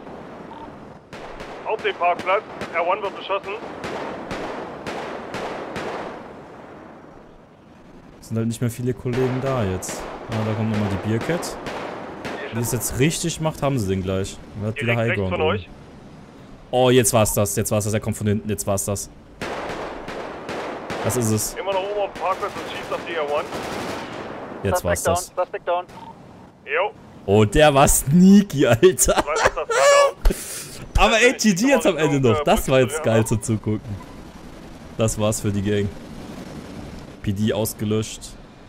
Auf dem Parkplatz. R1 wird beschossen.
Es sind halt nicht mehr viele Kollegen da jetzt. Ah, da kommt nochmal die Biercat. Wenn die es jetzt richtig macht, haben sie den gleich. Er hat wieder
von
oben.
euch.
Oh, jetzt war's das. Jetzt war's das. Er kommt von hinten. Jetzt war's das. Das ist es.
Immer noch oben auf dem Parkplatz und schießt auf die R1.
Jetzt war's das.
Suspect down.
Jo.
Oh, der war sneaky, Alter. Aber ey, GG jetzt am Ende noch. Das war jetzt geil zu zugucken. Das war's für die Gang. PD ausgelöscht.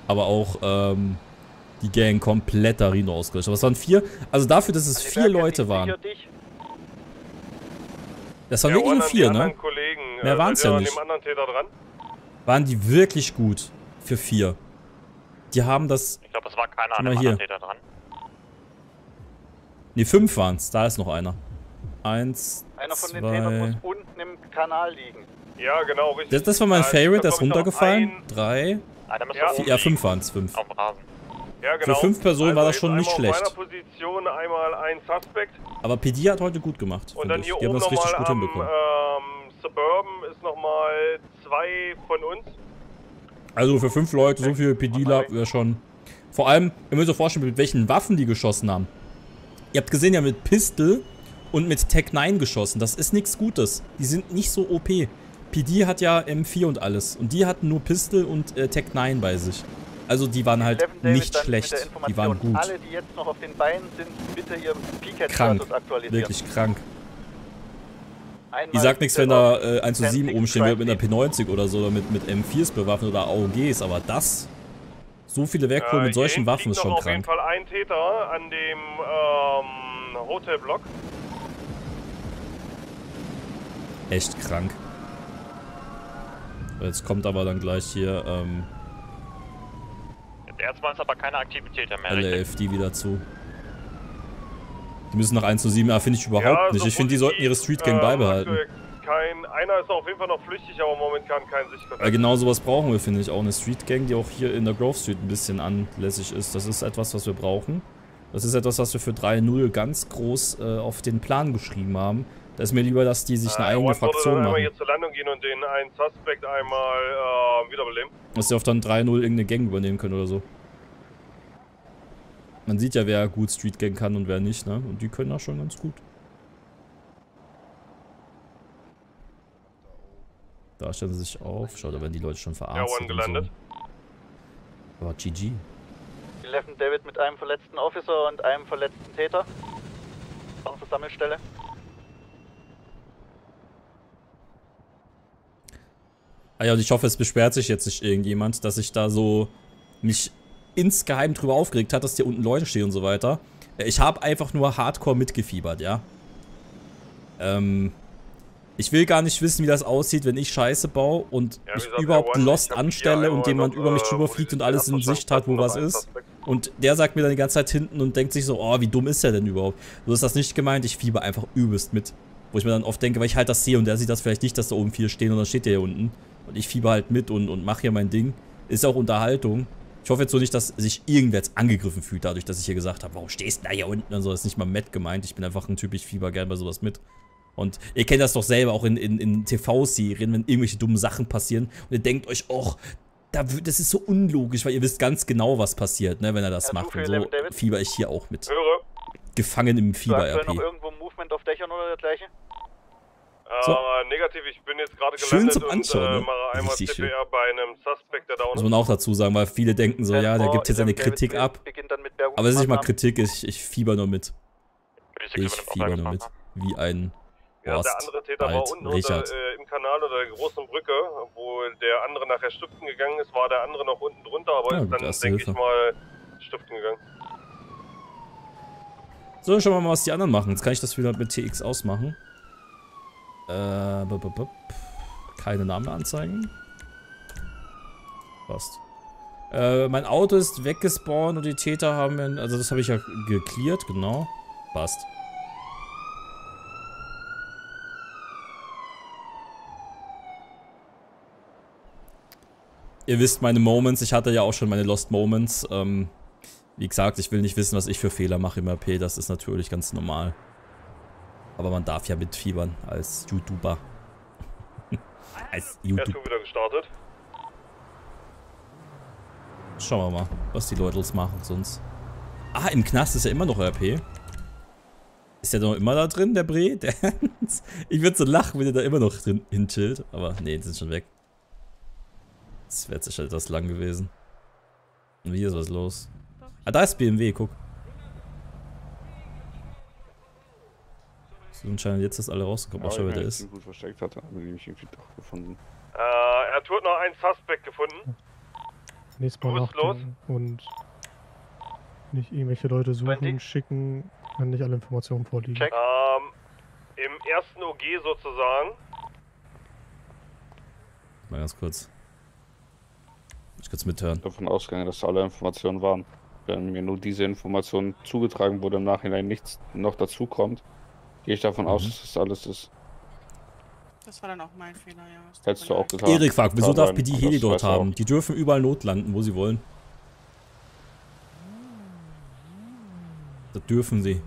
Aber auch, ähm, die Gang komplett Rino ausgelöscht. Aber es waren vier. Also dafür, dass es vier Leute waren. Das waren
R1
wirklich nur vier, ne?
Kollegen.
Mehr
äh, seid ihr
ja
an
nicht.
dem anderen Täter dran?
Waren die wirklich gut. Für vier. Die haben das.
Ich glaube, es war keiner an dem
hier.
anderen Täter dran.
Ne, fünf waren's. Da ist noch einer. Eins,
Einer von den
zwei.
Tätern muss unten im Kanal liegen.
Ja, genau, richtig.
Das, das war mein
ist-
Favorite, das ist runtergefallen. Drei.
Einer müsste
Ja.
Vier, ja, fünf waren's. Fünf.
Auf dem Rasen.
Ja, genau.
Für fünf Personen war das
jetzt
schon nicht schlecht.
Position.
Aber PD hat heute gut gemacht.
Und dann
ich.
hier
Die haben
oben
das richtig gut
am
hinbekommen.
ähm, Suburban ist nochmal zwei von uns.
Also für fünf Leute, so viel PDler wäre schon. Vor allem, ihr müsst euch vorstellen, mit welchen Waffen die geschossen haben. Ihr habt gesehen, ja mit Pistol und mit Tech 9 geschossen. Das ist nichts Gutes. Die sind nicht so OP. PD hat ja M4 und alles. Und die hatten nur Pistol und äh, Tech 9 bei sich. Also die waren halt nicht schlecht. Die waren gut.
Alle, die jetzt noch auf den Beinen sind, bitte ihr
Krank.
Aktualisieren.
Wirklich krank.
Einmal
Die sagt nichts, wenn da äh, 1 zu 7
10
oben stehen wird mit einer P90 oder so oder mit, mit M4s bewaffnet oder AOGs, aber das, so viele wegholen
Äh,
mit solchen Waffen ist schon
noch auf jeden
krank.
Fall ein Täter an dem ähm, Hotelblock.
Echt krank. Jetzt kommt aber dann gleich hier ähm,
Erstmal ist aber keine Aktivitäten mehr. richtig?
LAFD wieder zu. Die müssen nach 1 zu 7, ja, finde ich überhaupt
Ja,
nicht.
so
Ich finde, die sollten ihre Street Gang
Ähm,
beibehalten.
Kein, einer ist auf jeden Fall noch flüchtig, aber momentan kein Sichtkontakt.
Weil genau sowas brauchen wir, finde ich. Auch eine Street Gang, die auch hier in der Grove Street ein bisschen anlässig ist. Das ist etwas, was wir brauchen. Das ist etwas, was wir für 3-0 ganz groß äh, auf den Plan geschrieben haben. Da ist mir lieber, dass die sich eine
Äh,
eigene
dann
Fraktion
einmal
machen.
hier zur Landung gehen und den einen Suspect einmal äh, wiederbeleben.
Dass sie auf dann 3-0 irgendeine Gang übernehmen können oder so. Man sieht ja, wer gut Street Gang kann und wer nicht, ne? Und die können das schon ganz gut. Da stellen sie sich auf. Schau, da werden die Leute schon verarztet.
One gelandet.
So. Aber GG.
Eleven David mit einem verletzten Officer und einem verletzten Täter. Auf der Sammelstelle.
Ah ja, und ich hoffe, es beschwert sich jetzt nicht irgendjemand, dass ich da so mich insgeheim drüber aufgeregt hat, dass hier unten Leute stehen und so weiter. Äh, Ich habe einfach nur hardcore mitgefiebert, ja. Ähm, ich will gar nicht wissen, wie das aussieht, wenn ich Scheiße baue und
Ja, wie
ich
gesagt,
überhaupt
One,
Lost anstelle und jemand über mich
äh,
drüber
wo
fliegt und alles in Sicht hat, wo was ist. Und der sagt mir dann die ganze Zeit hinten und denkt sich so, oh, wie dumm ist der denn überhaupt? So ist das nicht gemeint, ich fieber einfach übelst mit. Wo ich mir dann oft denke, weil ich halt das sehe und der sieht das vielleicht nicht, dass da oben vier stehen und dann steht der hier unten. Und ich fieber halt mit und, und mache hier mein Ding. Ist auch Unterhaltung. Ich hoffe jetzt so nicht, dass sich irgendwer jetzt angegriffen fühlt, dadurch, dass ich hier gesagt habe, warum stehst du da hier unten? Und so, das ist nicht mal Matt gemeint. Ich bin einfach ein Typ, ich fieber gern bei sowas mit. Und ihr kennt das doch selber auch in, in, in TV-Serien, wenn irgendwelche dummen Sachen passieren und ihr denkt euch, och, da, das ist so unlogisch, weil ihr wisst ganz genau, was passiert, ne, wenn er das macht. Und so fieber ich hier auch mit.
Höre.
Gefangen im
aktuell noch
Fieber-RP.
irgendwo Movement auf Dächern oder dergleichen?
So.
Äh, negativ, ich bin jetzt gerade
Schön
gelandet
zum Anschauen,
und äh,
ne?
mache einmal
Richtig schön.
CPR bei einem Suspect, der down
Muss
ist.
man auch dazu sagen, weil viele denken so, ja, der gibt hier seine Kritik ab. Aber es ist nicht mal Kritik, ich, ich fieber nur mit. Ich fieber nur mit. Wie ein
Ja,
Horst,
der andere Täter war
Wald,
unten
Richard.
unter, äh, im Kanal oder der großen Brücke, wo der andere nachher stiften gegangen ist, war der andere noch unten drunter, aber
Ja,
ist dann, denke ich mal, stiften gegangen.
So, schauen wir mal, was die anderen machen. Jetzt kann ich das wieder mit TX ausmachen. Äh, bup, bup, bup. keine Namen anzeigen. Passt. Äh, mein Auto ist weggespawnt und die Täter haben, in, also das habe ich ja geklärt, genau. Passt. Ihr wisst meine Moments, ich hatte ja auch schon meine Lost Moments. Ähm, wie gesagt, ich will nicht wissen, was ich für Fehler mache im RP, das ist natürlich ganz normal. Aber man darf ja mitfiebern als YouTuber. als
Er
YouTuber.
wieder gestartet.
Schauen wir mal, was die Leute machen sonst. Ah, im Knast ist ja immer noch RP. Ist der noch immer da drin, der Bre? Der ich würde so lachen, wenn der da immer noch drin hinchillt. Aber nee, die sind schon weg. Das wäre jetzt sicher etwas lang gewesen. Und hier ist was los. Ah, da ist BMW, guck. So anscheinend jetzt ist alle rausgekommen. Auch schon, wer der ist.
gut versteckt hatte, haben nämlich irgendwie doch gefunden.
Äh, er hat noch einen Suspect gefunden.
Nächstes Mal nachdenken und nicht irgendwelche Leute suchen, schicken, wenn nicht alle Informationen vorliegen.
Ähm, im ersten OG sozusagen.
Mal ganz kurz. Ich kurz mithören.
Davon ausgegangen, dass alle Informationen waren. Wenn mir nur diese Information zugetragen wurde, im Nachhinein nichts noch dazu kommt, gehe ich davon aus, dass das alles ist.
Das war dann auch mein Fehler, ja.
Hättest du auch getan.
Erik fragt, wieso darf PD Heli dort haben?
auch.
Die dürfen überall Not landen, wo sie wollen. Das dürfen sie.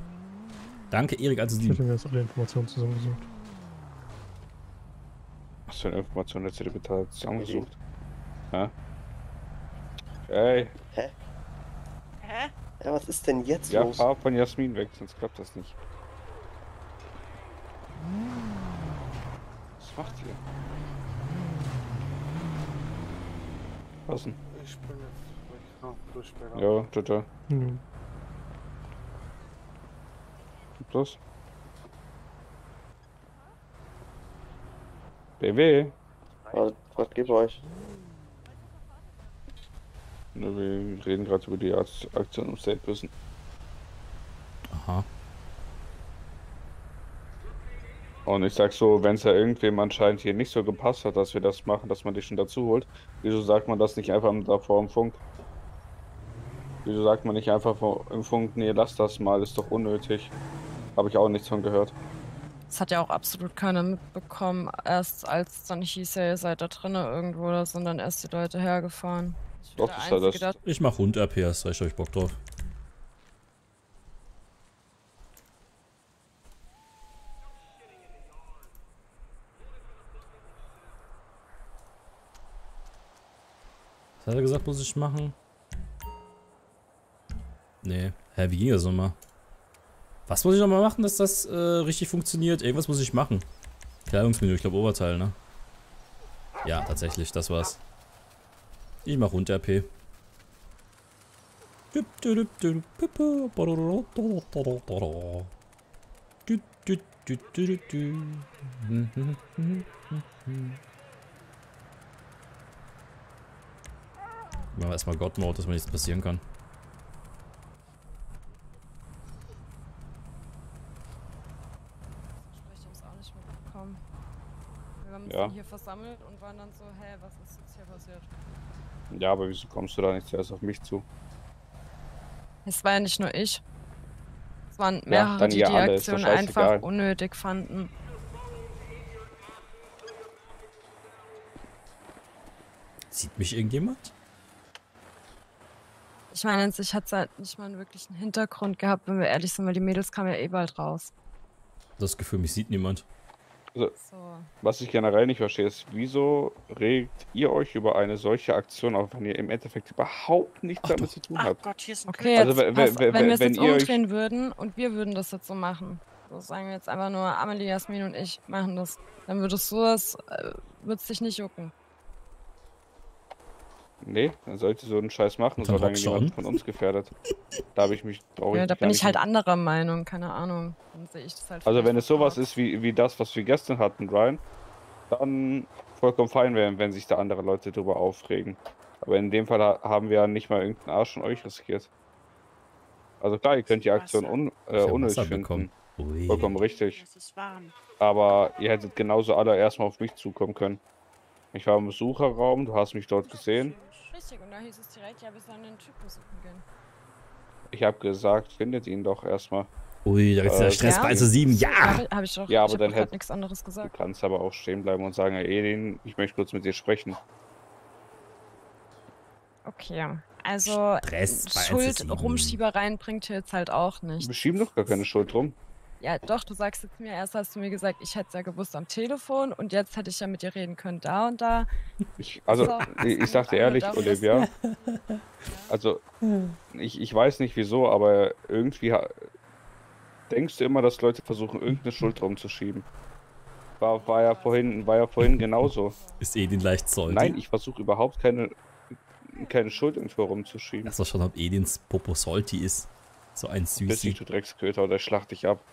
Danke, Erik, also
Ich
die.
hätte mir jetzt alle Informationen zusammengesucht.
Was für eine Information hättest du dir bitte zusammengesucht? Hä? Ey,
Hä?
Ja, was ist denn jetzt
ja,
los?
fahr von Jasmin weg, sonst klappt das nicht. Was macht ihr? Was denn?
Ich bin jetzt noch durch später.
Ja, total.
Hm.
Los. BW.
Was, was gibt euch?
Ne, wir reden gerade über die Akt- Aktion State Prison.
Aha.
Und ich sag so, wenn es ja irgendwem anscheinend hier nicht so gepasst hat, dass wir das machen, dass man dich schon dazu holt, wieso sagt man das nicht einfach davor im Funk? Wieso sagt man nicht einfach im Funk, nee, lass das mal, ist doch unnötig. Habe ich auch nichts von gehört.
Das hat ja auch absolut keiner mitbekommen. Erst als es dann hieß, ja, ihr seid da drinnen irgendwo, da sind dann erst die Leute hergefahren.
Doch, ist
Einzige,
das. Ich mach Hund RP, hast recht, hab ich Bock drauf. Was hat er gesagt, muss ich machen? Nee. Hä, wie ging das nochmal? Was muss ich nochmal machen, dass das äh, richtig funktioniert? Irgendwas muss ich machen. Kleidungsmenü, ich glaube Oberteil, ne? Ja, tatsächlich, das war's. Ich mach Hund RP. Machen wir erstmal God Mode, dass mir nichts passieren kann.
Ich hab's auch nicht mitbekommen. Wir haben uns
Ja.
hier versammelt und waren dann so, hä, was ist jetzt hier passiert?
Ja, aber wieso kommst du da nicht zuerst auf mich zu?
Es war ja nicht nur ich. Es waren
Ja,
mehrere,
dann
die die
alle,
Aktion einfach unnötig fanden.
Sieht mich irgendjemand?
Ich meine, an sich hat es halt nicht mal einen wirklichen Hintergrund gehabt, wenn wir ehrlich sind, weil die Mädels kamen ja eh bald raus.
Das Gefühl, mich sieht niemand.
Also,
So.
was ich generell nicht verstehe, ist, wieso regt ihr euch über eine solche Aktion auf, wenn ihr im Endeffekt überhaupt nichts damit zu tun habt?
Gott, hier ist ein
Okay,
Also,
jetzt,
wenn-
pass,
wenn-
wenn wir es jetzt
ihr euch-
umdrehen würden und wir würden das jetzt so machen, so sagen wir jetzt einfach nur, Amelie, Jasmin und ich machen das, dann würde es sowas, äh, würde es dich nicht jucken.
Nee, dann sollte so einen Scheiß machen, solange jemand von uns gefährdet. Da habe ich mich traurig.
Ja, da bin ich halt anderer Meinung, keine Ahnung. Dann sehe ich das halt
Also wenn es sowas ist wie, wie das, was wir gestern hatten, Brian, dann vollkommen fein wären, wenn sich da andere Leute drüber aufregen. Aber in dem Fall haben wir ja nicht mal irgendeinen Arsch von euch riskiert. Also klar, ihr könnt die Aktion un, äh, unnötig finden. Vollkommen richtig. Aber ihr hättet genauso alle erstmal auf mich zukommen können. Ich war im Besucherraum, du hast mich dort gesehen.
Richtig, und da hieß es direkt, ja, wir sollen den Typ besuchen gehen.
Ich habe gesagt, findet ihn doch erstmal.
Ui, da ist der äh, Stress bei ISO 7, ja!
Habe hab ich doch,
ja, aber
ich
dann hätte
nichts anderes gesagt.
Du kannst aber auch stehen bleiben und sagen, Edin, ich möchte kurz mit dir sprechen.
Okay, also Schuld, Rumschiebereien bringt hier jetzt halt auch nicht.
Wir schieben doch gar keine Schuld rum.
Ja, doch, du sagst jetzt mir, erst hast du mir gesagt, ich hätte es ja gewusst am Telefon und jetzt hätte ich ja mit dir reden können, da und da.
Ich, also, so, ich, ich sag dir ehrlich, Olivia, also, ich, ich weiß nicht wieso, aber irgendwie denkst du immer, dass Leute versuchen, irgendeine Schuld rumzuschieben. War, war, ja vorhin, war ja vorhin genauso.
Ist Edin leicht Soldi?
Nein, ich versuche überhaupt keine, keine Schuld irgendwo rumzuschieben.
Lass doch schon, ob Edins Popo Solti ist. So ein Süßi.
Biss dich, du Drecksköter, oder schlacht dich ab.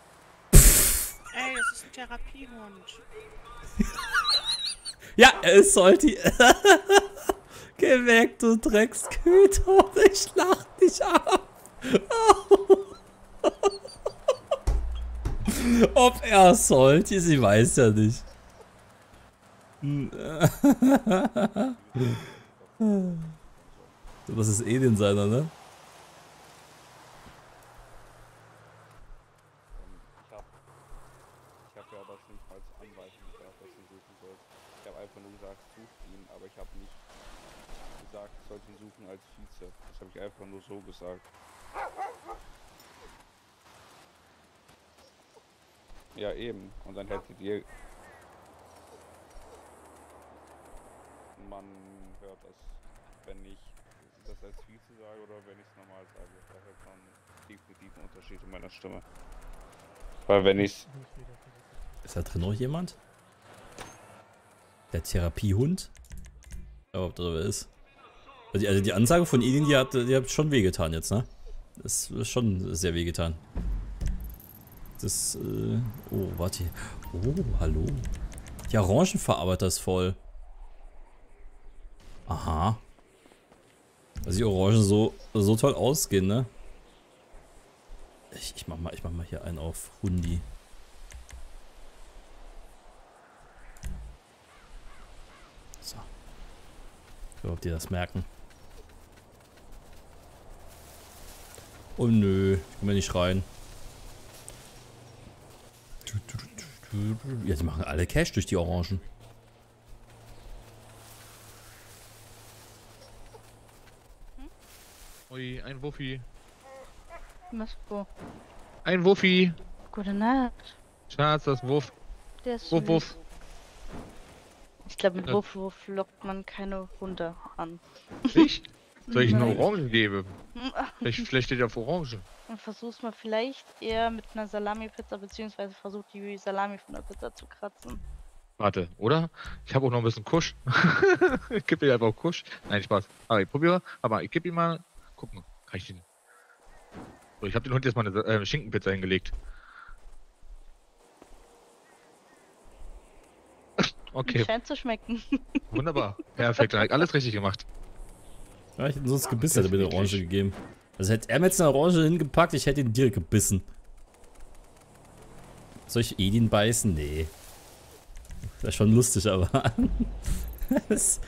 Ist ein Therapiehund.
ja, er ist Solti. Geh weg, du Drecksköter, ich lach dich ab. Ob er ist, ich weiß ja nicht. Das ist eh den seiner, ne?
Einfach nur so gesagt. Ja, eben. Und dann hättet ihr... Man hört das, wenn ich das als Vize sage oder wenn ich es normal sage. Da hört man definitiv einen Unterschied in meiner Stimme. Weil wenn ich
Ist da drin noch jemand? Der Therapiehund? Ob da ist. Also die, also die Ansage von Ihnen, die hat, die hat schon wehgetan jetzt, ne? Das ist schon sehr wehgetan. Das, äh, oh, warte. Oh, hallo. Die Orangenverarbeiter ist voll. Aha. Also die Orangen so, so toll ausgehen, ne? Ich, ich, mach mal, ich mach mal hier einen auf Hundi. So. Ich glaube, ob die das merken. Oh nö, ich komme nicht rein. Ja, die machen alle Cash durch die Orangen.
Ui, ein Wuffi.
Was wo?
Ein Wuffi.
Gute Nacht.
Schatz, das Wuff.
Der ist
Wuff, Wuff.
Ich glaube, mit Wuff, Wuff lockt man keine Hunde an.
Ich? Soll ich eine Orange geben? Vielleicht, vielleicht steht auf Orange.
Und versuch's mal vielleicht eher mit einer Salami-Pizza, beziehungsweise versuch die Salami von der Pizza zu kratzen.
Warte, oder? Ich habe auch noch ein bisschen Kusch. ich gebe dir einfach Kusch. Nein, Spaß. Aber ich probiere, aber ich gebe ihm mal. Guck mal, kann ich den. So, ich habe den Hund jetzt mal eine äh, Schinkenpizza hingelegt. okay.
Scheint zu schmecken.
Wunderbar. Perfekt, alles richtig gemacht.
Ja, ich hätte sonst gebissen, hätte mir eine Orange gegeben. Also hätte er mir jetzt eine Orange hingepackt, ich hätte ihn direkt gebissen. Soll ich Edin beißen? Nee. Das ist schon lustig, aber... das,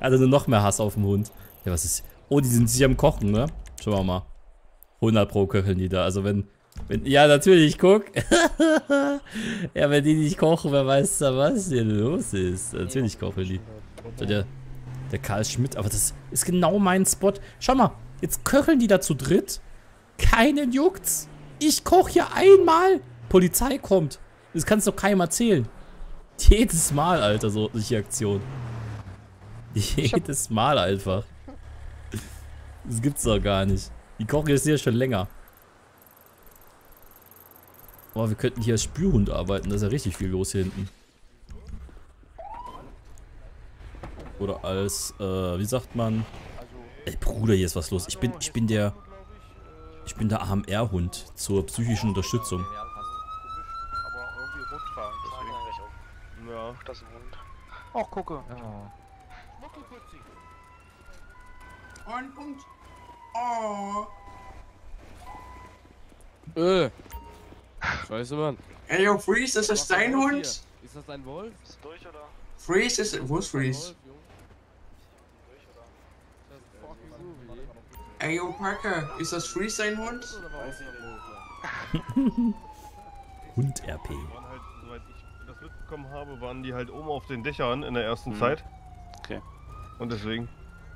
also nur noch mehr Hass auf den Hund. Ja, was ist... Oh, die sind sich am Kochen, ne? Schauen wir mal. 100 pro köcheln die da. Also wenn... wenn ja, natürlich, guck. ja, wenn die nicht kochen, wer weiß da, was hier los ist. Natürlich kochen die. Der, der Karl Schmidt, aber das ist genau mein Spot. Schau mal, jetzt köcheln die da zu dritt. Keinen juckt's. Ich koche hier einmal. Polizei kommt. Das kannst doch keinem erzählen. Jedes Mal, Alter, so solche Aktion. Jedes Mal einfach. Das gibt's doch gar nicht. Die kochen jetzt hier schon länger. Boah, wir könnten hier als Spürhund arbeiten. Da ist ja richtig viel los hier hinten. Oder als, äh, wie sagt man? Ey, Bruder, hier ist was los. Ich bin, ich bin der, ich bin der AMR-Hund zur psychischen Unterstützung.
Ja, das ist ein Hund.
Ach, gucke.
Ja.
Ein Punkt. Oh.
Äh. Scheiße, Mann.
Ey, yo, Freeze, ist das dein Hund?
Ist das ein Wolf?
Ist durch, oder?
Freeze ist. Wo ist Freeze? Ey, yo, Parker, ist das Freeze sein Hund?
Hund RP.
Waren halt, soweit ich das mitbekommen habe, waren die halt oben auf den Dächern in der ersten
Hm.
Zeit.
Okay.
Und deswegen.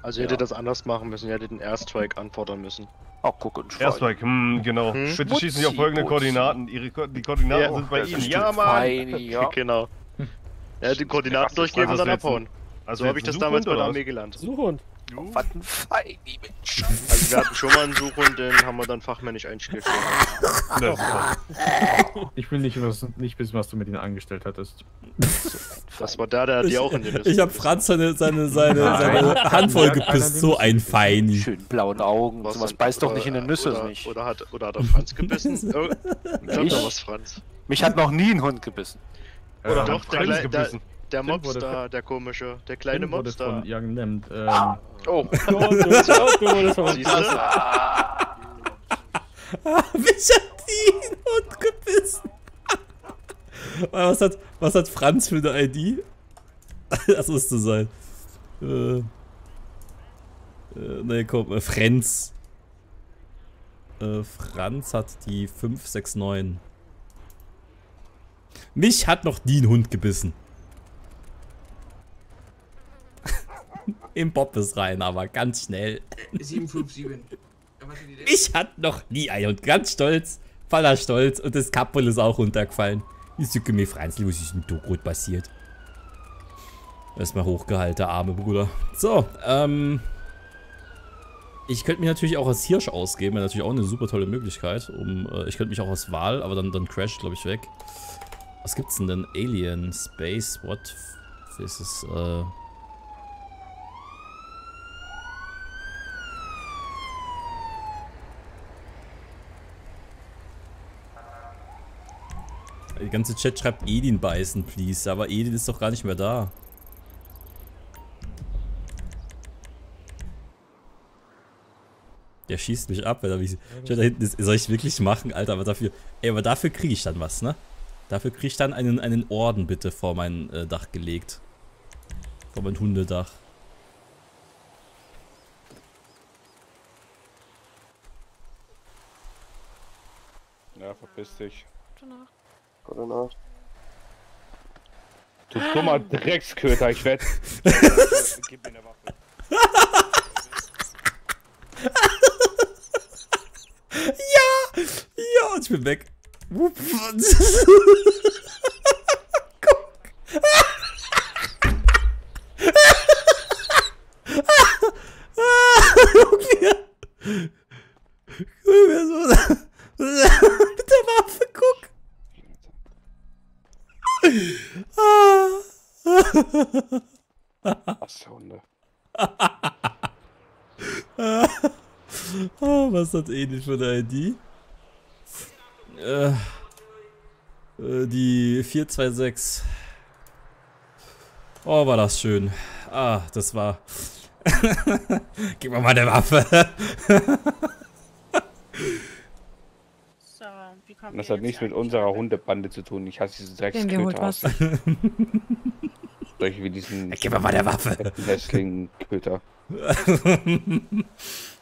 Also ihr hättet das anders machen müssen, ihr hättet den Airstrike anfordern müssen.
Ach, guck und Airstrike, hm, genau.
Hm?
Bitte schießen nicht auf folgende
Mutzi,
Koordinaten. Ihre Ko die Koordinaten
Ja,
sind bei Ihnen. Ja, Mann!
fein, ja. Genau. Ja, die Koordinaten durchgeben und dann abhauen.
Also
so habe ich das damals bei der Armee gelernt.
Suchhund.
Oh, was ein Feini, Mensch. Also wir hatten schon mal einen Suchhund, den haben wir dann fachmännisch eingestellt.
Ich will nicht, was, nicht wissen, was du mit ihnen angestellt hattest.
Das war der, der die auch in den
Ich hab Franz seine, seine, seine, seine Hand voll
Ja,
gepisst. So ein Feini.
Schön blauen Augen, sowas beißt doch nicht in den Nüsse oder, nicht. Oder hat, oder hat er Franz gebissen? Oh, ich da war's Franz.
Mich hat noch nie ein Hund gebissen.
Oder
Ähm,
doch, der, der,
gebissen.
der
Tim wurde
Mobster,
von-
der komische, der kleine
Tim wurde
Mobster.
von Young Nemd. Ähm,
Oh.
du, du, du von
Siehst du?
Mich hat die Hund gebissen. was, hat, was hat Franz für eine ID? das müsste sein. Äh, äh, ne, komm, äh, Frenz. Äh, Franz hat die 569. Mich hat noch nie ein Hund gebissen. Im Bobbes rein, aber ganz schnell.
757.
Ich hat noch nie ein Hund. Ganz stolz, voller Stolz. Und das Kappel ist auch runtergefallen. Die Sücke mir Franzli, was ist denn da gut passiert? Erstmal hochgehalten, der arme Bruder. So, ähm. Ich könnte mich natürlich auch als Hirsch ausgeben. Wäre natürlich auch eine super tolle Möglichkeit. Um, äh, ich könnte mich auch als Wal, aber dann, dann crasht, glaube ich, weg. Was gibt's denn denn? Alien, Space, what? Ist es, äh. Die ganze Chat schreibt Edin beißen, please. Aber Edin ist doch gar nicht mehr da. Der schießt mich ab, er mich. Schau, da hinten ist, soll ich wirklich machen, Alter, aber dafür. Ey, aber dafür kriege ich dann was, ne? Dafür kriege ich dann einen, einen Orden bitte vor mein äh, Dach gelegt. Vor mein Hundedach.
Ja, verpiss dich.
Gute Nacht.
Gute Nacht.
Du dummer Drecksköter, ich wett. Gib mir eine Waffe.
Ja! Ja, und ich bin weg. Wupp. Guck mir. Guck mir so. Mit der Waffe, guck.
Was Hunde.
oh, was hat Edith für eine ID? Äh, äh, die 426. Oh, war das schön. Ah, das war. Gib mir mal eine Waffe.
So, wie kommen
Und das hat nichts mit unserer Hundebande zu tun. Ich hasse diese Drecksköter.
was.
Solche wie diesen.
Gib mir mal der Waffe.
Hässling-Köter.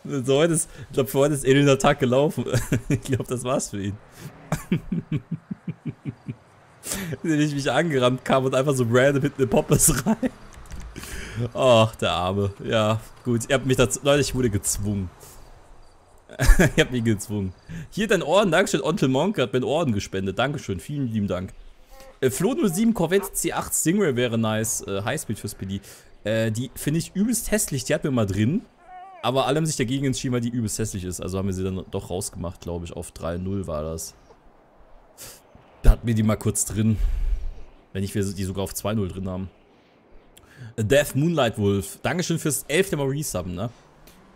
so heute ist, ich glaube, für heute ist Edith der Tag gelaufen. ich glaube, das war's für ihn. Wenn ich mich angerannt kam und einfach so random hinten in Poppes rein. Ach, der Arme. Ja, gut. Ihr habt mich dazu. Leute, ich wurde gezwungen. Ihr habt mich gezwungen. Hier dein Orden. Dankeschön. Onkel Monk hat mir einen Orden gespendet. Dankeschön. Vielen lieben Dank. Äh, Flo 07 Corvette C8 Stingray wäre nice. Äh, Highspeed fürs PD. Äh, die finde ich übelst hässlich. Die hat mir mal drin. Aber alle haben sich dagegen entschieden, weil die übelst hässlich ist. Also haben wir sie dann doch rausgemacht, glaube ich. Auf 3-0 war das. Da hatten wir die mal kurz drin. Wenn nicht wir die sogar auf 2-0 drin haben. Death Moonlight Wolf. Dankeschön fürs 11. Mal Resubben, ne?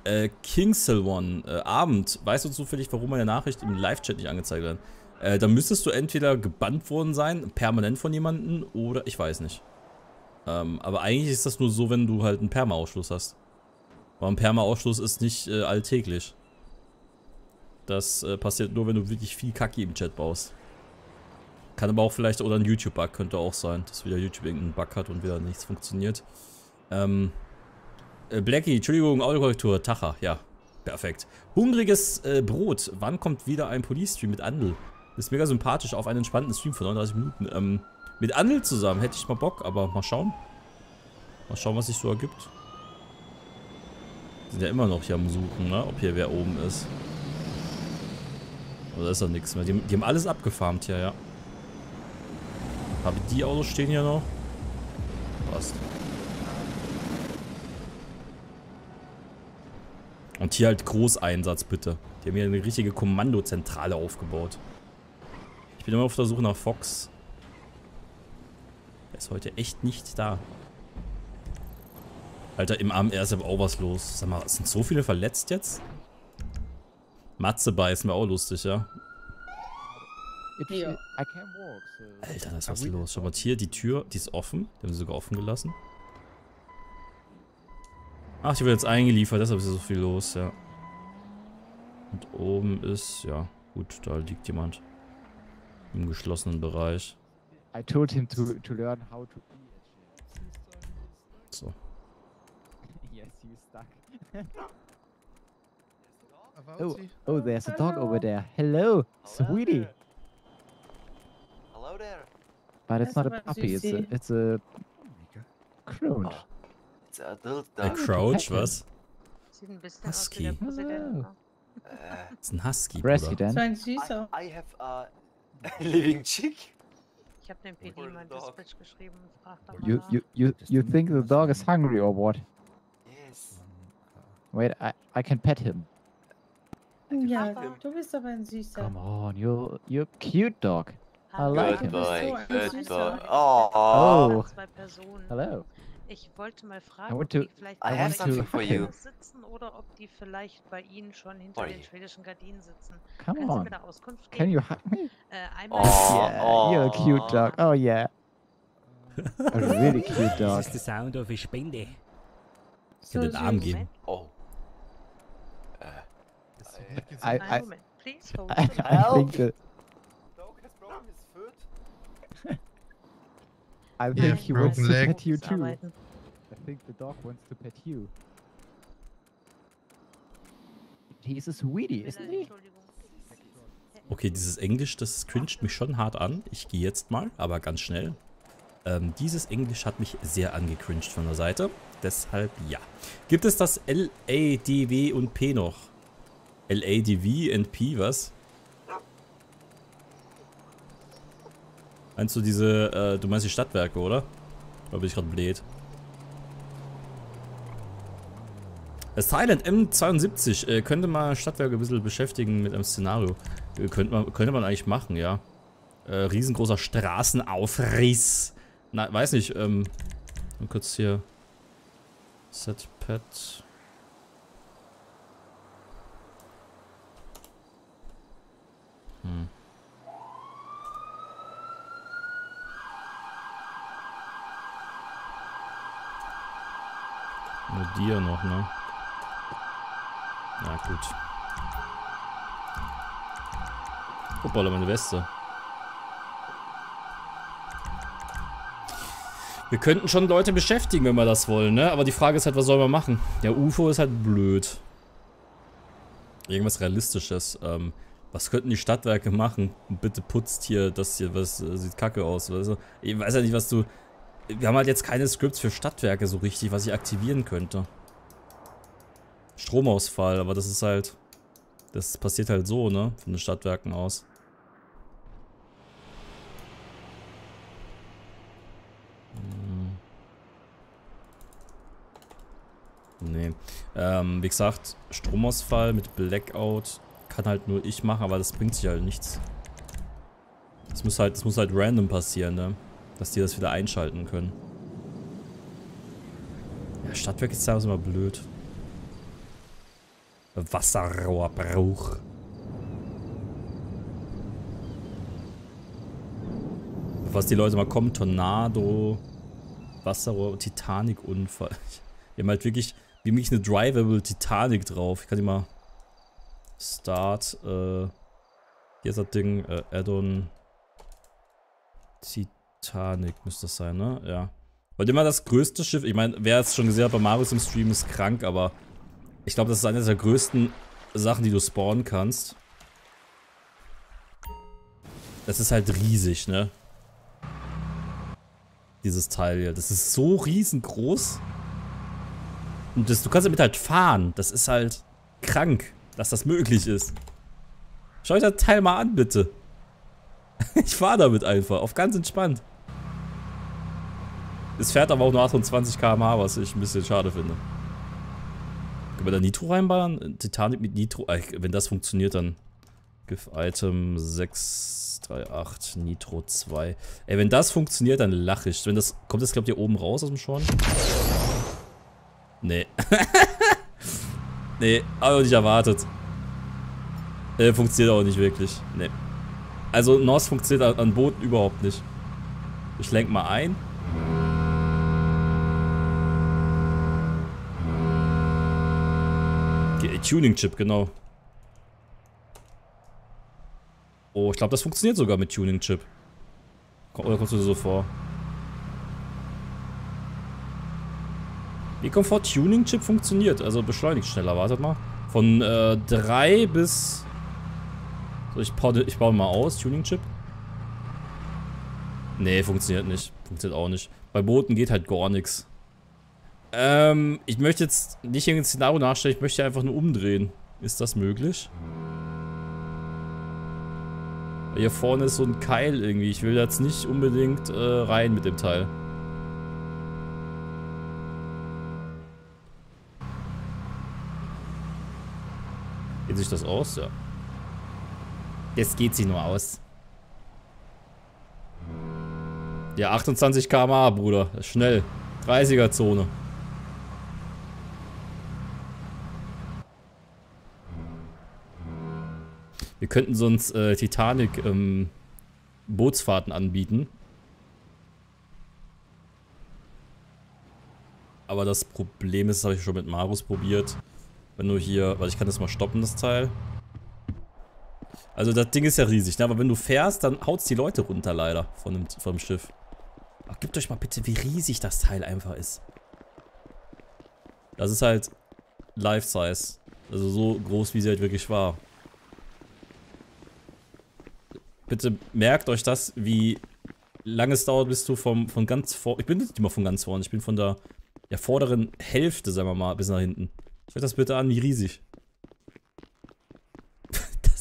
Äh, Kingsel One. Äh, Abend. Weißt du zufällig, warum meine Nachricht im Live-Chat nicht angezeigt wird? Äh, dann müsstest du entweder gebannt worden sein, permanent von jemandem, oder ich weiß nicht. Ähm, aber eigentlich ist das nur so, wenn du halt einen Perma-Ausschluss hast. Aber ein Perma-Ausschluss ist nicht äh, alltäglich. Das äh, passiert nur, wenn du wirklich viel Kacke im Chat baust. Kann aber auch vielleicht, oder ein YouTube-Bug könnte auch sein, dass wieder YouTube irgendeinen Bug hat und wieder nichts funktioniert. Ähm, äh, Blackie, Entschuldigung, Autokorrektur, Tacha, ja, perfekt. Hungriges äh, Brot, wann kommt wieder ein Police-Stream mit Andel? Ist mega sympathisch auf einen entspannten Stream von 39 Minuten. Ähm, mit Andel zusammen hätte ich mal Bock, aber mal schauen. Mal schauen, was sich so ergibt. Sind ja immer noch hier am Suchen, ne? Ob hier wer oben ist. Oder ist da nichts mehr? Die, die, haben alles abgefarmt hier, ja. Aber die Autos stehen hier noch. Passt. Und hier halt Großeinsatz, bitte. Die haben hier eine richtige Kommandozentrale aufgebaut. Ich bin immer auf der Suche nach Fox. Er ist heute echt nicht da. Alter, im AMR ist aber auch was los. Sag mal, sind so viele verletzt jetzt? Matze beißen wäre auch lustig, ja. Alter, da ist was los. Schau mal, hier die Tür, die ist offen. Die haben sie sogar offen gelassen. Ach, die wird jetzt eingeliefert, deshalb ist so viel los, ja. Und oben ist, ja, gut, da liegt jemand. Im geschlossenen Bereich.
I told him to, to learn how to be
So.
yes, you stuck. oh, oh, there's a dog over there. Hello, sweetie.
Hello there.
But it's not a puppy, it's a, it's a crouch.
It's a adult
Ein
dog.
Crouch, was?
Sieht ein bisschen
Husky.
aus wie der Präsident. ne?
Das ist ein Husky,
President.
Uh, so ein süßer.
I, I have a living chick.
Ich habe dem PD mal ein Dispatch geschrieben frag da mal
You, you, you, you think the dog is hungry or what?
Yes.
Wait, I, I can pet him.
Ja, du bist aber ein süßer.
Come on, you're, you're a cute dog. I like
Good
him.
boy,
ein
good boy. Oh.
Oh. Hello.
Ich wollte mal
I
fragen, ob die vielleicht
I
bei
want
euch
to
im
for you.
sitzen oder ob die vielleicht bei Ihnen schon hinter
Oi.
den schwedischen Gardinen sitzen.
Come
Können Sie
on.
mir da Auskunft geben?
Can you hug me?
Äh, einmal
yeah, you're a cute dog. Oh yeah. a really cute dog.
Das ist der Sound auf eine Spende.
Ich kann den Arm geben.
Oh.
I, I,
Einen Moment, please hold
I,
the
I
line.
think that
Dog
I
Yeah,
think he wants to
leg.
pet you too.
Arbeiten.
I think the dog wants to pet you. He's a sweetie, isn't he?
Okay, dieses Englisch, das cringet mich schon hart an. Ich gehe jetzt mal, aber ganz schnell. Ähm, dieses Englisch hat mich sehr angecringed von der Seite. Deshalb ja. Gibt es das L, A, D, W und P noch? L, A, D, V und P, was? Meinst du diese, äh, du meinst die Stadtwerke, oder? Oder bin ich gerade blöd? Das Thailand M72 äh, könnte mal Stadtwerke ein bisschen beschäftigen mit einem Szenario. Äh, könnte, man, könnte man eigentlich machen, ja. Äh, riesengroßer Straßenaufriss. Na, weiß nicht, ähm. Mal kurz hier. Setpad. Hm. Nur dir noch, ne? Na gut. Hoppala, meine Weste. Wir könnten schon Leute beschäftigen, wenn wir das wollen, ne? Aber die Frage ist halt, was soll man machen? Der UFO ist halt blöd. Irgendwas Realistisches. Ähm, was könnten die Stadtwerke machen? Bitte putzt hier das hier, was äh, sieht kacke aus, weißt du? Ich weiß ja nicht, was du... Wir haben halt jetzt keine Scripts für Stadtwerke so richtig, was ich aktivieren könnte. Stromausfall, aber das ist halt... Das passiert halt so, ne? Von den Stadtwerken aus. Hm. Nee. Ähm, wie gesagt, Stromausfall mit Blackout kann halt nur ich machen, aber das bringt sich halt nichts. Das muss halt, das muss halt random passieren, ne? Dass die das wieder einschalten können. Ja, Stadtwerk ist ja immer blöd. Wasserrohrbruch. Was die Leute mal kommen, Tornado, Wasserrohr, Titanic-Unfall. Die haben halt wirklich, wie mich eine drivable Titanic drauf. Ich kann die mal Start, äh, hier ist das Ding, äh, Add-on Titanic müsste das sein, ne? Ja. Und immer das größte Schiff, ich meine, wer es schon gesehen hat bei Marius im Stream, ist krank, aber ich glaube, das ist eine der größten Sachen, die du spawnen kannst. Das ist halt riesig, ne? Dieses Teil hier. Das ist so riesengroß. Und das, du kannst damit halt fahren. Das ist halt krank, dass das möglich ist. Schau euch das Teil mal an, bitte. ich fahre damit einfach, auf ganz entspannt. Es fährt aber auch nur 28 km/h, was ich ein bisschen schade finde. Können wir da Nitro reinballern? Titanic mit Nitro. Äh, wenn das funktioniert, dann GIF Item 638 Nitro 2. Ey, wenn das funktioniert, dann lache ich. Wenn das kommt das glaubt ihr oben raus aus dem Schorn? Nee. nee, aber nicht erwartet. Äh, funktioniert auch nicht wirklich. Nee. Also NOS funktioniert an Booten überhaupt nicht. Ich lenk mal ein. Tuning-Chip, genau. Oh, ich glaube, das funktioniert sogar mit Tuning-Chip. Oder kommst du dir so vor? Wie Komfort Tuning-Chip funktioniert, also beschleunigt schneller. Wartet mal. Von 3 äh, bis... So, ich, baue, ich baue mal aus, Tuning-Chip. Nee, funktioniert nicht. Funktioniert auch nicht. Bei Booten geht halt gar nichts. Ähm, ich möchte jetzt nicht irgendein Szenario nachstellen, ich möchte einfach nur umdrehen. Ist das möglich? Hier vorne ist so ein Keil irgendwie. Ich will jetzt nicht unbedingt äh, rein mit dem Teil. Geht sich das aus? Ja. Jetzt geht sie nur aus. Ja, 28 km/h, Bruder. Schnell. 30er Zone. Wir könnten sonst äh, Titanic ähm, Bootsfahrten anbieten. Aber das Problem ist, das habe ich schon mit Marus probiert. Wenn du hier, weil ich kann das mal stoppen, das Teil. Also das Ding ist ja riesig, ne? aber wenn du fährst, dann haut es die Leute runter leider von dem, von dem Schiff. Ach, gebt euch mal bitte, wie riesig das Teil einfach ist. Das ist halt Life-Size. Also so groß, wie sie halt wirklich war. Bitte merkt euch das, wie lange es dauert, bis du vom, von ganz vor... Ich bin nicht immer von ganz vorne, ich bin von der, der vorderen Hälfte, sagen wir mal, bis nach hinten. Schaut das bitte an, wie riesig.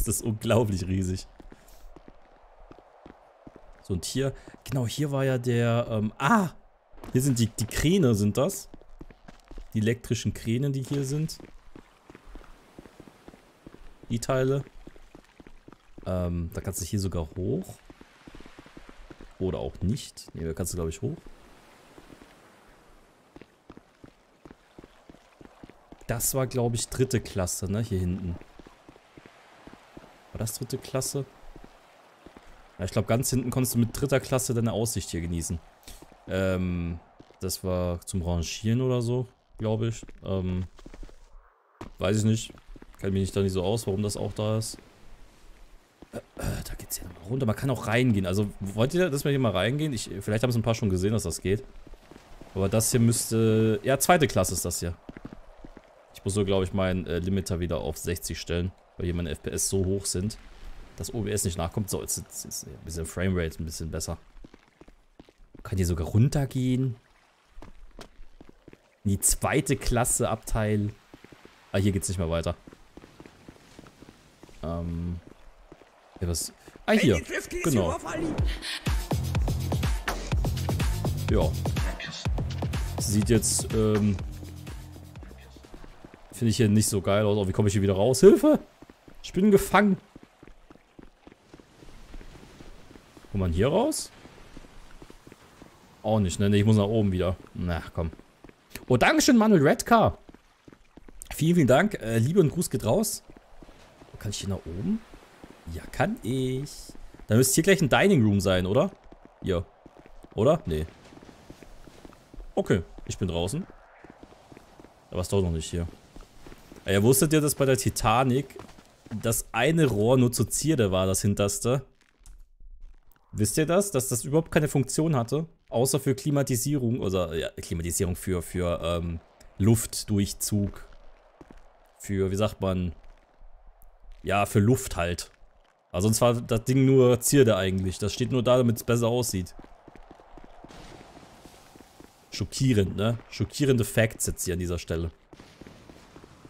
Das ist unglaublich riesig. So, und hier, genau, hier war ja der, ähm, ah! Hier sind die, die Kräne, sind das. Die elektrischen Kräne, die hier sind. Die Teile. Ähm, da kannst du hier sogar hoch. Oder auch nicht. Ne, da kannst du, glaube ich, hoch. Das war, glaube ich, dritte Klasse, ne? Hier hinten. War das dritte Klasse? Ja, ich glaube, ganz hinten konntest du mit dritter Klasse deine Aussicht hier genießen. Ähm, das war zum Rangieren oder so, glaube ich. Ähm, weiß ich nicht. Kennt mich da nicht so aus, warum das auch da ist. Äh, äh, da geht's ja nochmal runter. Man kann auch reingehen. Also, wollt ihr, dass wir hier mal reingehen? Ich, vielleicht haben es ein paar schon gesehen, dass das geht. Aber das hier müsste... Ja, zweite Klasse ist das hier. Ich muss so, glaube ich, meinen äh, Limiter wieder auf 60 stellen. Weil hier meine FPS so hoch sind, dass OBS nicht nachkommt. So, jetzt ist, ist ein bisschen Framerate ein bisschen besser. Kann hier sogar runtergehen. In die zweite Klasse Abteil. Ah, hier geht's nicht mehr weiter. Ähm... Ja, was? Ah, hier. Genau. Ja. Sieht jetzt, ähm... Finde ich hier nicht so geil aus. Oh, wie komme ich hier wieder raus? Hilfe! Bin gefangen. Kommt man hier raus? Auch nicht, ne? Ich muss nach oben wieder. Na, komm. Oh, Dankeschön, Manuel Redcar. Vielen, vielen Dank. Äh, Liebe und Gruß geht raus. Kann ich hier nach oben? Ja, kann ich. Da müsste hier gleich ein Dining Room sein, oder? Ja. Oder? Nee. Okay, ich bin draußen. Aber es doch noch nicht hier. Ja, wusstet ihr, dass bei der Titanic das eine Rohr nur zur Zierde war, das hinterste? Wisst ihr das? Dass das überhaupt keine Funktion hatte? Außer für Klimatisierung, oder ja, Klimatisierung für, für ähm, Luftdurchzug. Für, wie sagt man, ja, für Luft halt. Also sonst war das Ding nur Zierde eigentlich. Das steht nur da, damit es besser aussieht. Schockierend, ne? Schockierende Facts jetzt hier an dieser Stelle.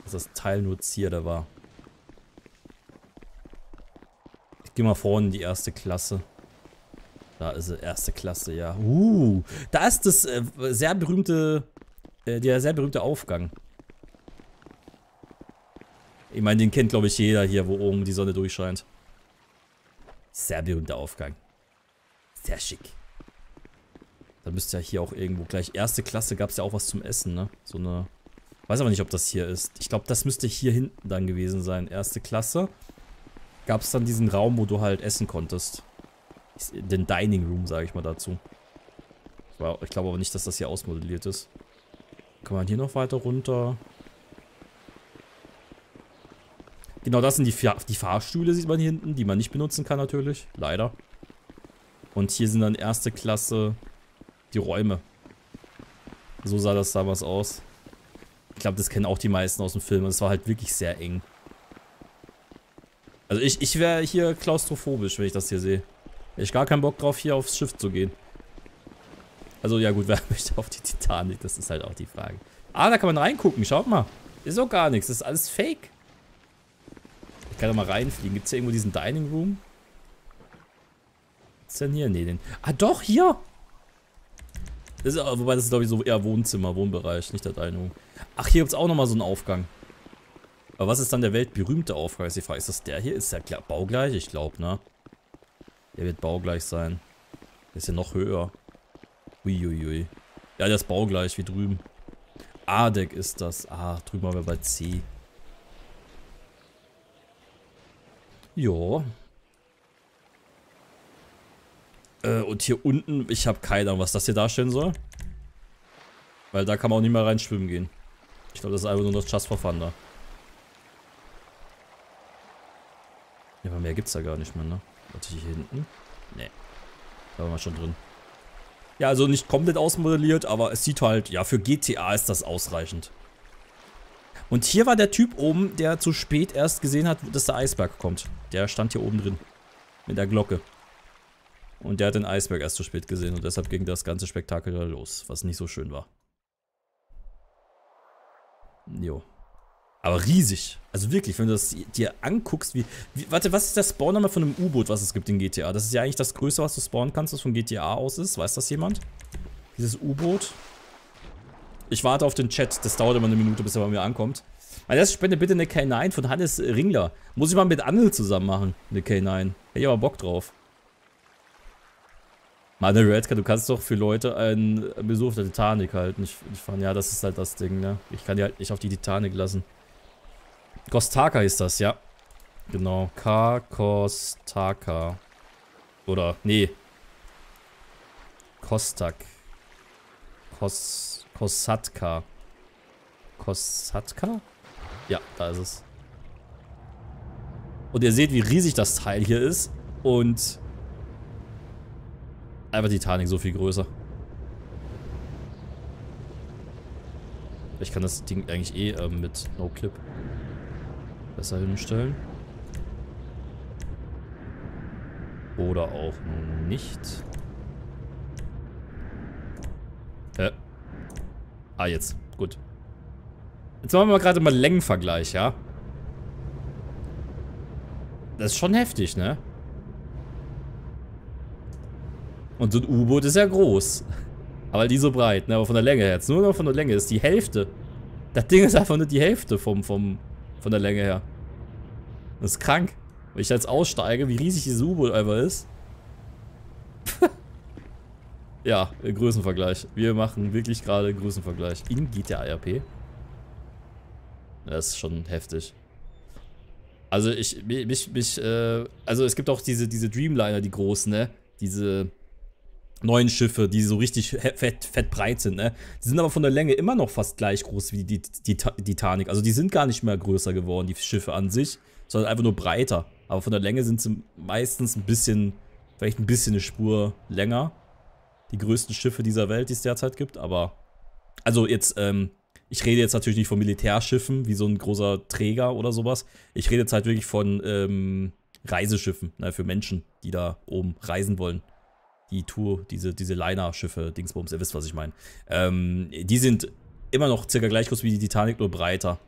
Dass das Teil nur Zierde war. Ich geh mal vorne in die erste Klasse. Da ist sie, erste Klasse, ja. Uh, da ist das äh, sehr berühmte, äh, der sehr berühmte Aufgang. Ich meine, den kennt, glaube ich, jeder hier, wo oben die Sonne durchscheint. Sehr berühmter Aufgang. Sehr schick. Da müsste ja hier auch irgendwo gleich. Erste Klasse gab es ja auch was zum Essen, ne? So eine. Weiß aber nicht, ob das hier ist. Ich glaube, das müsste hier hinten dann gewesen sein. Erste Klasse. Gab es dann diesen Raum, wo du halt essen konntest. Den Dining Room, sage ich mal dazu. Ich glaube aber nicht, dass das hier ausmodelliert ist. Kann man hier noch weiter runter? Genau, das sind die, Fahr die Fahrstühle, sieht man hier hinten, die man nicht benutzen kann natürlich. Leider. Und hier sind dann erste Klasse die Räume. So sah das damals aus. Ich glaube, das kennen auch die meisten aus dem Film. Es war halt wirklich sehr eng. Also ich, ich wäre hier klaustrophobisch, wenn ich das hier sehe. Hätte ich gar keinen Bock drauf, hier aufs Schiff zu gehen. Also ja gut, wer möchte auf die Titanic? Das ist halt auch die Frage. Ah, da kann man reingucken. Schaut mal. Ist auch gar nichts. Das ist alles Fake. Ich kann da mal reinfliegen. Gibt es hier irgendwo diesen Dining Room? Was ist denn hier? Nee, den. Ah, doch, hier! Das ist, wobei, das ist, glaube ich, so eher Wohnzimmer, Wohnbereich, nicht der Dining Room. Ach, hier gibt es auch nochmal so einen Aufgang. Aber was ist dann der weltberühmte Aufgang? Ist die Frage. Ist das der hier? Ist der baugleich? Ich glaube, ne? Der wird baugleich sein. Der ist ja noch höher. Uiuiui. Ja, der ist baugleich wie drüben. A-Deck ist das. Ah, drüben haben wir bei C. Jo. Äh, und hier unten, ich habe keine Ahnung, was das hier darstellen soll. Weil da kann man auch nicht mehr rein schwimmen gehen. Ich glaube, das ist einfach nur das Just for Fun da. Ja, aber mehr gibt's da gar nicht mehr, ne? Warte, hier hinten? Nee. Da waren wir schon drin. Ja, also nicht komplett ausmodelliert, aber es sieht halt, ja, für GTA ist das ausreichend. Und hier war der Typ oben, der zu spät erst gesehen hat, dass der Eisberg kommt. Der stand hier oben drin. Mit der Glocke. Und der hat den Eisberg erst zu spät gesehen und deshalb ging das ganze Spektakel los, was nicht so schön war. Jo. Aber riesig. Also wirklich, wenn du das dir anguckst, wie, wie Warte, was ist der Spawname von einem U-Boot, was es gibt in GTA? Das ist ja eigentlich das Größte, was du spawnen kannst, was von GTA aus ist. Weiß das jemand? Dieses U-Boot. Ich warte auf den Chat. Das dauert immer eine Minute, bis er bei mir ankommt. Meine erste Spende bitte eine K9 von Hannes Ringler. Muss ich mal mit Anne zusammen machen. Eine K9. Hätte ich aber Bock drauf. Meine Redka, du kannst doch für Leute einen Besuch auf der Titanic halten. Ich, ich fand, ja, das ist halt das Ding, ne? Ich kann die halt nicht auf die Titanic lassen. Kostaka ist das, ja. Genau. K. Kostaka. Oder, nee. Kostak. Kos, Kosatka. Kosatka? Ja, da ist es. Und ihr seht, wie riesig das Teil hier ist. Und einfach Titanic so viel größer. Ich kann das Ding eigentlich eh ähm, mit No Clip besser hinstellen. Oder auch nicht. Äh. Ah, jetzt. Gut. Jetzt machen wir mal gerade mal Längenvergleich, ja? Das ist schon heftig, ne? Und so ein U-Boot ist ja groß. Aber die so breit, ne? Aber von der Länge her jetzt. Nur noch von der Länge ist die Hälfte. Das Ding ist einfach nur die Hälfte vom, vom, von der Länge her. Das ist krank. Wenn ich jetzt aussteige, wie riesig dieses U-Boot einfach ist. Ja, Größenvergleich. Wir machen wirklich gerade Größenvergleich. In geht der ARP. Das ist schon heftig. Also ich, mich, mich, äh, also es gibt auch diese, diese Dreamliner, die großen, ne? Diese neuen Schiffe, die so richtig fett, fett breit sind, ne? Die sind aber von der Länge immer noch fast gleich groß wie die, die, die Titanic. Also die sind gar nicht mehr größer geworden, die Schiffe an sich, sondern einfach nur breiter. Aber von der Länge sind sie meistens ein bisschen, vielleicht ein bisschen eine Spur länger. Die größten Schiffe dieser Welt, die es derzeit gibt, aber also jetzt, ähm, ich rede jetzt natürlich nicht von Militärschiffen, wie so ein großer Träger oder sowas. Ich rede jetzt halt wirklich von ähm, Reiseschiffen, ne, für Menschen, die da oben reisen wollen. Die Tour, diese, diese Liner-Schiffe, Dingsbums, ihr wisst, was ich meine. Ähm, die sind immer noch circa gleich groß wie die Titanic, nur breiter.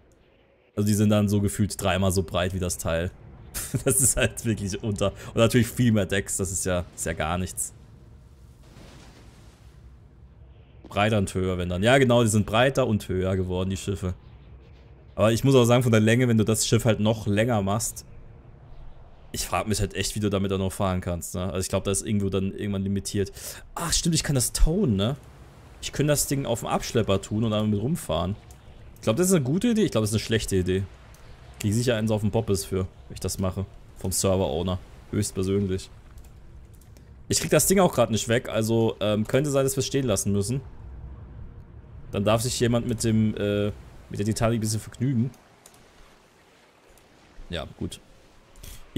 Also die sind dann so gefühlt dreimal so breit wie das Teil. das ist halt wirklich unter. Und natürlich viel mehr Decks, das ist ja, ist ja gar nichts. breiter und höher, wenn dann. Ja, genau, die sind breiter und höher geworden, die Schiffe. Aber ich muss auch sagen, von der Länge, wenn du das Schiff halt noch länger machst, ich frage mich halt echt, wie du damit dann noch fahren kannst, ne? Also ich glaube, da ist irgendwo dann irgendwann limitiert. Ach, stimmt, ich kann das tauen, ne? Ich könnte das Ding auf dem Abschlepper tun und damit rumfahren. Ich glaube, das ist eine gute Idee. Ich glaube, das ist eine schlechte Idee. Kriege sicher eins auf den Poppes für, wenn ich das mache. Vom Server-Owner. Höchstpersönlich. Ich krieg das Ding auch gerade nicht weg, also ähm, könnte sein, dass wir es stehen lassen müssen. Dann darf sich jemand mit dem, äh, mit der Titanic ein bisschen vergnügen. Ja, gut.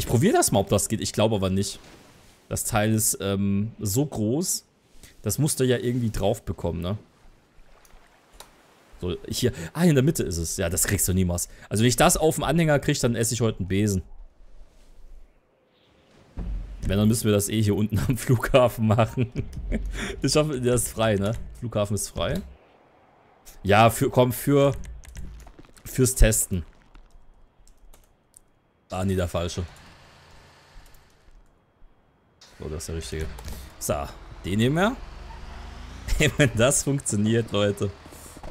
Ich probiere das mal, ob das geht. Ich glaube aber nicht. Das Teil ist ähm, so groß. Das musst du ja irgendwie drauf bekommen, ne? So, hier. Ah, in der Mitte ist es. Ja, das kriegst du niemals. Also wenn ich das auf dem Anhänger kriege, dann esse ich heute einen Besen. Wenn, dann müssen wir das eh hier unten am Flughafen machen. ich hoffe, der ist frei, ne? Flughafen ist frei. Ja, für, komm, für... Fürs Testen. Ah, nee, der falsche. So, das ist der richtige. So, den nehmen wir. Wenn das funktioniert, Leute,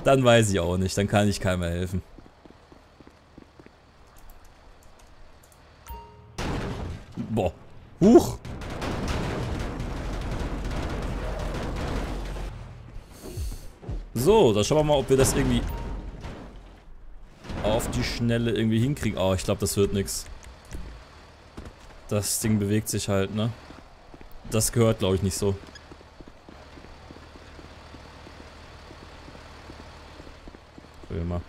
dann weiß ich auch nicht. Dann kann ich keinem mehr helfen. Boah. Huch. So, dann schauen wir mal, ob wir das irgendwie auf die Schnelle irgendwie hinkriegen. Oh, ich glaube, das wird nichts. Das Ding bewegt sich halt, ne? Das gehört, glaube ich, nicht so. Probieren wir mal.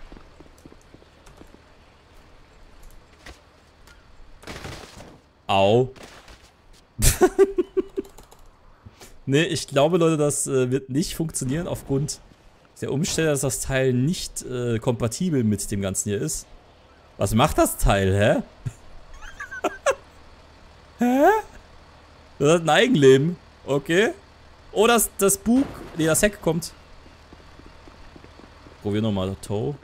Au. ne, ich glaube, Leute, das äh, wird nicht funktionieren aufgrund der Umstände, dass das Teil nicht äh, kompatibel mit dem Ganzen hier ist. Was macht das Teil, hä? hä? Das hat ein Eigenleben. Okay. Oh, das, das Bug, nee, das Heck kommt. Probier nochmal, Toe.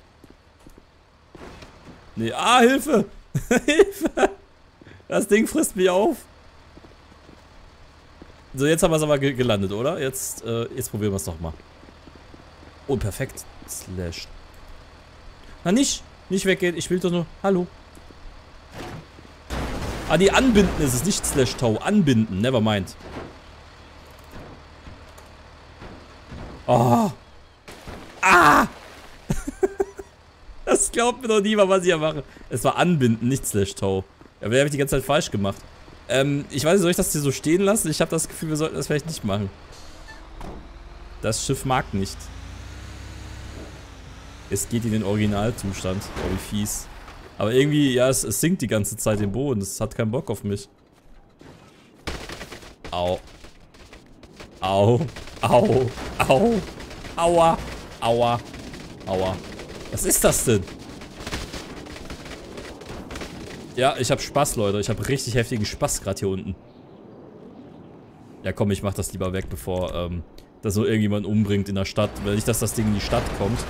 Nee, ah, Hilfe! Hilfe! Das Ding frisst mich auf. So, jetzt haben wir es aber gelandet, oder? Jetzt, äh, jetzt probieren wir es nochmal. Oh, perfekt. Slash. Na, nicht. Nicht weggehen. Ich will doch nur... Hallo. Ah, die anbinden ist es. Nicht Slash Tau. Anbinden. Never mind. Oh. Ah. das glaubt mir doch niemand, was ich hier mache. Es war anbinden, nicht Slash Tau. Aber der habe ich die ganze Zeit falsch gemacht. Ähm, ich weiß nicht, soll ich das hier so stehen lassen? Ich habe das Gefühl, wir sollten das vielleicht nicht machen. Das Schiff mag nicht. Es geht in den Originalzustand. Oh, wie fies. Aber irgendwie, ja, es, es sinkt die ganze Zeit den Boden. Es hat keinen Bock auf mich. Au. Au. Au. Au. Aua. Aua. Aua. Was ist das denn? Ja, ich hab Spaß, Leute. Ich hab richtig heftigen Spaß gerade hier unten. Ja, komm, ich mach das lieber weg, bevor ähm, das so irgendjemand umbringt in der Stadt. Weil nicht, dass das Ding in die Stadt kommt.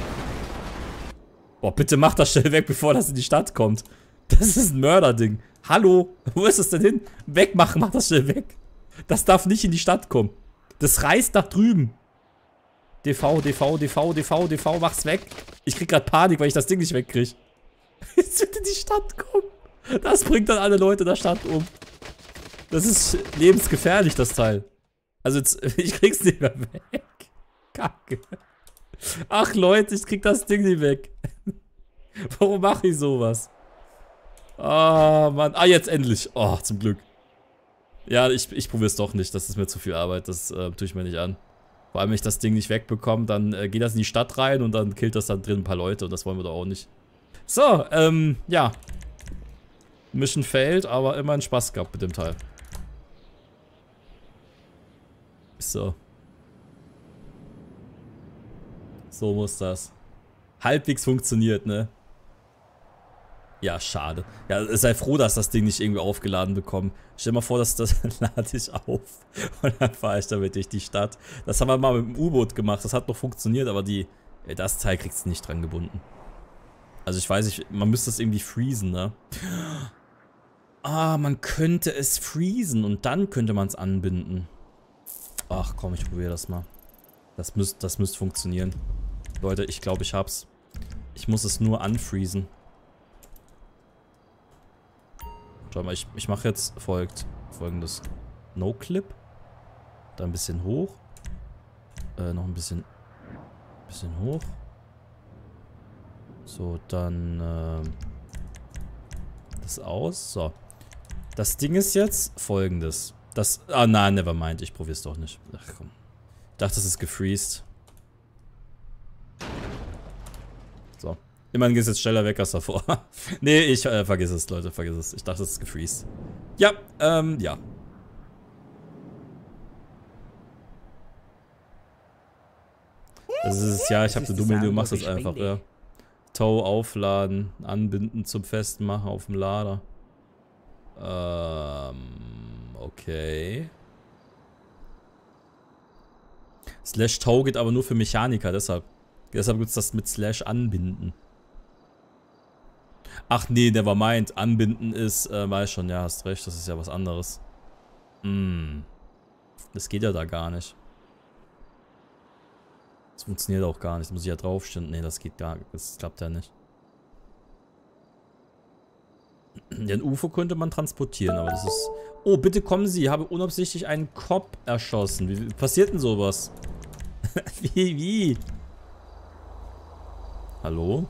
Boah, bitte mach das schnell weg, bevor das in die Stadt kommt. Das ist ein Mörderding. Hallo? Wo ist es denn hin? Wegmachen, mach das schnell weg. Das darf nicht in die Stadt kommen. Das reißt nach drüben. DV, DV, DV, DV, DV, mach's weg. Ich krieg grad Panik, weil ich das Ding nicht wegkrieg. Jetzt wird in die Stadt kommen. Das bringt dann alle Leute der Stadt um. Das ist lebensgefährlich, das Teil. Also jetzt, ich krieg's nicht mehr weg. Kacke. Ach Leute, ich krieg das Ding nicht weg. Warum mache ich sowas? Ah, oh, Mann. Ah, jetzt endlich. Oh, zum Glück. Ja, ich, ich probiere es doch nicht. Das ist mir zu viel Arbeit. Das äh, tue ich mir nicht an. Vor allem, wenn ich das Ding nicht wegbekomme, dann äh, geht das in die Stadt rein und dann killt das dann drin ein paar Leute und das wollen wir doch auch nicht. So, ähm, ja. Mission failed, aber immerhin Spaß gehabt mit dem Teil. So. So muss das. Halbwegs funktioniert, ne? Ja, schade. Ja, sei froh, dass das Ding nicht irgendwie aufgeladen bekommt. Stell dir mal vor, dass das lade ich auf und dann fahre ich damit durch die Stadt. Das haben wir mal mit dem U-Boot gemacht. Das hat noch funktioniert, aber die, das Teil kriegst du nicht dran gebunden. Also ich weiß nicht, man müsste das irgendwie freezen, ne? Ah, man könnte es freezen und dann könnte man es anbinden. Ach komm, ich probiere das mal. Das müsste das müsst funktionieren. Leute, ich glaube, ich hab's. Ich muss es nur unfreezen. Schau mal, ich, ich mache jetzt folgt, folgendes. No-Clip. Da ein bisschen hoch. Äh, noch ein bisschen, bisschen hoch. So, dann äh, das aus. So. Das Ding ist jetzt folgendes. Das. Ah, nein, nevermind. Ich probier's doch nicht. Ach komm. Ich dachte, das ist gefreezed. So. Immerhin geht es jetzt schneller weg als davor. nee, ich äh, vergiss es, Leute, vergiss es. Ich dachte, es ist gefreezed. Ja, ähm, ja. Das ist ja, ich habe eine dumme Idee, du machst das einfach, ja. Tow aufladen, anbinden zum Festmachen auf dem Lader. Ähm, okay. Slash Tow geht aber nur für Mechaniker, deshalb. Deshalb gibt es das mit Slash anbinden. Ach nee, nevermind. Anbinden ist, äh, weiß schon, ja, hast recht, das ist ja was anderes. Hm. Das geht ja da gar nicht. Das funktioniert auch gar nicht. Das muss ich ja draufstehen. Nee, das geht gar nicht. Das klappt ja nicht. Den UFO könnte man transportieren, aber das ist... Oh, bitte kommen Sie. Ich habe unabsichtlich einen Cop erschossen. Wie passiert denn sowas? wie, wie? Hallo?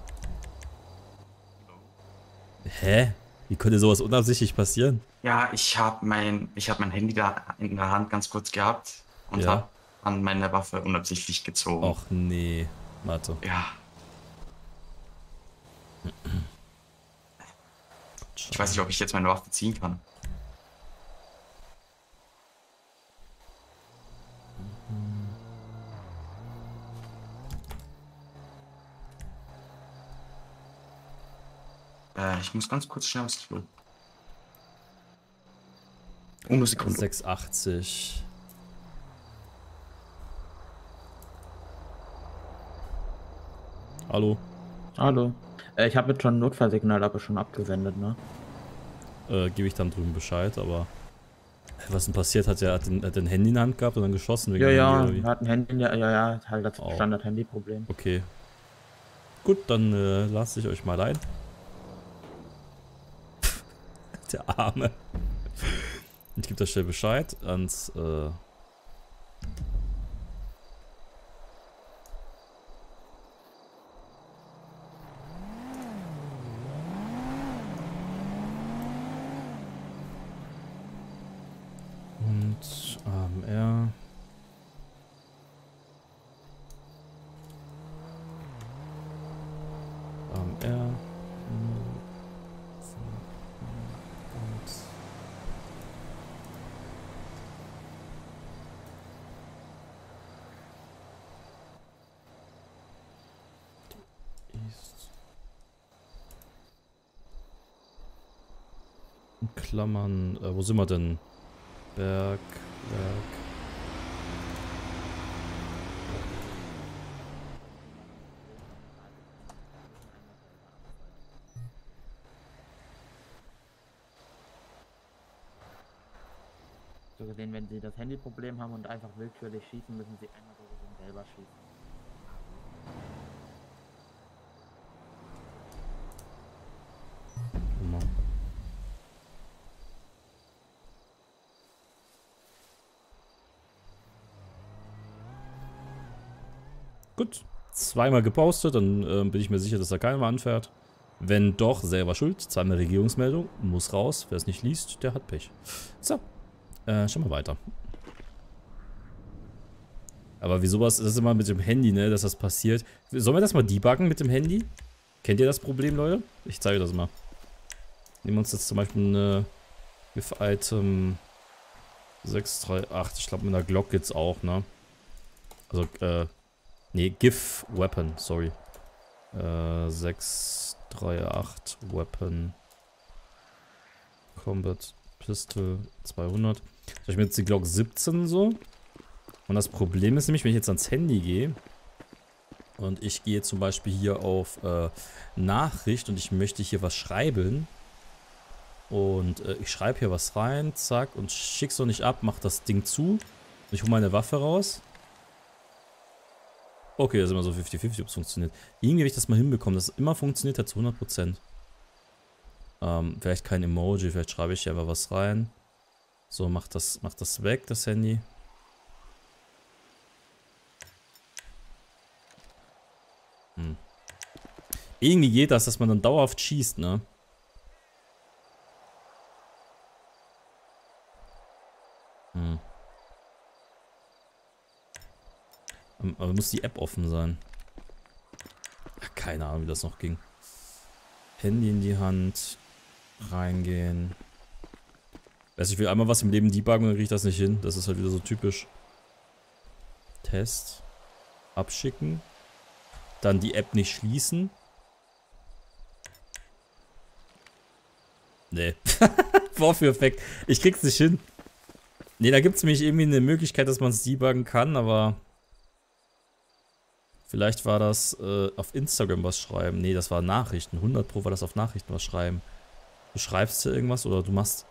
Hä? Wie könnte sowas unabsichtlich passieren?
Ja, ich habe mein, ich hab mein Handy da in der Hand ganz kurz gehabt und ja. habe an meine Waffe unabsichtlich gezogen.
Ach nee, warte.
Ja. Ich weiß nicht, ob ich jetzt meine Waffe ziehen kann. Äh, ich muss ganz kurz schnell aufs Klo.
Eine Sekunde. 680. Hallo.
Hallo. Äh, ich habe jetzt schon ein Notfallsignal aber schon abgesendet, ne?
Äh, gebe ich dann drüben Bescheid, aber... Was denn passiert? Hat er hat den, hat den Handy in der Hand gehabt und dann geschossen?
Wegen ja, ja, Handy, hat ein Handy, ja, ja, ja, halt das oh. Standard-Handy-Problem.
Okay. Gut, dann äh, lasse ich euch mal ein. Der Arme. Ich gebe das schnell Bescheid ans, äh Und AMR. AMR. Klammern, äh, wo sind wir denn? Berg, Berg.
So gesehen, wenn Sie das Handyproblem haben und einfach willkürlich schießen, müssen Sie einmal so gesehen selber schießen.
Gut. Zweimal gepostet, dann äh, bin ich mir sicher, dass da keiner mehr anfährt. Wenn doch, selber schuld. Zweimal Regierungsmeldung. Muss raus. Wer es nicht liest, der hat Pech. So. Äh, schauen wir weiter. Aber wie sowas ist das immer mit dem Handy, ne, dass das passiert. Sollen wir das mal debuggen mit dem Handy? Kennt ihr das Problem, Leute? Ich zeige das mal. Nehmen wir uns jetzt zum Beispiel eine GIF-Item 638. Ich glaube, mit einer Glock geht's auch, ne? Also, äh, nee, GIF-Weapon, sorry. Äh, 638 Weapon. Combat Pistol 200. Ich mir jetzt die Glock 17 so. Und das Problem ist nämlich, wenn ich jetzt ans Handy gehe und ich gehe zum Beispiel hier auf äh, Nachricht und ich möchte hier was schreiben und äh, ich schreibe hier was rein, zack, und schick's noch nicht ab, mach das Ding zu und ich hole meine Waffe raus. Okay, das ist immer so 50-50, ob es funktioniert. Irgendwie habe ich das mal hinbekommen, dass es immer funktioniert hat zu 100%. Ähm, vielleicht kein Emoji, vielleicht schreibe ich hier einfach was rein. So, mach das, mach das weg, das Handy. Hm. Irgendwie geht das, dass man dann dauerhaft schießt, ne? Aber muss die App offen sein. keine Ahnung, wie das noch ging. Handy in die Hand. Reingehen. Weiß ich will einmal was im Leben debuggen und dann kriege ich das nicht hin. Das ist halt wieder so typisch. Test. Abschicken. Dann die App nicht schließen. Nee. Vorführeffekt. Ich krieg's nicht hin. Nee, da gibt's nämlich irgendwie eine Möglichkeit, dass man es debuggen kann, aber... Vielleicht war das äh, auf Instagram was schreiben. Nee, das war Nachrichten. 100 Pro war das auf Nachrichten was schreiben. Du schreibst hier irgendwas oder du machst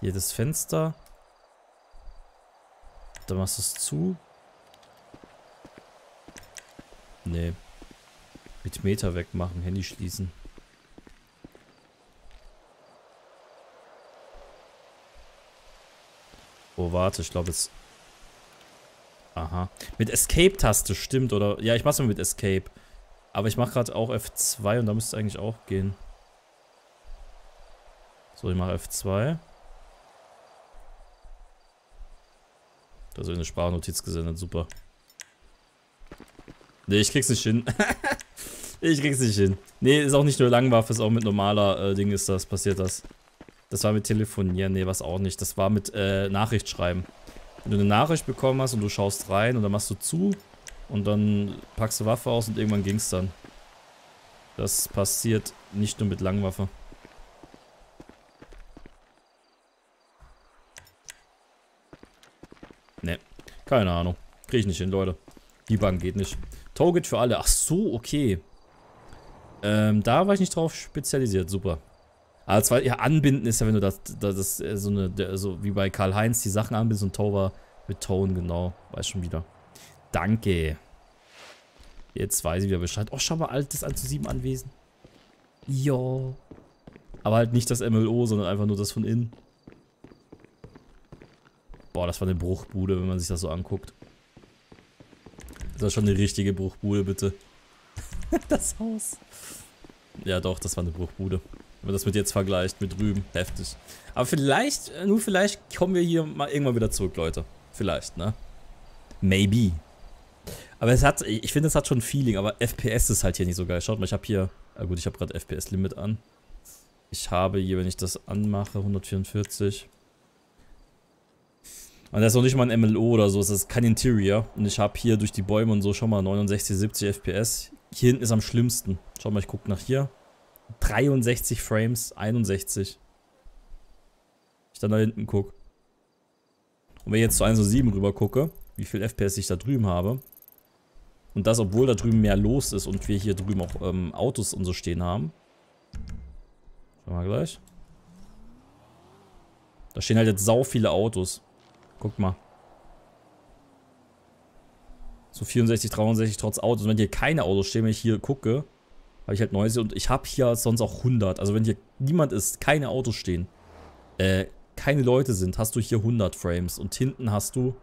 das Fenster. Dann machst du es zu. Nee. Mit Meter wegmachen, Handy schließen. Oh, warte, ich glaube jetzt... Aha. Mit Escape-Taste, stimmt, oder? Ja, ich mach's mal mit Escape. Aber ich mach gerade auch F2 und da müsste es eigentlich auch gehen. So, ich mache F2. Da ist eine Sprachnotiz gesendet, super. Nee, ich krieg's nicht hin. Ich krieg's nicht hin. Nee, ist auch nicht nur Langwaffe, ist auch mit normaler äh, Ding ist das, passiert das. Das war mit Telefonieren, nee, was auch nicht. Das war mit äh, Nachricht schreiben. Wenn du eine Nachricht bekommen hast und du schaust rein und dann machst du zu und dann packst du Waffe aus und irgendwann ging's dann. Das passiert nicht nur mit Langwaffe. Ne, keine Ahnung. Krieg ich nicht hin, Leute. Die Bank geht nicht. Target für alle. Ach so, okay. Ähm, da war ich nicht drauf spezialisiert. Super. Aber zwar, ja, anbinden ist ja, wenn du das, das, das äh, so eine, so wie bei Karl-Heinz die Sachen anbindest und Tower mit Tone, genau. Weiß schon wieder. Danke. Jetzt weiß ich wieder Bescheid. Oh, schau mal, altes 1 zu 7 Anwesen. Jo. Aber halt nicht das MLO, sondern einfach nur das von innen. Boah, das war eine Bruchbude, wenn man sich das so anguckt. Das war schon eine richtige Bruchbude, bitte. das Haus. Ja doch, das war eine Bruchbude. Wenn man das mit jetzt vergleicht, mit drüben, heftig. Aber vielleicht, äh, nur vielleicht kommen wir hier mal irgendwann wieder zurück, Leute. Vielleicht, ne? Maybe. Aber es hat, ich finde, es hat schon Feeling, aber FPS ist halt hier nicht so geil. Schaut mal, ich habe hier, ah gut, ich habe gerade FPS-Limit an. Ich habe hier, wenn ich das anmache, 144. Und das ist noch nicht mal ein MLO oder so, das ist kein Interior. Und ich habe hier durch die Bäume und so schon mal 69, 70 FPS. Hier hinten ist am schlimmsten. Schau mal, ich gucke nach hier. 63 Frames, 61. Ich dann da hinten gucke. Und wenn ich jetzt zu 1.7 rüber gucke, wie viel FPS ich da drüben habe. Und das, obwohl da drüben mehr los ist und wir hier drüben auch ähm, Autos und so stehen haben. Schauen wir gleich. Da stehen halt jetzt sau viele Autos. Guck mal. So 64, 63 trotz Autos. Und wenn hier keine Autos stehen, wenn ich hier gucke, habe ich halt 90 und ich habe hier sonst auch 100. Also wenn hier niemand ist, keine Autos stehen, äh, keine Leute sind, hast du hier 100 Frames. Und hinten hast du,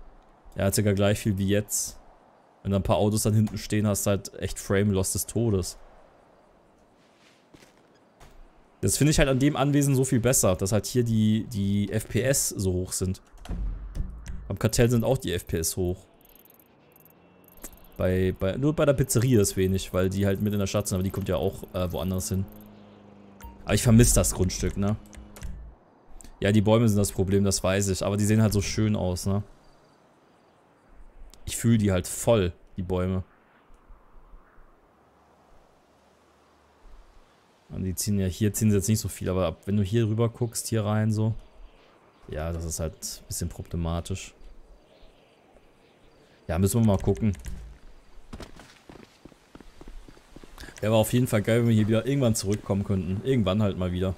ja, circa gleich viel wie jetzt. Wenn da ein paar Autos dann hinten stehen, hast du halt echt Frame-Loss des Todes. Das finde ich halt an dem Anwesen so viel besser, dass halt hier die, die FPS so hoch sind. Am Kartell sind auch die FPS hoch. Bei, bei, nur bei der Pizzeria ist wenig, weil die halt mit in der Stadt sind, aber die kommt ja auch äh, woanders hin. Aber ich vermisse das Grundstück, ne? Ja, die Bäume sind das Problem, das weiß ich. Aber die sehen halt so schön aus, ne? Ich fühle die halt voll, die Bäume. Und die ziehen ja, hier ziehen sie jetzt nicht so viel, aber wenn du hier rüber guckst, hier rein so. Ja, das ist halt ein bisschen problematisch. Ja, müssen wir mal gucken. Wäre auf jeden Fall geil, wenn wir hier wieder irgendwann zurückkommen könnten. Irgendwann halt mal wieder.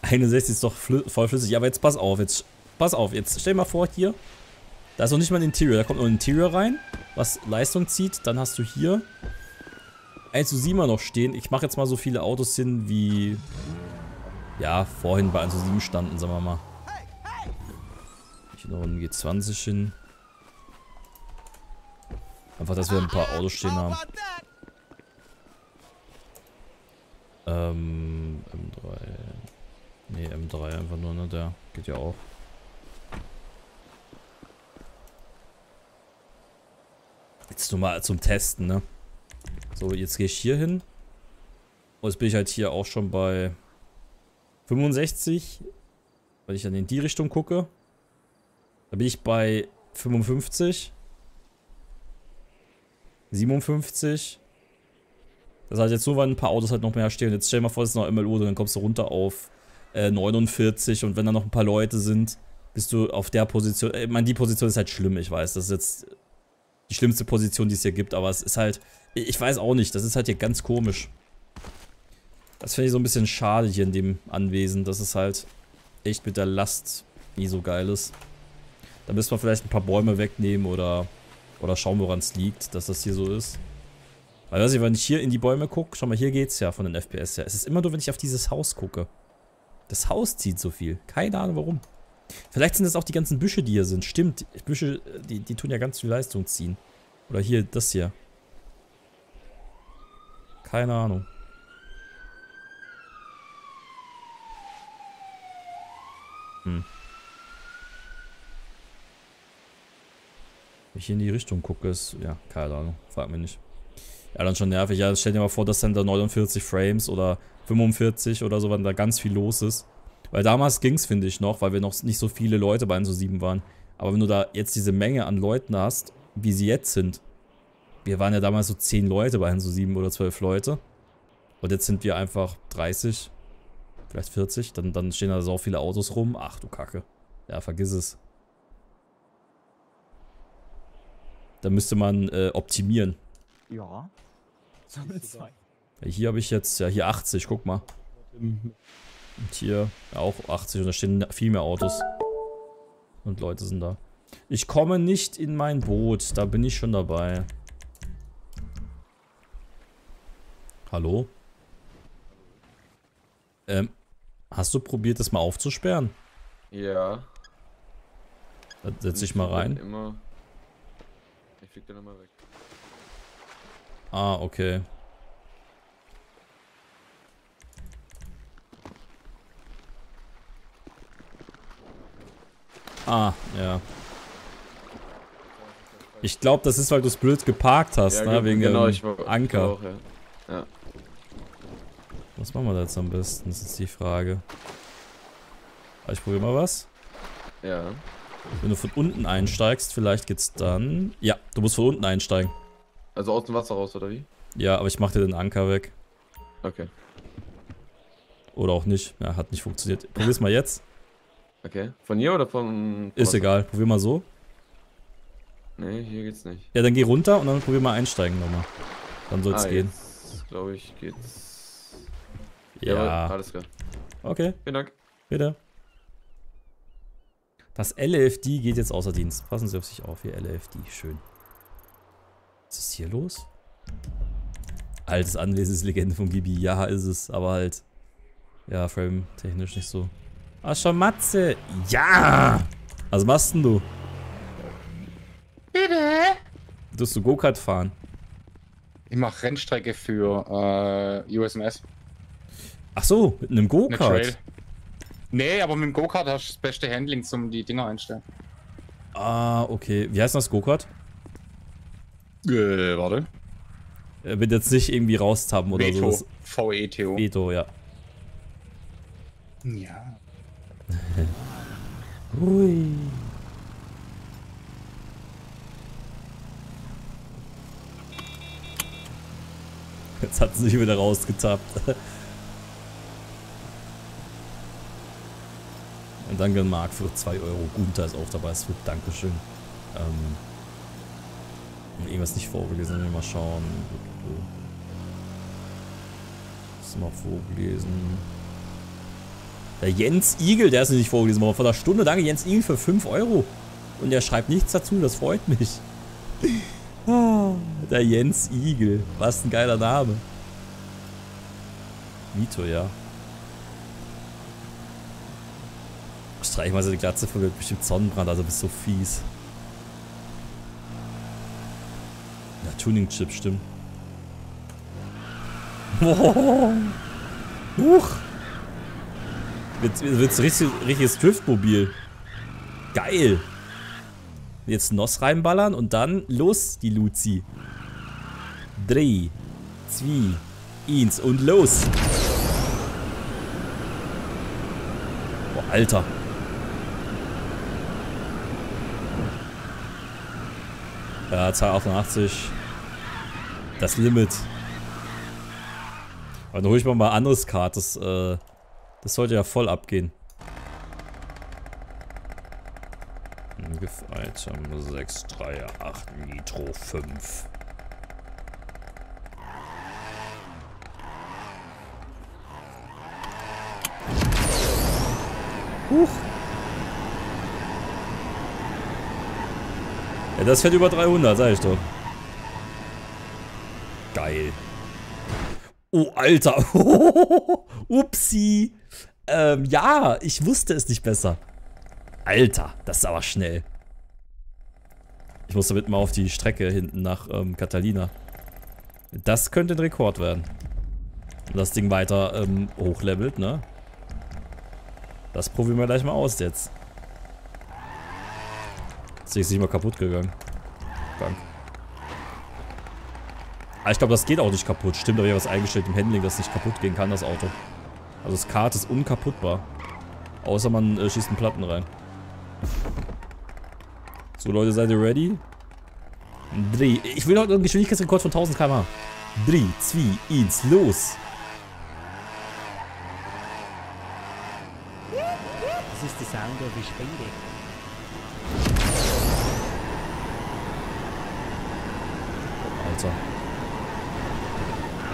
61 ist doch voll flüssig. Aber jetzt pass auf. Jetzt pass auf. Jetzt stell dir mal vor, hier. Da ist noch nicht mal ein Interior. Da kommt noch ein Interior rein, was Leistung zieht. Dann hast du hier 1 zu 7 noch stehen. Ich mache jetzt mal so viele Autos hin, wie ja, vorhin bei 1 zu 7 standen, sagen wir mal. Hier noch ein G20 hin. Einfach, dass wir ein paar Autos stehen haben. Ähm, M3. Ne, M3 einfach nur, ne? Der geht ja auch. Jetzt nur mal zum Testen, ne? So, jetzt gehe ich hier hin. Und jetzt bin ich halt hier auch schon bei 65. Wenn ich dann in die Richtung gucke. Da bin ich bei 55. 57. Das heißt, jetzt nur, weil ein paar Autos halt noch mehr stehen. Jetzt stell dir mal vor, es ist noch MLO, dann kommst du runter auf äh, 49 und wenn da noch ein paar Leute sind, bist du auf der Position. Äh, ich meine, die Position ist halt schlimm, ich weiß. Das ist jetzt die schlimmste Position, die es hier gibt, aber es ist halt. Ich weiß auch nicht, das ist halt hier ganz komisch. Das finde ich so ein bisschen schade hier in dem Anwesen, dass es halt echt mit der Last nie so geil ist. Da müssen wir vielleicht ein paar Bäume wegnehmen oder, oder schauen, woran es liegt, dass das hier so ist. Weil, weiß ich, wenn ich hier in die Bäume gucke, schau mal, hier geht's ja von den FPS her. Es ist immer nur, wenn ich auf dieses Haus gucke. Das Haus zieht so viel. Keine Ahnung warum. Vielleicht sind das auch die ganzen Büsche, die hier sind. Stimmt, Büsche, die, die tun ja ganz viel Leistung ziehen. Oder hier, das hier. Keine Ahnung. Hm. Wenn ich hier in die Richtung gucke, ist, ja, keine Ahnung, frag mich nicht. Ja, dann schon nervig. Ja, stell dir mal vor, dass dann da 49 Frames oder 45 oder so, wenn da ganz viel los ist. Weil damals ging es, finde ich, noch, weil wir noch nicht so viele Leute bei 1 zu 7 waren. Aber wenn du da jetzt diese Menge an Leuten hast, wie sie jetzt sind. Wir waren ja damals so 10 Leute bei 1 zu 7 oder 12 Leute. Und jetzt sind wir einfach 30, vielleicht 40. Dann, dann stehen da so viele Autos rum. Ach du Kacke. Ja, vergiss es. Da müsste man äh, optimieren.
Ja. Sammelzeit.
Ja, hier habe ich jetzt, ja hier 80, guck mal. Und hier auch 80 und da stehen viel mehr Autos. Und Leute sind da. Ich komme nicht in mein Boot, da bin ich schon dabei. Hallo? Ähm, hast du probiert, das mal aufzusperren?
Ja.
Dann setz dich mal rein.
Immer. Ich flieg dann nochmal weg.
Ah, okay. Ah, ja. Ich glaube, das ist, weil du es blöd geparkt hast, ja, ne? Wegen genau, dem war, Anker. Auch, ja. ja. Was machen wir da jetzt am besten? Das ist die Frage. Ich probiere mal was.
Ja.
Wenn du von unten einsteigst, vielleicht geht's dann. Ja, du musst von unten einsteigen.
Also aus dem Wasser raus, oder wie?
Ja, aber ich mach dir den Anker weg.
Okay.
Oder auch nicht. Ja, hat nicht funktioniert. Probier's mal jetzt.
Okay. Von hier oder von...
Ist Wasser? egal. Probier mal so.
Nee, hier geht's nicht.
Ja, dann geh runter und dann probier mal einsteigen nochmal. Dann soll's ah, gehen.
glaube ich, geht's.
Ja. Jawohl,
alles klar.
Okay.
Vielen Dank.
Bitte. Das LFD geht jetzt außer Dienst. Passen Sie auf sich auf, hier LFD. Schön. Was ist hier los? Altes Anwesenslegende von Gibi. Ja, ist es, aber halt. Ja, frame-technisch nicht so Ach schon, Matze. Ja! Was machst denn du?
Bitte?
Wirst du Go-Kart fahren?
Ich mache Rennstrecke für äh, USMS.
Ach so, mit einem
Eine
Go-Kart.
Nee, aber mit dem Go-Kart hast du das beste Handling zum die Dinger einstellen.
Ah, okay. Wie heißt das Go-Kart?
Äh, warte.
Er wird jetzt nicht irgendwie raustappen oder
Veto.
so.
V-E-T-O.
Veto, ja.
Ja.
Hui. Jetzt hat sie sich wieder rausgetappt. Und danke Marc für 2 Euro. Gunther ist auch dabei. Es wird Dankeschön. Ähm, irgendwas nicht vorgelesen. Mal schauen. Das mal vorgelesen. Der Jens Igel, der ist nicht vorgelesen worden. Vor einer Stunde. Danke Jens Igel für 5 Euro. Und der schreibt nichts dazu. Das freut mich. Ah, Der Jens Igel. Was ein geiler Name. Vito, ja. Streich mal so die Glatze mit bestimmt Sonnenbrand, also bist so fies. Ja, Tuning-Chip, stimmt. Huch. Wird, wird's richtig, richtiges Driftmobil. Geil. Jetzt Nos reinballern und dann los, die Luzi. Drei, zwei, eins und los. Boah, Alter. Ja, 288. Das Limit. Aber dann hole ich mal mal ein anderes Kart. Das, äh, das sollte ja voll abgehen. GIF Item 638 Nitro 5. Huch. Ja, das fährt über 300, sag ich doch. Geil. Oh, Alter. Upsi. Ähm, ja, ich wusste es nicht besser. Alter, das ist aber schnell. Ich muss damit mal auf die Strecke hinten nach ähm, Catalina. Das könnte ein Rekord werden. Und das Ding weiter ähm, hochlevelt, ne? Das probieren wir gleich mal aus jetzt. Ist jetzt nicht mal kaputt gegangen. Dank. Ah, ich glaube, das geht auch nicht kaputt. Stimmt, aber ich habe was eingestellt im Handling, dass nicht kaputt gehen kann, das Auto. Also das Kart ist unkaputtbar. Außer man äh, schießt einen Platten rein. So Leute, seid ihr ready? Drei. Ich will heute einen Geschwindigkeitsrekord von 1000 km/h. 3, 2, 1, los!
Das ist the sound of speeding.
Alter.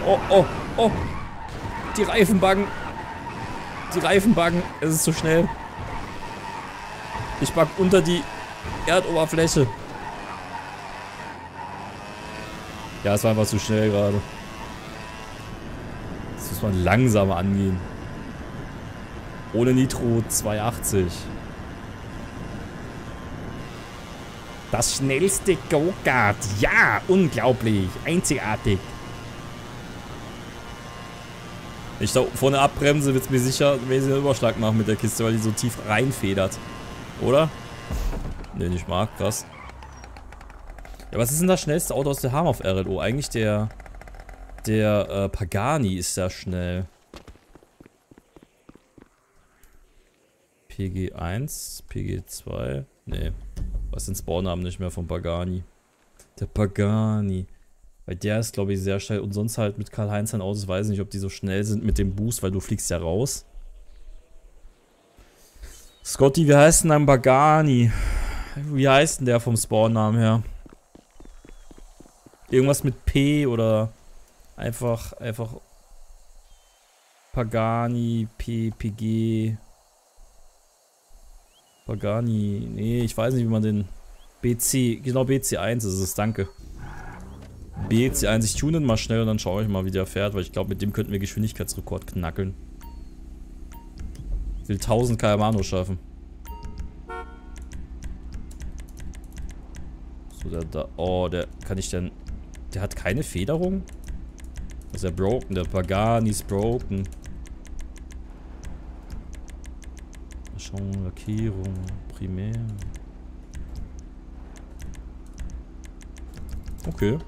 Oh, oh, oh! Die Reifen buggen! Die Reifen buggen! Es ist zu schnell. Ich bug unter die Erdoberfläche. Ja, es war einfach zu schnell gerade. Das muss man langsamer angehen. Ohne Nitro 280. Das schnellste Go-Kart. Ja, unglaublich. Einzigartig. Wenn ich da vorne abbremse, wird es mir sicher sie einen Überschlag machen mit der Kiste, weil die so tief reinfedert. Oder? Ne, nicht mag, krass. Ja, was ist denn das schnellste Auto aus der Harm auf RLO? Eigentlich der... Der äh, Pagani ist ja schnell. PG1, PG2. Ne, was sind Spawnnamen nicht mehr von Pagani. Der Pagani. Weil der ist, glaube ich, sehr schnell. Und sonst halt mit Karl-Heinz sein Autos, weiß nicht, ob die so schnell sind mit dem Boost, weil du fliegst ja raus. Scotty, wie heißt denn dein Pagani? Wie heißt denn der vom Spawnnamen her? Irgendwas mit P oder einfach, einfach Pagani, P, PG. Pagani, nee, ich weiß nicht, wie man den BC, genau BC1 ist es, danke. BC1, ich tune den mal schnell und dann schaue ich mal, wie der fährt, weil ich glaube, mit dem könnten wir Geschwindigkeitsrekord knackeln. Ich will 1000 km/h nur schaffen. So, der da. Oh, der. Kann ich denn. Der hat keine Federung? ist ja broken. Der Pagani ist broken. Schauen, Lackierung, Primär. Okay.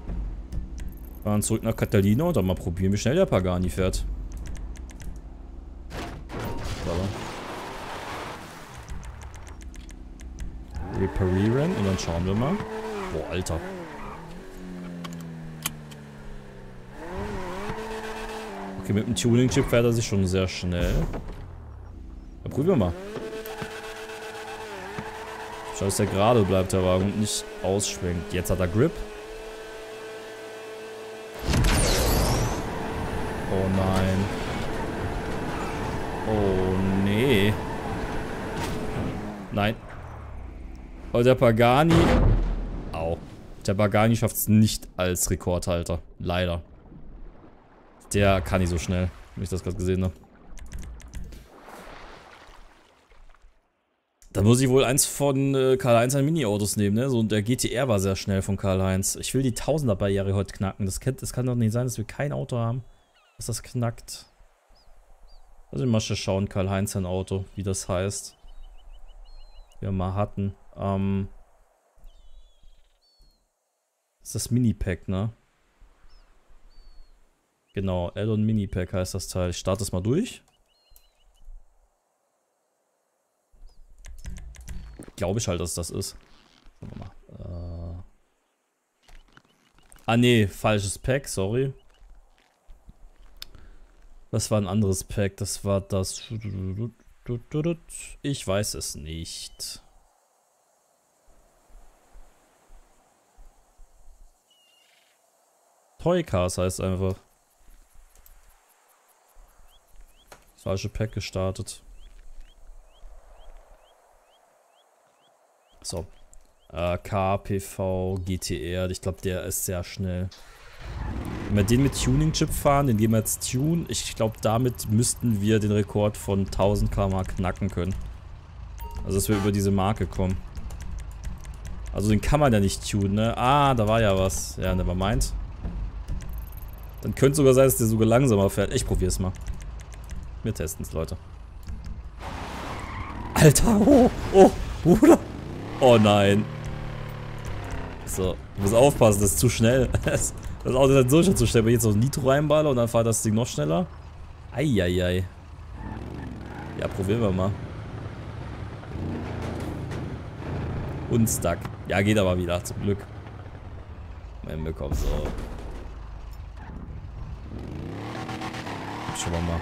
Fahren zurück nach Catalina und dann mal probieren, wie schnell der Pagani fährt. Reparieren und dann schauen wir mal. Boah, Alter. Okay, mit dem Tuning-Chip fährt er sich schon sehr schnell. Dann probieren wir mal. Schau, dass der gerade bleibt, der Wagen, und nicht ausschwenkt. Jetzt hat er Grip. Oh nein. Oh nee. Nein. Oh, der Pagani... Au. Der Pagani schafft es nicht als Rekordhalter. Leider. Der kann nicht so schnell, wie ich das gerade gesehen habe. Da muss ich wohl eins von äh, Karl-Heinz an Mini-Autos nehmen, ne? So, und der GTR war sehr schnell von Karl-Heinz. Ich will die Tausender-Barriere heute knacken. Das kann, das kann doch nicht sein, dass wir kein Auto haben, dass das knackt. Also ich mal schauen, Karl-Heinz sein Auto, wie das heißt. Wir mal hatten. Ähm. Ist das Mini-Pack, ne? Genau, Add-on Mini-Pack heißt das Teil. Ich starte es mal durch. Glaube ich halt, dass das ist. Schauen wir mal. Äh ah, nee, falsches Pack, sorry. Das war ein anderes Pack. Das war das... Ich weiß es nicht. Toy Cars heißt einfach. Falsche Pack gestartet. So. Äh, KPV, GTR. Ich glaube, der ist sehr schnell. Wenn wir den mit Tuning-Chip fahren, den gehen wir jetzt Tune. Ich glaube, damit müssten wir den Rekord von 1000 km knacken können. Also, dass wir über diese Marke kommen. Also, den kann man ja nicht tunen, ne? Ah, da war ja was. Ja, never mind. Dann könnte sogar sein, dass der sogar langsamer fährt. Ich probier's mal. Wir testen es, Leute. Alter, oh, oh, Bruder. Oh nein. So, ich muss aufpassen, das ist zu schnell. Das, Auto ist halt so schon zu schnell, wenn ich jetzt noch Nitro reinballer und dann fahrt das Ding noch schneller. Eieiei. Ja, probieren wir mal. Unstuck. Ja, geht aber wieder, zum Glück. Hinbekommen, so. Schauen wir mal.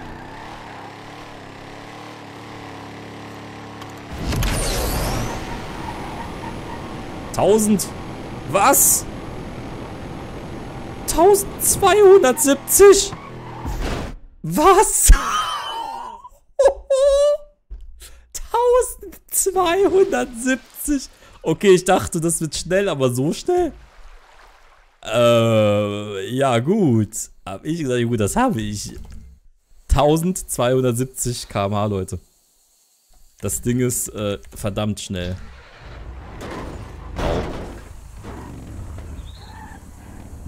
Tausend? Was? 1270? Was? 1270? Okay, ich dachte, das wird schnell, aber so schnell? Äh, ja gut. Hab ich gesagt, gut, das habe ich. 1270 km/h, Leute. Das Ding ist äh, verdammt schnell.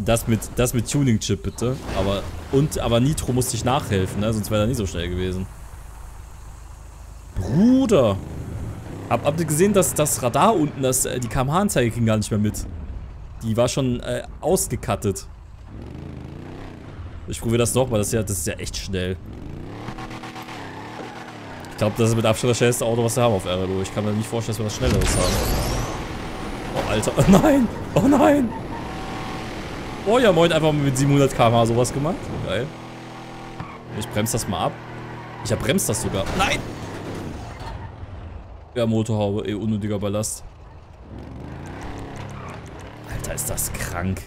Das mit, das mit Tuning-Chip bitte. Aber, und, aber Nitro musste ich nachhelfen, ne? Sonst wäre er nicht so schnell gewesen. Bruder! Hab, habt ihr gesehen, dass das Radar unten, das, äh, die kmh-Anzeige ging gar nicht mehr mit. Die war schon äh, ausgekattet. Ich probiere das nochmal, das, ja, das ist ja echt schnell. Ich glaube, das ist mit Abstand das schnellste Auto, was wir haben auf RLO. Ich kann mir nicht vorstellen, dass wir was Schnelleres haben. Oh, Alter. Oh nein! Oh nein! Oh ja, moin, einfach mit 700 km/h sowas gemacht. Geil. Ich bremse das mal ab. Ich hab bremst das sogar. Nein! Ja, Motorhaube, eh unnötiger Ballast. Alter, ist das krank.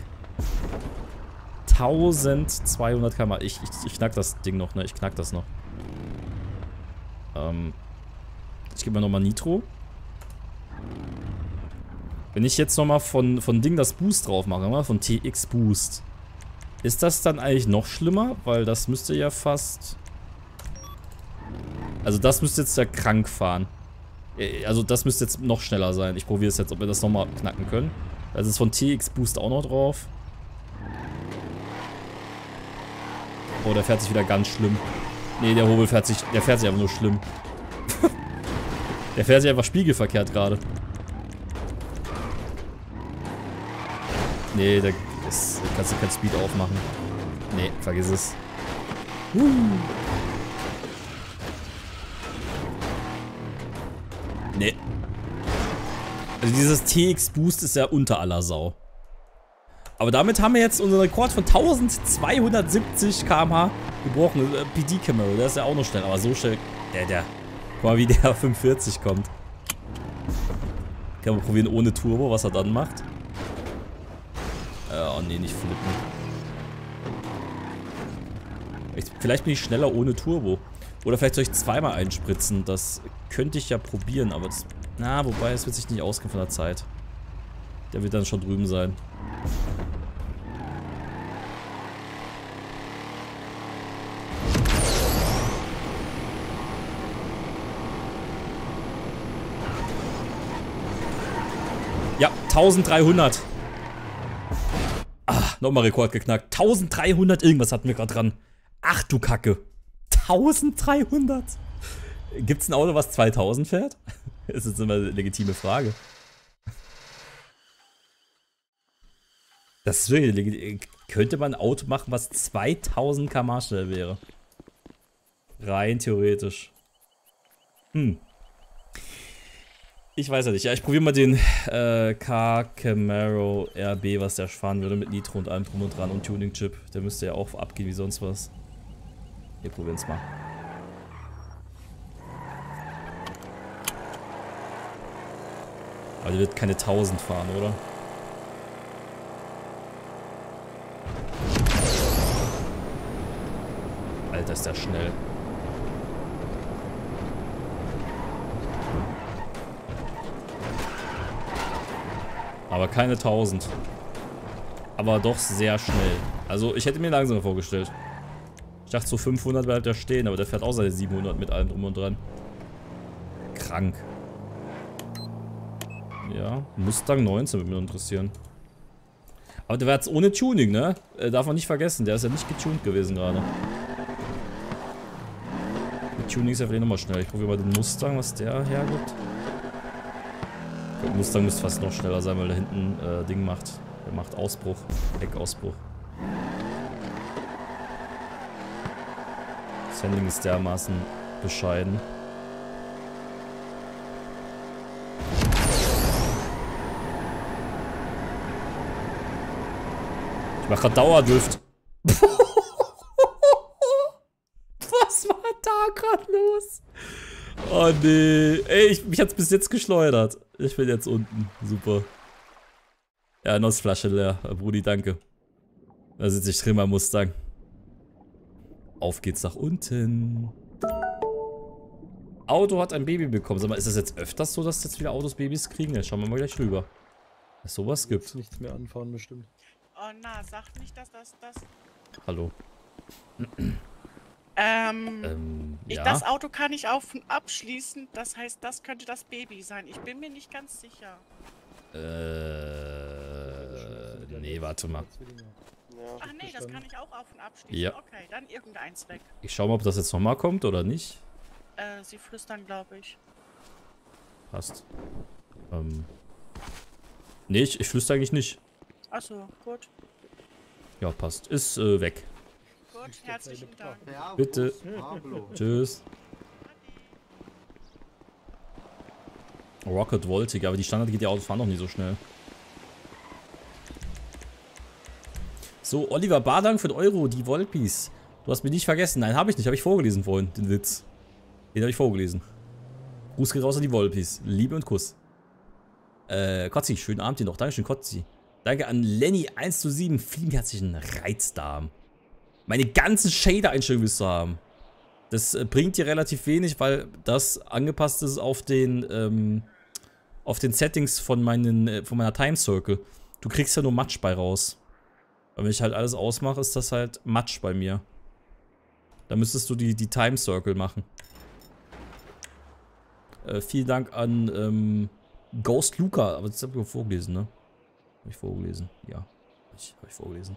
1200 km. Ich, ich, ich knack das Ding noch, ne? Ich knack das noch. Ähm. Ich gebe mir nochmal Nitro. Wenn ich jetzt nochmal von, von Ding das Boost drauf mache, mal von TX Boost. Ist das dann eigentlich noch schlimmer? Weil das müsste ja fast... Also das müsste jetzt ja krank fahren. Äh, also das müsste jetzt noch schneller sein. Ich probiere es jetzt, ob wir das nochmal knacken können. Das ist von TX Boost auch noch drauf. Oh, der fährt sich wieder ganz schlimm. Nee, der Hobel fährt sich, der fährt sich einfach nur schlimm. der fährt sich einfach spiegelverkehrt gerade. Nee, da ist, kannst du kein Speed aufmachen. Nee, vergiss es. Uh. Nee. Also dieses TX Boost ist ja unter aller Sau. Aber damit haben wir jetzt unseren Rekord von 1270 km/h gebrochen. Äh, PD Camaro, der ist ja auch noch schnell, aber so schnell. Der, der. Guck mal, wie der 45 kommt. Kann man probieren ohne Turbo, was er dann macht. Äh, oh nee, nicht flippen. Ich, vielleicht bin ich schneller ohne Turbo. Oder vielleicht soll ich zweimal einspritzen. Das könnte ich ja probieren, aber das... Na, wobei, es wird sich nicht ausgehen von der Zeit. Der wird dann schon drüben sein. Ja, 1300. Ah, nochmal Rekord geknackt. 1300 irgendwas hatten wir gerade dran. Ach du Kacke. 1300. Gibt's ein Auto, was 2000 fährt? Das ist immer eine legitime Frage. Das ist wirklich. Könnte man ein Auto machen, was 2000 km schnell wäre? Rein theoretisch. Hm. Ich weiß ja nicht. Ja, ich probiere mal den äh, Car Camaro RB, was der fahren würde mit Nitro und allem drum und dran und Tuning-Chip. Der müsste ja auch abgehen wie sonst was. Wir probieren es mal. Aber die wird keine 1000 fahren, oder? Alter, ist der schnell. Aber keine 1000. Aber doch sehr schnell. Also ich hätte mir langsamer vorgestellt. Ich dachte so 500 bleibt er stehen, aber der fährt auch seine 700 mit allem drum und dran. Krank. Ja, Mustang 19 würde mich interessieren. Aber der war jetzt ohne Tuning, ne? Äh, darf man nicht vergessen, der ist ja nicht getuned gewesen gerade. Tuning ist ja vielleicht nochmal schnell. Ich probiere mal den Mustang, was der hergibt. Mustang müsste fast noch schneller sein, weil der hinten äh, Ding macht. Der macht Ausbruch, Heckausbruch. Das Handling ist dermaßen bescheiden. Ich mach grad Dauerdrift. Was war da gerade los? Oh nee. Ey, ich, mich hat's bis jetzt geschleudert. Ich bin jetzt unten. Super. Ja, Nussflasche leer. Brudi, danke. Da sitze ich drin beim Mustang. Auf geht's nach unten. Auto hat ein Baby bekommen. Sag mal, ist das jetzt öfters so, dass jetzt wieder Autos Babys kriegen? Jetzt schauen wir mal gleich rüber. Dass sowas gibt.
Nichts mehr anfahren bestimmt.
Oh na, sag nicht, dass das das.
Hallo.
Ähm,
ähm
ich,
ja.
das Auto kann ich auf und abschließen. Das heißt, das könnte das Baby sein. Ich bin mir nicht ganz sicher.
Äh, nee, warte mal.
Ach nee, das kann ich auch auf und abschließen.
Ja.
Okay, dann irgendeins weg.
Ich schau mal, ob das jetzt nochmal kommt oder nicht.
Äh, sie flüstern, glaube ich.
Passt. Ähm. Nee, ich, ich flüster eigentlich nicht.
Achso, gut.
Ja, passt. Ist äh, weg.
Gut, herzlichen Dank.
Bitte. Tschüss. Rocket Voltig, aber die Standard GTA Autos fahren noch nicht so schnell. So, Oliver Badang für den Euro, die Volpis. Du hast mich nicht vergessen. Nein, habe ich nicht. Habe ich vorgelesen vorhin, den Witz. Den habe ich vorgelesen. Gruß geht raus an die Volpis. Liebe und Kuss. Äh, Kotzi, schönen Abend dir noch. Dankeschön, Kotzi. Danke an Lenny1 zu 7. Vielen herzlichen Reizdarm. Meine ganzen Shader-Einstellungen willst du haben. Das äh, bringt dir relativ wenig, weil das angepasst ist auf den, ähm, auf den Settings von, meinen, äh, von meiner Time Circle. Du kriegst ja nur Matsch bei raus. Aber wenn ich halt alles ausmache, ist das halt Matsch bei mir. Da müsstest du die, die Time Circle machen. Äh, vielen Dank an ähm, Ghost Luca, aber das habe ich vorgelesen, ne? Habe ich vorgelesen? Ja. Ich, habe ich vorgelesen.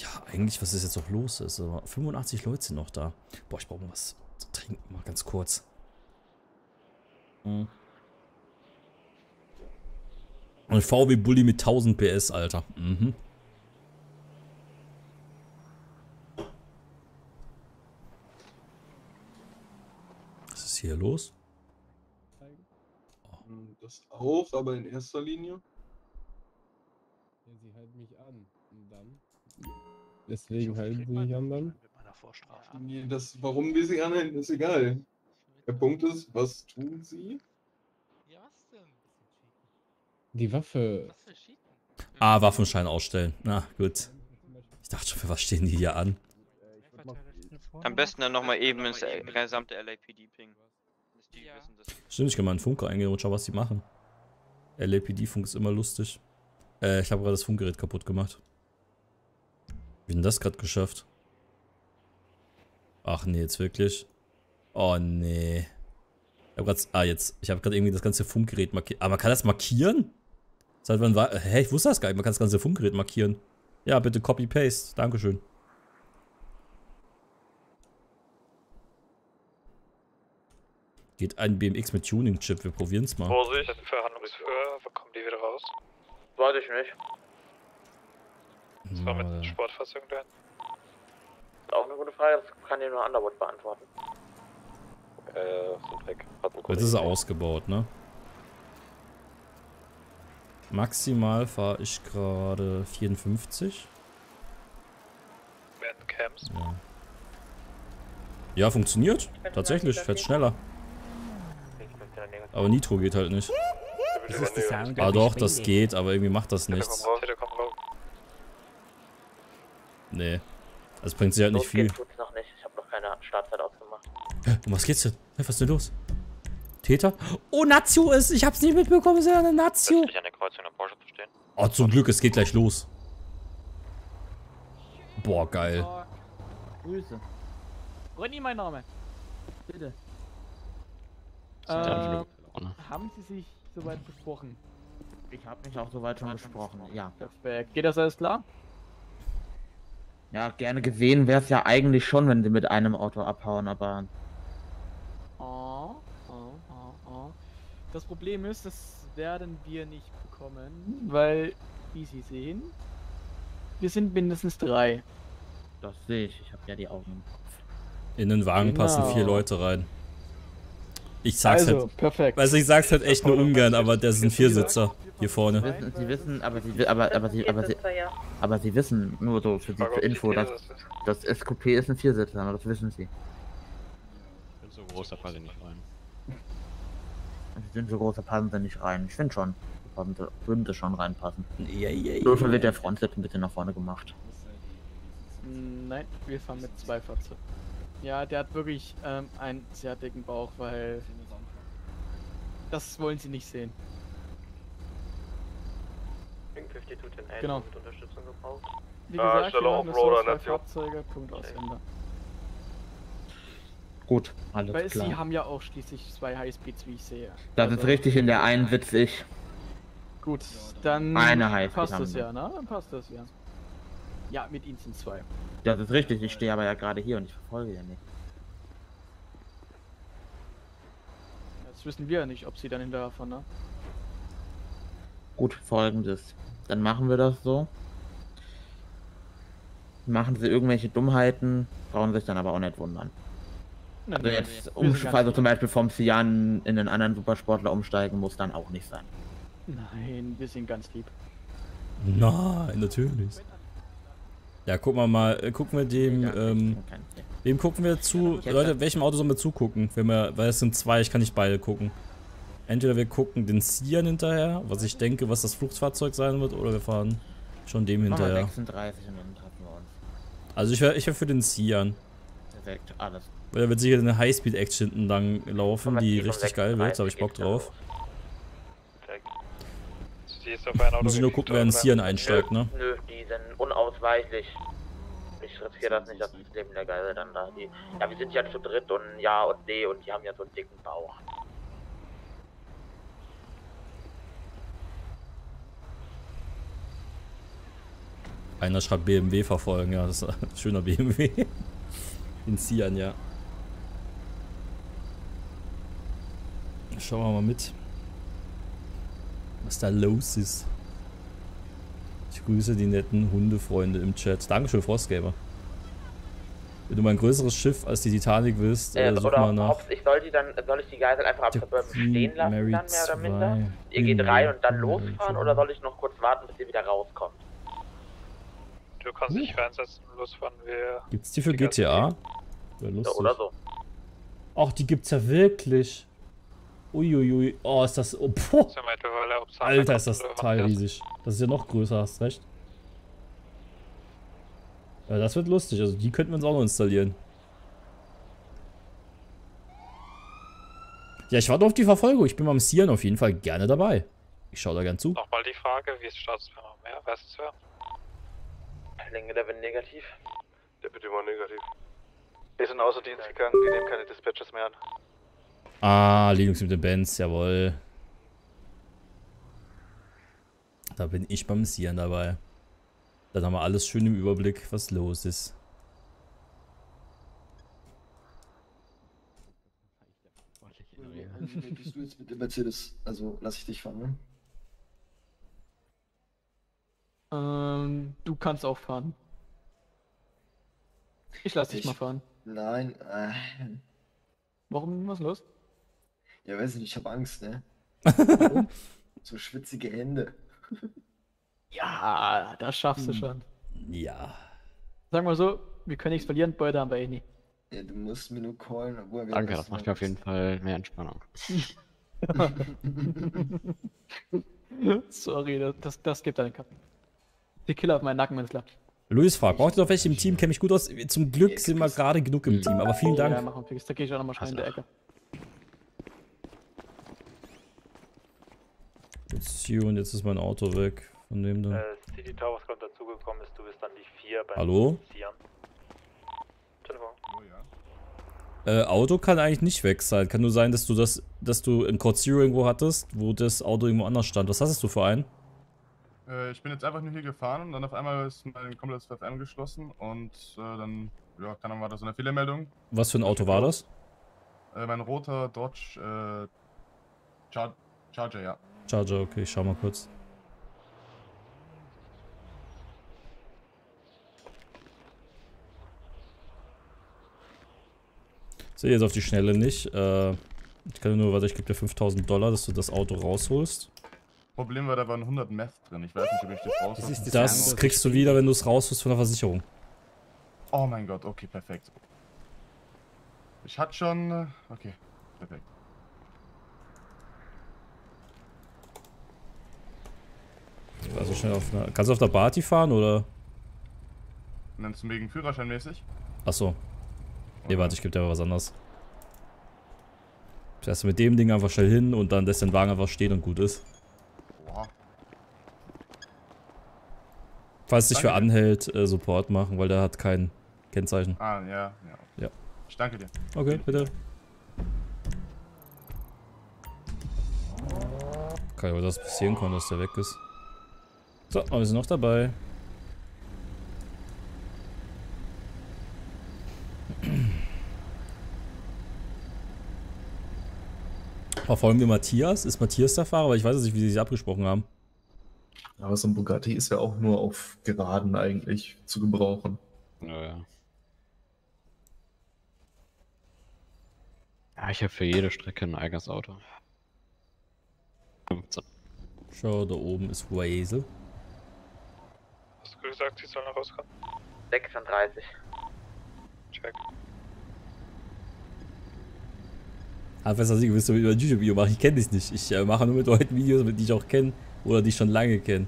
Ja, eigentlich, was ist jetzt noch los? Ist, 85 Leute sind noch da. Boah, ich brauche mal was zu trinken, mal ganz kurz. Hm. Und VW Bulli mit 1000 PS, Alter. Mhm. Was ist hier los?
Das auch, aber in erster Linie.
Ja, sie halten mich an. Und dann? Deswegen halten sie mich an dann?
Nee, das, warum wir sie anhalten, ist egal. Der Punkt ist, was tun sie?
Die Waffe.
Ah, Waffenschein ausstellen. Na, gut. Ich dachte schon, für was stehen die hier an?
Am besten dann nochmal eben ins äh, gesamte LAPD dass
Stimmt, ich kann mal einen Funker eingehen und schau, was die machen. LAPD-Funk ist immer lustig. Äh, ich habe gerade das Funkgerät kaputt gemacht. Wie denn das gerade geschafft? Ach nee, jetzt wirklich? Oh nee. Ich hab grad, ah, jetzt. Ich habe gerade irgendwie das ganze Funkgerät markiert. Aber man kann das markieren? Seit wann war. Hä, ich wusste das gar nicht. Man kann das ganze Funkgerät markieren. Ja, bitte Copy-Paste. Dankeschön. Geht ein BMX mit Tuning-Chip. Wir probieren's mal.
Vorsicht, Verhandlungshöhe, wo kommen die wieder raus?
Weiß ich nicht.
Das war mit da
Ist auch eine gute Frage, das kann dir nur Underwood beantworten.
Äh, sind weg.
Jetzt ist er ausgebaut, ne? Maximal fahre ich gerade 54.
Werden Camps.
Ja. ja, funktioniert. Tatsächlich, fährt schneller. Aber Nitro geht halt nicht. Ah doch, das geht, aber irgendwie macht das nichts. Nee. Das bringt sich halt nicht viel.
noch nicht. Ich habe noch keine Startzeit ausgemacht.
Hä, um was geht's denn? Hä, was ist denn los? Täter? Oh, Nazio ist. Ich hab's nicht mitbekommen, ist ja eine Nazio.
nicht an der Kreuzung der Porsche zu stehen.
Oh, zum Glück, es geht gleich los. Boah, geil.
Grüße. Ronny, mein Name. Bitte.
Äh,
haben Sie sich soweit besprochen?
Ich habe mich auch soweit schon besprochen, ja.
Perfekt. Geht das alles klar?
Ja, gerne gesehen wäre es ja eigentlich schon, wenn sie mit einem Auto abhauen, aber
Oh, oh, oh, oh. Das Problem ist, das werden wir nicht bekommen, weil, wie Sie sehen, wir sind mindestens drei.
das sehe ich. Ich habe ja die Augen im Kopf.
In den Wagen
Genau.
passen vier Leute rein. Ich sag's
Also,
halt.
perfekt.
Also ich sag's halt echt nur ungern, aber der sind Viersitzer hier vorne.
Sie wissen, sie wissen, aber sie, aber, aber sie, aber sie, aber sie wissen nur so für die Info, dass das SQP ist ein Viersitzer, aber das wissen sie.
Ich bin so groß, da passe ich nicht rein.
Sie sind so groß, da passen sie nicht rein. Ich finde schon, da passen würden sie schon reinpassen.
Ja, ja,
Nur schon wird der Frontsitz ein bisschen nach vorne gemacht.
Nein, wir fahren mit zwei Fahrzeugen. Ja, der hat wirklich ähm, einen sehr dicken Bauch, weil das wollen sie nicht sehen.
Wegen 5210
Genau. Wie
Ah,
gesagt,
Stelle
wir haben nur
Offroader,
so zwei
Nation.
Fahrzeuge, Punkt aus Ende.
Gut, alles
Weil
klar.
sie haben ja auch schließlich zwei Highspeeds, wie ich sehe.
Das ist
Also,
richtig, in der einen sitze ich.
Gut, dann
Eine Highspeed
passt das ja, ne? Dann passt das ja. Ja, mit ihnen sind zwei.
Das ist richtig, ich stehe aber ja gerade hier und ich verfolge ja nicht.
Das wissen wir ja nicht, ob sie dann hinterher fahren, ne?
Gut, folgendes. Dann machen wir das so. Machen sie irgendwelche Dummheiten, brauchen sich dann aber auch nicht wundern.
Nein,
Also jetzt um, also zum Beispiel vom Sian in einen anderen Supersportler umsteigen muss dann auch nicht sein.
Nein, wir sind ganz lieb.
Nein, natürlich. Ja, gucken wir mal, äh, gucken wir dem, ähm, wem gucken wir zu? Leute, welchem Auto sollen wir zugucken? Wenn wir, weil es sind zwei, ich kann nicht beide gucken. Entweder wir gucken den Sian hinterher, was ich denke, was das Fluchtfahrzeug sein wird, oder wir fahren schon dem hinterher.
36 und dann treffen wir uns.
Also ich wäre ich wär für den Sian.
Perfekt, alles.
Weil da wird sicher eine Highspeed-Action hinten lang laufen, die richtig geil wird, da habe ich Bock
36
drauf
die ist auf ein Auto
Muss ich nur gucken, wer ein Hirn einsteigt, nö, ne?
Nö, die sind unausweichlich. Ich riskiere das nicht, dass das Leben der Geisel dann da. Die, ja, wir sind ja zu dritt und ja und nee und die haben ja so einen dicken Bauch.
Einer schreibt BMW verfolgen, ja, das ist ein schöner BMW. In Sian, ja. Schauen wir mal mit. Was da los ist. Ich grüße die netten Hundefreunde im Chat. Dankeschön, Frostgamer. Wenn du mal ein größeres Schiff als die Titanic willst, äh, such
oder
mal nach.
ob ich soll die dann, soll ich die Geisel einfach am Suburban stehen lassen,
Mary
dann mehr oder
2.
minder? Ihr geht rein und dann losfahren oder soll ich noch kurz warten, bis ihr wieder rauskommt?
Du kannst dich reinsetzen und losfahren. Wir
Gibt's die für GTA? Wäre lustig.
oder so.
Ach, die gibt's ja wirklich. Uiuiui. Oh, ist das. Oh, boah. Alter, ist das Teil riesig. Das ist ja noch größer, hast recht. Ja, das wird lustig. Also, die könnten wir uns auch noch installieren. Ja, ich warte auf die Verfolgung. Ich bin beim Sieren auf jeden Fall gerne dabei. Ich schaue da gern zu.
Nochmal die Frage, wie ist Staatsfirma mehr? Wer ist es wer?
Länge der Wind negativ.
Der bitte mal negativ. Wir sind außer Dienst gegangen, die nehmen keine Dispatches mehr an.
Ah, Linux mit den Bands, jawohl. Da bin ich beim Sieren dabei. Dann haben wir alles schön im Überblick, was los ist.
Wie bist du jetzt mit dem Mercedes? Also lass ich dich fahren, ne?
Ähm, du kannst auch fahren. Ich lass dich
Ich-
mal fahren.
Nein, äh,
Warum? Was ist los?
Ja weiß nicht, ich habe Angst, ne? so schwitzige Hände.
Ja, das schaffst du
Hm.
schon.
Ja.
Sagen wir so, wir können nichts verlieren, Beute haben wir eh nie.
Ja, du musst mir nur callen, obwohl wir
Danke, das macht mir auf jeden Fall mehr Entspannung.
Sorry, das, das, gibt einen Kappen. Die Killer auf meinen Nacken, wenn es klappt.
Luis fragt, braucht ihr noch welche im Team? Kenne mich gut aus. Zum Glück sind wir gerade genug im Team, aber vielen
Ja,
Dank.
machen wir fix. Da gehe ich auch nochmal schnell in der Ecke.
Jetzt hier und jetzt ist mein Auto weg. Von dem dann.
Äh, City Towers kommt dazugekommen ist, du bist dann die 4 beim
Hallo?
Sian. Telefon.
Äh, Auto kann eigentlich nicht weg sein. Kann nur sein, dass du das, dass du ein Code Zero irgendwo hattest, wo das Auto irgendwo anders stand. Was hast du für einen?
Äh, ich bin jetzt einfach nur hier gefahren und dann auf einmal ist mein komplettes FM geschlossen und äh, dann, ja, dann war da so eine Fehlermeldung.
Was für ein Auto war das?
Äh, mein roter Dodge äh, Char Charger, ja.
Charger, okay, ich schau mal kurz. Sehe jetzt auf die Schnelle nicht. Äh, ich kann nur, warte, ich gebe dir 5000 Dollar, dass du das Auto rausholst.
Problem war, da waren 100 Meth drin. Ich weiß nicht, ob ich das raushole.
Das kriegst du wieder, wenn du es rausholst von der Versicherung.
Oh mein Gott, okay, perfekt. Ich hatte schon. äh, Okay, perfekt.
Also schnell auf einer, kannst du auf der Party fahren oder?
Nennst du wegen Führerschein mäßig?
Achso. Nee, warte, ich gebe dir aber was anderes. Fährst du mit dem Ding einfach schnell hin und dann lässt den Wagen einfach stehen und gut ist.
Boah.
Falls es dich für anhält, äh, Support machen, weil der hat kein Kennzeichen.
Ah, ja, ja.
Ja.
Ich danke dir.
Okay, bitte. Kann aber das passieren kann, dass der weg ist. So, aber wir sind noch dabei. Verfolgen wir Matthias? Ist Matthias der Fahrer? Aber ich weiß jetzt nicht, wie sie sich abgesprochen haben.
Aber so ein Bugatti ist ja auch nur auf Geraden eigentlich zu gebrauchen.
Ja, ja. Ja, ich habe für jede Strecke ein eigenes Auto. 15.
Schau, da oben ist Waze.
Gesagt, sie sollen rauskommen?
36.
Check.
Ah, was ich, willst du über ein YouTube-Video machen? Ich kenne dich nicht. Ich äh, mache nur mit Leuten Videos, die ich auch kenne oder die ich schon lange kenne.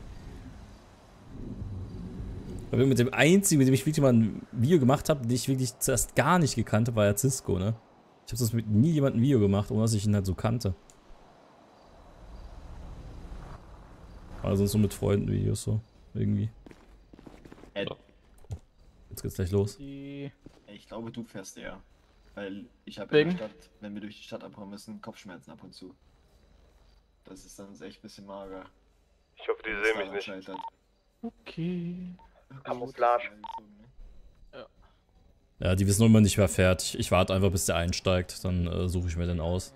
Aber mit dem einzigen, mit dem ich wirklich mal ein Video gemacht habe, den ich wirklich zuerst gar nicht gekannt habe, war ja Cisco, ne? Ich habe sonst mit nie jemandem ein Video gemacht, ohne dass ich ihn halt so kannte. Also sonst nur mit Freunden Videos so, irgendwie. Jetzt geht's gleich los.
Ich glaube, du fährst eher. Weil ich habe in der Stadt, wenn wir durch die Stadt abhauen müssen, Kopfschmerzen ab und zu. Das ist dann echt ein bisschen mager.
Ich hoffe, die sehen mich nicht.
scheitert.
Okay.
Camouflage.
Ja, die wissen immer nicht, wer fährt. Ich, ich warte einfach, bis der einsteigt. Dann äh, suche ich mir den aus.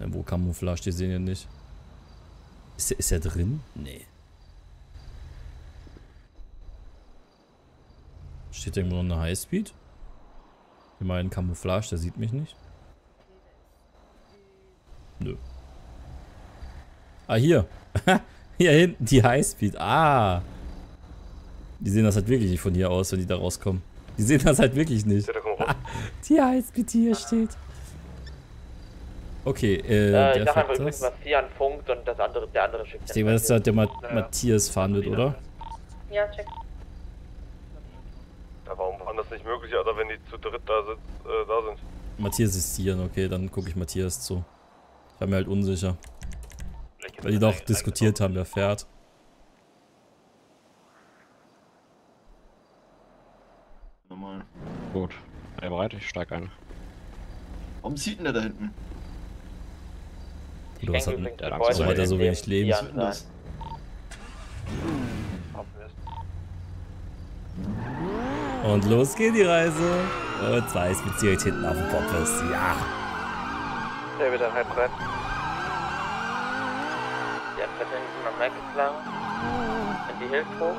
Ja, wo Camouflage? Die sehen ja nicht. Ist der, ist der drin? Nee. Steht irgendwo noch eine Highspeed? Ich meine Camouflage, der sieht mich nicht. Nö. Ah, hier. hier hinten, die Highspeed. Ah. Die sehen das halt wirklich nicht von hier aus, wenn die da rauskommen. Die sehen das halt wirklich nicht. die Highspeed, die hier steht. Okay, äh,
Äh,
der
ich sag einfach
das.
Sian funkt und das andere, der andere schickt
Ich denke mal, dass da der Ma Matthias fahren wird, oder?
Ja, check.
Ja, warum war das nicht möglich, Alter, wenn die zu dritt da, sitzt, äh, da sind?
Matthias ist hier, okay, dann gucke ich Matthias zu. Ich war mir halt unsicher. Weil die doch diskutiert haben, wer fährt.
Normal.
Gut. Er bereit, ich steig ein.
Warum sieht denn der da hinten?
Du hast halt,
der hat
so
Angst.
hat er so wenig Leben.
Was wird das?
Und los geht die Reise. Und zwei ist mit direkt hinten auf dem Poppes. Ja.
Der wird dann halb rein.
Die hat fährt hinten noch Mac lang. Und die hilft hoch.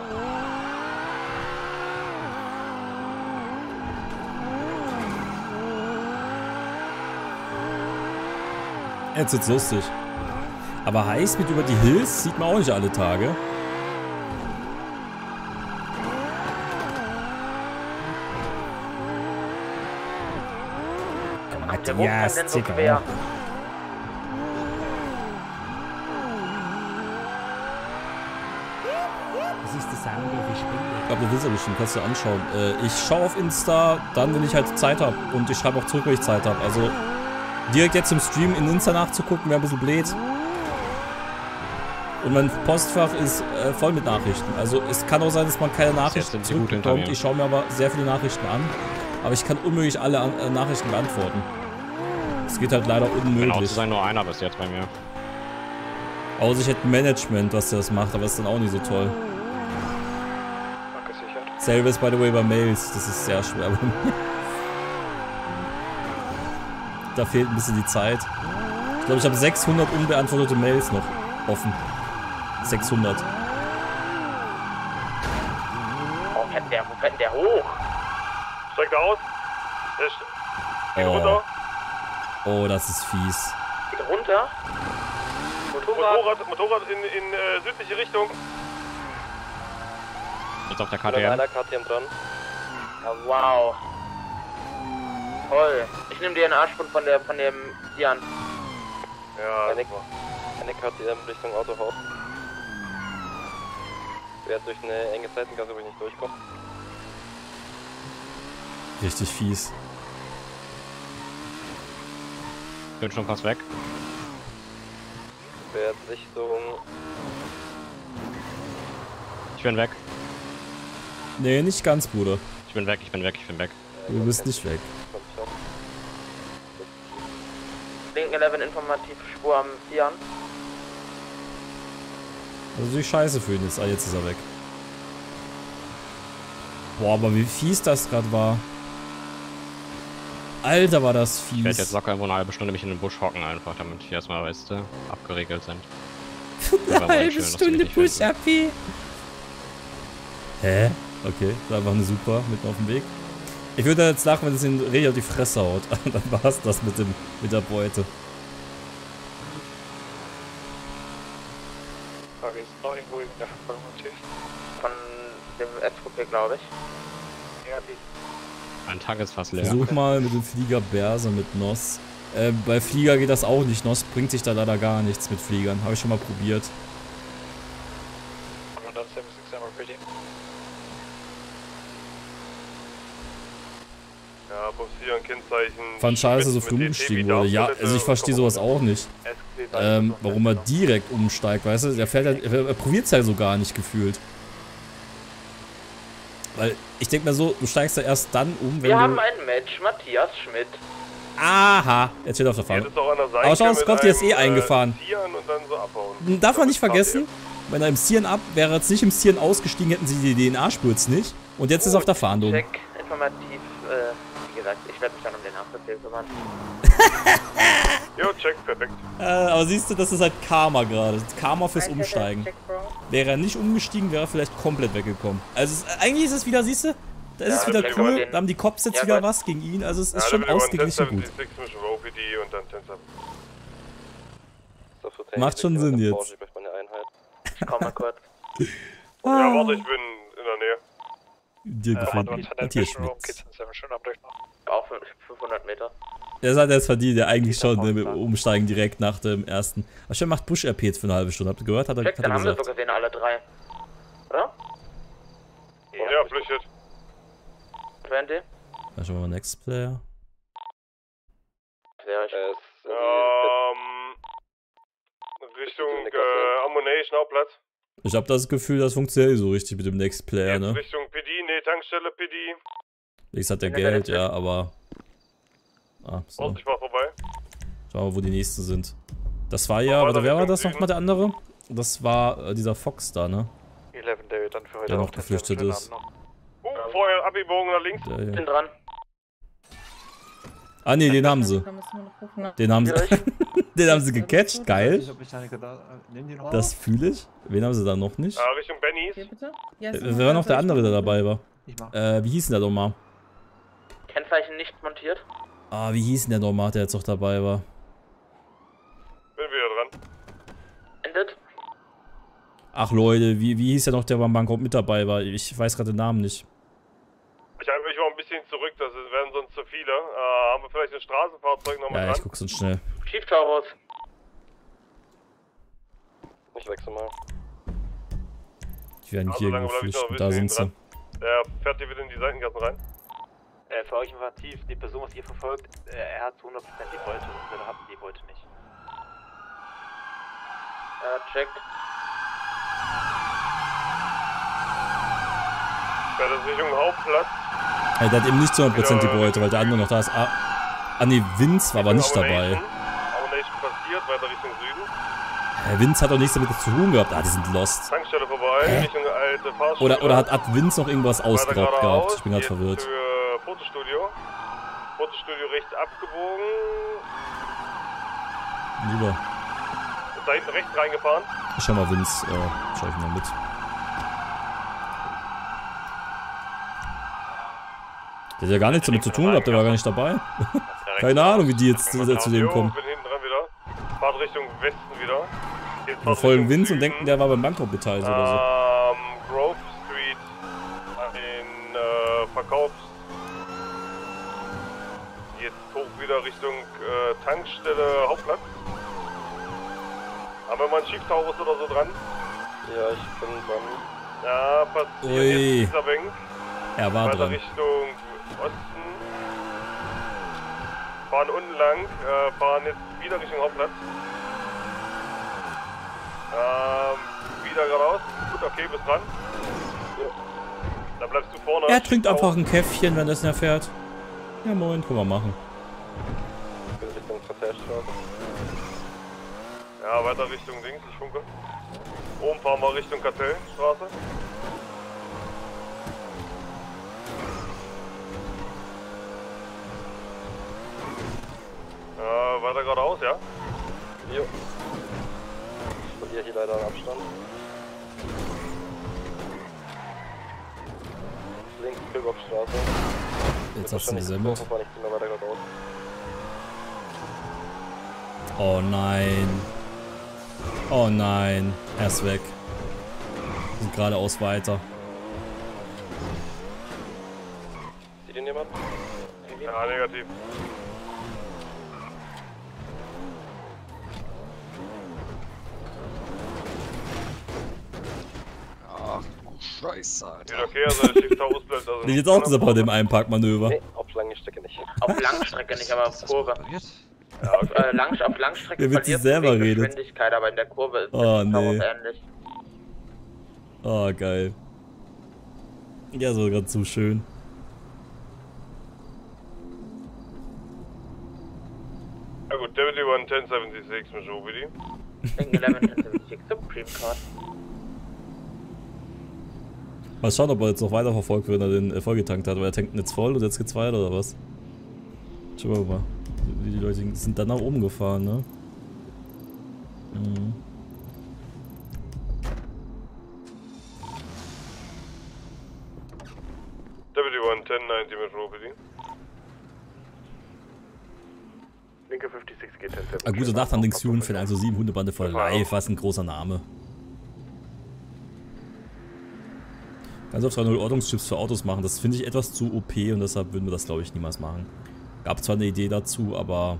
Jetzt wird's lustig. Aber Highspeed über die Hills sieht man auch nicht alle Tage.
Der Hoch kann denn so quer.
Das ist der Sound ich bin
Ich glaube, du willst ja bestimmt, kannst du anschauen. Äh, ich schaue auf Insta, dann, wenn ich halt Zeit habe. Und ich schreibe auch zurück, wenn ich Zeit habe. Also direkt jetzt im Stream in Insta nachzugucken, wäre ein bisschen blöd. Und mein Postfach ist äh, voll mit Nachrichten. Also es kann auch sein, dass man keine Nachrichten zurückbekommt. Ich schaue mir aber sehr viele Nachrichten an. Aber ich kann unmöglich alle an, äh, Nachrichten beantworten. Es geht halt leider
Genau zu
unmöglich.
sein, nur einer bis jetzt bei mir.
Außer ich hätte ein Management, was das macht, aber das ist dann auch nicht so toll. Selbes, by the way, bei Mails. Das ist sehr schwer bei mir. Da fehlt ein bisschen die Zeit. Ich glaube, ich habe 600 unbeantwortete Mails noch offen. 600.
Oh, fährt der, wo fährt der hoch?
Steigt er aus? Der st- geht
Oh.
runter.
Oh, das ist fies.
Geht runter. Motorrad.
Motorrad, Motorrad in, in äh, südliche Richtung.
Jetzt auf der KTM.
KTM dran.
Ja, wow. Toll. Ich nehme dir einen Arschbund von der von dem Jan.
Ja,
Eine, eine KTM Richtung Autohaus. Wer durch eine enge Seitengasse, wo ich nicht durchkomme.
Richtig fies.
Bin schon fast weg.
Fährt Richtung.
Ich bin weg.
Nee, nicht ganz, Bruder.
Ich bin weg, ich bin weg, ich bin weg.
Du bist nicht weg.
Linken 11 informative Spur am Jan.
Also die Scheiße für ihn jetzt. Ah, jetzt ist er weg. Boah, aber wie fies das gerade war. Alter, war das
Ich werde jetzt
fies.
locker irgendwo eine halbe Stunde mich in den Busch hocken einfach, damit ich erstmal, weißt du, abgeregelt sind.
Eine halbe Stunde Push-Up. Hä? Okay, das war eine super, mitten auf dem Weg. Ich würde jetzt lachen, wenn es ihn richtig auf die Fresse haut. Dann war's das mit, dem, mit der Beute.
Frage ist noch irgendwo in der Verfolgung
Von dem SVP, glaube ich.
Mein Tank ist fast leer.
Versuch mal mit dem Flieger Berse mit Noss. Äh, bei Flieger geht das auch nicht. Noss bringt sich da leider gar nichts mit Fliegern. Habe ich schon mal probiert.
Commandant 76 are ready.
Ja, Bossieren, Kennzeichen.
Fand scheiße, dass er so früh umgestiegen wurde. Ja, also ich verstehe sowas auch nicht. Ähm, warum er direkt umsteigt, weißt du? Der fährt halt, er, er probiert es ja so gar nicht gefühlt. Weil ich denke mir so, du steigst ja erst dann um, wenn
Wir
du...
haben ein Match, Matthias Schmidt.
Aha, jetzt steht er auf der Fahne. Aber schau,
mit
Scotty ist eh
äh,
eingefahren.
Zieren und dann so.
Darf man nicht vergessen, wenn er im Cian ab, wäre er jetzt nicht im Cian ausgestiegen, hätten sie die DNA-Spur jetzt nicht. Und jetzt ist er auf der Fahndung.
Check, informativ, äh, wie gesagt, ich werde mich dann um den Nachbefehl kümmern.
Jo, check, perfekt.
Äh, aber siehst du, das ist halt Karma gerade. Karma fürs Umsteigen. Wäre er nicht umgestiegen, wäre er vielleicht komplett weggekommen. Also es, eigentlich ist es wieder, siehst du, da ist
Ja,
es wieder cool, da haben die Cops jetzt
Ja,
wieder was gegen ihn. Also es ist
Ja,
schon
Level 1,
ausgeglichen gut.
1076 Mission OPD und dann 10
Macht schon Sinn jetzt.
Ich komme kurz.
Ja, warte, ich bin in der Nähe.
Dir gefällt Matthias Schmitz.
Auch 500 Meter.
Der hat jetzt verdient, der eigentlich schon äh, umsteigen direkt nach dem ersten. Aber schon macht Bush RP jetzt für eine halbe Stunde. Habt ihr gehört? Hat er,
Check,
hat
dann
er
haben wir
gesagt.
so gesehen alle drei. Oder?
Ja, flüchtet.
20?
Dann schauen wir mal Next Player.
Ja, ich
Ähm, Richtung äh, Ammunition Hauptplatz.
Ich habe das Gefühl, das funktioniert nicht so richtig mit dem Next Player, ne?
Richtung PD, nee, Tankstelle PD.
X hat der
Ja,
Geld, ja, aber. Ah, so.
Ich war vorbei.
Schauen wir mal, wo die nächsten sind. Das war ja, oder wer war das nochmal der andere? Das war äh, dieser Fox da, ne?
11 David, dann für heute
Der noch geflüchtet ist.
Abend noch.
Uh, vorher abgebogen nach links.
Der hier.
bin dran.
Ah ne, den haben sie. Den haben sie. den haben sie gecatcht, geil. Das fühle ich. Wen haben sie da noch nicht?
Ah, Richtung Bennys.
Äh, Wer war noch der andere, der dabei war? Äh, wie hieß denn der nochmal?
Kennzeichen nicht montiert.
Ah, wie hieß denn der nochmal, der jetzt noch dabei war?
Bin wieder dran.
Endet.
Ach Leute, wie, wie hieß der noch, der beim Bankrott mit dabei war? Ich weiß gerade den Namen nicht.
Ich, hab- ich war ein bisschen zurück, das werden sonst zu viele. Äh, haben wir vielleicht ein Straßenfahrzeug noch mal
Ja, ich
dran?
guck sonst schnell.
Chief Taurus.
Ich wechsle mal.
Die werden
Also
hier
ein
Da sind sie.
Der fährt hier wieder in die Seitengassen rein.
Äh, für euch informativ, die Person, was ihr verfolgt, äh, er hat zu 100% die Beute und wir haben die Beute nicht.
Ja, check.
Fährt es Richtung Hauptplatz.
Ey, der hat eben nicht zu 100% die Beute, weil der andere noch da ist. Ah, ah nee, Vince war aber nicht dabei.
Ammunition passiert, weiter Richtung Süden.
Herr Vince hat doch nichts damit zu tun gehabt. Ah, die sind lost.
Tankstelle vorbei, Richtung alte Fahrschule.
Oder, oder hat, hat Vince noch irgendwas ausgeraubt gehabt? Ich bin gerade verwirrt.
Für Fotostudio. Fotostudio rechts abgebogen.
Lieber.
Ist da hinten rechts reingefahren.
Ich schau mal Vince, äh, schau ich mal mit. Der hat ja gar nichts damit zu tun gehabt, der war gar nicht dabei. Keine Ahnung, wie die jetzt zu, zu dem kommen.
bin hinten dran wieder. Fahrt Richtung Westen wieder.
Wir folgen Vince und denken, der war beim Bankrott beteiligt oder
Ähm, Grove Street an den äh, Verkaufs. Jetzt hoch wieder Richtung äh, Tankstelle Hauptplatz. Haben wir mal einen Chief Taurus oder so dran? Ja, ich bin dran. Ja, passiert
Ui.
jetzt dieser Bank.
Er war
Weiter
dran.
Richtung Osten. Fahren unten lang, äh, fahren jetzt wieder Richtung Hauptplatz. Ähm, wieder geradeaus. Gut, okay, bis dran. Da bleibst du vorne.
Er trinkt einfach ein Käffchen, wenn das er fährt. Ja, moin, können wir machen.
Richtung Verteilstraße. Ja, weiter Richtung links, ich funke. Oben fahren wir Richtung Kartellstraße. Äh, weiter geradeaus, ja? Jo. Ich verliere hier leider einen Abstand. Links Pilgopstraße.
Jetzt hast du ihn gesammelt.
Fahren nicht mehr weiter geradeaus.
Oh nein. Oh nein. Er ist weg. Wir sind geradeaus weiter.
Sieht ihn jemand? Ja, negativ.
Ach du Scheiße, Alter.
Geht okay, also der Chief Taurus bleibt also
jetzt auch gesagt bei dem Einparkmanöver.
auf lange Strecke nicht.
Auf Langstrecke nicht, aber auf Kurve. Auf, äh, Lang, auf Langstrecke
selber
du wegen
redet.
Geschwindigkeit, aber in der Kurve ist
Oh,
der Chief
nee.
Ähnlich.
Oh, geil. Ja, so gerade zu schön.
Ja gut, WD1 1076 mit Jobidi.
Link 11 1076 Supreme Card.
Mal schauen, ob er jetzt noch weiterverfolgt wird, wenn er den äh, vollgetankt hat. Aber er tankt jetzt voll und jetzt geht's weiter, oder was? Schauen wir mal. Die, die Leute sind dann nach oben gefahren, ne? Mhm.
W1 1090 mit Robedy.
Linke 56 geht 10
Ah, gute Nacht an den Xun für also 7 Hundebande voll live, was ein großer Name. Ganz auf 3.0 Ordnungschips für Autos machen, das finde ich etwas zu OP und deshalb würden wir das glaube ich niemals machen. Gab zwar eine Idee dazu, aber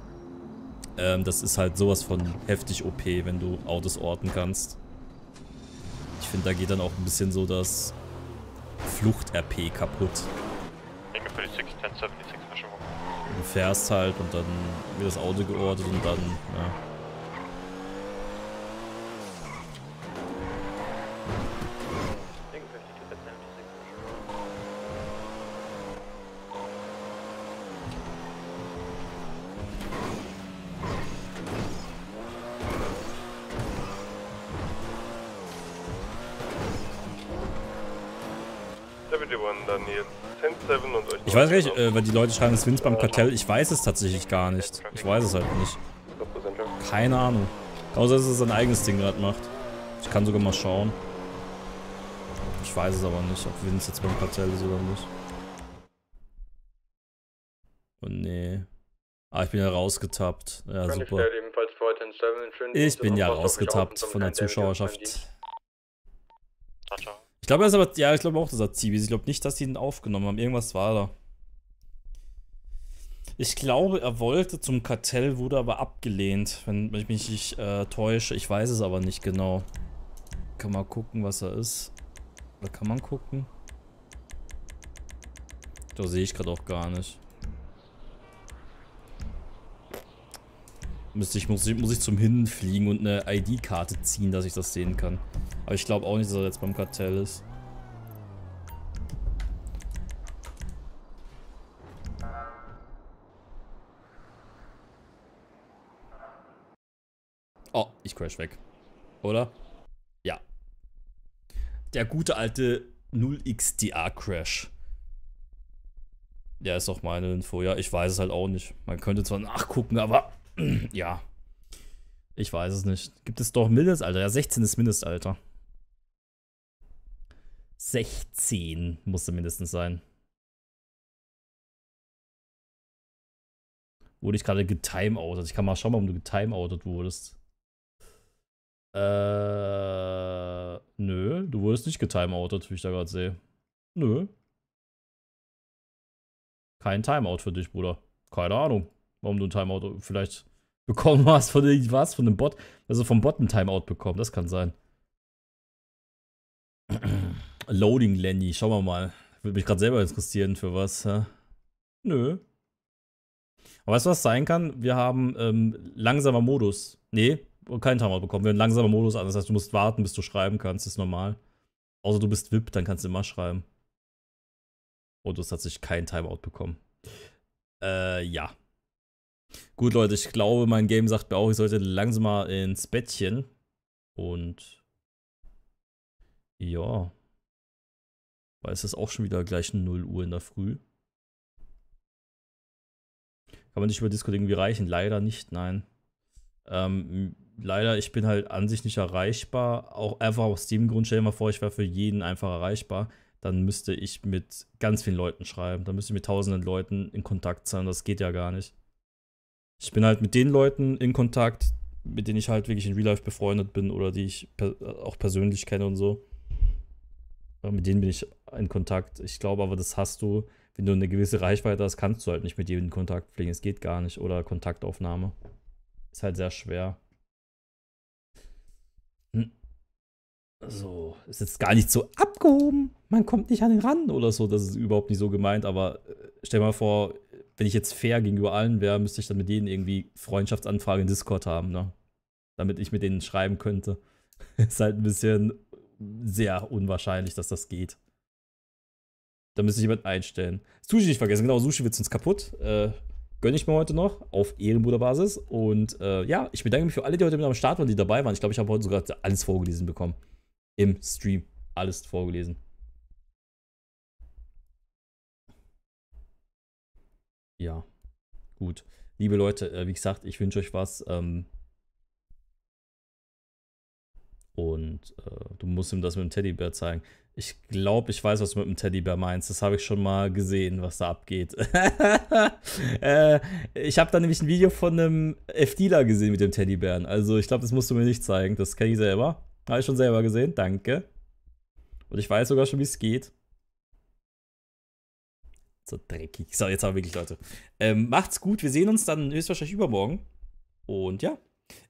ähm, das ist halt sowas von heftig OP, wenn du Autos orten kannst. Ich finde, da geht dann auch ein bisschen so das Flucht-RP kaputt.
Linke 46, 1076, Verschiebung.
Du fährst halt und dann wird das Auto geortet und dann, ja. Weiß gar nicht, äh, weil die Leute schreiben, es Vince beim Kartell. Ich weiß es tatsächlich gar nicht. Ich weiß es halt nicht. Keine Ahnung. Außer, dass es sein eigenes Ding gerade macht. Ich kann sogar mal schauen. Ich weiß es aber nicht, ob Vince jetzt beim Kartell ist oder nicht. Oh nee. Ah, ich bin ja rausgetappt. Ja, super. Ich bin ja rausgetappt von der Zuschauerschaft. Ich glaube, er ist aber, ja, ich glaube auch, dass er Zibis. Ich glaube nicht, dass die ihn aufgenommen haben. Irgendwas war da. Ich glaube, er wollte zum Kartell, wurde aber abgelehnt, wenn, ich mich nicht äh, täusche. Ich weiß es aber nicht genau. Kann mal gucken, was er ist. Oder kann man gucken? Da sehe ich gerade auch gar nicht. Müsste ich, muss, ich, muss ich zum Hinfliegen und eine ID-Karte ziehen, dass ich das sehen kann. Aber ich glaube auch nicht, dass er jetzt beim Kartell ist. Oh, ich crash weg. Oder? Ja. Der gute alte 0xDA Crash. Der ist auch meine Info. Ja, ich weiß es halt auch nicht. Man könnte zwar nachgucken, aber ja. Ich weiß es nicht. Gibt es doch Mindestalter? Ja, 16 ist Mindestalter. 16 musste mindestens sein. Wurde ich gerade getimeoutet? Ich kann mal schauen, warum du getimeoutet wurdest. Äh, nö, du wurdest nicht getimeoutet, wie ich da gerade sehe. Nö. Kein Timeout für dich, Bruder. Keine Ahnung, warum du ein Timeout vielleicht bekommen hast von was von dem Bot. Also vom Bot ein Timeout bekommen, das kann sein. Loading Lenny, schauen wir mal. Würde mich gerade selber interessieren, für was. Hä? Nö. Aber weißt du, was sein kann? Wir haben ähm, langsamer Modus. Nee, keinen Timeout bekommen. Wir haben einen langsamer Modus an. Das heißt, du musst warten, bis du schreiben kannst. Das ist normal. Außer du bist VIP, dann kannst du immer schreiben. Und du hast tatsächlich keinen Timeout bekommen. Äh, ja. Gut, Leute, ich glaube, mein Game sagt mir auch, ich sollte langsam mal ins Bettchen. Und ja. Weil es ist auch schon wieder gleich 0 Uhr in der Früh. Kann man nicht über Discord irgendwie reichen? Leider nicht, nein. Ähm, leider, ich bin halt an sich nicht erreichbar. Auch einfach aus dem Grund, stell dir mal vor, ich wäre für jeden einfach erreichbar. Dann müsste ich mit ganz vielen Leuten schreiben. Dann müsste ich mit tausenden Leuten in Kontakt sein. Das geht ja gar nicht. Ich bin halt mit den Leuten in Kontakt, mit denen ich halt wirklich in Real Life befreundet bin oder die ich per auch persönlich kenne und so. Mit denen bin ich in Kontakt. Ich glaube aber, das hast du, wenn du eine gewisse Reichweite hast, kannst du halt nicht mit jedem in Kontakt pflegen. Es geht gar nicht. Oder Kontaktaufnahme. Ist halt sehr schwer. So, ist jetzt gar nicht so abgehoben. Man kommt nicht an den ran oder so. Das ist überhaupt nicht so gemeint. Aber stell mal vor, wenn ich jetzt fair gegenüber allen wäre, müsste ich dann mit denen irgendwie Freundschaftsanfrage in Discord haben, ne? Damit ich mit denen schreiben könnte. ist halt ein bisschen sehr unwahrscheinlich, dass das geht. Da müsste ich jemand einstellen. Sushi nicht vergessen, genau, Sushi wird sonst kaputt. Äh, gönne ich mir heute noch auf Ehrenbruderbasis. Und äh, ja, ich bedanke mich für alle, die heute mit am Start waren, die dabei waren. Ich glaube, ich habe heute sogar alles vorgelesen bekommen im Stream. Alles vorgelesen. Ja, gut. Liebe Leute, äh, wie gesagt, ich wünsche euch was. Ähm und äh, du musst ihm das mit dem Teddybär zeigen. Ich glaube, ich weiß, was du mit dem Teddybär meinst. Das habe ich schon mal gesehen, was da abgeht. äh, ich habe da nämlich ein Video von einem FDler gesehen mit dem Teddybären. Also ich glaube, das musst du mir nicht zeigen. Das kenne ich selber. Habe ich schon selber gesehen. Danke. Und ich weiß sogar schon, wie es geht. So dreckig. So, jetzt aber wirklich, Leute. Ähm, macht's gut. Wir sehen uns dann höchstwahrscheinlich übermorgen. Und ja.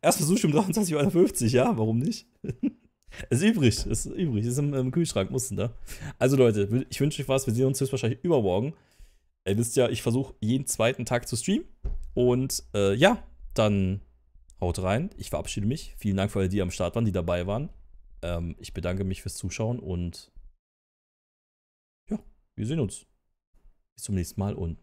Erst Versuch um 23.51 Uhr, ja, warum nicht? ist übrig, ist übrig, ist im, im Kühlschrank, mussten da. Also Leute, ich wünsche euch was, wir sehen uns höchstwahrscheinlich übermorgen. Ihr wisst ja, ich versuche jeden zweiten Tag zu streamen. Und äh, ja, dann haut rein. Ich verabschiede mich. Vielen Dank für alle, die am Start waren, die dabei waren. Ähm, ich bedanke mich fürs Zuschauen und ja, wir sehen uns. Bis zum nächsten Mal und